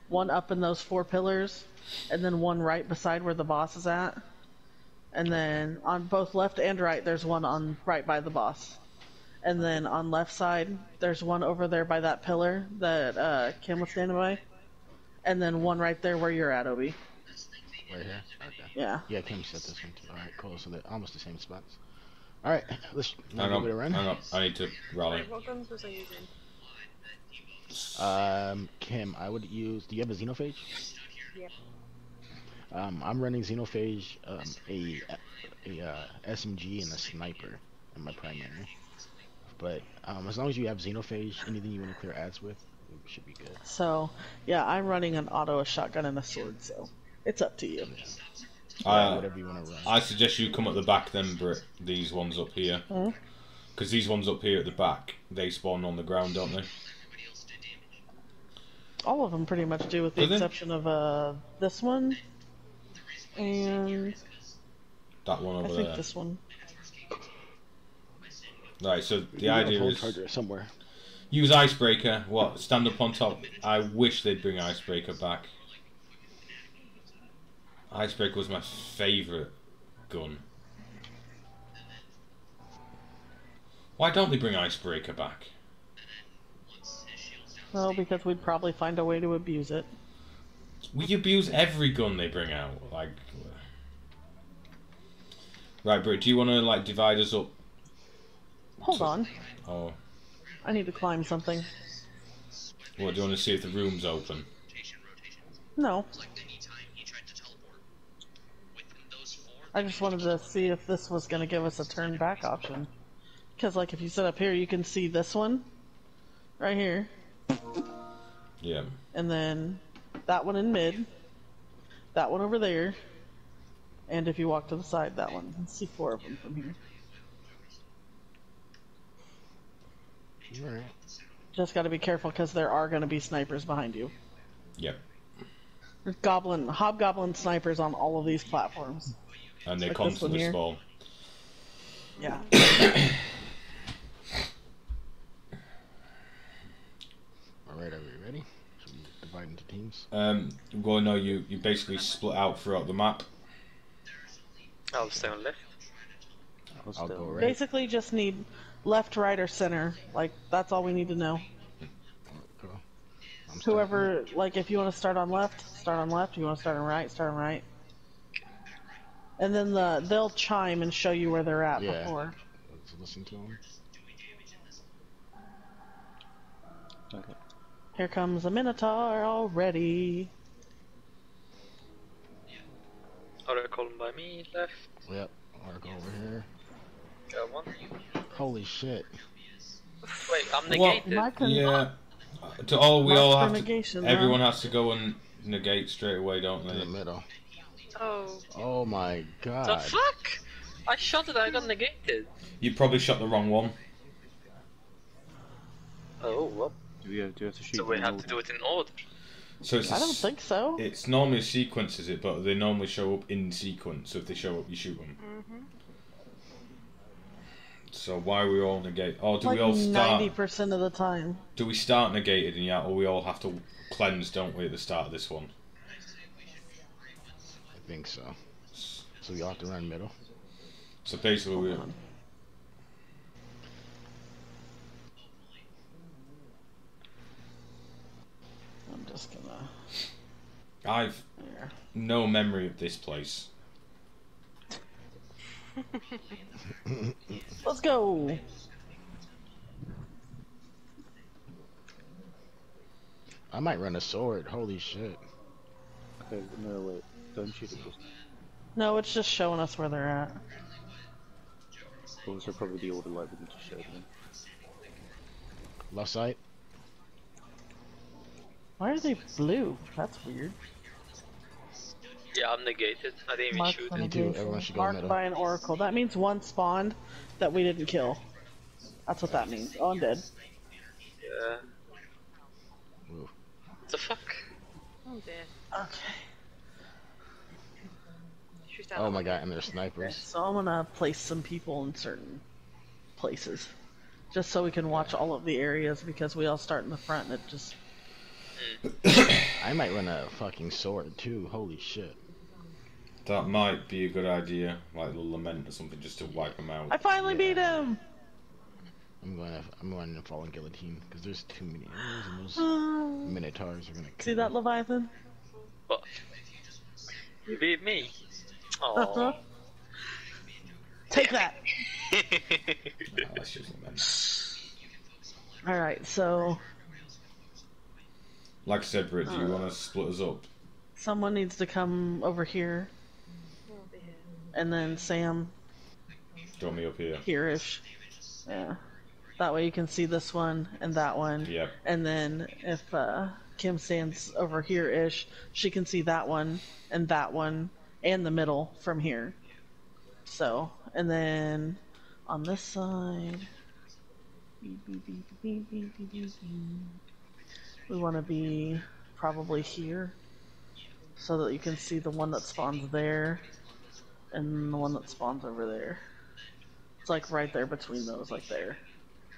one up in those four pillars, and then one right beside where the boss is at. And then on both left and right, there's one on right by the boss. And then on left side, there's one over there by that pillar that uh, Kim was standing by. And then one right there where you're at, Obi. Right here. Okay. Yeah. Yeah, Kim said this one too. All right, cool. So they're almost the same spots. All right, let's Hang give on, it a run. hang on. I need to rally. Wait, what guns was I using? Um, Kim, I would use. Do you have a xenophage? Yep. Um, I'm running xenophage, um, a a uh, SMG and a sniper in my primary. But um, as long as you have xenophage, anything you want to clear ads with, it should be good. So, yeah, I'm running an auto, a shotgun, and a sword, so it's up to you. Uh, whatever you want to run. I suggest you come at the back then, Brit. These ones up here. Hmm? Because these ones up here at the back, they spawn on the ground, don't they? All of them pretty much do, with the Do they? exception of uh, this one. And That one I think there. this one. Right, so the You idea is charger somewhere. use icebreaker. What? Stand up on top. I wish they'd bring icebreaker back. Icebreaker was my favourite gun. Why don't they bring icebreaker back? Well, because we'd probably find a way to abuse it. We abuse every gun they bring out. Like, right, Britt. Do you want to like divide us up? Hold on. Oh. I need to climb something. what? Do you want to see if the room's open? No. I just wanted to see if this was going to give us a turn back option. Because, like, if you sit up here, you can see this one. Right here. Yeah. And then that one in mid. That one over there. And if you walk to the side, that one. You can see four of them from here. All right. Just got to be careful because there are going to be snipers behind you. Yep. There's goblin, hobgoblin snipers on all of these platforms. And they Like this one constantly spawn. Yeah. All right, are we ready? Should we divide into teams? Um, well, no, you you basically split out throughout the map. I'll stay on left. I'll I'll go right. Basically, just need left, right, or center. Like, that's all we need to know. Cool. I'm. Whoever, like, if you want to start on left, start on left. You want to start on right, start on right. And then the they'll chime and show you where they're at Yeah. before. Let's listen to him. Okay. Here comes a Minotaur already. Oracle by me, left. Yep. I'll go over here. Go on. Holy shit. Wait, I'm Well, negated. My con- Yeah. Uh, To all we Mark all for have to. Everyone huh? has to go and negate straight away, don't they? In the they? middle. Oh, Oh my god. the fuck? I shot it, I got negated. You probably shot the wrong one. Oh, well. Do we have, do we have to shoot So we have all? to do it in order. So it's a I don't s- think so. It's normally a sequence, is it? But they normally show up in sequence. So if they show up, you shoot them. mm-hmm. So why we all negate? Or do like we all start? ninety percent of the time. Do we start negated and yeah, or we all have to cleanse, don't we, at the start of this one? I think so. So we all have to run middle. So basically, we. Hold on. I'm just gonna. I've There. no memory of this place. Let's go. I might run a sword. Holy shit. Okay, no, wait. Don't shoot it. No, it's just showing us where they're at. Those are probably the order like we need to show them. Left side. Why are they blue? That's weird. Yeah, I'm negated. I didn't even Marked shoot by Me too, everyone should go Marked middle. by an oracle. That means one spawned that we didn't kill. That's what that means. Oh, I'm dead. Yeah. Ooh. What the fuck? Oh dear. Okay. Oh my god, and they're snipers. So I'm gonna place some people in certain places. Just so we can watch all of the areas because we all start in the front and it just I might run a fucking sword too. Holy shit. That might be a good idea, like the lament or something, just to wipe them out. I finally beat him! I'm going to I'm going to Falling Guillotine because there's too many enemies and those Oh. minotaurs are gonna kill See that me. Leviathan? What? You beat me. Oh. Take that! Oh, Let's lament. Alright, so Like I said, Britt, do you want to split us up? someone needs to come over here and then Sam Draw me up here. here-ish. Yeah. That way you can see this one and that one. Yep. And then if uh, Kim stands over here-ish, she can see that one and that one and the middle from here. So, and then on this side, beep, beep, beep, beep, beep, beep, beep, beep. We want to be probably here so that you can see the one that spawns there and the one that spawns over there. It's like right there between those, like there.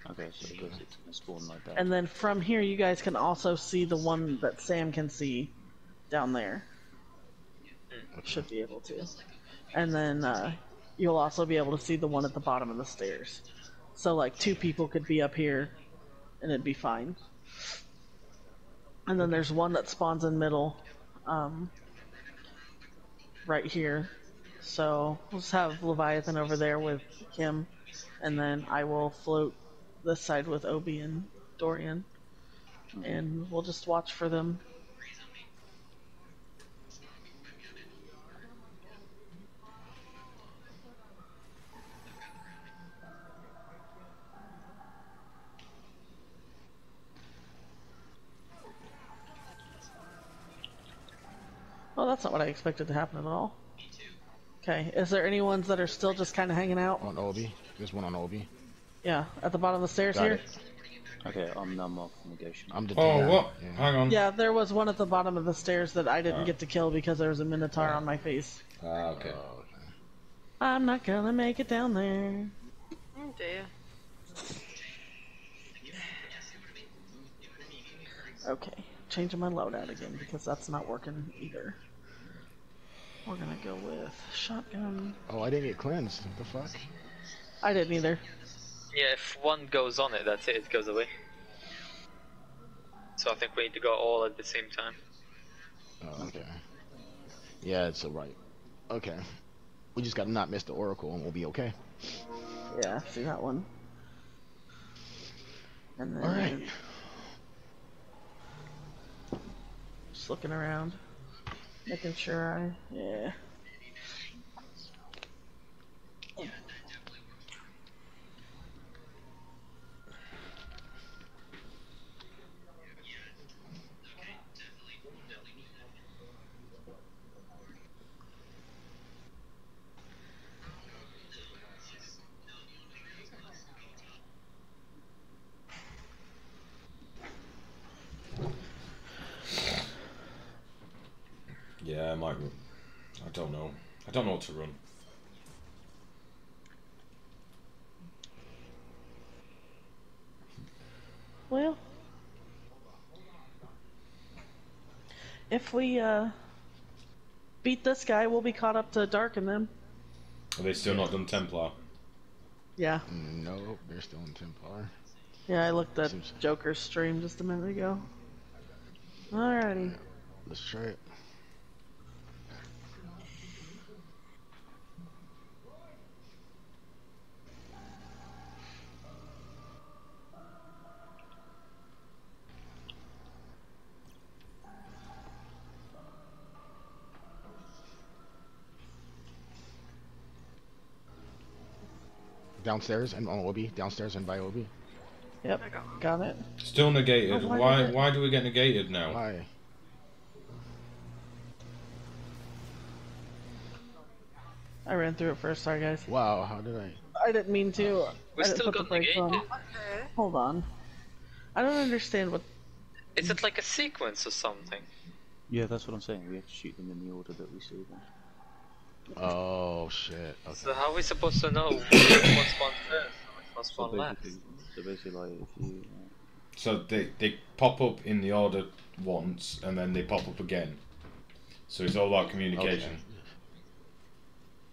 Okay, so it goes gonna spawn like that. And then from here, you guys can also see the one that Sam can see down there. Should be able to. And then uh, you'll also be able to see the one at the bottom of the stairs. So, like, two people could be up here and it'd be fine. And then there's one that spawns in middle, um, right here. So, we'll just have Leviathan over there with Kim, and then I will float this side with Obi and Dorian, and we'll just watch for them. Well, that's not what I expected to happen at all. Okay, is there any ones that are still just kind of hanging out? On Obi. There's one on Obi. Yeah, at the bottom of the stairs Got here? it. Okay, I'm now marked for negation. I'm the Oh, what? Yeah. Hang on. Yeah, there was one at the bottom of the stairs that I didn't Oh. get to kill because there was a minotaur on my face. Ah, okay. Oh, okay. I'm not gonna make it down there. Oh dear. Okay, changing my loadout again because that's not working either. We're gonna go with shotgun. Oh, I didn't get cleansed. What the fuck? I didn't either. Yeah, if one goes on it, that's it, it goes away. So I think we need to go all at the same time. Oh, okay. Yeah, it's alright. Okay. We just gotta not miss the oracle and we'll be okay. Yeah, see that one. And then Alright. Just looking around, making sure I yeah. Yeah, I might run. I don't know. I don't know what to run. Well, if we uh beat this guy, we'll be caught up to Dark and them. Are they still not done Templar? Yeah, Nope, they're still in Templar. yeah. I looked at Seems- Joker's stream just a minute ago. Alrighty. Let's try it. Downstairs and on Obi. Downstairs and by Obi. Yep, I got it. Still negated. Oh, why why? Why do we get negated now? Why? I ran through it first. Sorry, guys. Wow, how did I? I didn't mean to. We I still got brakes on. negated. Hold on. I don't understand what. Is it like a sequence or something? Yeah, that's what I'm saying. We have to shoot them in the order that we see them. Oh shit. Okay. So how are we supposed to know which one spawned first and which one So last? basically, so basically, like if you So they they pop up in the order once, and then they pop up again. So it's all about communication.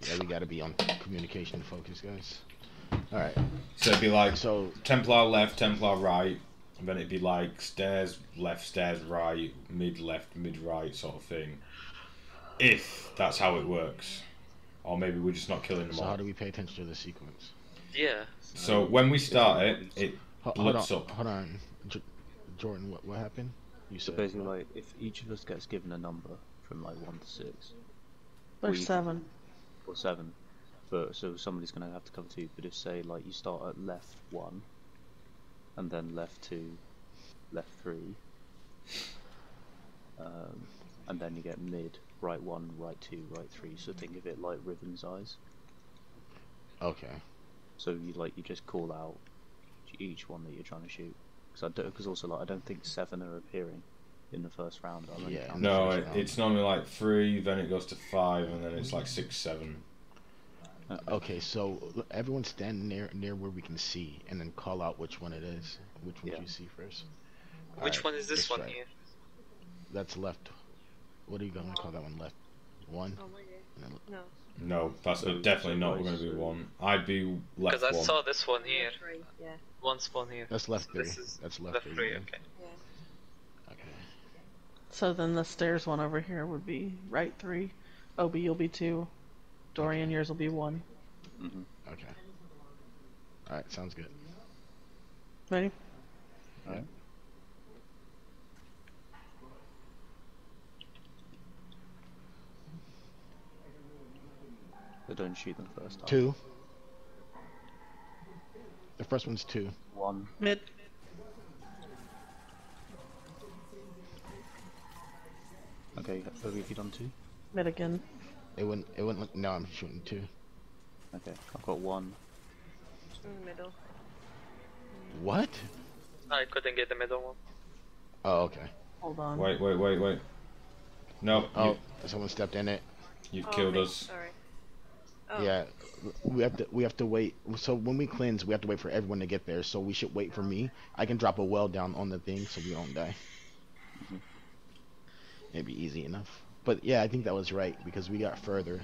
Oh, yeah, we gotta be on communication focus, guys. All right. So it'd be like So Templar left, Templar right, and then it'd be like stairs left, stairs right, mid left, mid right sort of thing. If that's how it works, or maybe we're just not killing them so all. how do we pay attention to the sequence? Yeah. So when we start it, it Ho- hold on. looks up. Hold on. J- Jordan, what what happened? You so said basically, like if each of us gets given a number from like one to six There's seven. or seven, but so somebody's gonna have to cover two. But if say like you start at left one, and then left two, left three, um, and then you get mid, right one, right two, right three. So think of it like ribbon size. Okay. So you like you just call out each one that you're trying to shoot. Because I don't. because also like I don't think seven are appearing in the first round. I'm Yeah. counting No, it, it's normally like three, then it goes to five, and then it's like six, seven. Uh, okay, so everyone stand near near where we can see, and then call out which one it is. Which one Yeah. you see first? Which Alright, one is this one try it. here? That's left. What are you gonna call that one? Left one. Oh my god. No. No, that's So- definitely so not right, going to be one. I'd be left Because I one. saw this one here. Three. Yeah. One spawn here. That's left So three. This is That's left, left three. three, okay. Yeah. Okay. So then the stairs one over here would be right three. Obi, you'll be two. Dorian, yours will be one. Mhm. Okay. All right. Sounds good. Ready? Alright. But don't shoot them first time. Two. The first one's two. One. Mid. Okay, have you done two? Mid again. It wouldn't. It wouldn't. look- No, I'm shooting two. Okay, I've got one. In the middle. What? I couldn't get the middle one. Oh, okay. Hold on. Wait, wait, wait, wait. No, Oh, someone stepped in it. you, you've oh, killed me, us. Sorry. Oh. Yeah, we have to we have to wait. So when we cleanse, we have to wait for everyone to get there. So we should wait for me. I can drop a well down on the thing so we don't die. Maybe easy enough. But yeah, I think that was right because we got further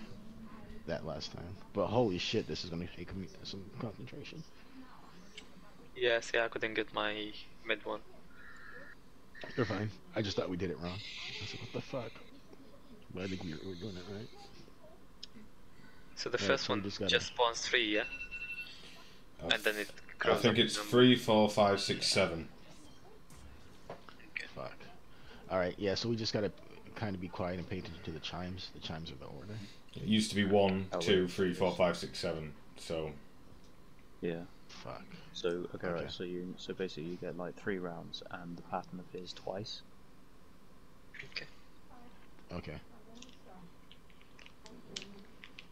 that last time. But holy shit, this is gonna take me some concentration. Yes, yeah, I couldn't get my mid one. You're fine. I just thought we did it wrong. I said, what the fuck? But I think we we're doing it right. So the Yeah, first so one just just, spawns three, yeah? I, And then it I think it's number. three, four, five, six, seven. Fuck. All right. Yeah. So we just gotta kind of be quiet and pay attention to the chimes. The chimes are the order. It used to be one, Oh, two, wait. three, four, five, six, seven. So Yeah. Fuck. So okay, Okay. right. So you so basically you get like three rounds, and the pattern appears twice. Okay. Okay.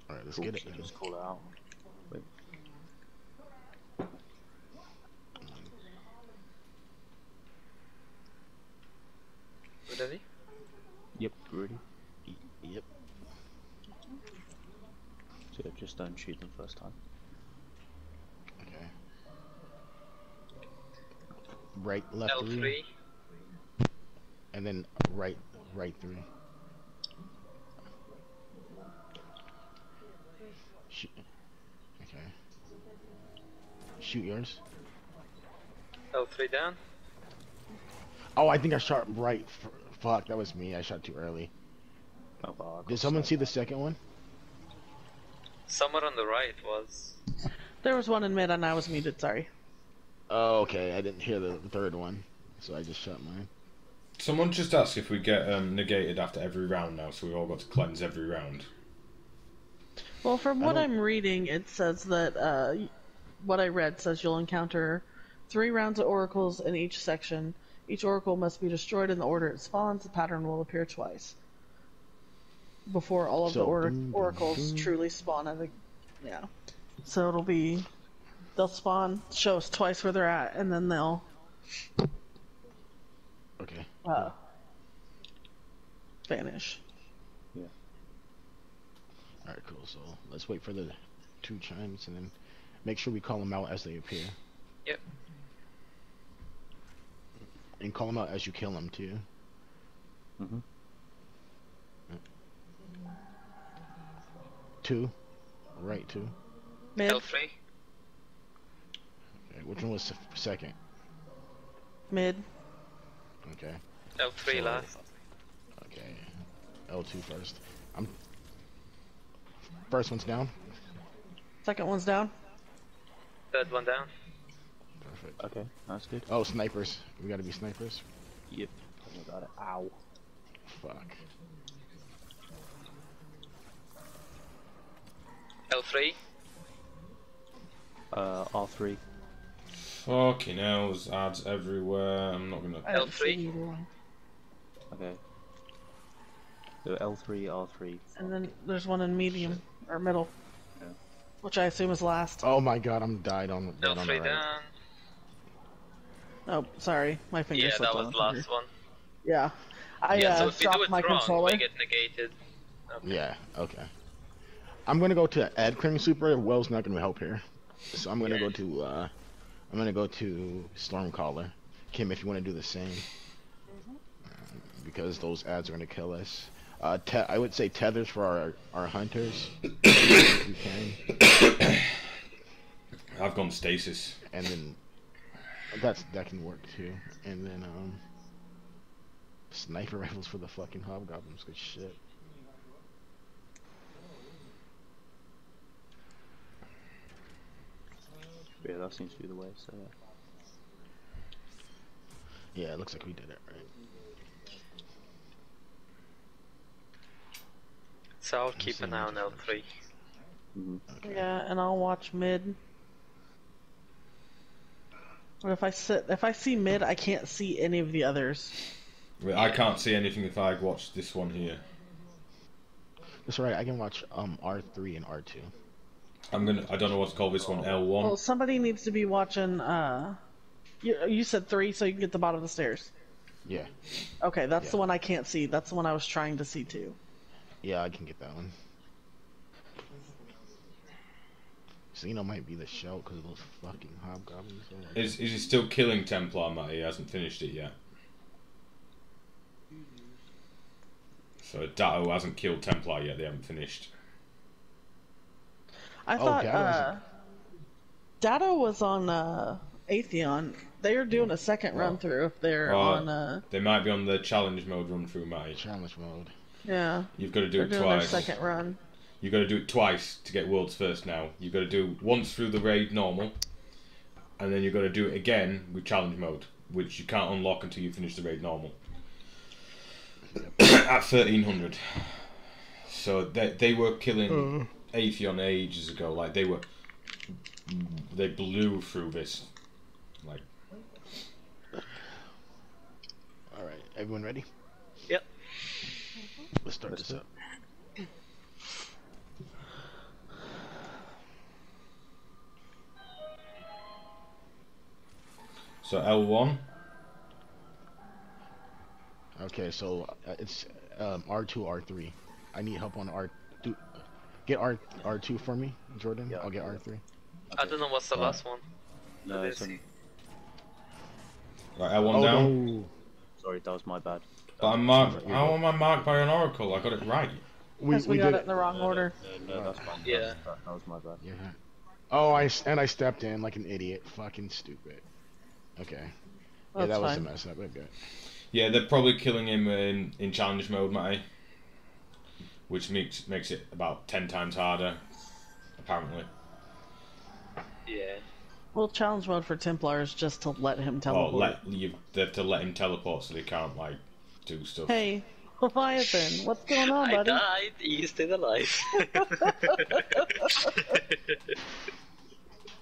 All right. Let's Cool, get it. so then. just call it out. Wait. Ready? Yep. Ready. Yep. So yeah, just don't shoot them first time. Okay. Right, left L three, three. and then right, right three. Shoot. Okay. Shoot yours. L three down. Oh, I think I shot right. Fuck, that was me. I shot too early. Oh, wow, Did someone see the second one? Somewhere on the right was. There was one in mid and I was muted, sorry. Oh, okay. I didn't hear the third one, so I just shot mine. someone just asked if we get um, negated after every round now, so we've all got to cleanse every round. Well, from what I'm reading, it says that uh, y- what I read says you'll encounter Three rounds of oracles in each section. Each oracle must be destroyed in the order it spawns. The pattern will appear twice. Before all of the or- boom, oracles boom. truly spawn at the. Yeah. So it'll be. They'll spawn, show us twice where they're at, and then they'll. Okay. Uh, vanish. Yeah. All right, cool. So let's wait for the two chimes and then make sure we call them out as they appear. Yep. And call them out as you kill them too. Mhm. Two. Right, two. Mid, L3. Okay, which one was s- second? mid, Okay. L3 So- last. Okay. L2 first. I'm. First one's down. second one's down. Third one down. Perfect. Okay, that's good. Oh, snipers. We gotta be snipers. Yep. Tell me about it. Ow. Fuck. L3. Uh, R3. Fucking hell, there's ads everywhere. I'm not gonna. L3. see either one. Okay. So L3, R3. And then there's one in medium or middle, Yeah. Which I assume is last. Oh my god, I'm died on, dead on the right. down. Oh, sorry, my finger Yeah, slipped that was on the the last finger. one. Yeah, I yeah, uh, so if dropped my wrong, controller. we get negated. Okay. Yeah, okay. I'm gonna go to Ad Cream Super. Will's not gonna help here. So I'm gonna go to uh I'm gonna go to Stormcaller. Kim, if you wanna do the same. Uh, because those ads are gonna kill us. Uh, te- I would say tethers for our, our hunters. if can. I've gone stasis. And then that's that can work too. And then um sniper rifles for the fucking hobgoblins. Good shit. Yeah, that seems to be the way, so yeah. Yeah, it looks like we did it right. So I'll keep an eye on L3. Mm-hmm. Okay. Yeah, and I'll watch mid. But if I sit, if I see mid, I can't see any of the others. Wait, I can't see anything if I watch this one here. That's right. I can watch um R3 and R2. I'm gonna. I don't know what to call this one. L1. Well, somebody needs to be watching. Uh, you, you said three, so you can get the bottom of the stairs. Yeah. Okay, that's the one I can't see. That's the one I was trying to see too. Yeah, I can get that one. Xeno might be the shout because of those fucking hobgoblins. Is is he still killing Templar, Matt? He hasn't finished it yet. So Datto hasn't killed Templar yet. They haven't finished. I Oh, thought Datto uh, Datto was on uh, Atheon. They are doing a second Oh. run through if they're Oh. on. Uh, They might be on the challenge mode run through, God. Matty. Challenge mode. Yeah, You've got to do they're it doing twice. their second run. You've got to do it twice to get world's first now. You've got to do once through the raid normal, and then you've got to do it again with challenge mode, which you can't unlock until you finish the raid normal. At 1300. So they, they were killing hmm. Atheon ages ago. Like they were. They blew through this. Like, All right, everyone ready? Yep. Let's start Let's this up. so L1. Okay, so uh, it's um, R2, R3. I need help on R. Do, get R R2 for me, Jordan. Yeah, I'll get okay. R3. I don't know what's the Oh. last one. No, it's only, Oh, Right, L1 down. no. sorry, that was my bad. But I'm marked. How am I marked by an oracle? I got it right. We, we, we got did it in the wrong order. No, that's fine. Yeah. That, that was my bad. Yeah. Oh, I and I stepped in like an idiot. Fucking stupid. Okay. Yeah, That's that was fine. a mess up. But good. Yeah, they're probably killing him in, in challenge mode, Matty. Which makes makes it about ten times harder, apparently. Yeah. Well, challenge mode for Templar is just to let him Or teleport. let you they have to let him teleport so they can't like do stuff. Hey, Leviathan, what's going on, I buddy? died. You stayed alive.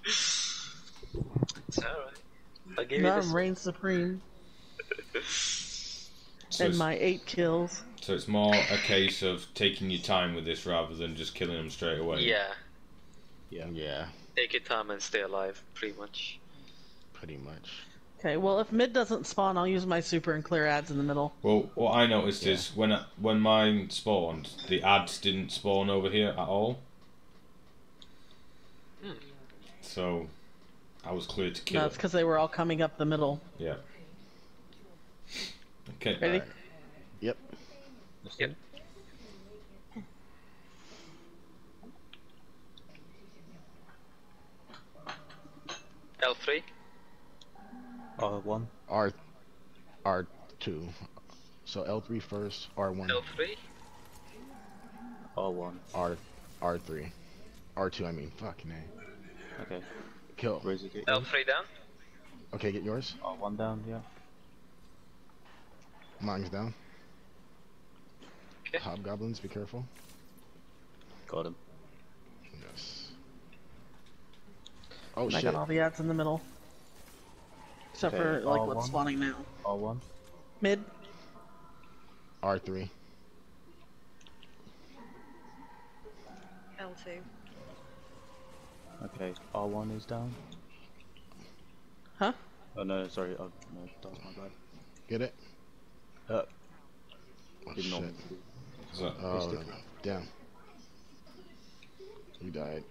it's alright. give you Now this I'm reign supreme. So and my eight kills. so it's more a case of taking your time with this rather than just killing them straight away. Yeah, Yeah. Yeah, take your time and stay alive, pretty much. pretty much. Okay, well if mid doesn't spawn, I'll use my super and clear ads in the middle. Well, what I noticed is when I, when mine spawned, the ads didn't spawn over here at all. Hmm. So I was clear to kill. That's it. because they were all coming up the middle. Yeah. Okay. Ready? Alright. Yep. Let's Yep. it. L three. R1. R, R two. So L three first. R one. L three. R1. R, R three. R two. I mean, fucking a. Okay. Kill. Razor get L three down. Okay, get yours. R1 down, yeah. Mine's down. Okay. Hobgoblins, be careful. Got him. Yes. Oh And I shit. got all the ads in the middle. Except Okay, for like what's one. spawning now. All one. Mid. R three. L two. Okay. R1 is down. Huh? Oh no, sorry. Oh, no, that's my bad. Get it? Uh, Oh, shit. not. Is Oh, Missed it. damn. You died.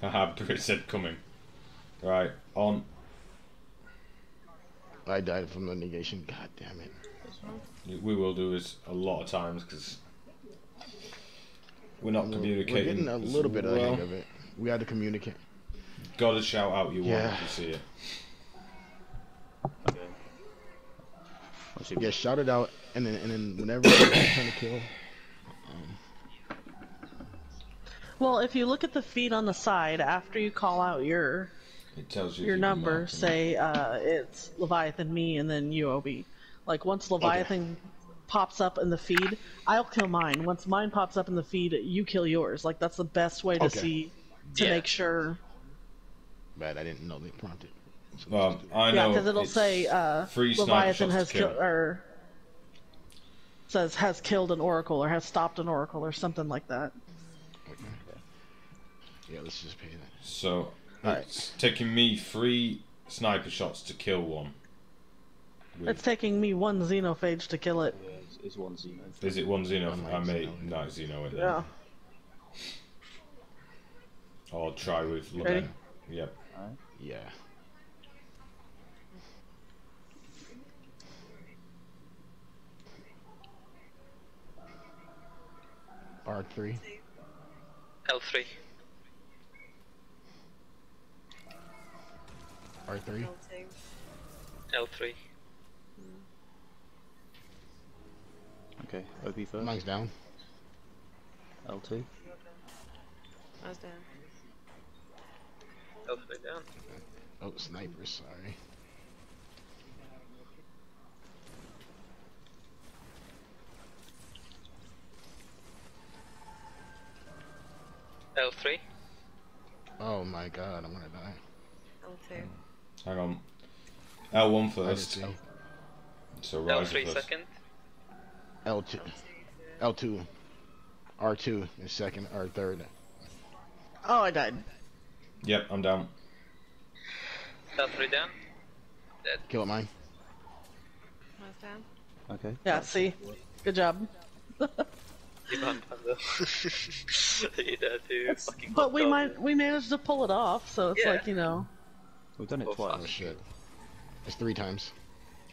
Haha, Brit said coming. Right, on. I died from the negation. God damn it. We will do this a lot of times because we're not We're- communicating. We're getting a little bit of the hang of it. We had to communicate. Gotta shout out you Yeah. one if you see it. Okay. I should Yeah, shout it out, and then and then whenever you're trying to kill, um, Well, if you look at the feed on the side after you call out your It tells you your number, marked say uh, it's Leviathan, me, and then UOB. Like once Leviathan pops up in the feed, I'll kill mine. Once mine pops up in the feed, you kill yours. Like that's the best way to Okay. see to Yeah. make sure. bad. I didn't know they prompted. So Well, let's do it. I yeah, know. because it'll say uh, Leviathan has to kill. killed or says has killed an oracle or has stopped an oracle or something like that. yeah, let's just pay that. So Alright. it's taking me three sniper shots to kill one. With- It's taking me one xenophage to kill it. Yeah, it's, it's one Xeno. Is it one xenophage? I might I may Xeno it. not Xeno Yeah. I'll try with Ready? Levin. Yep. Yeah. R three. L three. R three. L two. L three. Okay, OB first. Mine's down. L2. I was down. L three down. Oh, sniper. Sorry. L three. Oh my god, I'm gonna die. L two. Hang on. L1 I did first. see. So L Ryzer three first. second. L two. L two. R two is second. R third. Oh, I died. Yep, I'm down. L three down. Dead. Kill it, mine. I was down. Okay. Yeah, see? Good job. You man, Panda. you there too. Fucking But we might we managed to pull it off, so it's Yeah. like, you know. We've done it Oh, twice. Oh shit. It's three times.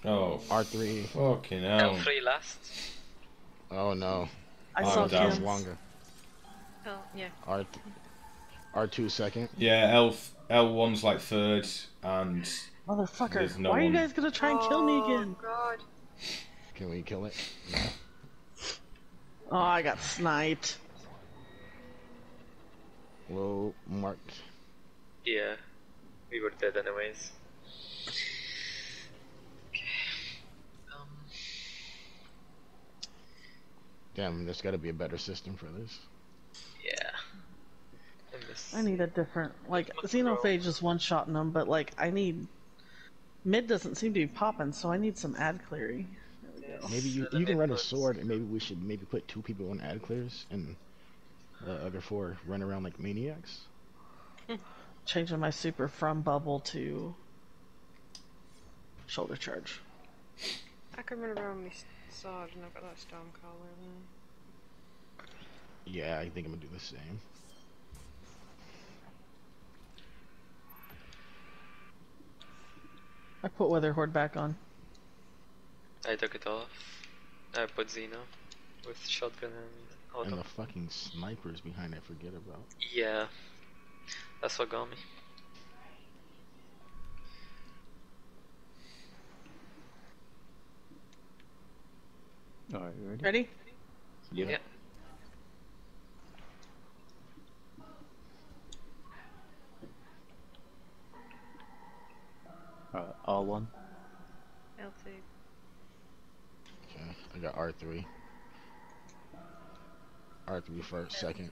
Oh, R three. fucking L hell. three last. Oh no. I I'm saw down. It's Kim's. longer. Oh yeah. R R2 second. Yeah, L L1's like third, and Motherfucker, no why are you guys gonna try and kill me again? Oh god. Can we kill it? Oh, I got sniped. Low marked. Yeah. We were dead anyways. Um, Damn, there's got to be a better system for this. yeah. I need a different like xenophage is one shotting them, but like I need Mid doesn't seem to be popping, so I need some ad clearing. There. Maybe you you can run a sword, and maybe we should maybe put two people on ad clears, and the other four run around like maniacs. Changing my super from bubble to shoulder charge. I can run around with my sword and I've got that Stormcaller then. Yeah, I think I'm gonna do the same. I put Witherhoard back on. I took it off. I put Xeno with shotgun and auto. And the fucking snipers behind, I forget about. Yeah, that's what got me. Alright, you ready? Ready? Yeah. Yeah. Alright, R1. L2. Okay, I got R three. R three first, second.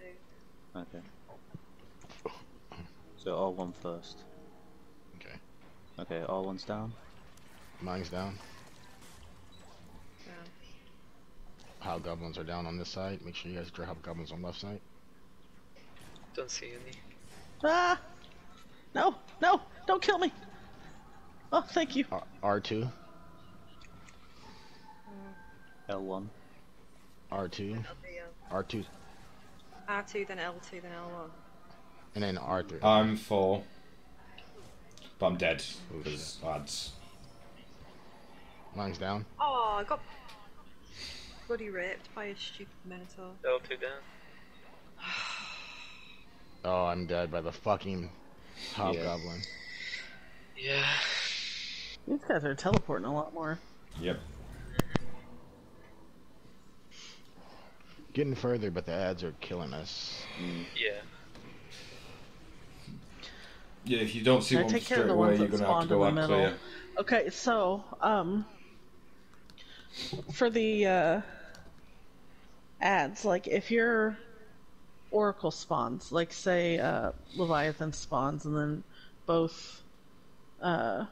L2. Okay. So R1 first. Okay, Okay, R1's down. mine's down. Yeah. Hobgoblins are down on this side. Make sure you guys draw hobgoblins on left side. Don't see any. Ah! No! No! Don't kill me! Oh, thank you. R two, L1. R two, L2, R two. R2, then L2, then L1. And then R three. I'm four. But I'm dead Oh, because ads. Mine's down. Oh, I got bloody raped by a stupid Minotaur. L2 down. Oh, I'm dead by the fucking hobgoblin. Yeah. These guys are teleporting a lot more. Yep. Getting further, but the ads are killing us. Mm. Yeah. Yeah, if you don't see I one take care of straight the away, you're gonna have to go out clear. Okay, so, um, for the, uh, ads, like, if your Oracle spawns, like, say, uh, Leviathan spawns, and then both, uh,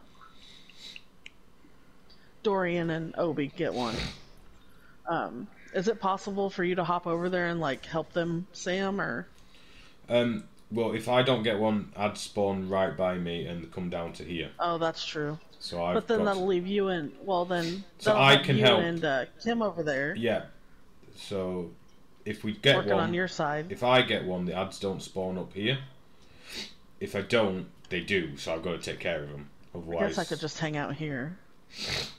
Dorian and Obi get one, um, is it possible for you to hop over there and, like, help them, Sam, or? Um, well, if I don't get one, ads spawn right by me and come down to here. Oh, that's true. So I've but then got that'll leave you and well then So I have can you help. and uh, Kim over there yeah. So if we get working one, on your side. if I get one, the ads don't spawn up here. If I don't, they do. So I've got to take care of them. I Otherwise, guess I could just hang out here,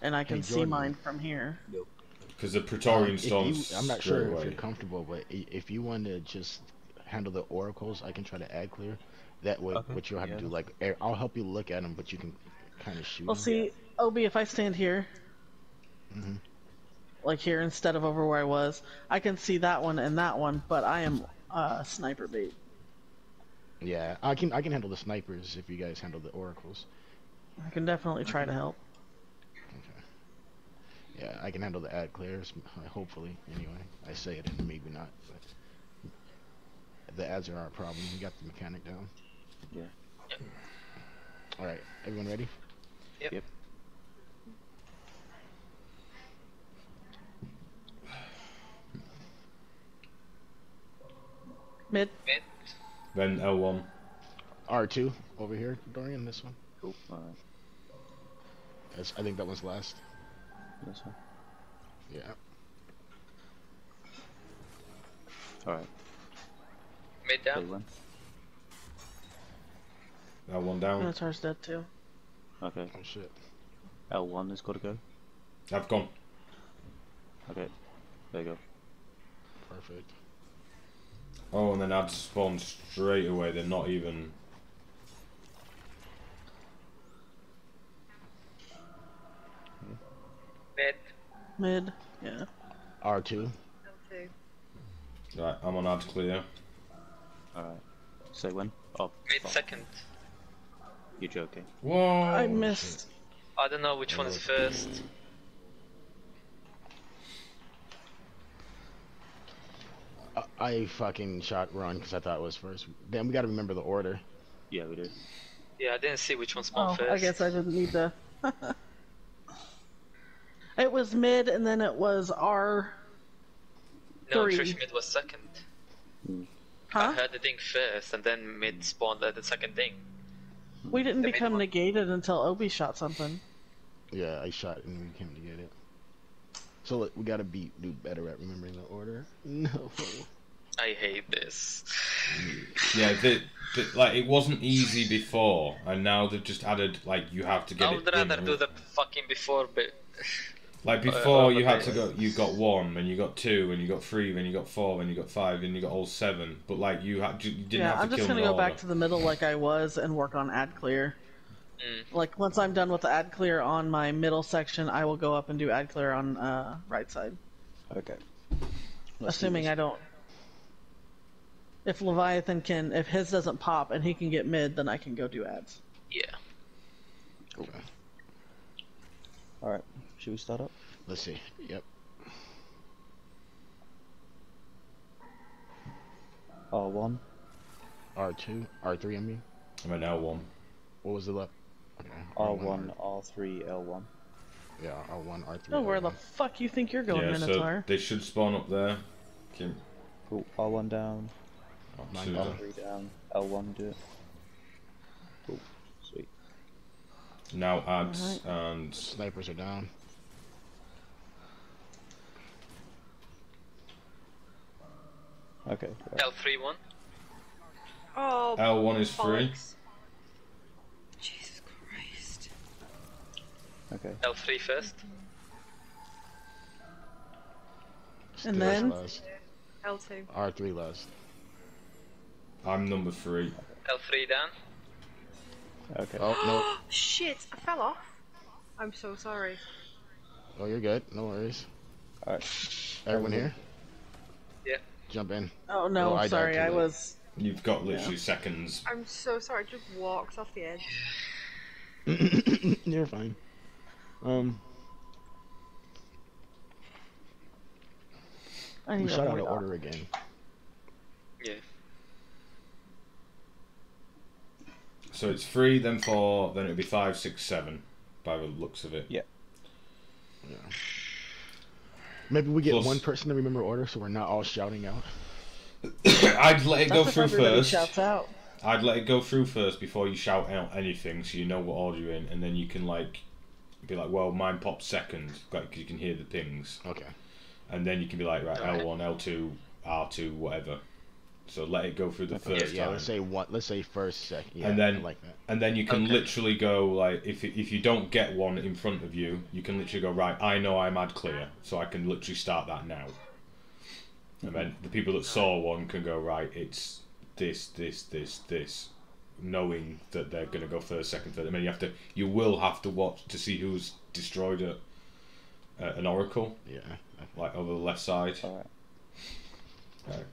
and I can Hey, see Jordan. mine from here. Nope because the Praetorian Um, if storms. I'm not sure away. if you're comfortable, but if you want to just handle the oracles, I can try to add clear. That way, Okay, what you'll have yeah. to do, like, I'll help you look at them, but you can kind of shoot. Well, 'em. see, Obi, if I stand here, Mhm. like here instead of over where I was, I can see that one and that one, but I am uh, sniper bait. Yeah, I can I can handle the snipers if you guys handle the oracles. I can definitely try to help. Okay. Yeah, I can handle the ad clears, hopefully. Anyway, I say it and maybe not, but the ads are our problem. We got the mechanic down. Yeah. All right, everyone ready? Yep. Yep. Mid. Mid. Then L1. R2 over here, Dorian. This one. Cool. Alright. That's, I think that one's last. This one. Yeah. Alright. Mid Say down. when. L1 down. Minotaur's dead too. Okay. Oh shit. L1 has got to go. I've gone. Okay. There you go. Perfect. Oh, and then ads spawn straight away. They're not even. Mid. Mid. Yeah. R2. L2. Right, I'm on ads clear. Alright. Say when. Oh, Mid fuck. second. You're joking. Whoa! I missed. I don't know which one is first. I, I fucking shot run because I thought it was first. Then we got to remember the order. Yeah, we do. Yeah, I didn't see which one spawned Oh, first. I guess I didn't need to It was mid, and then it was R. No, Three. Trish mid was second. Hmm. I heard the thing first, and then mid spawned at the second thing. We didn't the become negated until Obi shot something. Yeah, I shot and we came to get it. So look, we gotta be do better at remembering the order. No. I hate this. Yeah, the, the, like it wasn't easy before, and now they've just added like you have to get I it. would rather in. do the fucking before bit. Like before, uh, you had to go. You got one, and you got two, and you got three, and you got four, and you got five, and you got all seven. But like you had, you didn't yeah, have to kill all I'm just kill gonna go all, back to the middle like I was and work on ad clear. Mm. Like once I'm done with the ad clear on my middle section, I will go up and do ad clear on uh, right side. Okay. Let's assuming this. I don't. If Leviathan can, if his doesn't pop and he can get mid, then I can go do ads. Yeah. Okay. All right. Should we start up? Let's see. Yep. R one. R two, R three. I mean, I'm at L one. what was the left? Okay. R one. R three. L one. Yeah, R one, R three. Oh, where the fuck you think you're going, Yeah, so they should spawn up there. Kim, Cool. R one down. oh, Mine Susan. R down. three down. L one do it. Cool. Sweet. Now ads and Snipers are down. Okay. L3 one. Oh, L one is free. bollocks. Jesus Christ. Okay. L3 first. And then? L2. R three last. I'm number three. L3 down. Okay. Oh no. Shit, I fell off. I'm so sorry. Oh, you're good. No worries. All right. Everyone here? Yeah. Jump in. Oh no, Oh, I died sorry, I was. You've got literally seconds. I'm so sorry. I just walked off the edge. you're fine. Um, I we need to shot out avoid of that. order again. Yeah. So it's three, then four, then it'll be five, six, seven, by the looks of it. Yeah. Yeah. Maybe we get Plus- one person to remember order, so we're not all shouting out. I'd let it go That's if through first. shouts out. I'd let it go through first before you shout out anything, so you know what order you're in, and then you can like be like, well, mine popped second, like 'cause you can hear the pings, Okay. and then you can be like, right, L one, L two, R two, whatever. So let it go through the Okay, first yeah, time, let's say one. Let's say first, second. Yeah, And then- like that. and then you can Okay. literally go like, if if you don't get one in front of you, you can literally go right. I know I'm ad clear, so I can literally start that now. And then the people that saw one can go right. It's this, this, this, this, knowing that they're going to go first, second, third. I mean, you have to, you will have to watch to see who's destroyed a, uh, an oracle, Yeah. like over the left side. All right. Right. All right.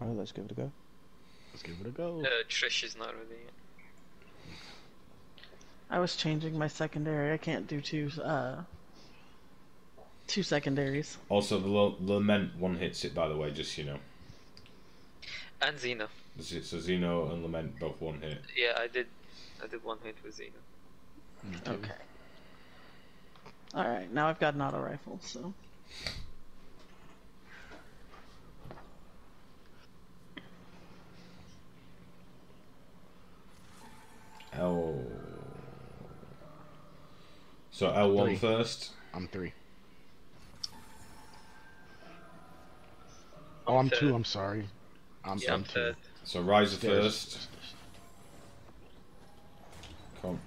Alright, let's give it a go. Let's give it a go. Uh, Trish is not ready yet. I was changing my secondary. I can't do two uh two secondaries. Also, the lo- lament one hits it. By the way, just so you know, And Xena. so Xeno and lament both one hit. Yeah, I did. I did one hit with Xena. Me too. Okay. All right, now I've got an auto rifle, so L. So L one Three. first. I'm three. Oh, I'm third. two. I'm sorry. I'm, Yeah, I'm I'm two. third. So Riser Stairs. first. Come.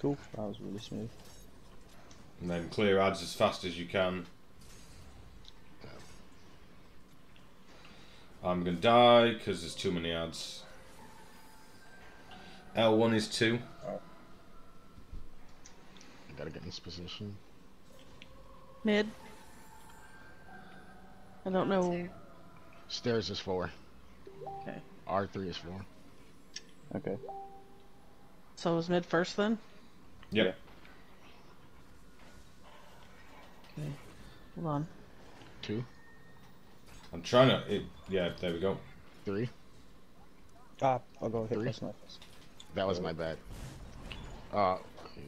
Cool. That was really smooth. And then clear ads as fast as you can. I'm gonna die because there's too many ads. L1 is two. I gotta get in this position. mid. I don't know. Stairs is four. Okay, R three is four. Okay. so was mid first then? Yep. Yeah. 'Kay. Hold on. Two, I'm trying to. It, yeah, there we go. three. Ah, I got hit Three. That was my bad. Uh,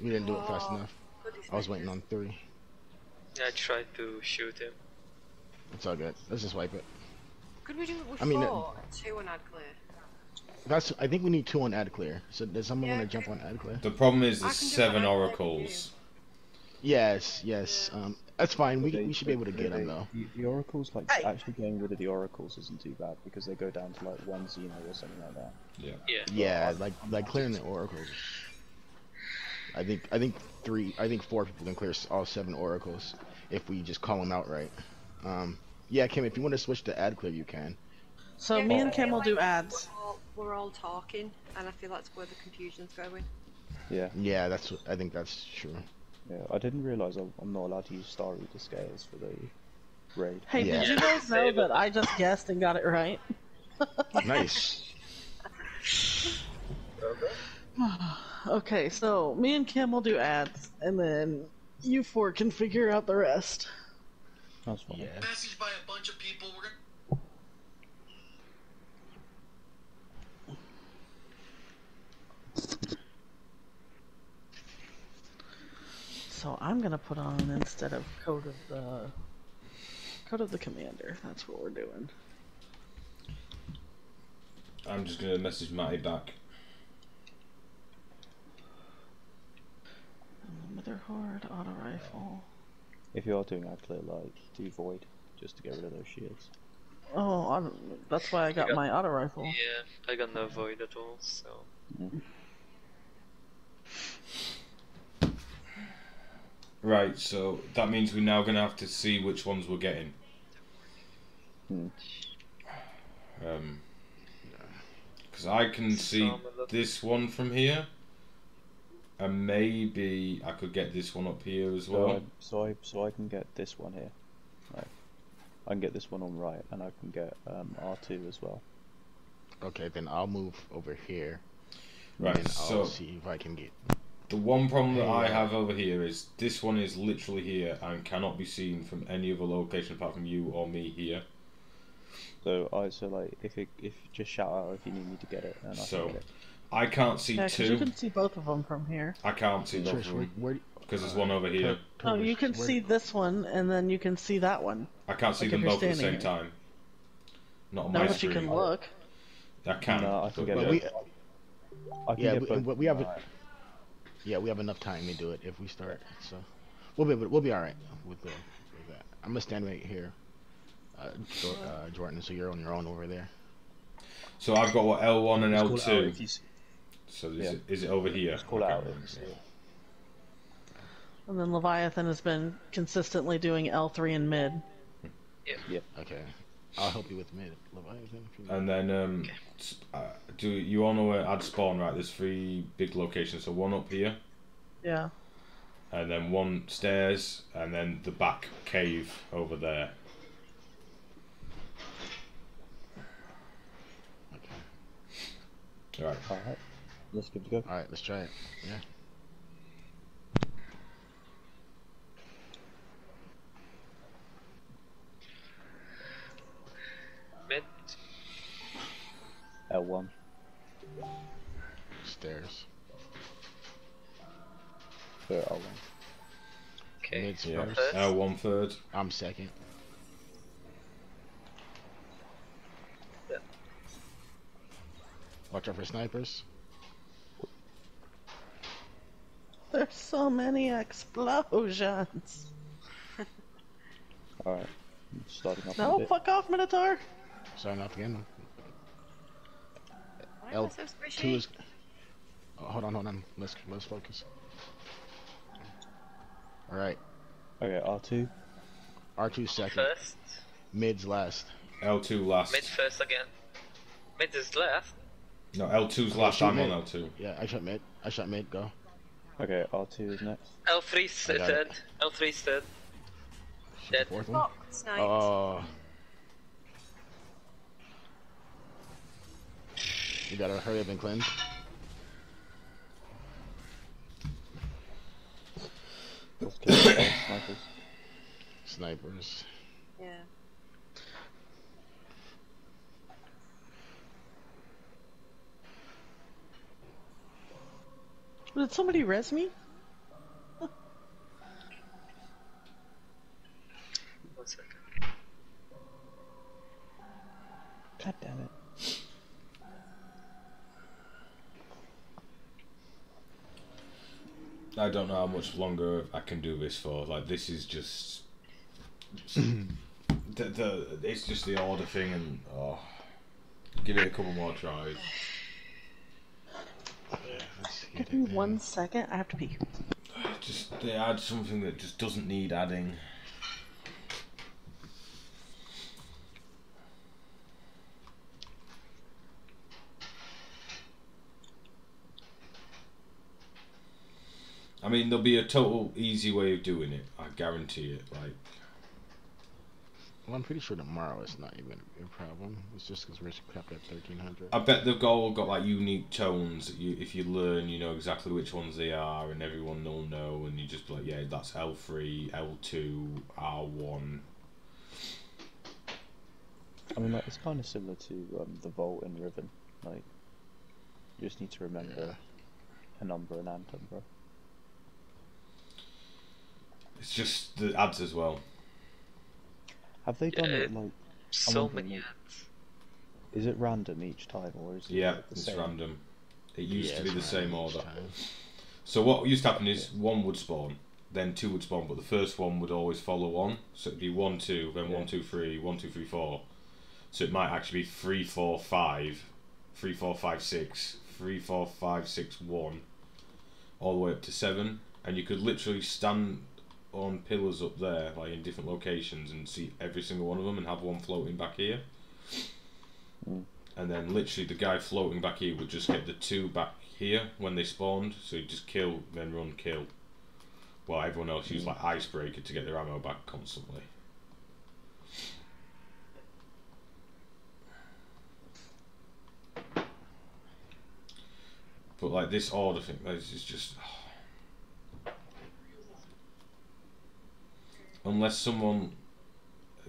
we didn't do it fast enough. I was waiting on three. I tried to shoot him. It's all good. Let's just wipe it. Could we do it with I mean, uh, four and two and add clear? That's. I think we need two on ad clear. So does someone Yeah, want to jump on ad clear? The problem is I there's seven that, I can do oracles. Yes, yes. Um, that's fine. We They- we should be able to they- get them though. The, the oracles, like Hey. actually getting rid of the oracles isn't too bad because they go down to like one Xeno or something like that. Yeah. Yeah, Yeah. like like clearing the oracles. I think I think three. I think four people can clear all seven oracles if we just call them out right. Um, yeah, Kim, if you want to switch to ad clear, you can. So Yeah, me and Kim feel will do ads. We're all, we're all talking, and I feel that's where the confusion's going. Yeah, Yeah, that's. I think that's true. Yeah. I didn't realize I'm I'm not allowed to use Star Eater scales for the raid. Hey, Yeah. did you guys know that I just guessed and got it right? Nice. Okay, so me and Kim will do ads, and then you four can figure out the rest. That's fine. Yeah. Messaged by a bunch of people. We're gonna So I'm gonna put on instead of code of the code of the commander. That's what we're doing. I'm just gonna message Matty back. Mother horde auto rifle. If you are doing ad clear, like do void just to get rid of those shields. Oh, I don't, that's why I got got- my auto rifle. Yeah, I got no void at all, so. Mm. Right, so that means we're now gonna have to see which ones we're getting. Hmm. Um, because I can see this one from here, and maybe I could get this one up here as So, well. I, so I so I can get this one here. Right. I can get this one on right, and I can get um, R2 as well. Okay, then I'll move over here. Right, and so I'll see if I can get. The one problem that I have over here is this one is literally here and cannot be seen from any other location apart from you or me here. So I so like if it, if just shout out if you need me to get it, and I So, can get it. I can't see Yeah, 'cause two. you can see both of them from here. I can't see both Trish, of where, them where, because there's one over here. Oh, you can where- see this one, and then you can see that one. I can't see Like them you're both at the same standing time. Not on No, my but you screen. can look. I can. No, I can but get yeah. But we, I can yeah, get we, both. we- we have a- Alright. Yeah, we have enough time to do it if we start. So we'll be we'll be all right with, the, with that. I'm gonna stand right here, uh, uh, Jordan. So you're on your own over there. So I've got what L1 and Just call L2. if you So is, Yeah. it, is it over here? Just call Okay. out if you see it. And then Leviathan has been consistently doing L3 and mid. Okay, I'll help you with mid Leviathan. And then um, sp- uh, do you all know where add spawn? Right, there's three big locations. So one up here, Yeah. and then one stairs, and then the back cave over there. okay. All right. Alright, let's give it a go. All right, let's try it. Yeah. Mid. L1. Stairs. For L1. Okay. Mid's Yeah. first. L1 uh, third. I'm second. Yeah. Watch out for snipers. There's so many explosions. Alright. Starting off No, fuck off, Minotaur. Starting off again. Why L so two is. Oh, hold on, hold on. Let's let's focus. All right. Okay, R2. R2 second. First. Mid's last. L2 last. Mid first again. Mid is left. No, L2's last. shoot I'm mid. on L2. Yeah, I shot mid. I shot mid. Go. Okay, R2 is next. L3 's I got third. L3 's third. Shoot Dead. the fourth one. Fuck, sniped. Oh. You gotta hurry up and cleanse. snipers. Snipers. Yeah. Did somebody res me? God damn it. I don't know how much longer I can do this for. Like this is just, the, the it's just the order thing, and oh, give it a couple more tries. Give me one second. I have to pee. Just they add something that just doesn't need adding. I mean, there'll be a total easy way of doing it. I guarantee it. Like, Well, I'm pretty sure tomorrow it's not even a problem. It's just because we're capped at 1300. I bet they've all got like unique tones that you, if you learn, you know exactly which ones they are, and everyone will know, and you just be like, yeah, that's L three, L two, R one. I mean, like, it's kind of similar to um, the Vault in Riven. Like, you just need to remember a number and anthem, bro. It's just the ads as well. Have they done Yeah, it like? So many ads. Is it random each time, or is it Yeah, like, the it's same? random. It used Yeah, to be the same order. time. So what used to happen is one would spawn, then two would spawn, but the first one would always follow one. So it'd be one, two, then one, Yeah. two, three, one, two, three, four. So it might actually be three, four, five, three, four, five, six, three, four, five, six, one, all the way up to seven, and you could literally stand on pillars up there, like in different locations, and see every single one of them, and have one floating back here. And then literally the guy floating back here would just get the two back here when they spawned, so he'd just kill, then run, kill. While everyone else used like icebreaker to get their ammo back constantly. But like this order thing, this is just. Ah. Unless someone.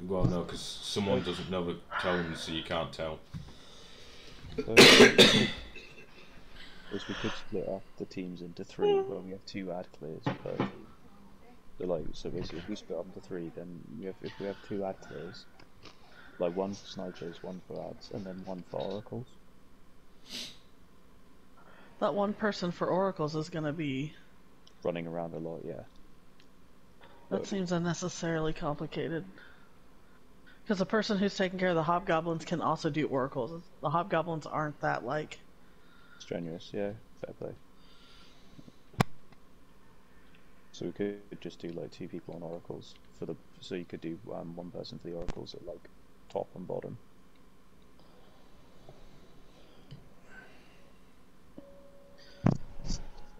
Well, no, because someone doesn't know the tones, so you can't tell. Is we could split up the teams into three, where we have two ad clears per team. So like, so basically, if we split up into three, then we have, if we have two ad clears, like one for snipers, one for ads, and then one for oracles. That one person for oracles is gonna be. Running around a lot, yeah. That seems unnecessarily complicated. Because the person who's taking care of the hobgoblins can also do oracles. The hobgoblins aren't that like. Strenuous, yeah, fair play. So we could just do like two people on oracles for the. So you could do um, one person for the oracles at like top and bottom.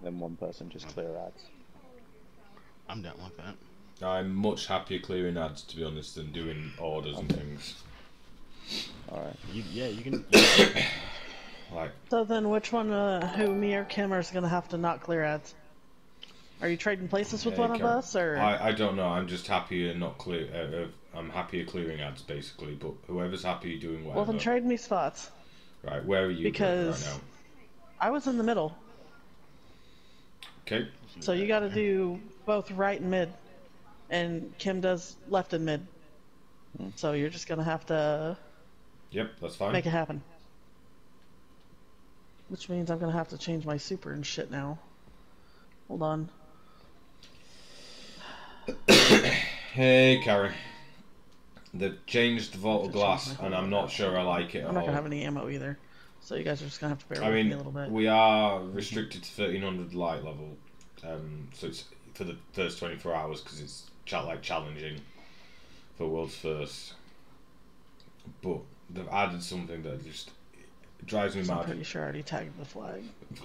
Then one person just clear ads. I'm down with that. I'm much happier clearing ads, to be honest, than doing orders and things. Alright. You, yeah, you can. Like, So then, which one, uh, who me or Kim is gonna have to not clear ads? Are you trading places with yeah, one of us, or I, I don't know. I'm just happier not clear. Uh, uh, I'm happier clearing ads basically. But whoever's happy doing whatever. well then trade me spots? right, where are you because- right now? I was in the middle, Okay. so you got to do both right and mid, and Kim does left and mid. So you're just gonna have to Yep, that's fine. make it happen. Which means I'm gonna have to change my super and shit now. Hold on. Hey, Carrie. They've changed the Vault of Glass, and I'm not sure I like it I'm not all. gonna have any ammo either, so you guys are just gonna have to bear I with me a little bit. we are restricted to 1300 light level, um, so it's for the first 24 hours because it's like challenging for world's first. But they've added something that just drives me So I'm mad, pretty sure I already tagged the flag.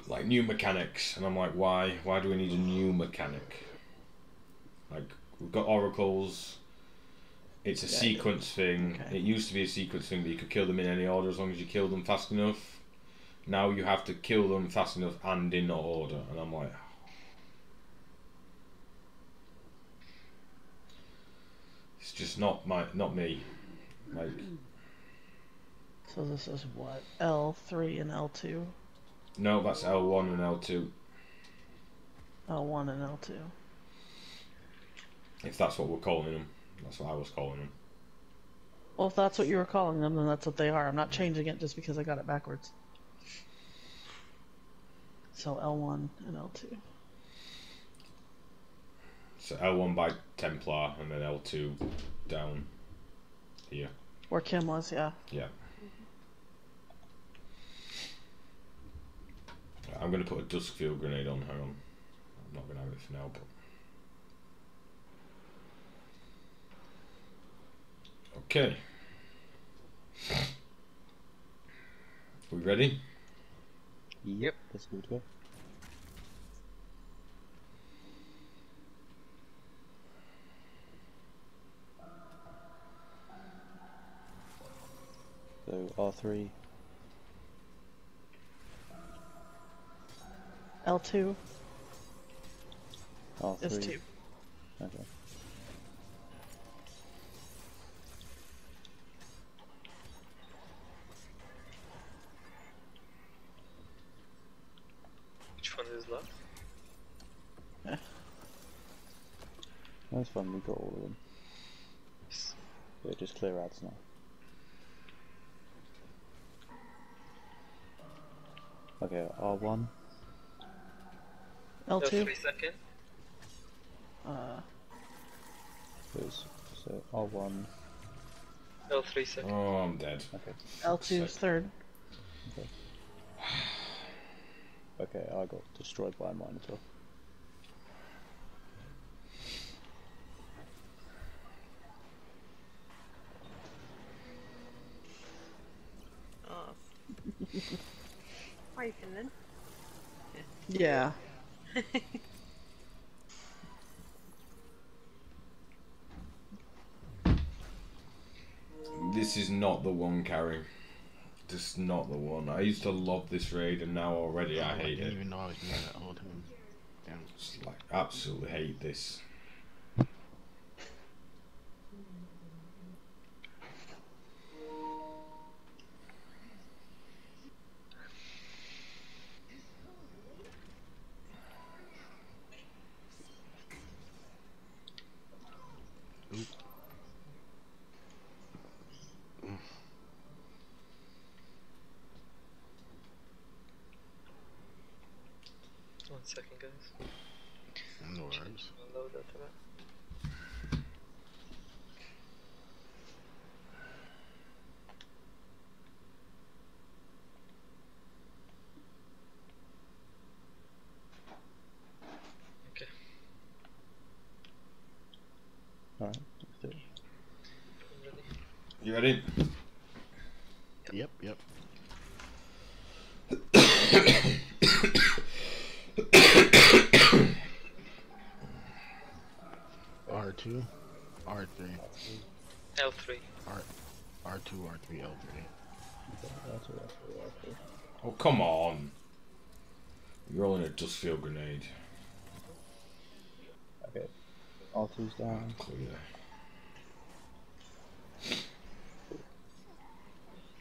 like new mechanics, and I'm like, why? Why do we need a new mechanic? Like we've got oracles. It's a Yeah, sequence thing. Okay. It used to be a sequence thing that you could kill them in any order as long as you kill them fast enough. Now you have to kill them fast enough and in order, and I'm like, it's just not my, not me. Like, So this is what L3 and L2. no, that's L1 and L2. L1 and L2. If that's what we're calling them, that's what I was calling them. Well, if that's what you were calling them, then that's what they are. I'm not changing it just because I got it backwards. So L1 and L2. So L1 by Templar and then L2 down here. Where Kim was, yeah. Yeah. I'm going to put a Duskfield grenade on her. I'm not going to have it for now, but. Okay. We ready? Yep. Let's go So R3, L2 R3. is 2. Okay. Which one is left? That's fun. We got all of them. Yeah, just clear ads now. Okay, R1. L2? three second. Uh, Is, so R1. No, three second. Oh, I'm dead. Okay. L2 is third. Okay, I got destroyed by a minotaur. Oh. Wiping then. Yeah. This is not the one, Carrie. Just not the one. I used to love this raid, and now already oh, I Oh, hate didn't it. even know I was doing that whole time. Damn. Just like absolutely hate this.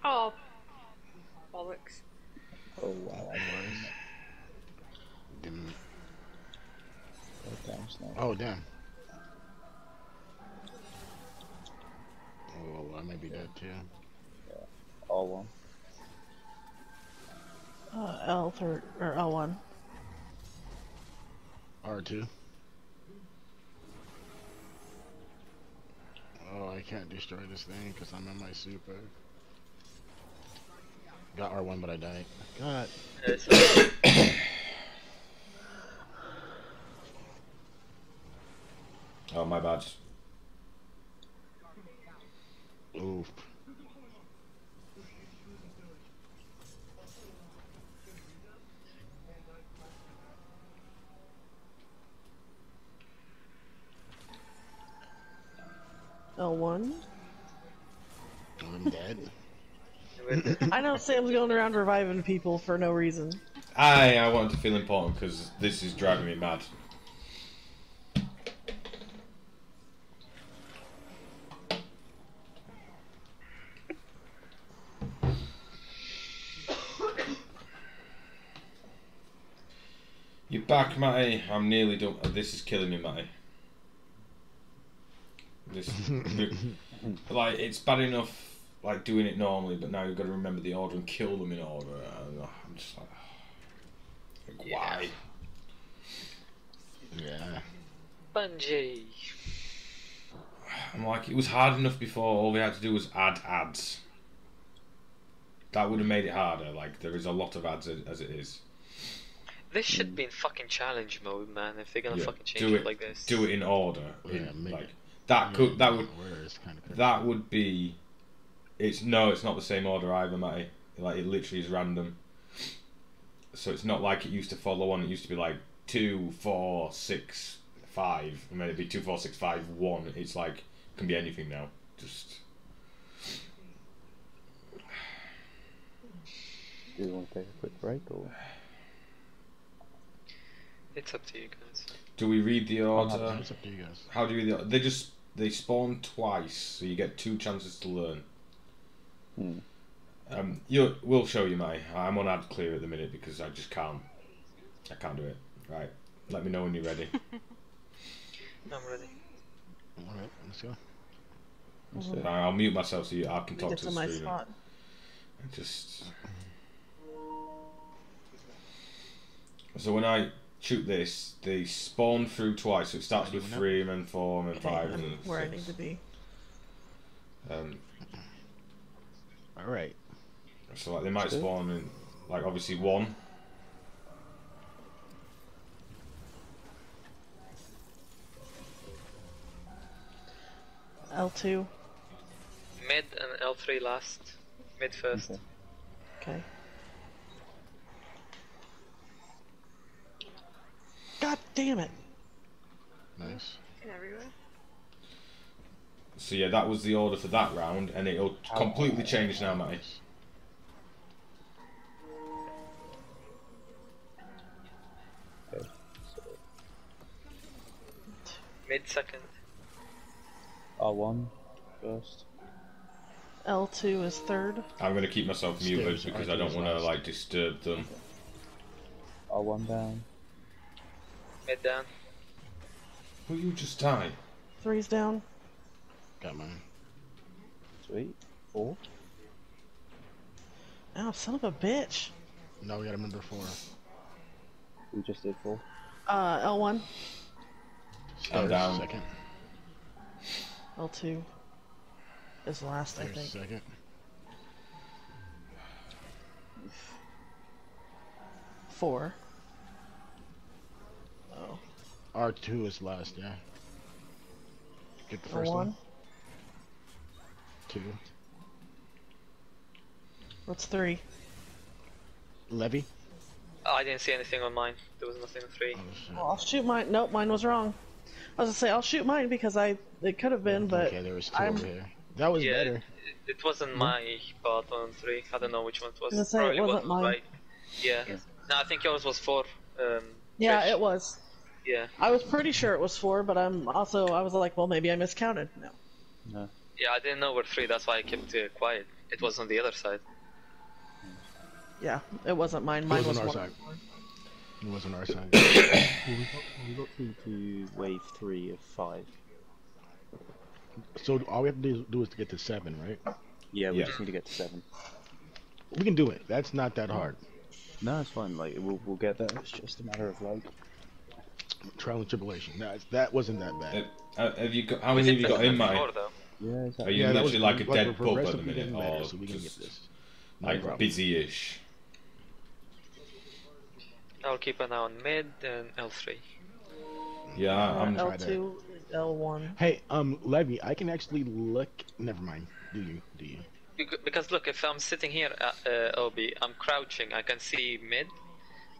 Oh, bollocks. Oh, wow. Damn. Oh, damn, oh, damn. Oh, I may be dead too. Yeah. L1. Uh, L3 or L1. R2. Can't destroy this thing because I'm in my super. Got R1, but I died. God. Oh my bad. Oof. L1. I'm dead. I know Sam's going around reviving people for no reason. I I wanted to feel important because this is driving me mad. You're back, Matty. I'm nearly done. uh, This is killing me, Matty. This, like, it's bad enough, like doing it normally, but now you've got to remember the order and kill them in order. And uh, I'm just like, like why? Yeah. Bungie. I'm like, it was hard enough before. All we had to do was add ads. That would have made it harder. Like, there is a lot of ads as, as it is. This should be in fucking challenge mode, man. If they're gonna Yeah, fucking change do it, it, like this. do it in order. Yeah, in, make like it- that could that would Where is kind of that would be. It's no, it's not the same order either, Matty. Like it literally is random. So it's not like it used to follow on. It used to be like two, four, six, five. And then it'd be two, four, six, five, one. It's like it can be anything now. Just Do you want to take a quick break or? It's up to you guys. do we read the order? It's up to you guys. How do you read the order? They just they spawn twice, so you get two chances to learn. Hmm. Um, you we'll show you, my. I'm on ad clear at the minute because I just can't. I can't do it. Right. Let me know when you're ready. I'm ready. All right, let's go. That's Mhm. Right, I'll mute myself so you, I can talk to to the my streamer. just. So when I shoot this, they spawn through twice. So it starts with three, and then four, and then Okay, five, I'm and where I need to be. Um, All right. so like they might good. spawn in, like obviously one. L2. Mid and L3 last. Mid first. Okay. Okay. God damn it. Nice. Everywhere. So yeah, that was the order for that round, and it'll oh, completely change now, Matty. Okay. So Mid second. R1 first. L2 is third. I'm gonna keep myself muted because I don't want to last. like disturb them. R1 down. Mid down. Will you just die? Three's down. Got mine. Sweet. Four. Oh, son of a bitch. No, we got a number four. We just did four. Uh, L1. Stairs, down. Second. L2 is last, I think. second. Four. Oh. R2 is last, yeah. Get the first L1. one. Two. What's three? Levi. Oh, I didn't see anything on mine. There was nothing on three. Oh, shit. Well, I'll shoot mine. Nope, mine was wrong. I was gonna say I'll shoot mine because I it could have been, but okay, there was 2 I'm- over here. That was yeah, better. It, it wasn't my part on three. I don't know which one it was. I was gonna say, it Probably wasn't was mine. right. Yeah. No, I think yours was four. Um, yeah, Trish. it was. Yeah. I was pretty sure it was four, but I'm also I was like, well, maybe I miscounted. No. No. Yeah, I didn't know where three. That's why I kept uh, quiet. It was on the other side. Yeah, it wasn't mine. Mine was was, on our one. side. It was on our side. Well, we got, we got through to wave three of five. so all we have to do, do is to get to seven, right? Yeah, we Yeah. just need to get to seven. We can do it. That's not that hard. No, it's fine. Like we'll we'll get there. It's just a matter of like. Trial and tribulation. That that wasn't that bad. Uh, have you got? How many have you got in than mind? before, though. Yeah, Are exactly. you yeah, that was literally like a like, dead we're pub at the minute, getting better, or so we can get just this. No like problem. busy-ish? I'll keep an eye on mid and L3. Yeah, Uh, I'm. try that. L2, L1. Hey, um, Levi, I can actually look. Never mind. Do you? Do you? Because look, if I'm sitting here at uh, OB, I'm crouching. I can see mid,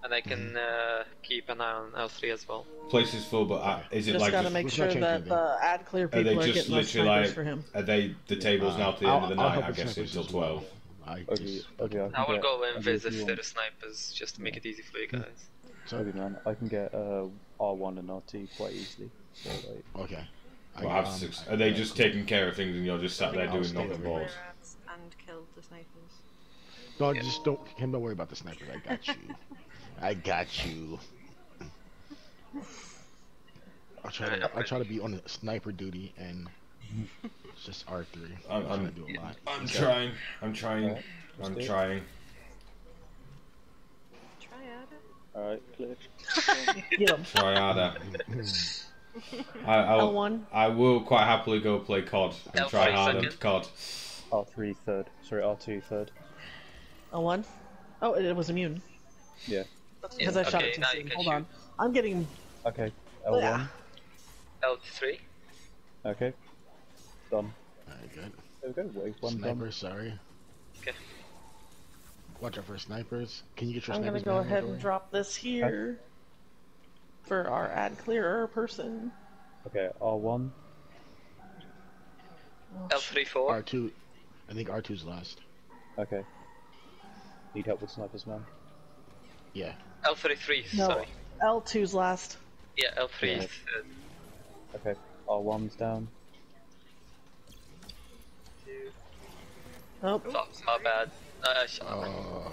and I can Mm-hmm. uh, keep an eye on L3 as well. Place is full, but uh, is it Just like? gotta make sure that anything. the ad clear are they people are just getting those literally like? for him. Are they the tables now to the I'll- end of the I'll night? I guess until twelve. I Okay, just, okay. I I will get, go I'll and get visit the on- snipers just to make it easy for you guys. Okay, man. I can get uh, R1 and R2 quite easily. So like, okay. I, Well, have um, six. Are they just taking care of things and you're just sat there doing nothing over bored? here. Rats and killed the snipers. No, just don't. Him, don't worry about the snipers. I got you. I got you. I'll try to I'll try to be on sniper duty and it's just R three. I'm- trying I'm- to do a lot. I'm Okay. trying. I'm trying. Alright, let's I'm do trying. Try at it. Alright, clear. Get him. Try harder. I, I, will, I will quite happily go play COD and L3 try harder second. to COD. R3 third. Sorry, R2 third. L1. Oh, it, it was immune. Yeah. Because I shot Okay, it too soon. Hold shoot. on. I'm getting. Okay, L1. L3. Okay. Done. Alright, good. There we go, wave one Sniper, done. sorry. Okay. Watch out for snipers. Can you get your sniper? I'm gonna go ahead and drop this here for our ad clearer person. Okay, R1. L3 4. R two. I think R 2s last. Okay. Need help with snipers, man? Yeah. L3 3. No. Sorry. L2's last. Yeah, L3 Yeah. is third. Okay, R1's down. Oh, Oh, my bad. I, I, sh- Uh,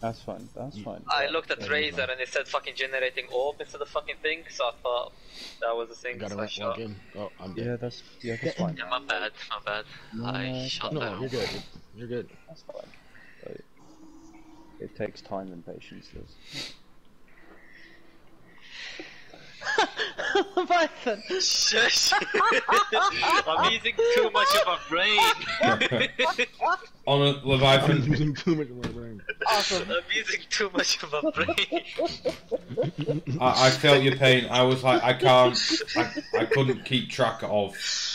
That's fine, that's fine. I looked at yeah, Razor and it said fucking generating orb instead of fucking thing, so I thought that was the thing. gotta so I walk shot. in. Oh, I'm dead. Yeah, that's yeah, that's fine. Yeah, my bad, my bad. No, I no, shot No, you're good. You're good. That's fine. But it takes time and patience. Does. Python. Shush! I'm using too much of my brain. On a I'm using too much of my brain. Awesome. I'm using too much of my brain. I, I felt your pain. I was like, I can't, I, I couldn't keep track of ads.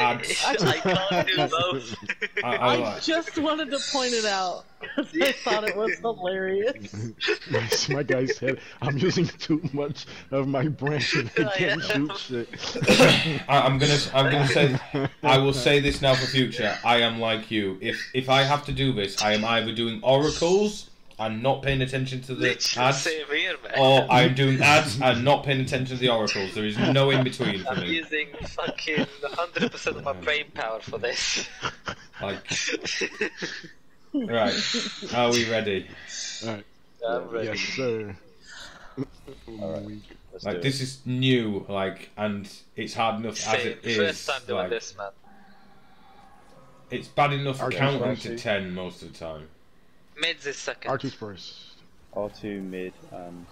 I can't do both. I, I, I just wanted to point it out because I thought it was hilarious. my, my guy said I'm using too much of my brain. I I can't am. shoot shit. I, I'm gonna, I'm gonna say, I will say this now for future. I am like you. If if I have to do this, I am either doing oracles and not paying attention to the Literally ads, same here, man. or I'm doing ads and not paying attention to the oracles. There is no in between for I'm me. using fucking 100% of my brain power for this. Like, right, are we ready? Alright. I'm ready. Yes, sir. Alright. Let's Like it. this is new, like, and it's hard enough as it is. First time doing like, this, man. It's bad enough Okay, counting to ten most of the time. Mids is second. R2's first. R2 mid and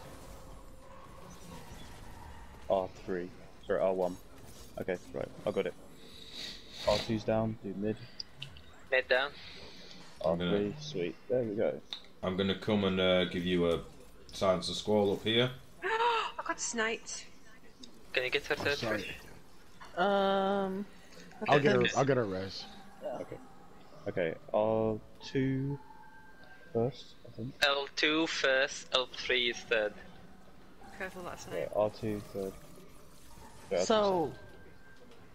R3. Sorry, R1. Okay, right, I got it. R2's down, do mid. Mid down. I'm R3, gonna- sweet. There we go. I'm gonna come and uh, give you a Silence and Squall up here. I got sniped. Can you get her Oh, third sorry. first? Um, I'll get her. I'll get her res. Okay, R2 first, I think. L2 first, L3 is third. Careful that Yeah, snipe. R2 third. Yeah, so you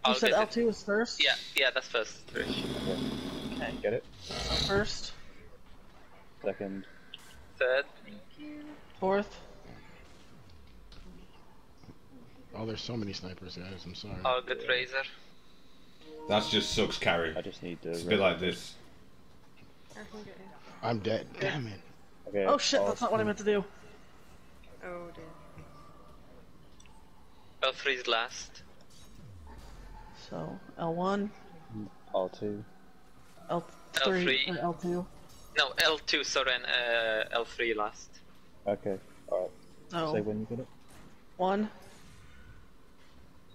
I'll said. L2 was first? Yeah, yeah, that's first. Okay, Get it? First, Second. Third. fourth. Oh, there's so many snipers, guys. I'm sorry. Oh, good get Razor. That's just sucks carry. I just need to. It's a bit like this. I can get you. I'm dead. Damn it. Okay, Oh shit, that's not what I R2. meant to do. Oh dear. L3 is last. So L1, L2. L3, L3. and L2. No, L2, sorry, and uh, L3 last. Okay, alright. Say when you get it. one,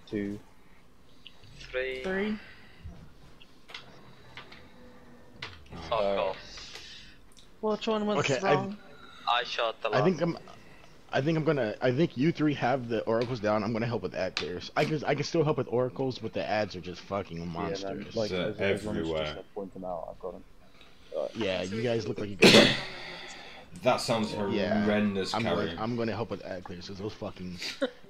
Two. Three. three. Fuck off. Which one was Okay, I- wrong? I shot the Last I think I'm. I think I'm gonna. I think you three have the oracles down. I'm gonna help with ad clears. I can. I can still help with oracles, but the ads are just fucking Yeah, man, monsters. like, uh, as, as long everywhere. just point them out, I've got them. Yeah, you guys look like you guys. That sounds Yeah, horrendous, I'm carry. gonna, I'm gonna help with ad clears. 'cause those fucking.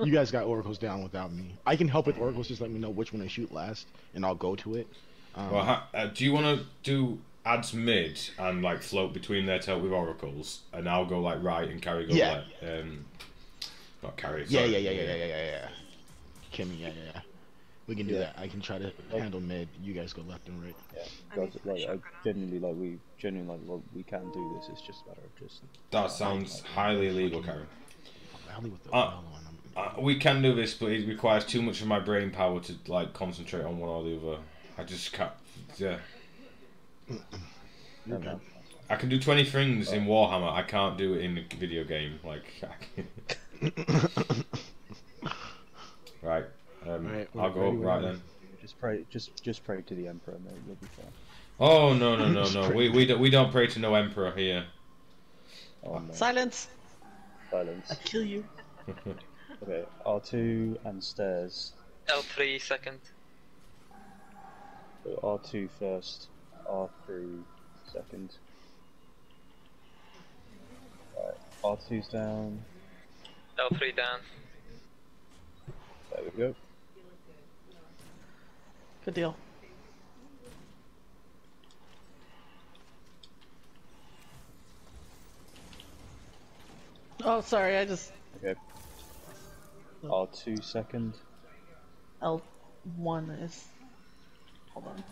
you guys got oracles down without me. I can help with oracles. Just let me know which one I shoot last, and I'll go to it. Um, Well, ha- uh, do you want to do ads mid and like float between there to help with oracles, and I'll go like right and carry go Yeah. left. Um, not carry. yeah, sorry. yeah, yeah, yeah, yeah, yeah, yeah, yeah. Kimmy, yeah, yeah, yeah. We can do Yeah. that. I can try to handle mid. You guys go left and right. Yeah, I guys, like, I genuinely like we genuinely like well, we can do this. It's just a matter of just. That sounds highly illegal, carry. Valley with the Uh, one. Uh, we can do this, but it requires too much of my brain power to like concentrate on one or the other. I just can't. Yeah, Okay. I can do twenty things in Warhammer. I can't do it in a video game. Like, right. Um, Right, I'll go up right then. Just pray, just just pray to the emperor, mate. You'll be fine. Oh no no no no! We we don't we don't pray to no emperor here. Oh no. Silence! Silence. I kill you. Okay, R two and stairs. L3 second. So R two first, R three second. Right, R 2s down. L3 down. There we go. Good deal. Oh, sorry, I just Okay. R two second. L1 is. Hold on.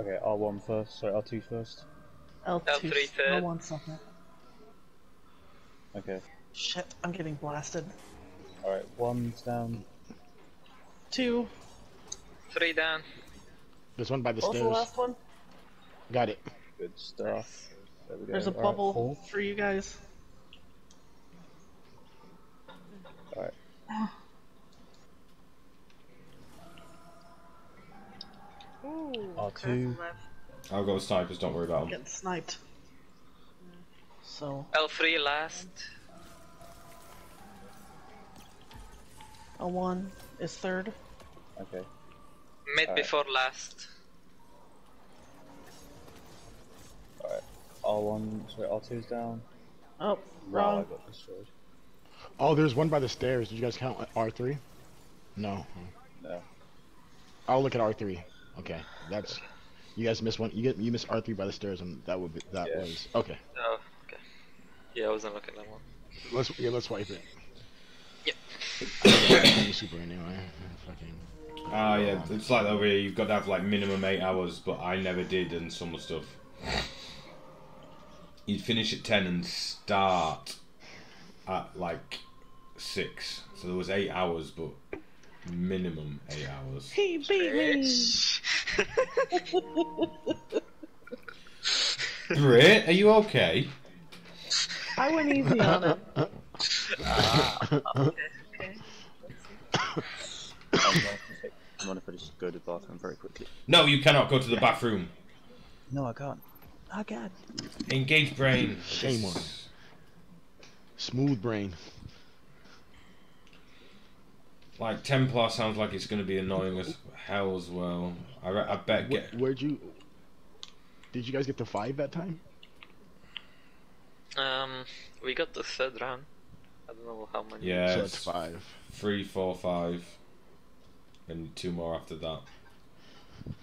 Okay, R one first. Sorry, R two first. L2. L3 third. L1 second. Okay. Shit, I'm getting blasted. All right, one's down. Two. Three down. There's one by the What was the stairs. last one? Got it. Good stuff. There we go. There's a All right, bubble four. for you guys. All Ooh, R2. I'll go with snipers. Don't worry about them. Get sniped. So, L3 last. L1 is third. Okay. Mid Alright. before last. Alright. R one. Sorry, R two's down. Oh, Wow, I wrong. got destroyed. Oh, there's one by the stairs. Did you guys count R3? No. No. I'll look at R3. Okay, that's. You guys missed one. You get you missed R3 by the stairs, and that would be that Yeah. was okay. Oh, okay. Yeah, I wasn't looking at that one. Let's yeah, let's wipe it. Yep. I'm super anyway. Fucking. Ah, yeah, it's like over here. You've got to have like minimum eight hours, but I never did, and some of stuff. You'd finish at ten and start at like six, so there was eight hours, but minimum eight hours. He beat me. Brit, are you okay? I went easy on it. I'm gonna I'm gonna just go to the bathroom very quickly. No, you cannot go to the bathroom. No, I can't. Oh god. Engage brain. Shame on him. Smooth brain. Like Templar sounds like it's going to be annoying as hell as well. I, I bet get. where'd you? Did you guys get to five that time? Um, we got the third round. I don't know how many. Yeah, so it's it's five. three, four, five, and two more after that. Um,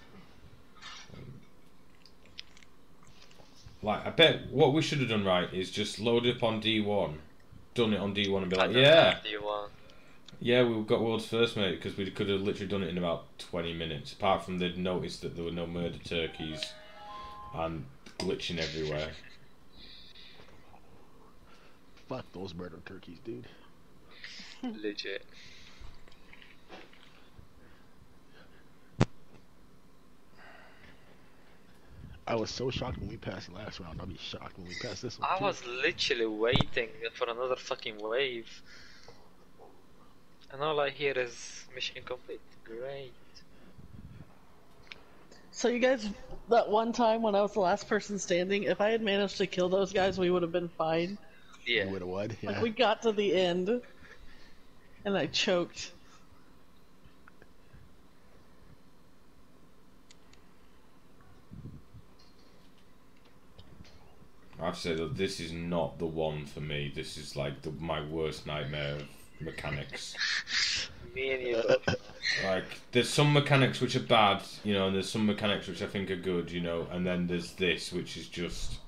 Like, I bet what we should have done right is just load up on D1, done it on D1 and be like, yeah, have the one. Yeah, we got world's first, mate, because we could have literally done it in about 20 minutes. Apart from they'd noticed that there were no murder turkeys and glitching everywhere. Fuck those murder turkeys, dude. Legit. I was so shocked when we passed the last round. I'll be shocked when we pass this one. I too. was literally waiting for another fucking wave. And all I hear is mission complete. Great. So you guys, that one time when I was the last person standing, if I had managed to kill those guys, we would have been fine. Yeah. Would have would. Yeah. Like we got to the end, and I choked. I've said that this is not the one for me. This is like the, my worst nightmare of mechanics. Me and you. Like, there's some mechanics which are bad, you know, and there's some mechanics which I think are good, you know, and then there's this, which is just.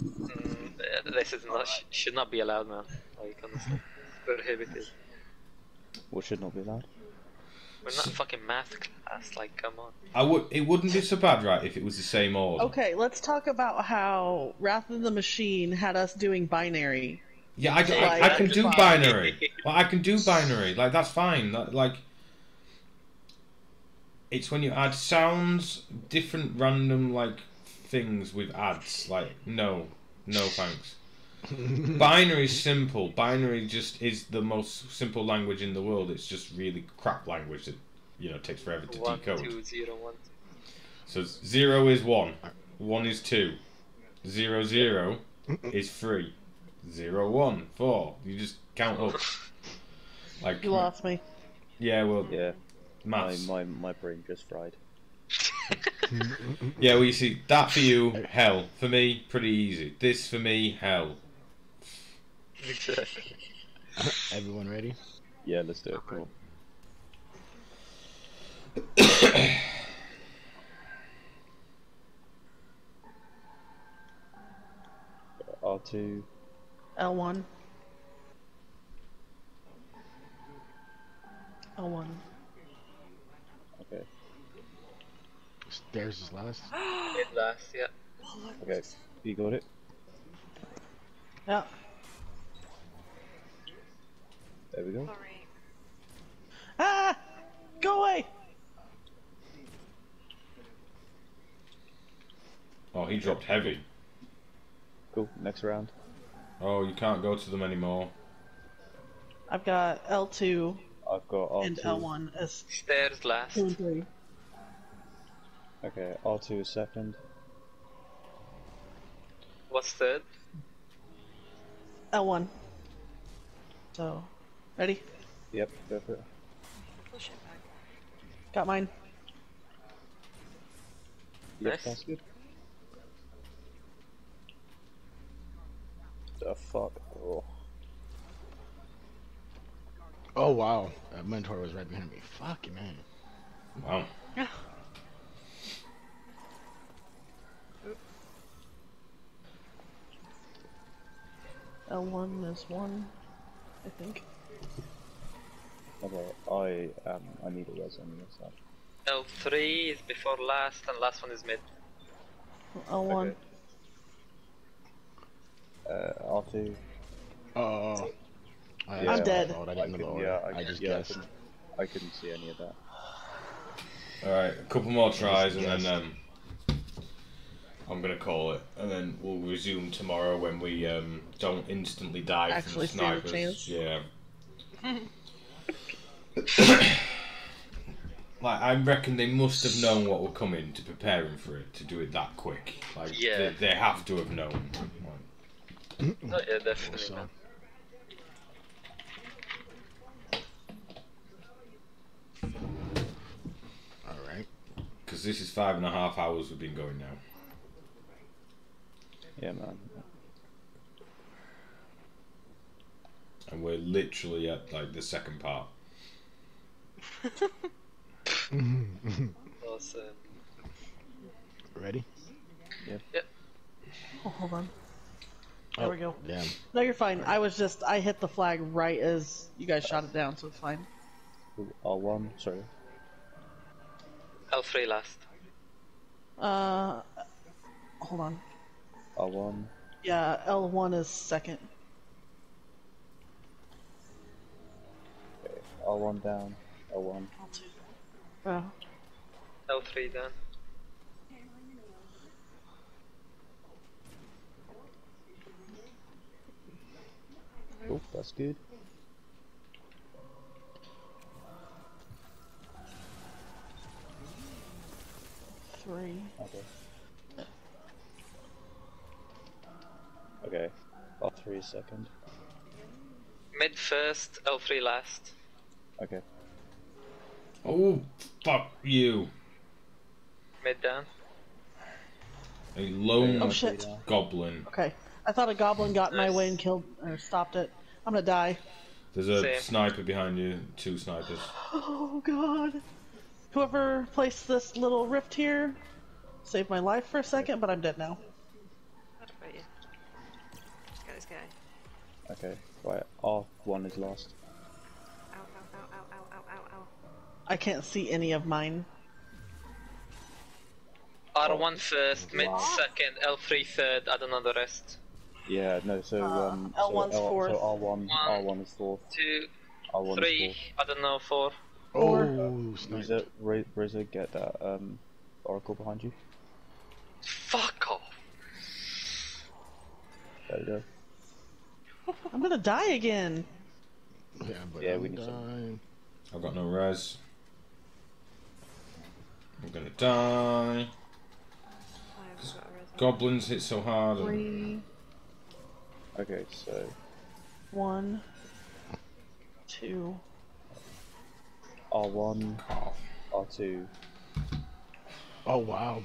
Mm, this is not should not be allowed, man. Like honestly, prohibited. What should not be allowed? We're not fucking math class. Like, come on. I would. It wouldn't be so bad, right, if it was the same order. Okay, let's talk about how Wrath of the Machine had us doing binary. Yeah, I, I, Like, I can do binary. Well, I can do binary. Like that's fine. That, like, it's when you add sounds, different random like things with ads. Like, no, no thanks. binary is simple. Binary just is the most simple language in the world. It's just really crap language that you know takes forever to One, decode. two, zero, one. So zero is one, one is two, zero zero is three, zero, one, four. You just count up. Like you asked me. Yeah, well, yeah. Maths. My, my my brain just fried. yeah, well, you see that for you, hell. For me, pretty easy. This for me, hell. Exactly. Everyone ready? Yeah, let's do it. Cool. R2, L1. L1. Okay. Theirs is last. Mid last, yeah. Okay. You got it. Yeah. There we go. Sorry. Ah! Go away! Oh, he dropped heavy. Cool. Next round. Oh, you can't go to them anymore. I've got L2 I've got R2. and. L1 as Stairs last. 2 and 3. Okay. R two is second. What's third? L1. So, ready? Yep. Go for it. Push it back. Got mine. Yep. Nice. That's good. The fuck. Oh. Oh wow, that minotaur was right behind me. Fuck man. Wow. L1 is 1, I think. Okay. I um I need a res on this side. L3 is before last, and last one is mid. L1. Uh, R two. Oh. I'm Yeah, dead. I, I didn't couldn't, yeah, I, I, just yeah, I guessed. couldn't, I couldn't see any of that. All right, a couple more tries, and Yes. then um, I'm gonna call it, and then we'll resume tomorrow when we um, don't instantly die Actually from snipers. chance. Yeah. like I reckon they must have known what were coming to prepare him for it to do it that quick. Like Yeah. they, they have to have known. Like, Oh, yeah, definitely. So, man. all right. Because this is five and a half hours we've been going now. Yeah, man. And we're literally at like the second part. Awesome. Ready? Oh, hold on. There oh, we go. Damn. No, you're fine. I was just, I hit the flag right as you guys shot it down, so it's fine. R one. Sorry. L3 last. Uh, hold on. L one. Yeah, L1 is second. Okay. R one down. L one. L2. Oh, L3 down. Cool. That's good. three. Okay. Okay. R three is second. Mid first, L3 last. Okay. Oh, fuck you. Mid down. A lone Oh shit. goblin. Okay. I thought a goblin got in my way and killed, or stopped it. I'm gonna die. There's a Same. sniper behind you, two snipers. Oh god. Whoever placed this little rift here saved my life for a second, but I'm dead now. What about you? Let's get this guy. Okay. Right. R one is lost. Ow, ow, ow, ow, ow, ow, ow, ow. I can't see any of mine. R1 first, mid second, L3 third, I don't know the rest. Yeah, no. So Uh, um, L1's so, L, fourth. so R1, One. R1 is fourth. Two, R1 three, I don't know, four. Four. Oh, fourth. sniped. Rizza, Ri- Rizza, get that um, Oracle behind you. Fuck off. There you go. I'm gonna die again. Yeah, but Yeah, I'm we need some. dying. I've got no res. I'm gonna die. I haven't got a res. Goblins hit so hard. and- Three, Okay, so one, two. R1, Oh, R2. Oh wow,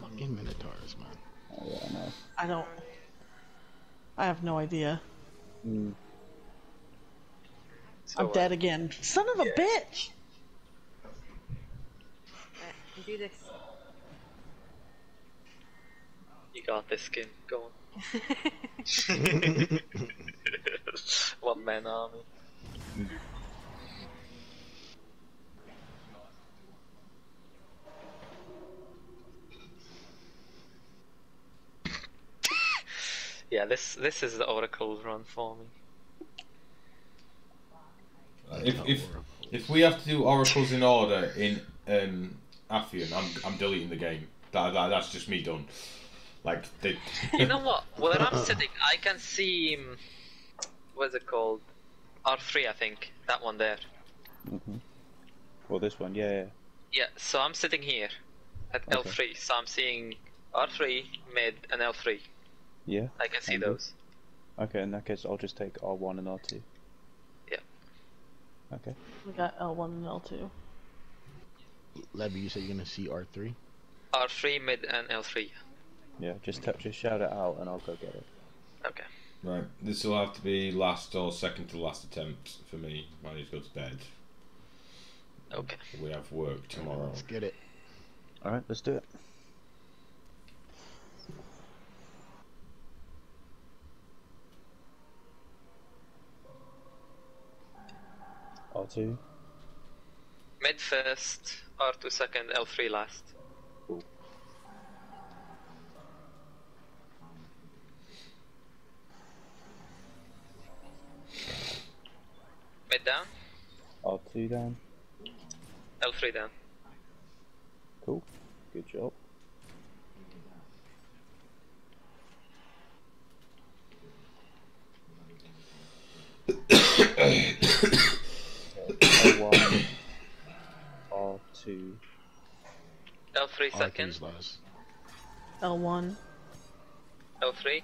fucking minotaurs, man. Oh yeah, I know. I don't. I have no idea. Mm. So, I'm uh, dead again. Son of a bitch! Right, you do this. You got this skin. Go on. One man army. yeah, this this is the Oracle's run for me. If, if if we have to do oracles in order in um, I'm I'm deleting the game. That, that that's just me done. Like they. You know what? Where I'm sitting, I can see. um, What's it called? R3, I think. That one there. hmm Well, this one, yeah, yeah. Yeah, so I'm sitting here at Okay. L3, so I'm seeing R3, mid, and L3. Yeah. I can see those. Okay, in that case, I'll just take R1 and R2. Yeah. Okay. We got L1 and L2. Levi, you said you're gonna see R three. R3, mid, and L3. Yeah, just t- just shout it out and I'll go get it. Okay. Right, this will have to be last or second to last attempt for me. I need to go to bed. Okay. We have work tomorrow. Let's get it. All right, let's do it. R2. Mid first, R2 second, L3 last. Mid down, R2 down. L3 down. Cool. Good job. L1, R2, L3 second, R3's. L1. L3.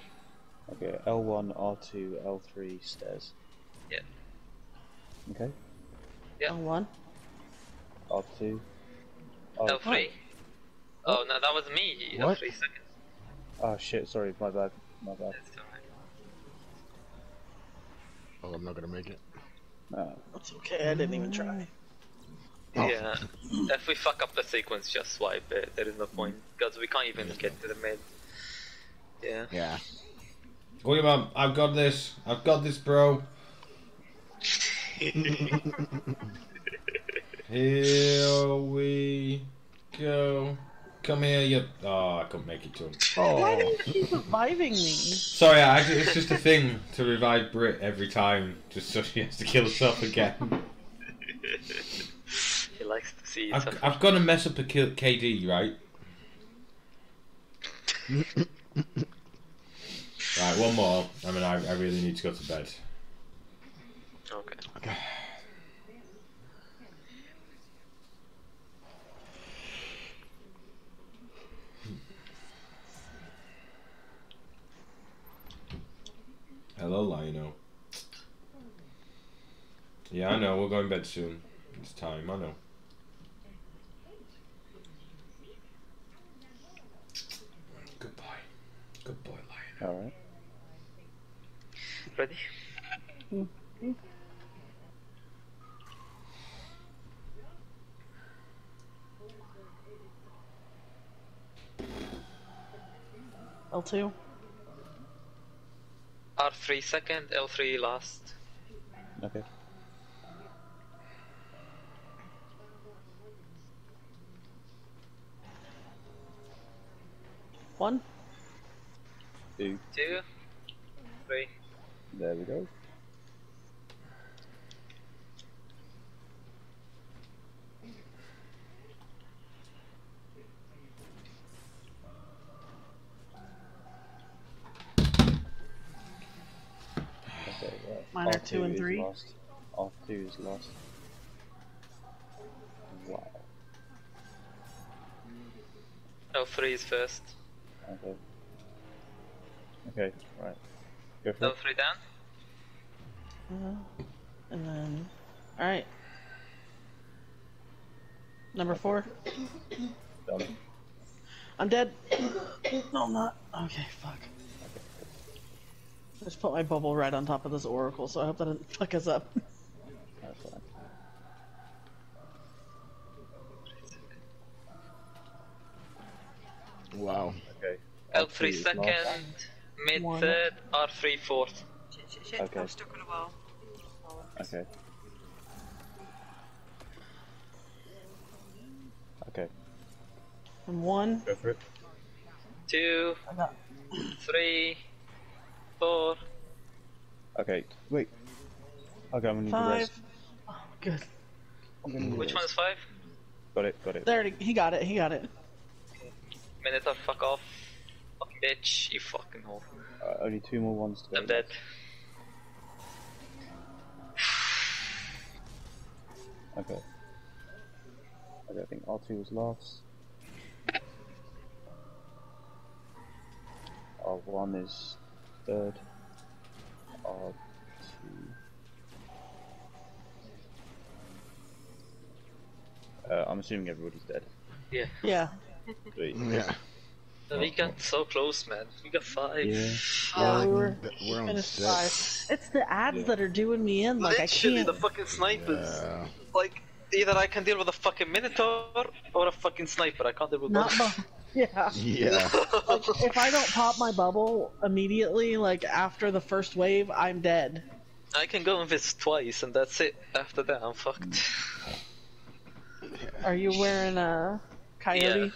okay, L1, R2, L3 stairs. Yeah. Okay, Yeah. L1. R2. R- L3. Oh, no, that was me. What? L3 second. Oh ah, shit, sorry, my bad. My bad. That's alright. Oh, I'm not gonna make it. No. That's okay, I didn't even try. Oh. Yeah. if we fuck up the sequence, just swipe it. There is no point. Because we can't even get to the mid. Yeah. Yeah. Go on, man. I've got this. I've got this, bro. Here we go. Come here, you. Oh, I couldn't make it to him. Oh. Why Oh, do you keep reviving me? Sorry, I, it's just a thing to revive Brit every time, just so she has to kill herself again. he likes to see I've. I've got to mess up a kill, KD, right? right, one more. I mean, I, I really need to go to bed. Okay. okay. Hello, Lionel. Yeah, I know. We're going to bed soon. It's time. I know. Good boy. Good boy, Lionel. Alright. Ready? Mm. L2. R3 second, L3 last. Okay. One. Two. Two. Three. There we go. Okay, right. Mine are R2 two and is three. Lost. R2 is lost. Wow. L three is first. Okay. Okay, right. Go for L it. three down. Uh, and then, all right. Number four. Done. I'm dead. No, I'm not. Okay, fuck. I just put my bubble right on top of this oracle, so I hope that didn't fuck us up. Wow. Okay. L three R2 is second. lost. Mid One. third. R three fourth. Shit, shit, shit. Okay. I'm stuck on a wall. Okay. Okay. And one. Go for it. Two. I got Three. Four. Okay. Wait. Okay, I'm gonna need the five. rest. Oh, good. I'm gonna need Which the one is five? Got it. Got it. There, he got it. He got it. Minotaur, fuck off. Fucking bitch. You fucking whore. Uh, only two more ones to go. I'm dead. Okay. Okay, I think R2 was last. R1 is third. R2. Uh, I'm assuming everybody's dead. Yeah. Yeah. Sweet. Yeah. We got so close, man. We got five. Yeah. Yeah, we were. We're on finished six. five. It's the ads that are doing me in. Like Literally, I can't. the fucking snipers. Yeah. Like, either I can deal with a fucking Minotaur or a fucking sniper. I can't deal with both. bu- Yeah. Yeah. Like, if I don't pop my bubble immediately, like after the first wave, I'm dead. I can go invis twice and that's it. After that, I'm fucked. Are you wearing a coyote?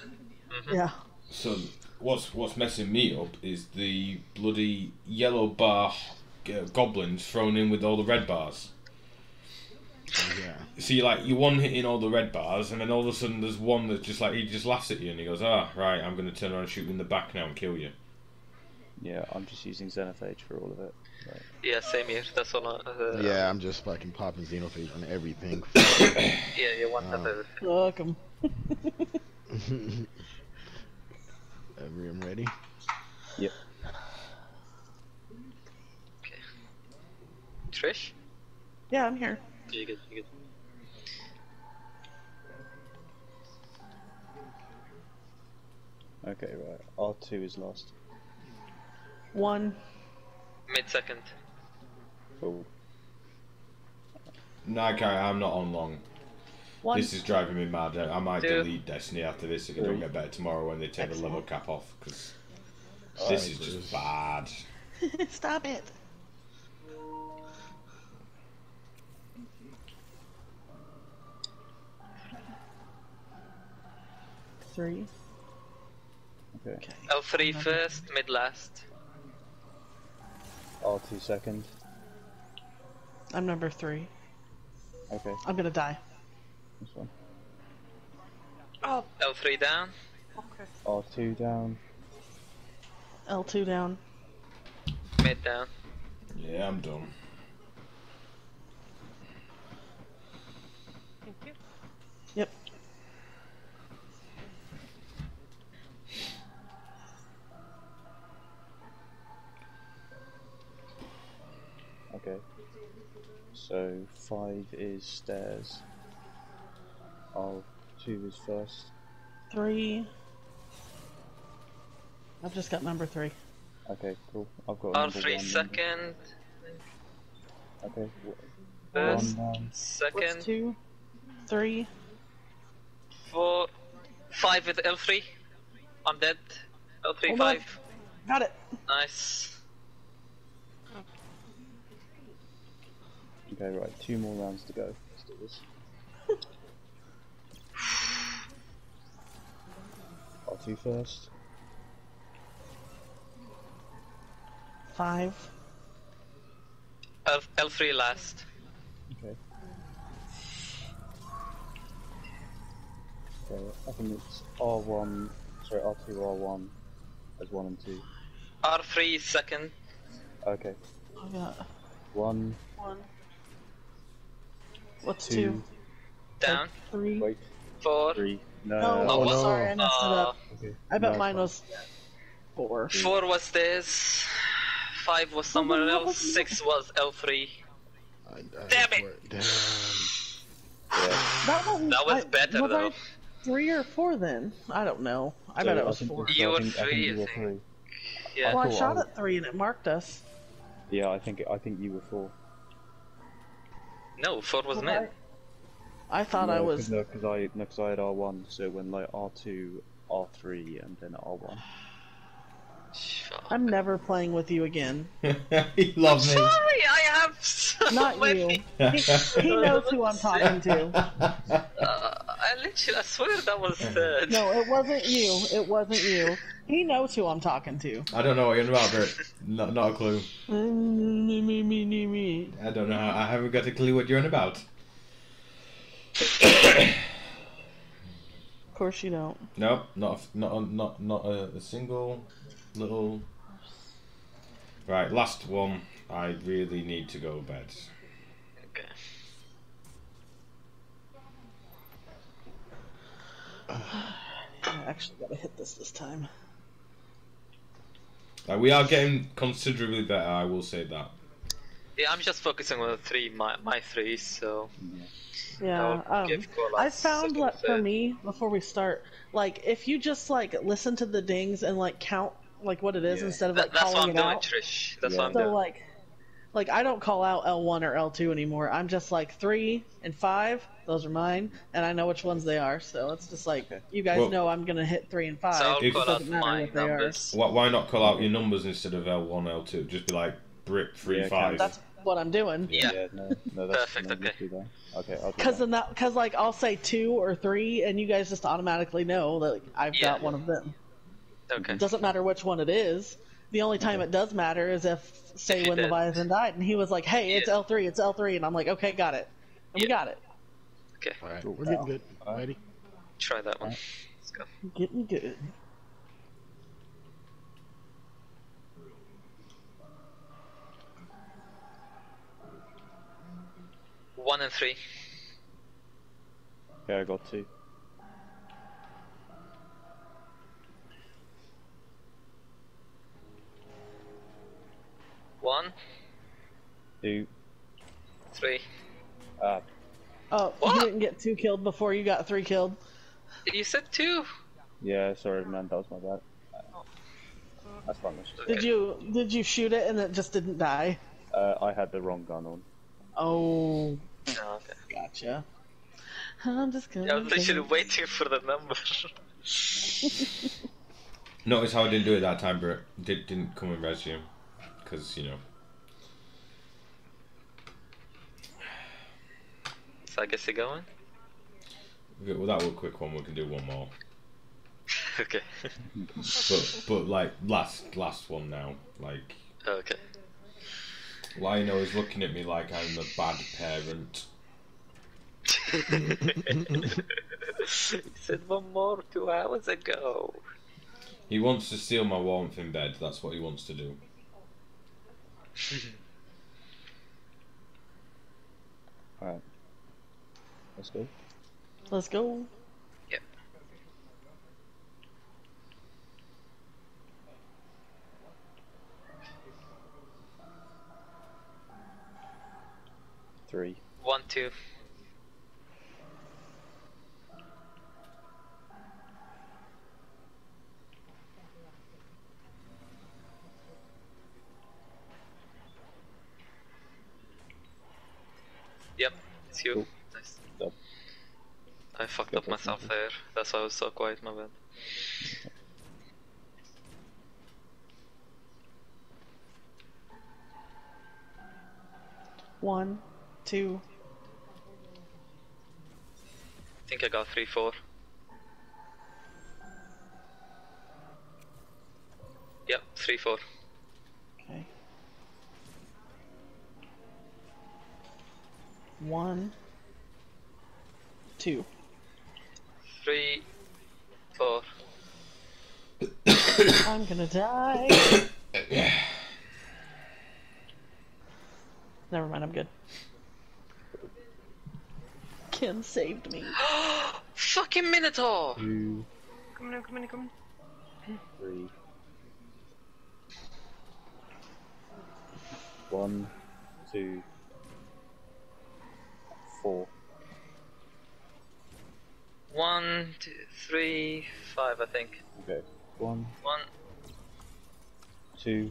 Yeah. So what's what's messing me up is the bloody yellow bar uh, goblins thrown in with all the red bars. Yeah. See, like you're one hitting all the red bars, and then all of a sudden there's one that's just like he just laughs at you and he goes, "Ah, right, I'm going to turn around and shoot you in the back now and kill you." Yeah, I'm just using Xenophage for all of it. Right. Yeah, same here. That's all. I, uh, Yeah, I'm just fucking popping xenophage on everything. Yeah, you want that Oh. everything. Fuck 'em. Every I'm ready. Yep. Okay. Trish? Yeah, I'm here. You good, you good. Okay, right. R2 is last. One. Mid second. Cool. Nah, okay, I'm not on long. One. This is driving me mad. I might Two. delete Destiny after this if it don't get better tomorrow when they take the level cap off because Oh, this is just bad. Stop it. Three. Okay. L3 first, mid last. R2 second. I'm number three. Okay, I'm gonna die. this one. Oh, L3 down. okay. R2 down. L2 down. Mid down. Yeah, I'm done. Okay. So five is stairs. R2 is first. Three. I've just got number three. Okay, cool. I've got number R3 one. second. Okay. w- First. One down. Second. What's two? Three. Four. Five with L3. I'm dead. L3 Hold on. five. Got it. Nice. Okay, right. Two more rounds to go. Let's do this. R2 first. Five. L L3 last. Okay. Okay, I think it's R1, sorry, R2, R1 as 1 and 2. R3 second. Okay. Oh, I got One, one. What's two, two? Down. Three. wait, Four. three. No, No, Oh, oh, what? sorry, I messed it Uh, up. okay. I bet No, mine fine. was four. Four was this. Five was somewhere what else. was Six was L3. I, I Damn it. Damn. Yeah. That, one, That was I- better, was I though. three or four then? I don't know. I So bet it was think- four. You were think, I think three, you were think. three. Yeah. Well, I thought shot at three and it marked us. Yeah, I think I think you were four. No, four was Well, mid. I thought I No, was. No, because I, no, 'cause I had R1, so when like R2, R3, and then R1. Fuck. I'm never playing with you again. he loves me. Sorry, I have so Not many. you. He, he knows who I'm talking to. Uh, I literally, I swear that was third. No, it wasn't you. It wasn't you. He knows who I'm talking to. I don't know what you're about, Bert. Not, not a clue. Me, me, me, me, me. I don't know. I haven't got a clue what you're on about. Of course you don't. No, not not not not a, a single little. Right, last one. I really need to go to bed. Okay. I actually gotta hit this this time. Like, we are getting considerably better. I will say that. Yeah, I'm just focusing on the three, my my three. So Yeah. I'll Um, I found second, that for me before we start, like if you just like listen to the dings and like count like what it is Yeah. instead of That, like that's what calling I'm it doing, out. Trish. That's Yeah. what I'm So doing. like, like I don't call out L one or L two anymore. I'm just like three and five. Those are mine, and I know which ones they are. So it's just like Okay. you guys Well- know I'm gonna hit three and five. So I'll it call doesn't matter what they are. numbers. Why, why not call out your numbers instead of L1, L2? Just be like Brit three Yeah, five. That's what I'm doing. Yeah. no, no, that's Perfect, okay. we'll do that. Okay, Cause then that, cause like I'll say two or three, and you guys just automatically know that like, I've Yeah. got one of them. Okay. It doesn't matter which one it is. The only time it does matter is if, say, If when did. Leviathan died, and he was like, "Hey, it's Yeah. L three, it's L 3 and I'm like, "Okay, got it," and we got it. Okay. Alright, we're getting good. Alrighty. Try that one. Let's go. Getting good. One and three. Yeah, I got two. One, Two. three. Ah, Oh, What? you didn't get two killed before you got three killed. You said two. yeah, sorry, man, that was my bad. That's fine. that's just- Did you did you shoot it and it just didn't die? Uh, I had the wrong gun on. Oh, Oh, okay. gotcha. I'm just gonna. I was literally waiting for the number. Notice how I didn't do it that time, Brit. Did, didn't come and res you. Because, you know. so I guess you're going. Well, that was a quick one. We can do one more. okay. But, but like, last last one now. Like, okay. Lionel is looking at me like I'm a bad parent. he said one more two hours ago. He wants to steal my warmth in bed. That's what he wants to do. Mm-hmm. Alright. Let's go. Let's go. Yep. Three. One, two. Yep, it's you. Cool. Nice. Done. I fucked Go up myself Matthew. there. That's why I was so quiet, my bad. One, two. I think I got three, four. Yep, three, four. One, two. Three, four. I'm gonna die. Never mind, I'm good. Kim saved me. Fucking Minotaur! Two, Come on, come on, come on. three. One, two, four. One, two, three, five, I think. Okay. One, One, two,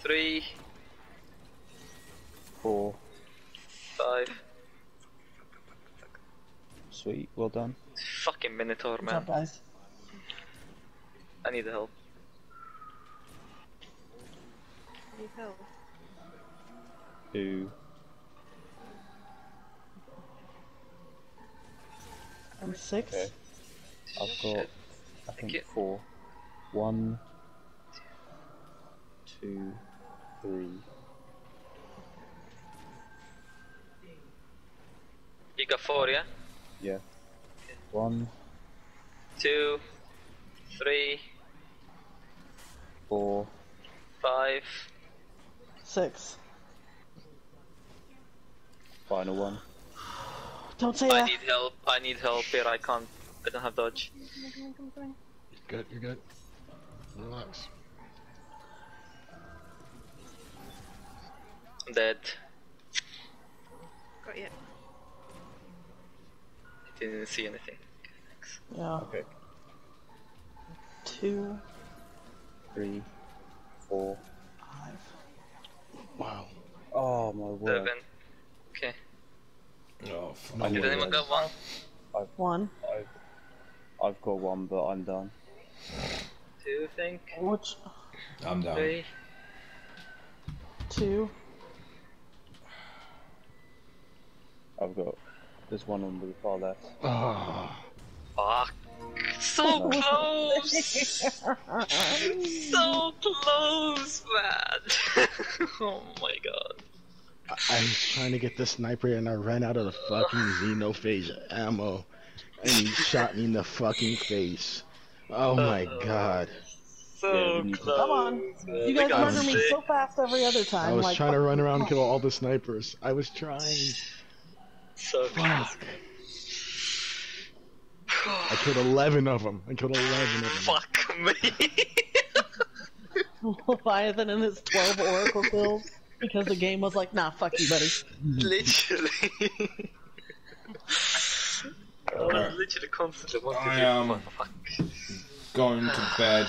three, four. five. Sweet. Well done. Fucking Minotaur, What's man. up, guys? I need help. Need help. Two, I'm six. Okay. I've got, Shit. I think, you. four. One, two, three. You got four, yeah? Yeah. One, Two, three, four, five. Six. final one. Don't say I that. need help. I need help here. I can't. I don't have dodge. On. Good, you're good. Relax. I'm dead. Got you. I didn't see anything. Thanks. Yeah. Okay. Two, Three, four. five. Wow. Oh my word. Seven. Okay. Oh, fuck. I Did knew anyone it. got one? One. I've, I've got one, but I'm done. Two, I think. Which? I'm down. Three. Two. I've got. There's one on the far left. Ah. Fuck. So close. so close, man. oh my god. I, I was trying to get the sniper and I ran out of the fucking Xenophage ammo. And he shot me in the fucking face. Oh my uh, god. So Yeah, we need to- close. Come on. man. You guys We got murder me so fast every other time. I was like, trying to run around and kill all the snipers. I was trying. So close. Fuck. I killed 11 of them. I killed 11 of them. Fuck me. Leviathan and his 12 Oracle kills because the game was like, nah, fuck you, buddy. literally. I was Alright. literally constantly wanting I to am um, going to bed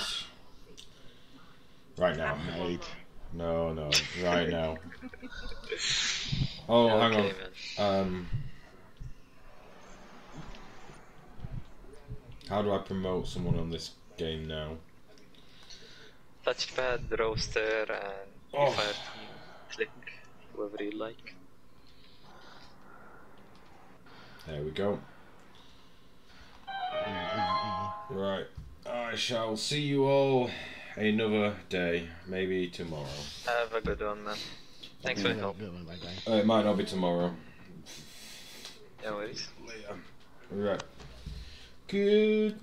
right now. Right. No, no, right now. Oh, hang okay, on. man. Um, how do I promote someone on this game now? Touchpad, roaster, and Oh. Fire team. Click whoever you like. There we go. Right. I shall see you all another day, maybe tomorrow. Have a good one, man. Thanks for the help. Bye, guys. Uh, it might not be tomorrow. No worries. Later. Right. Good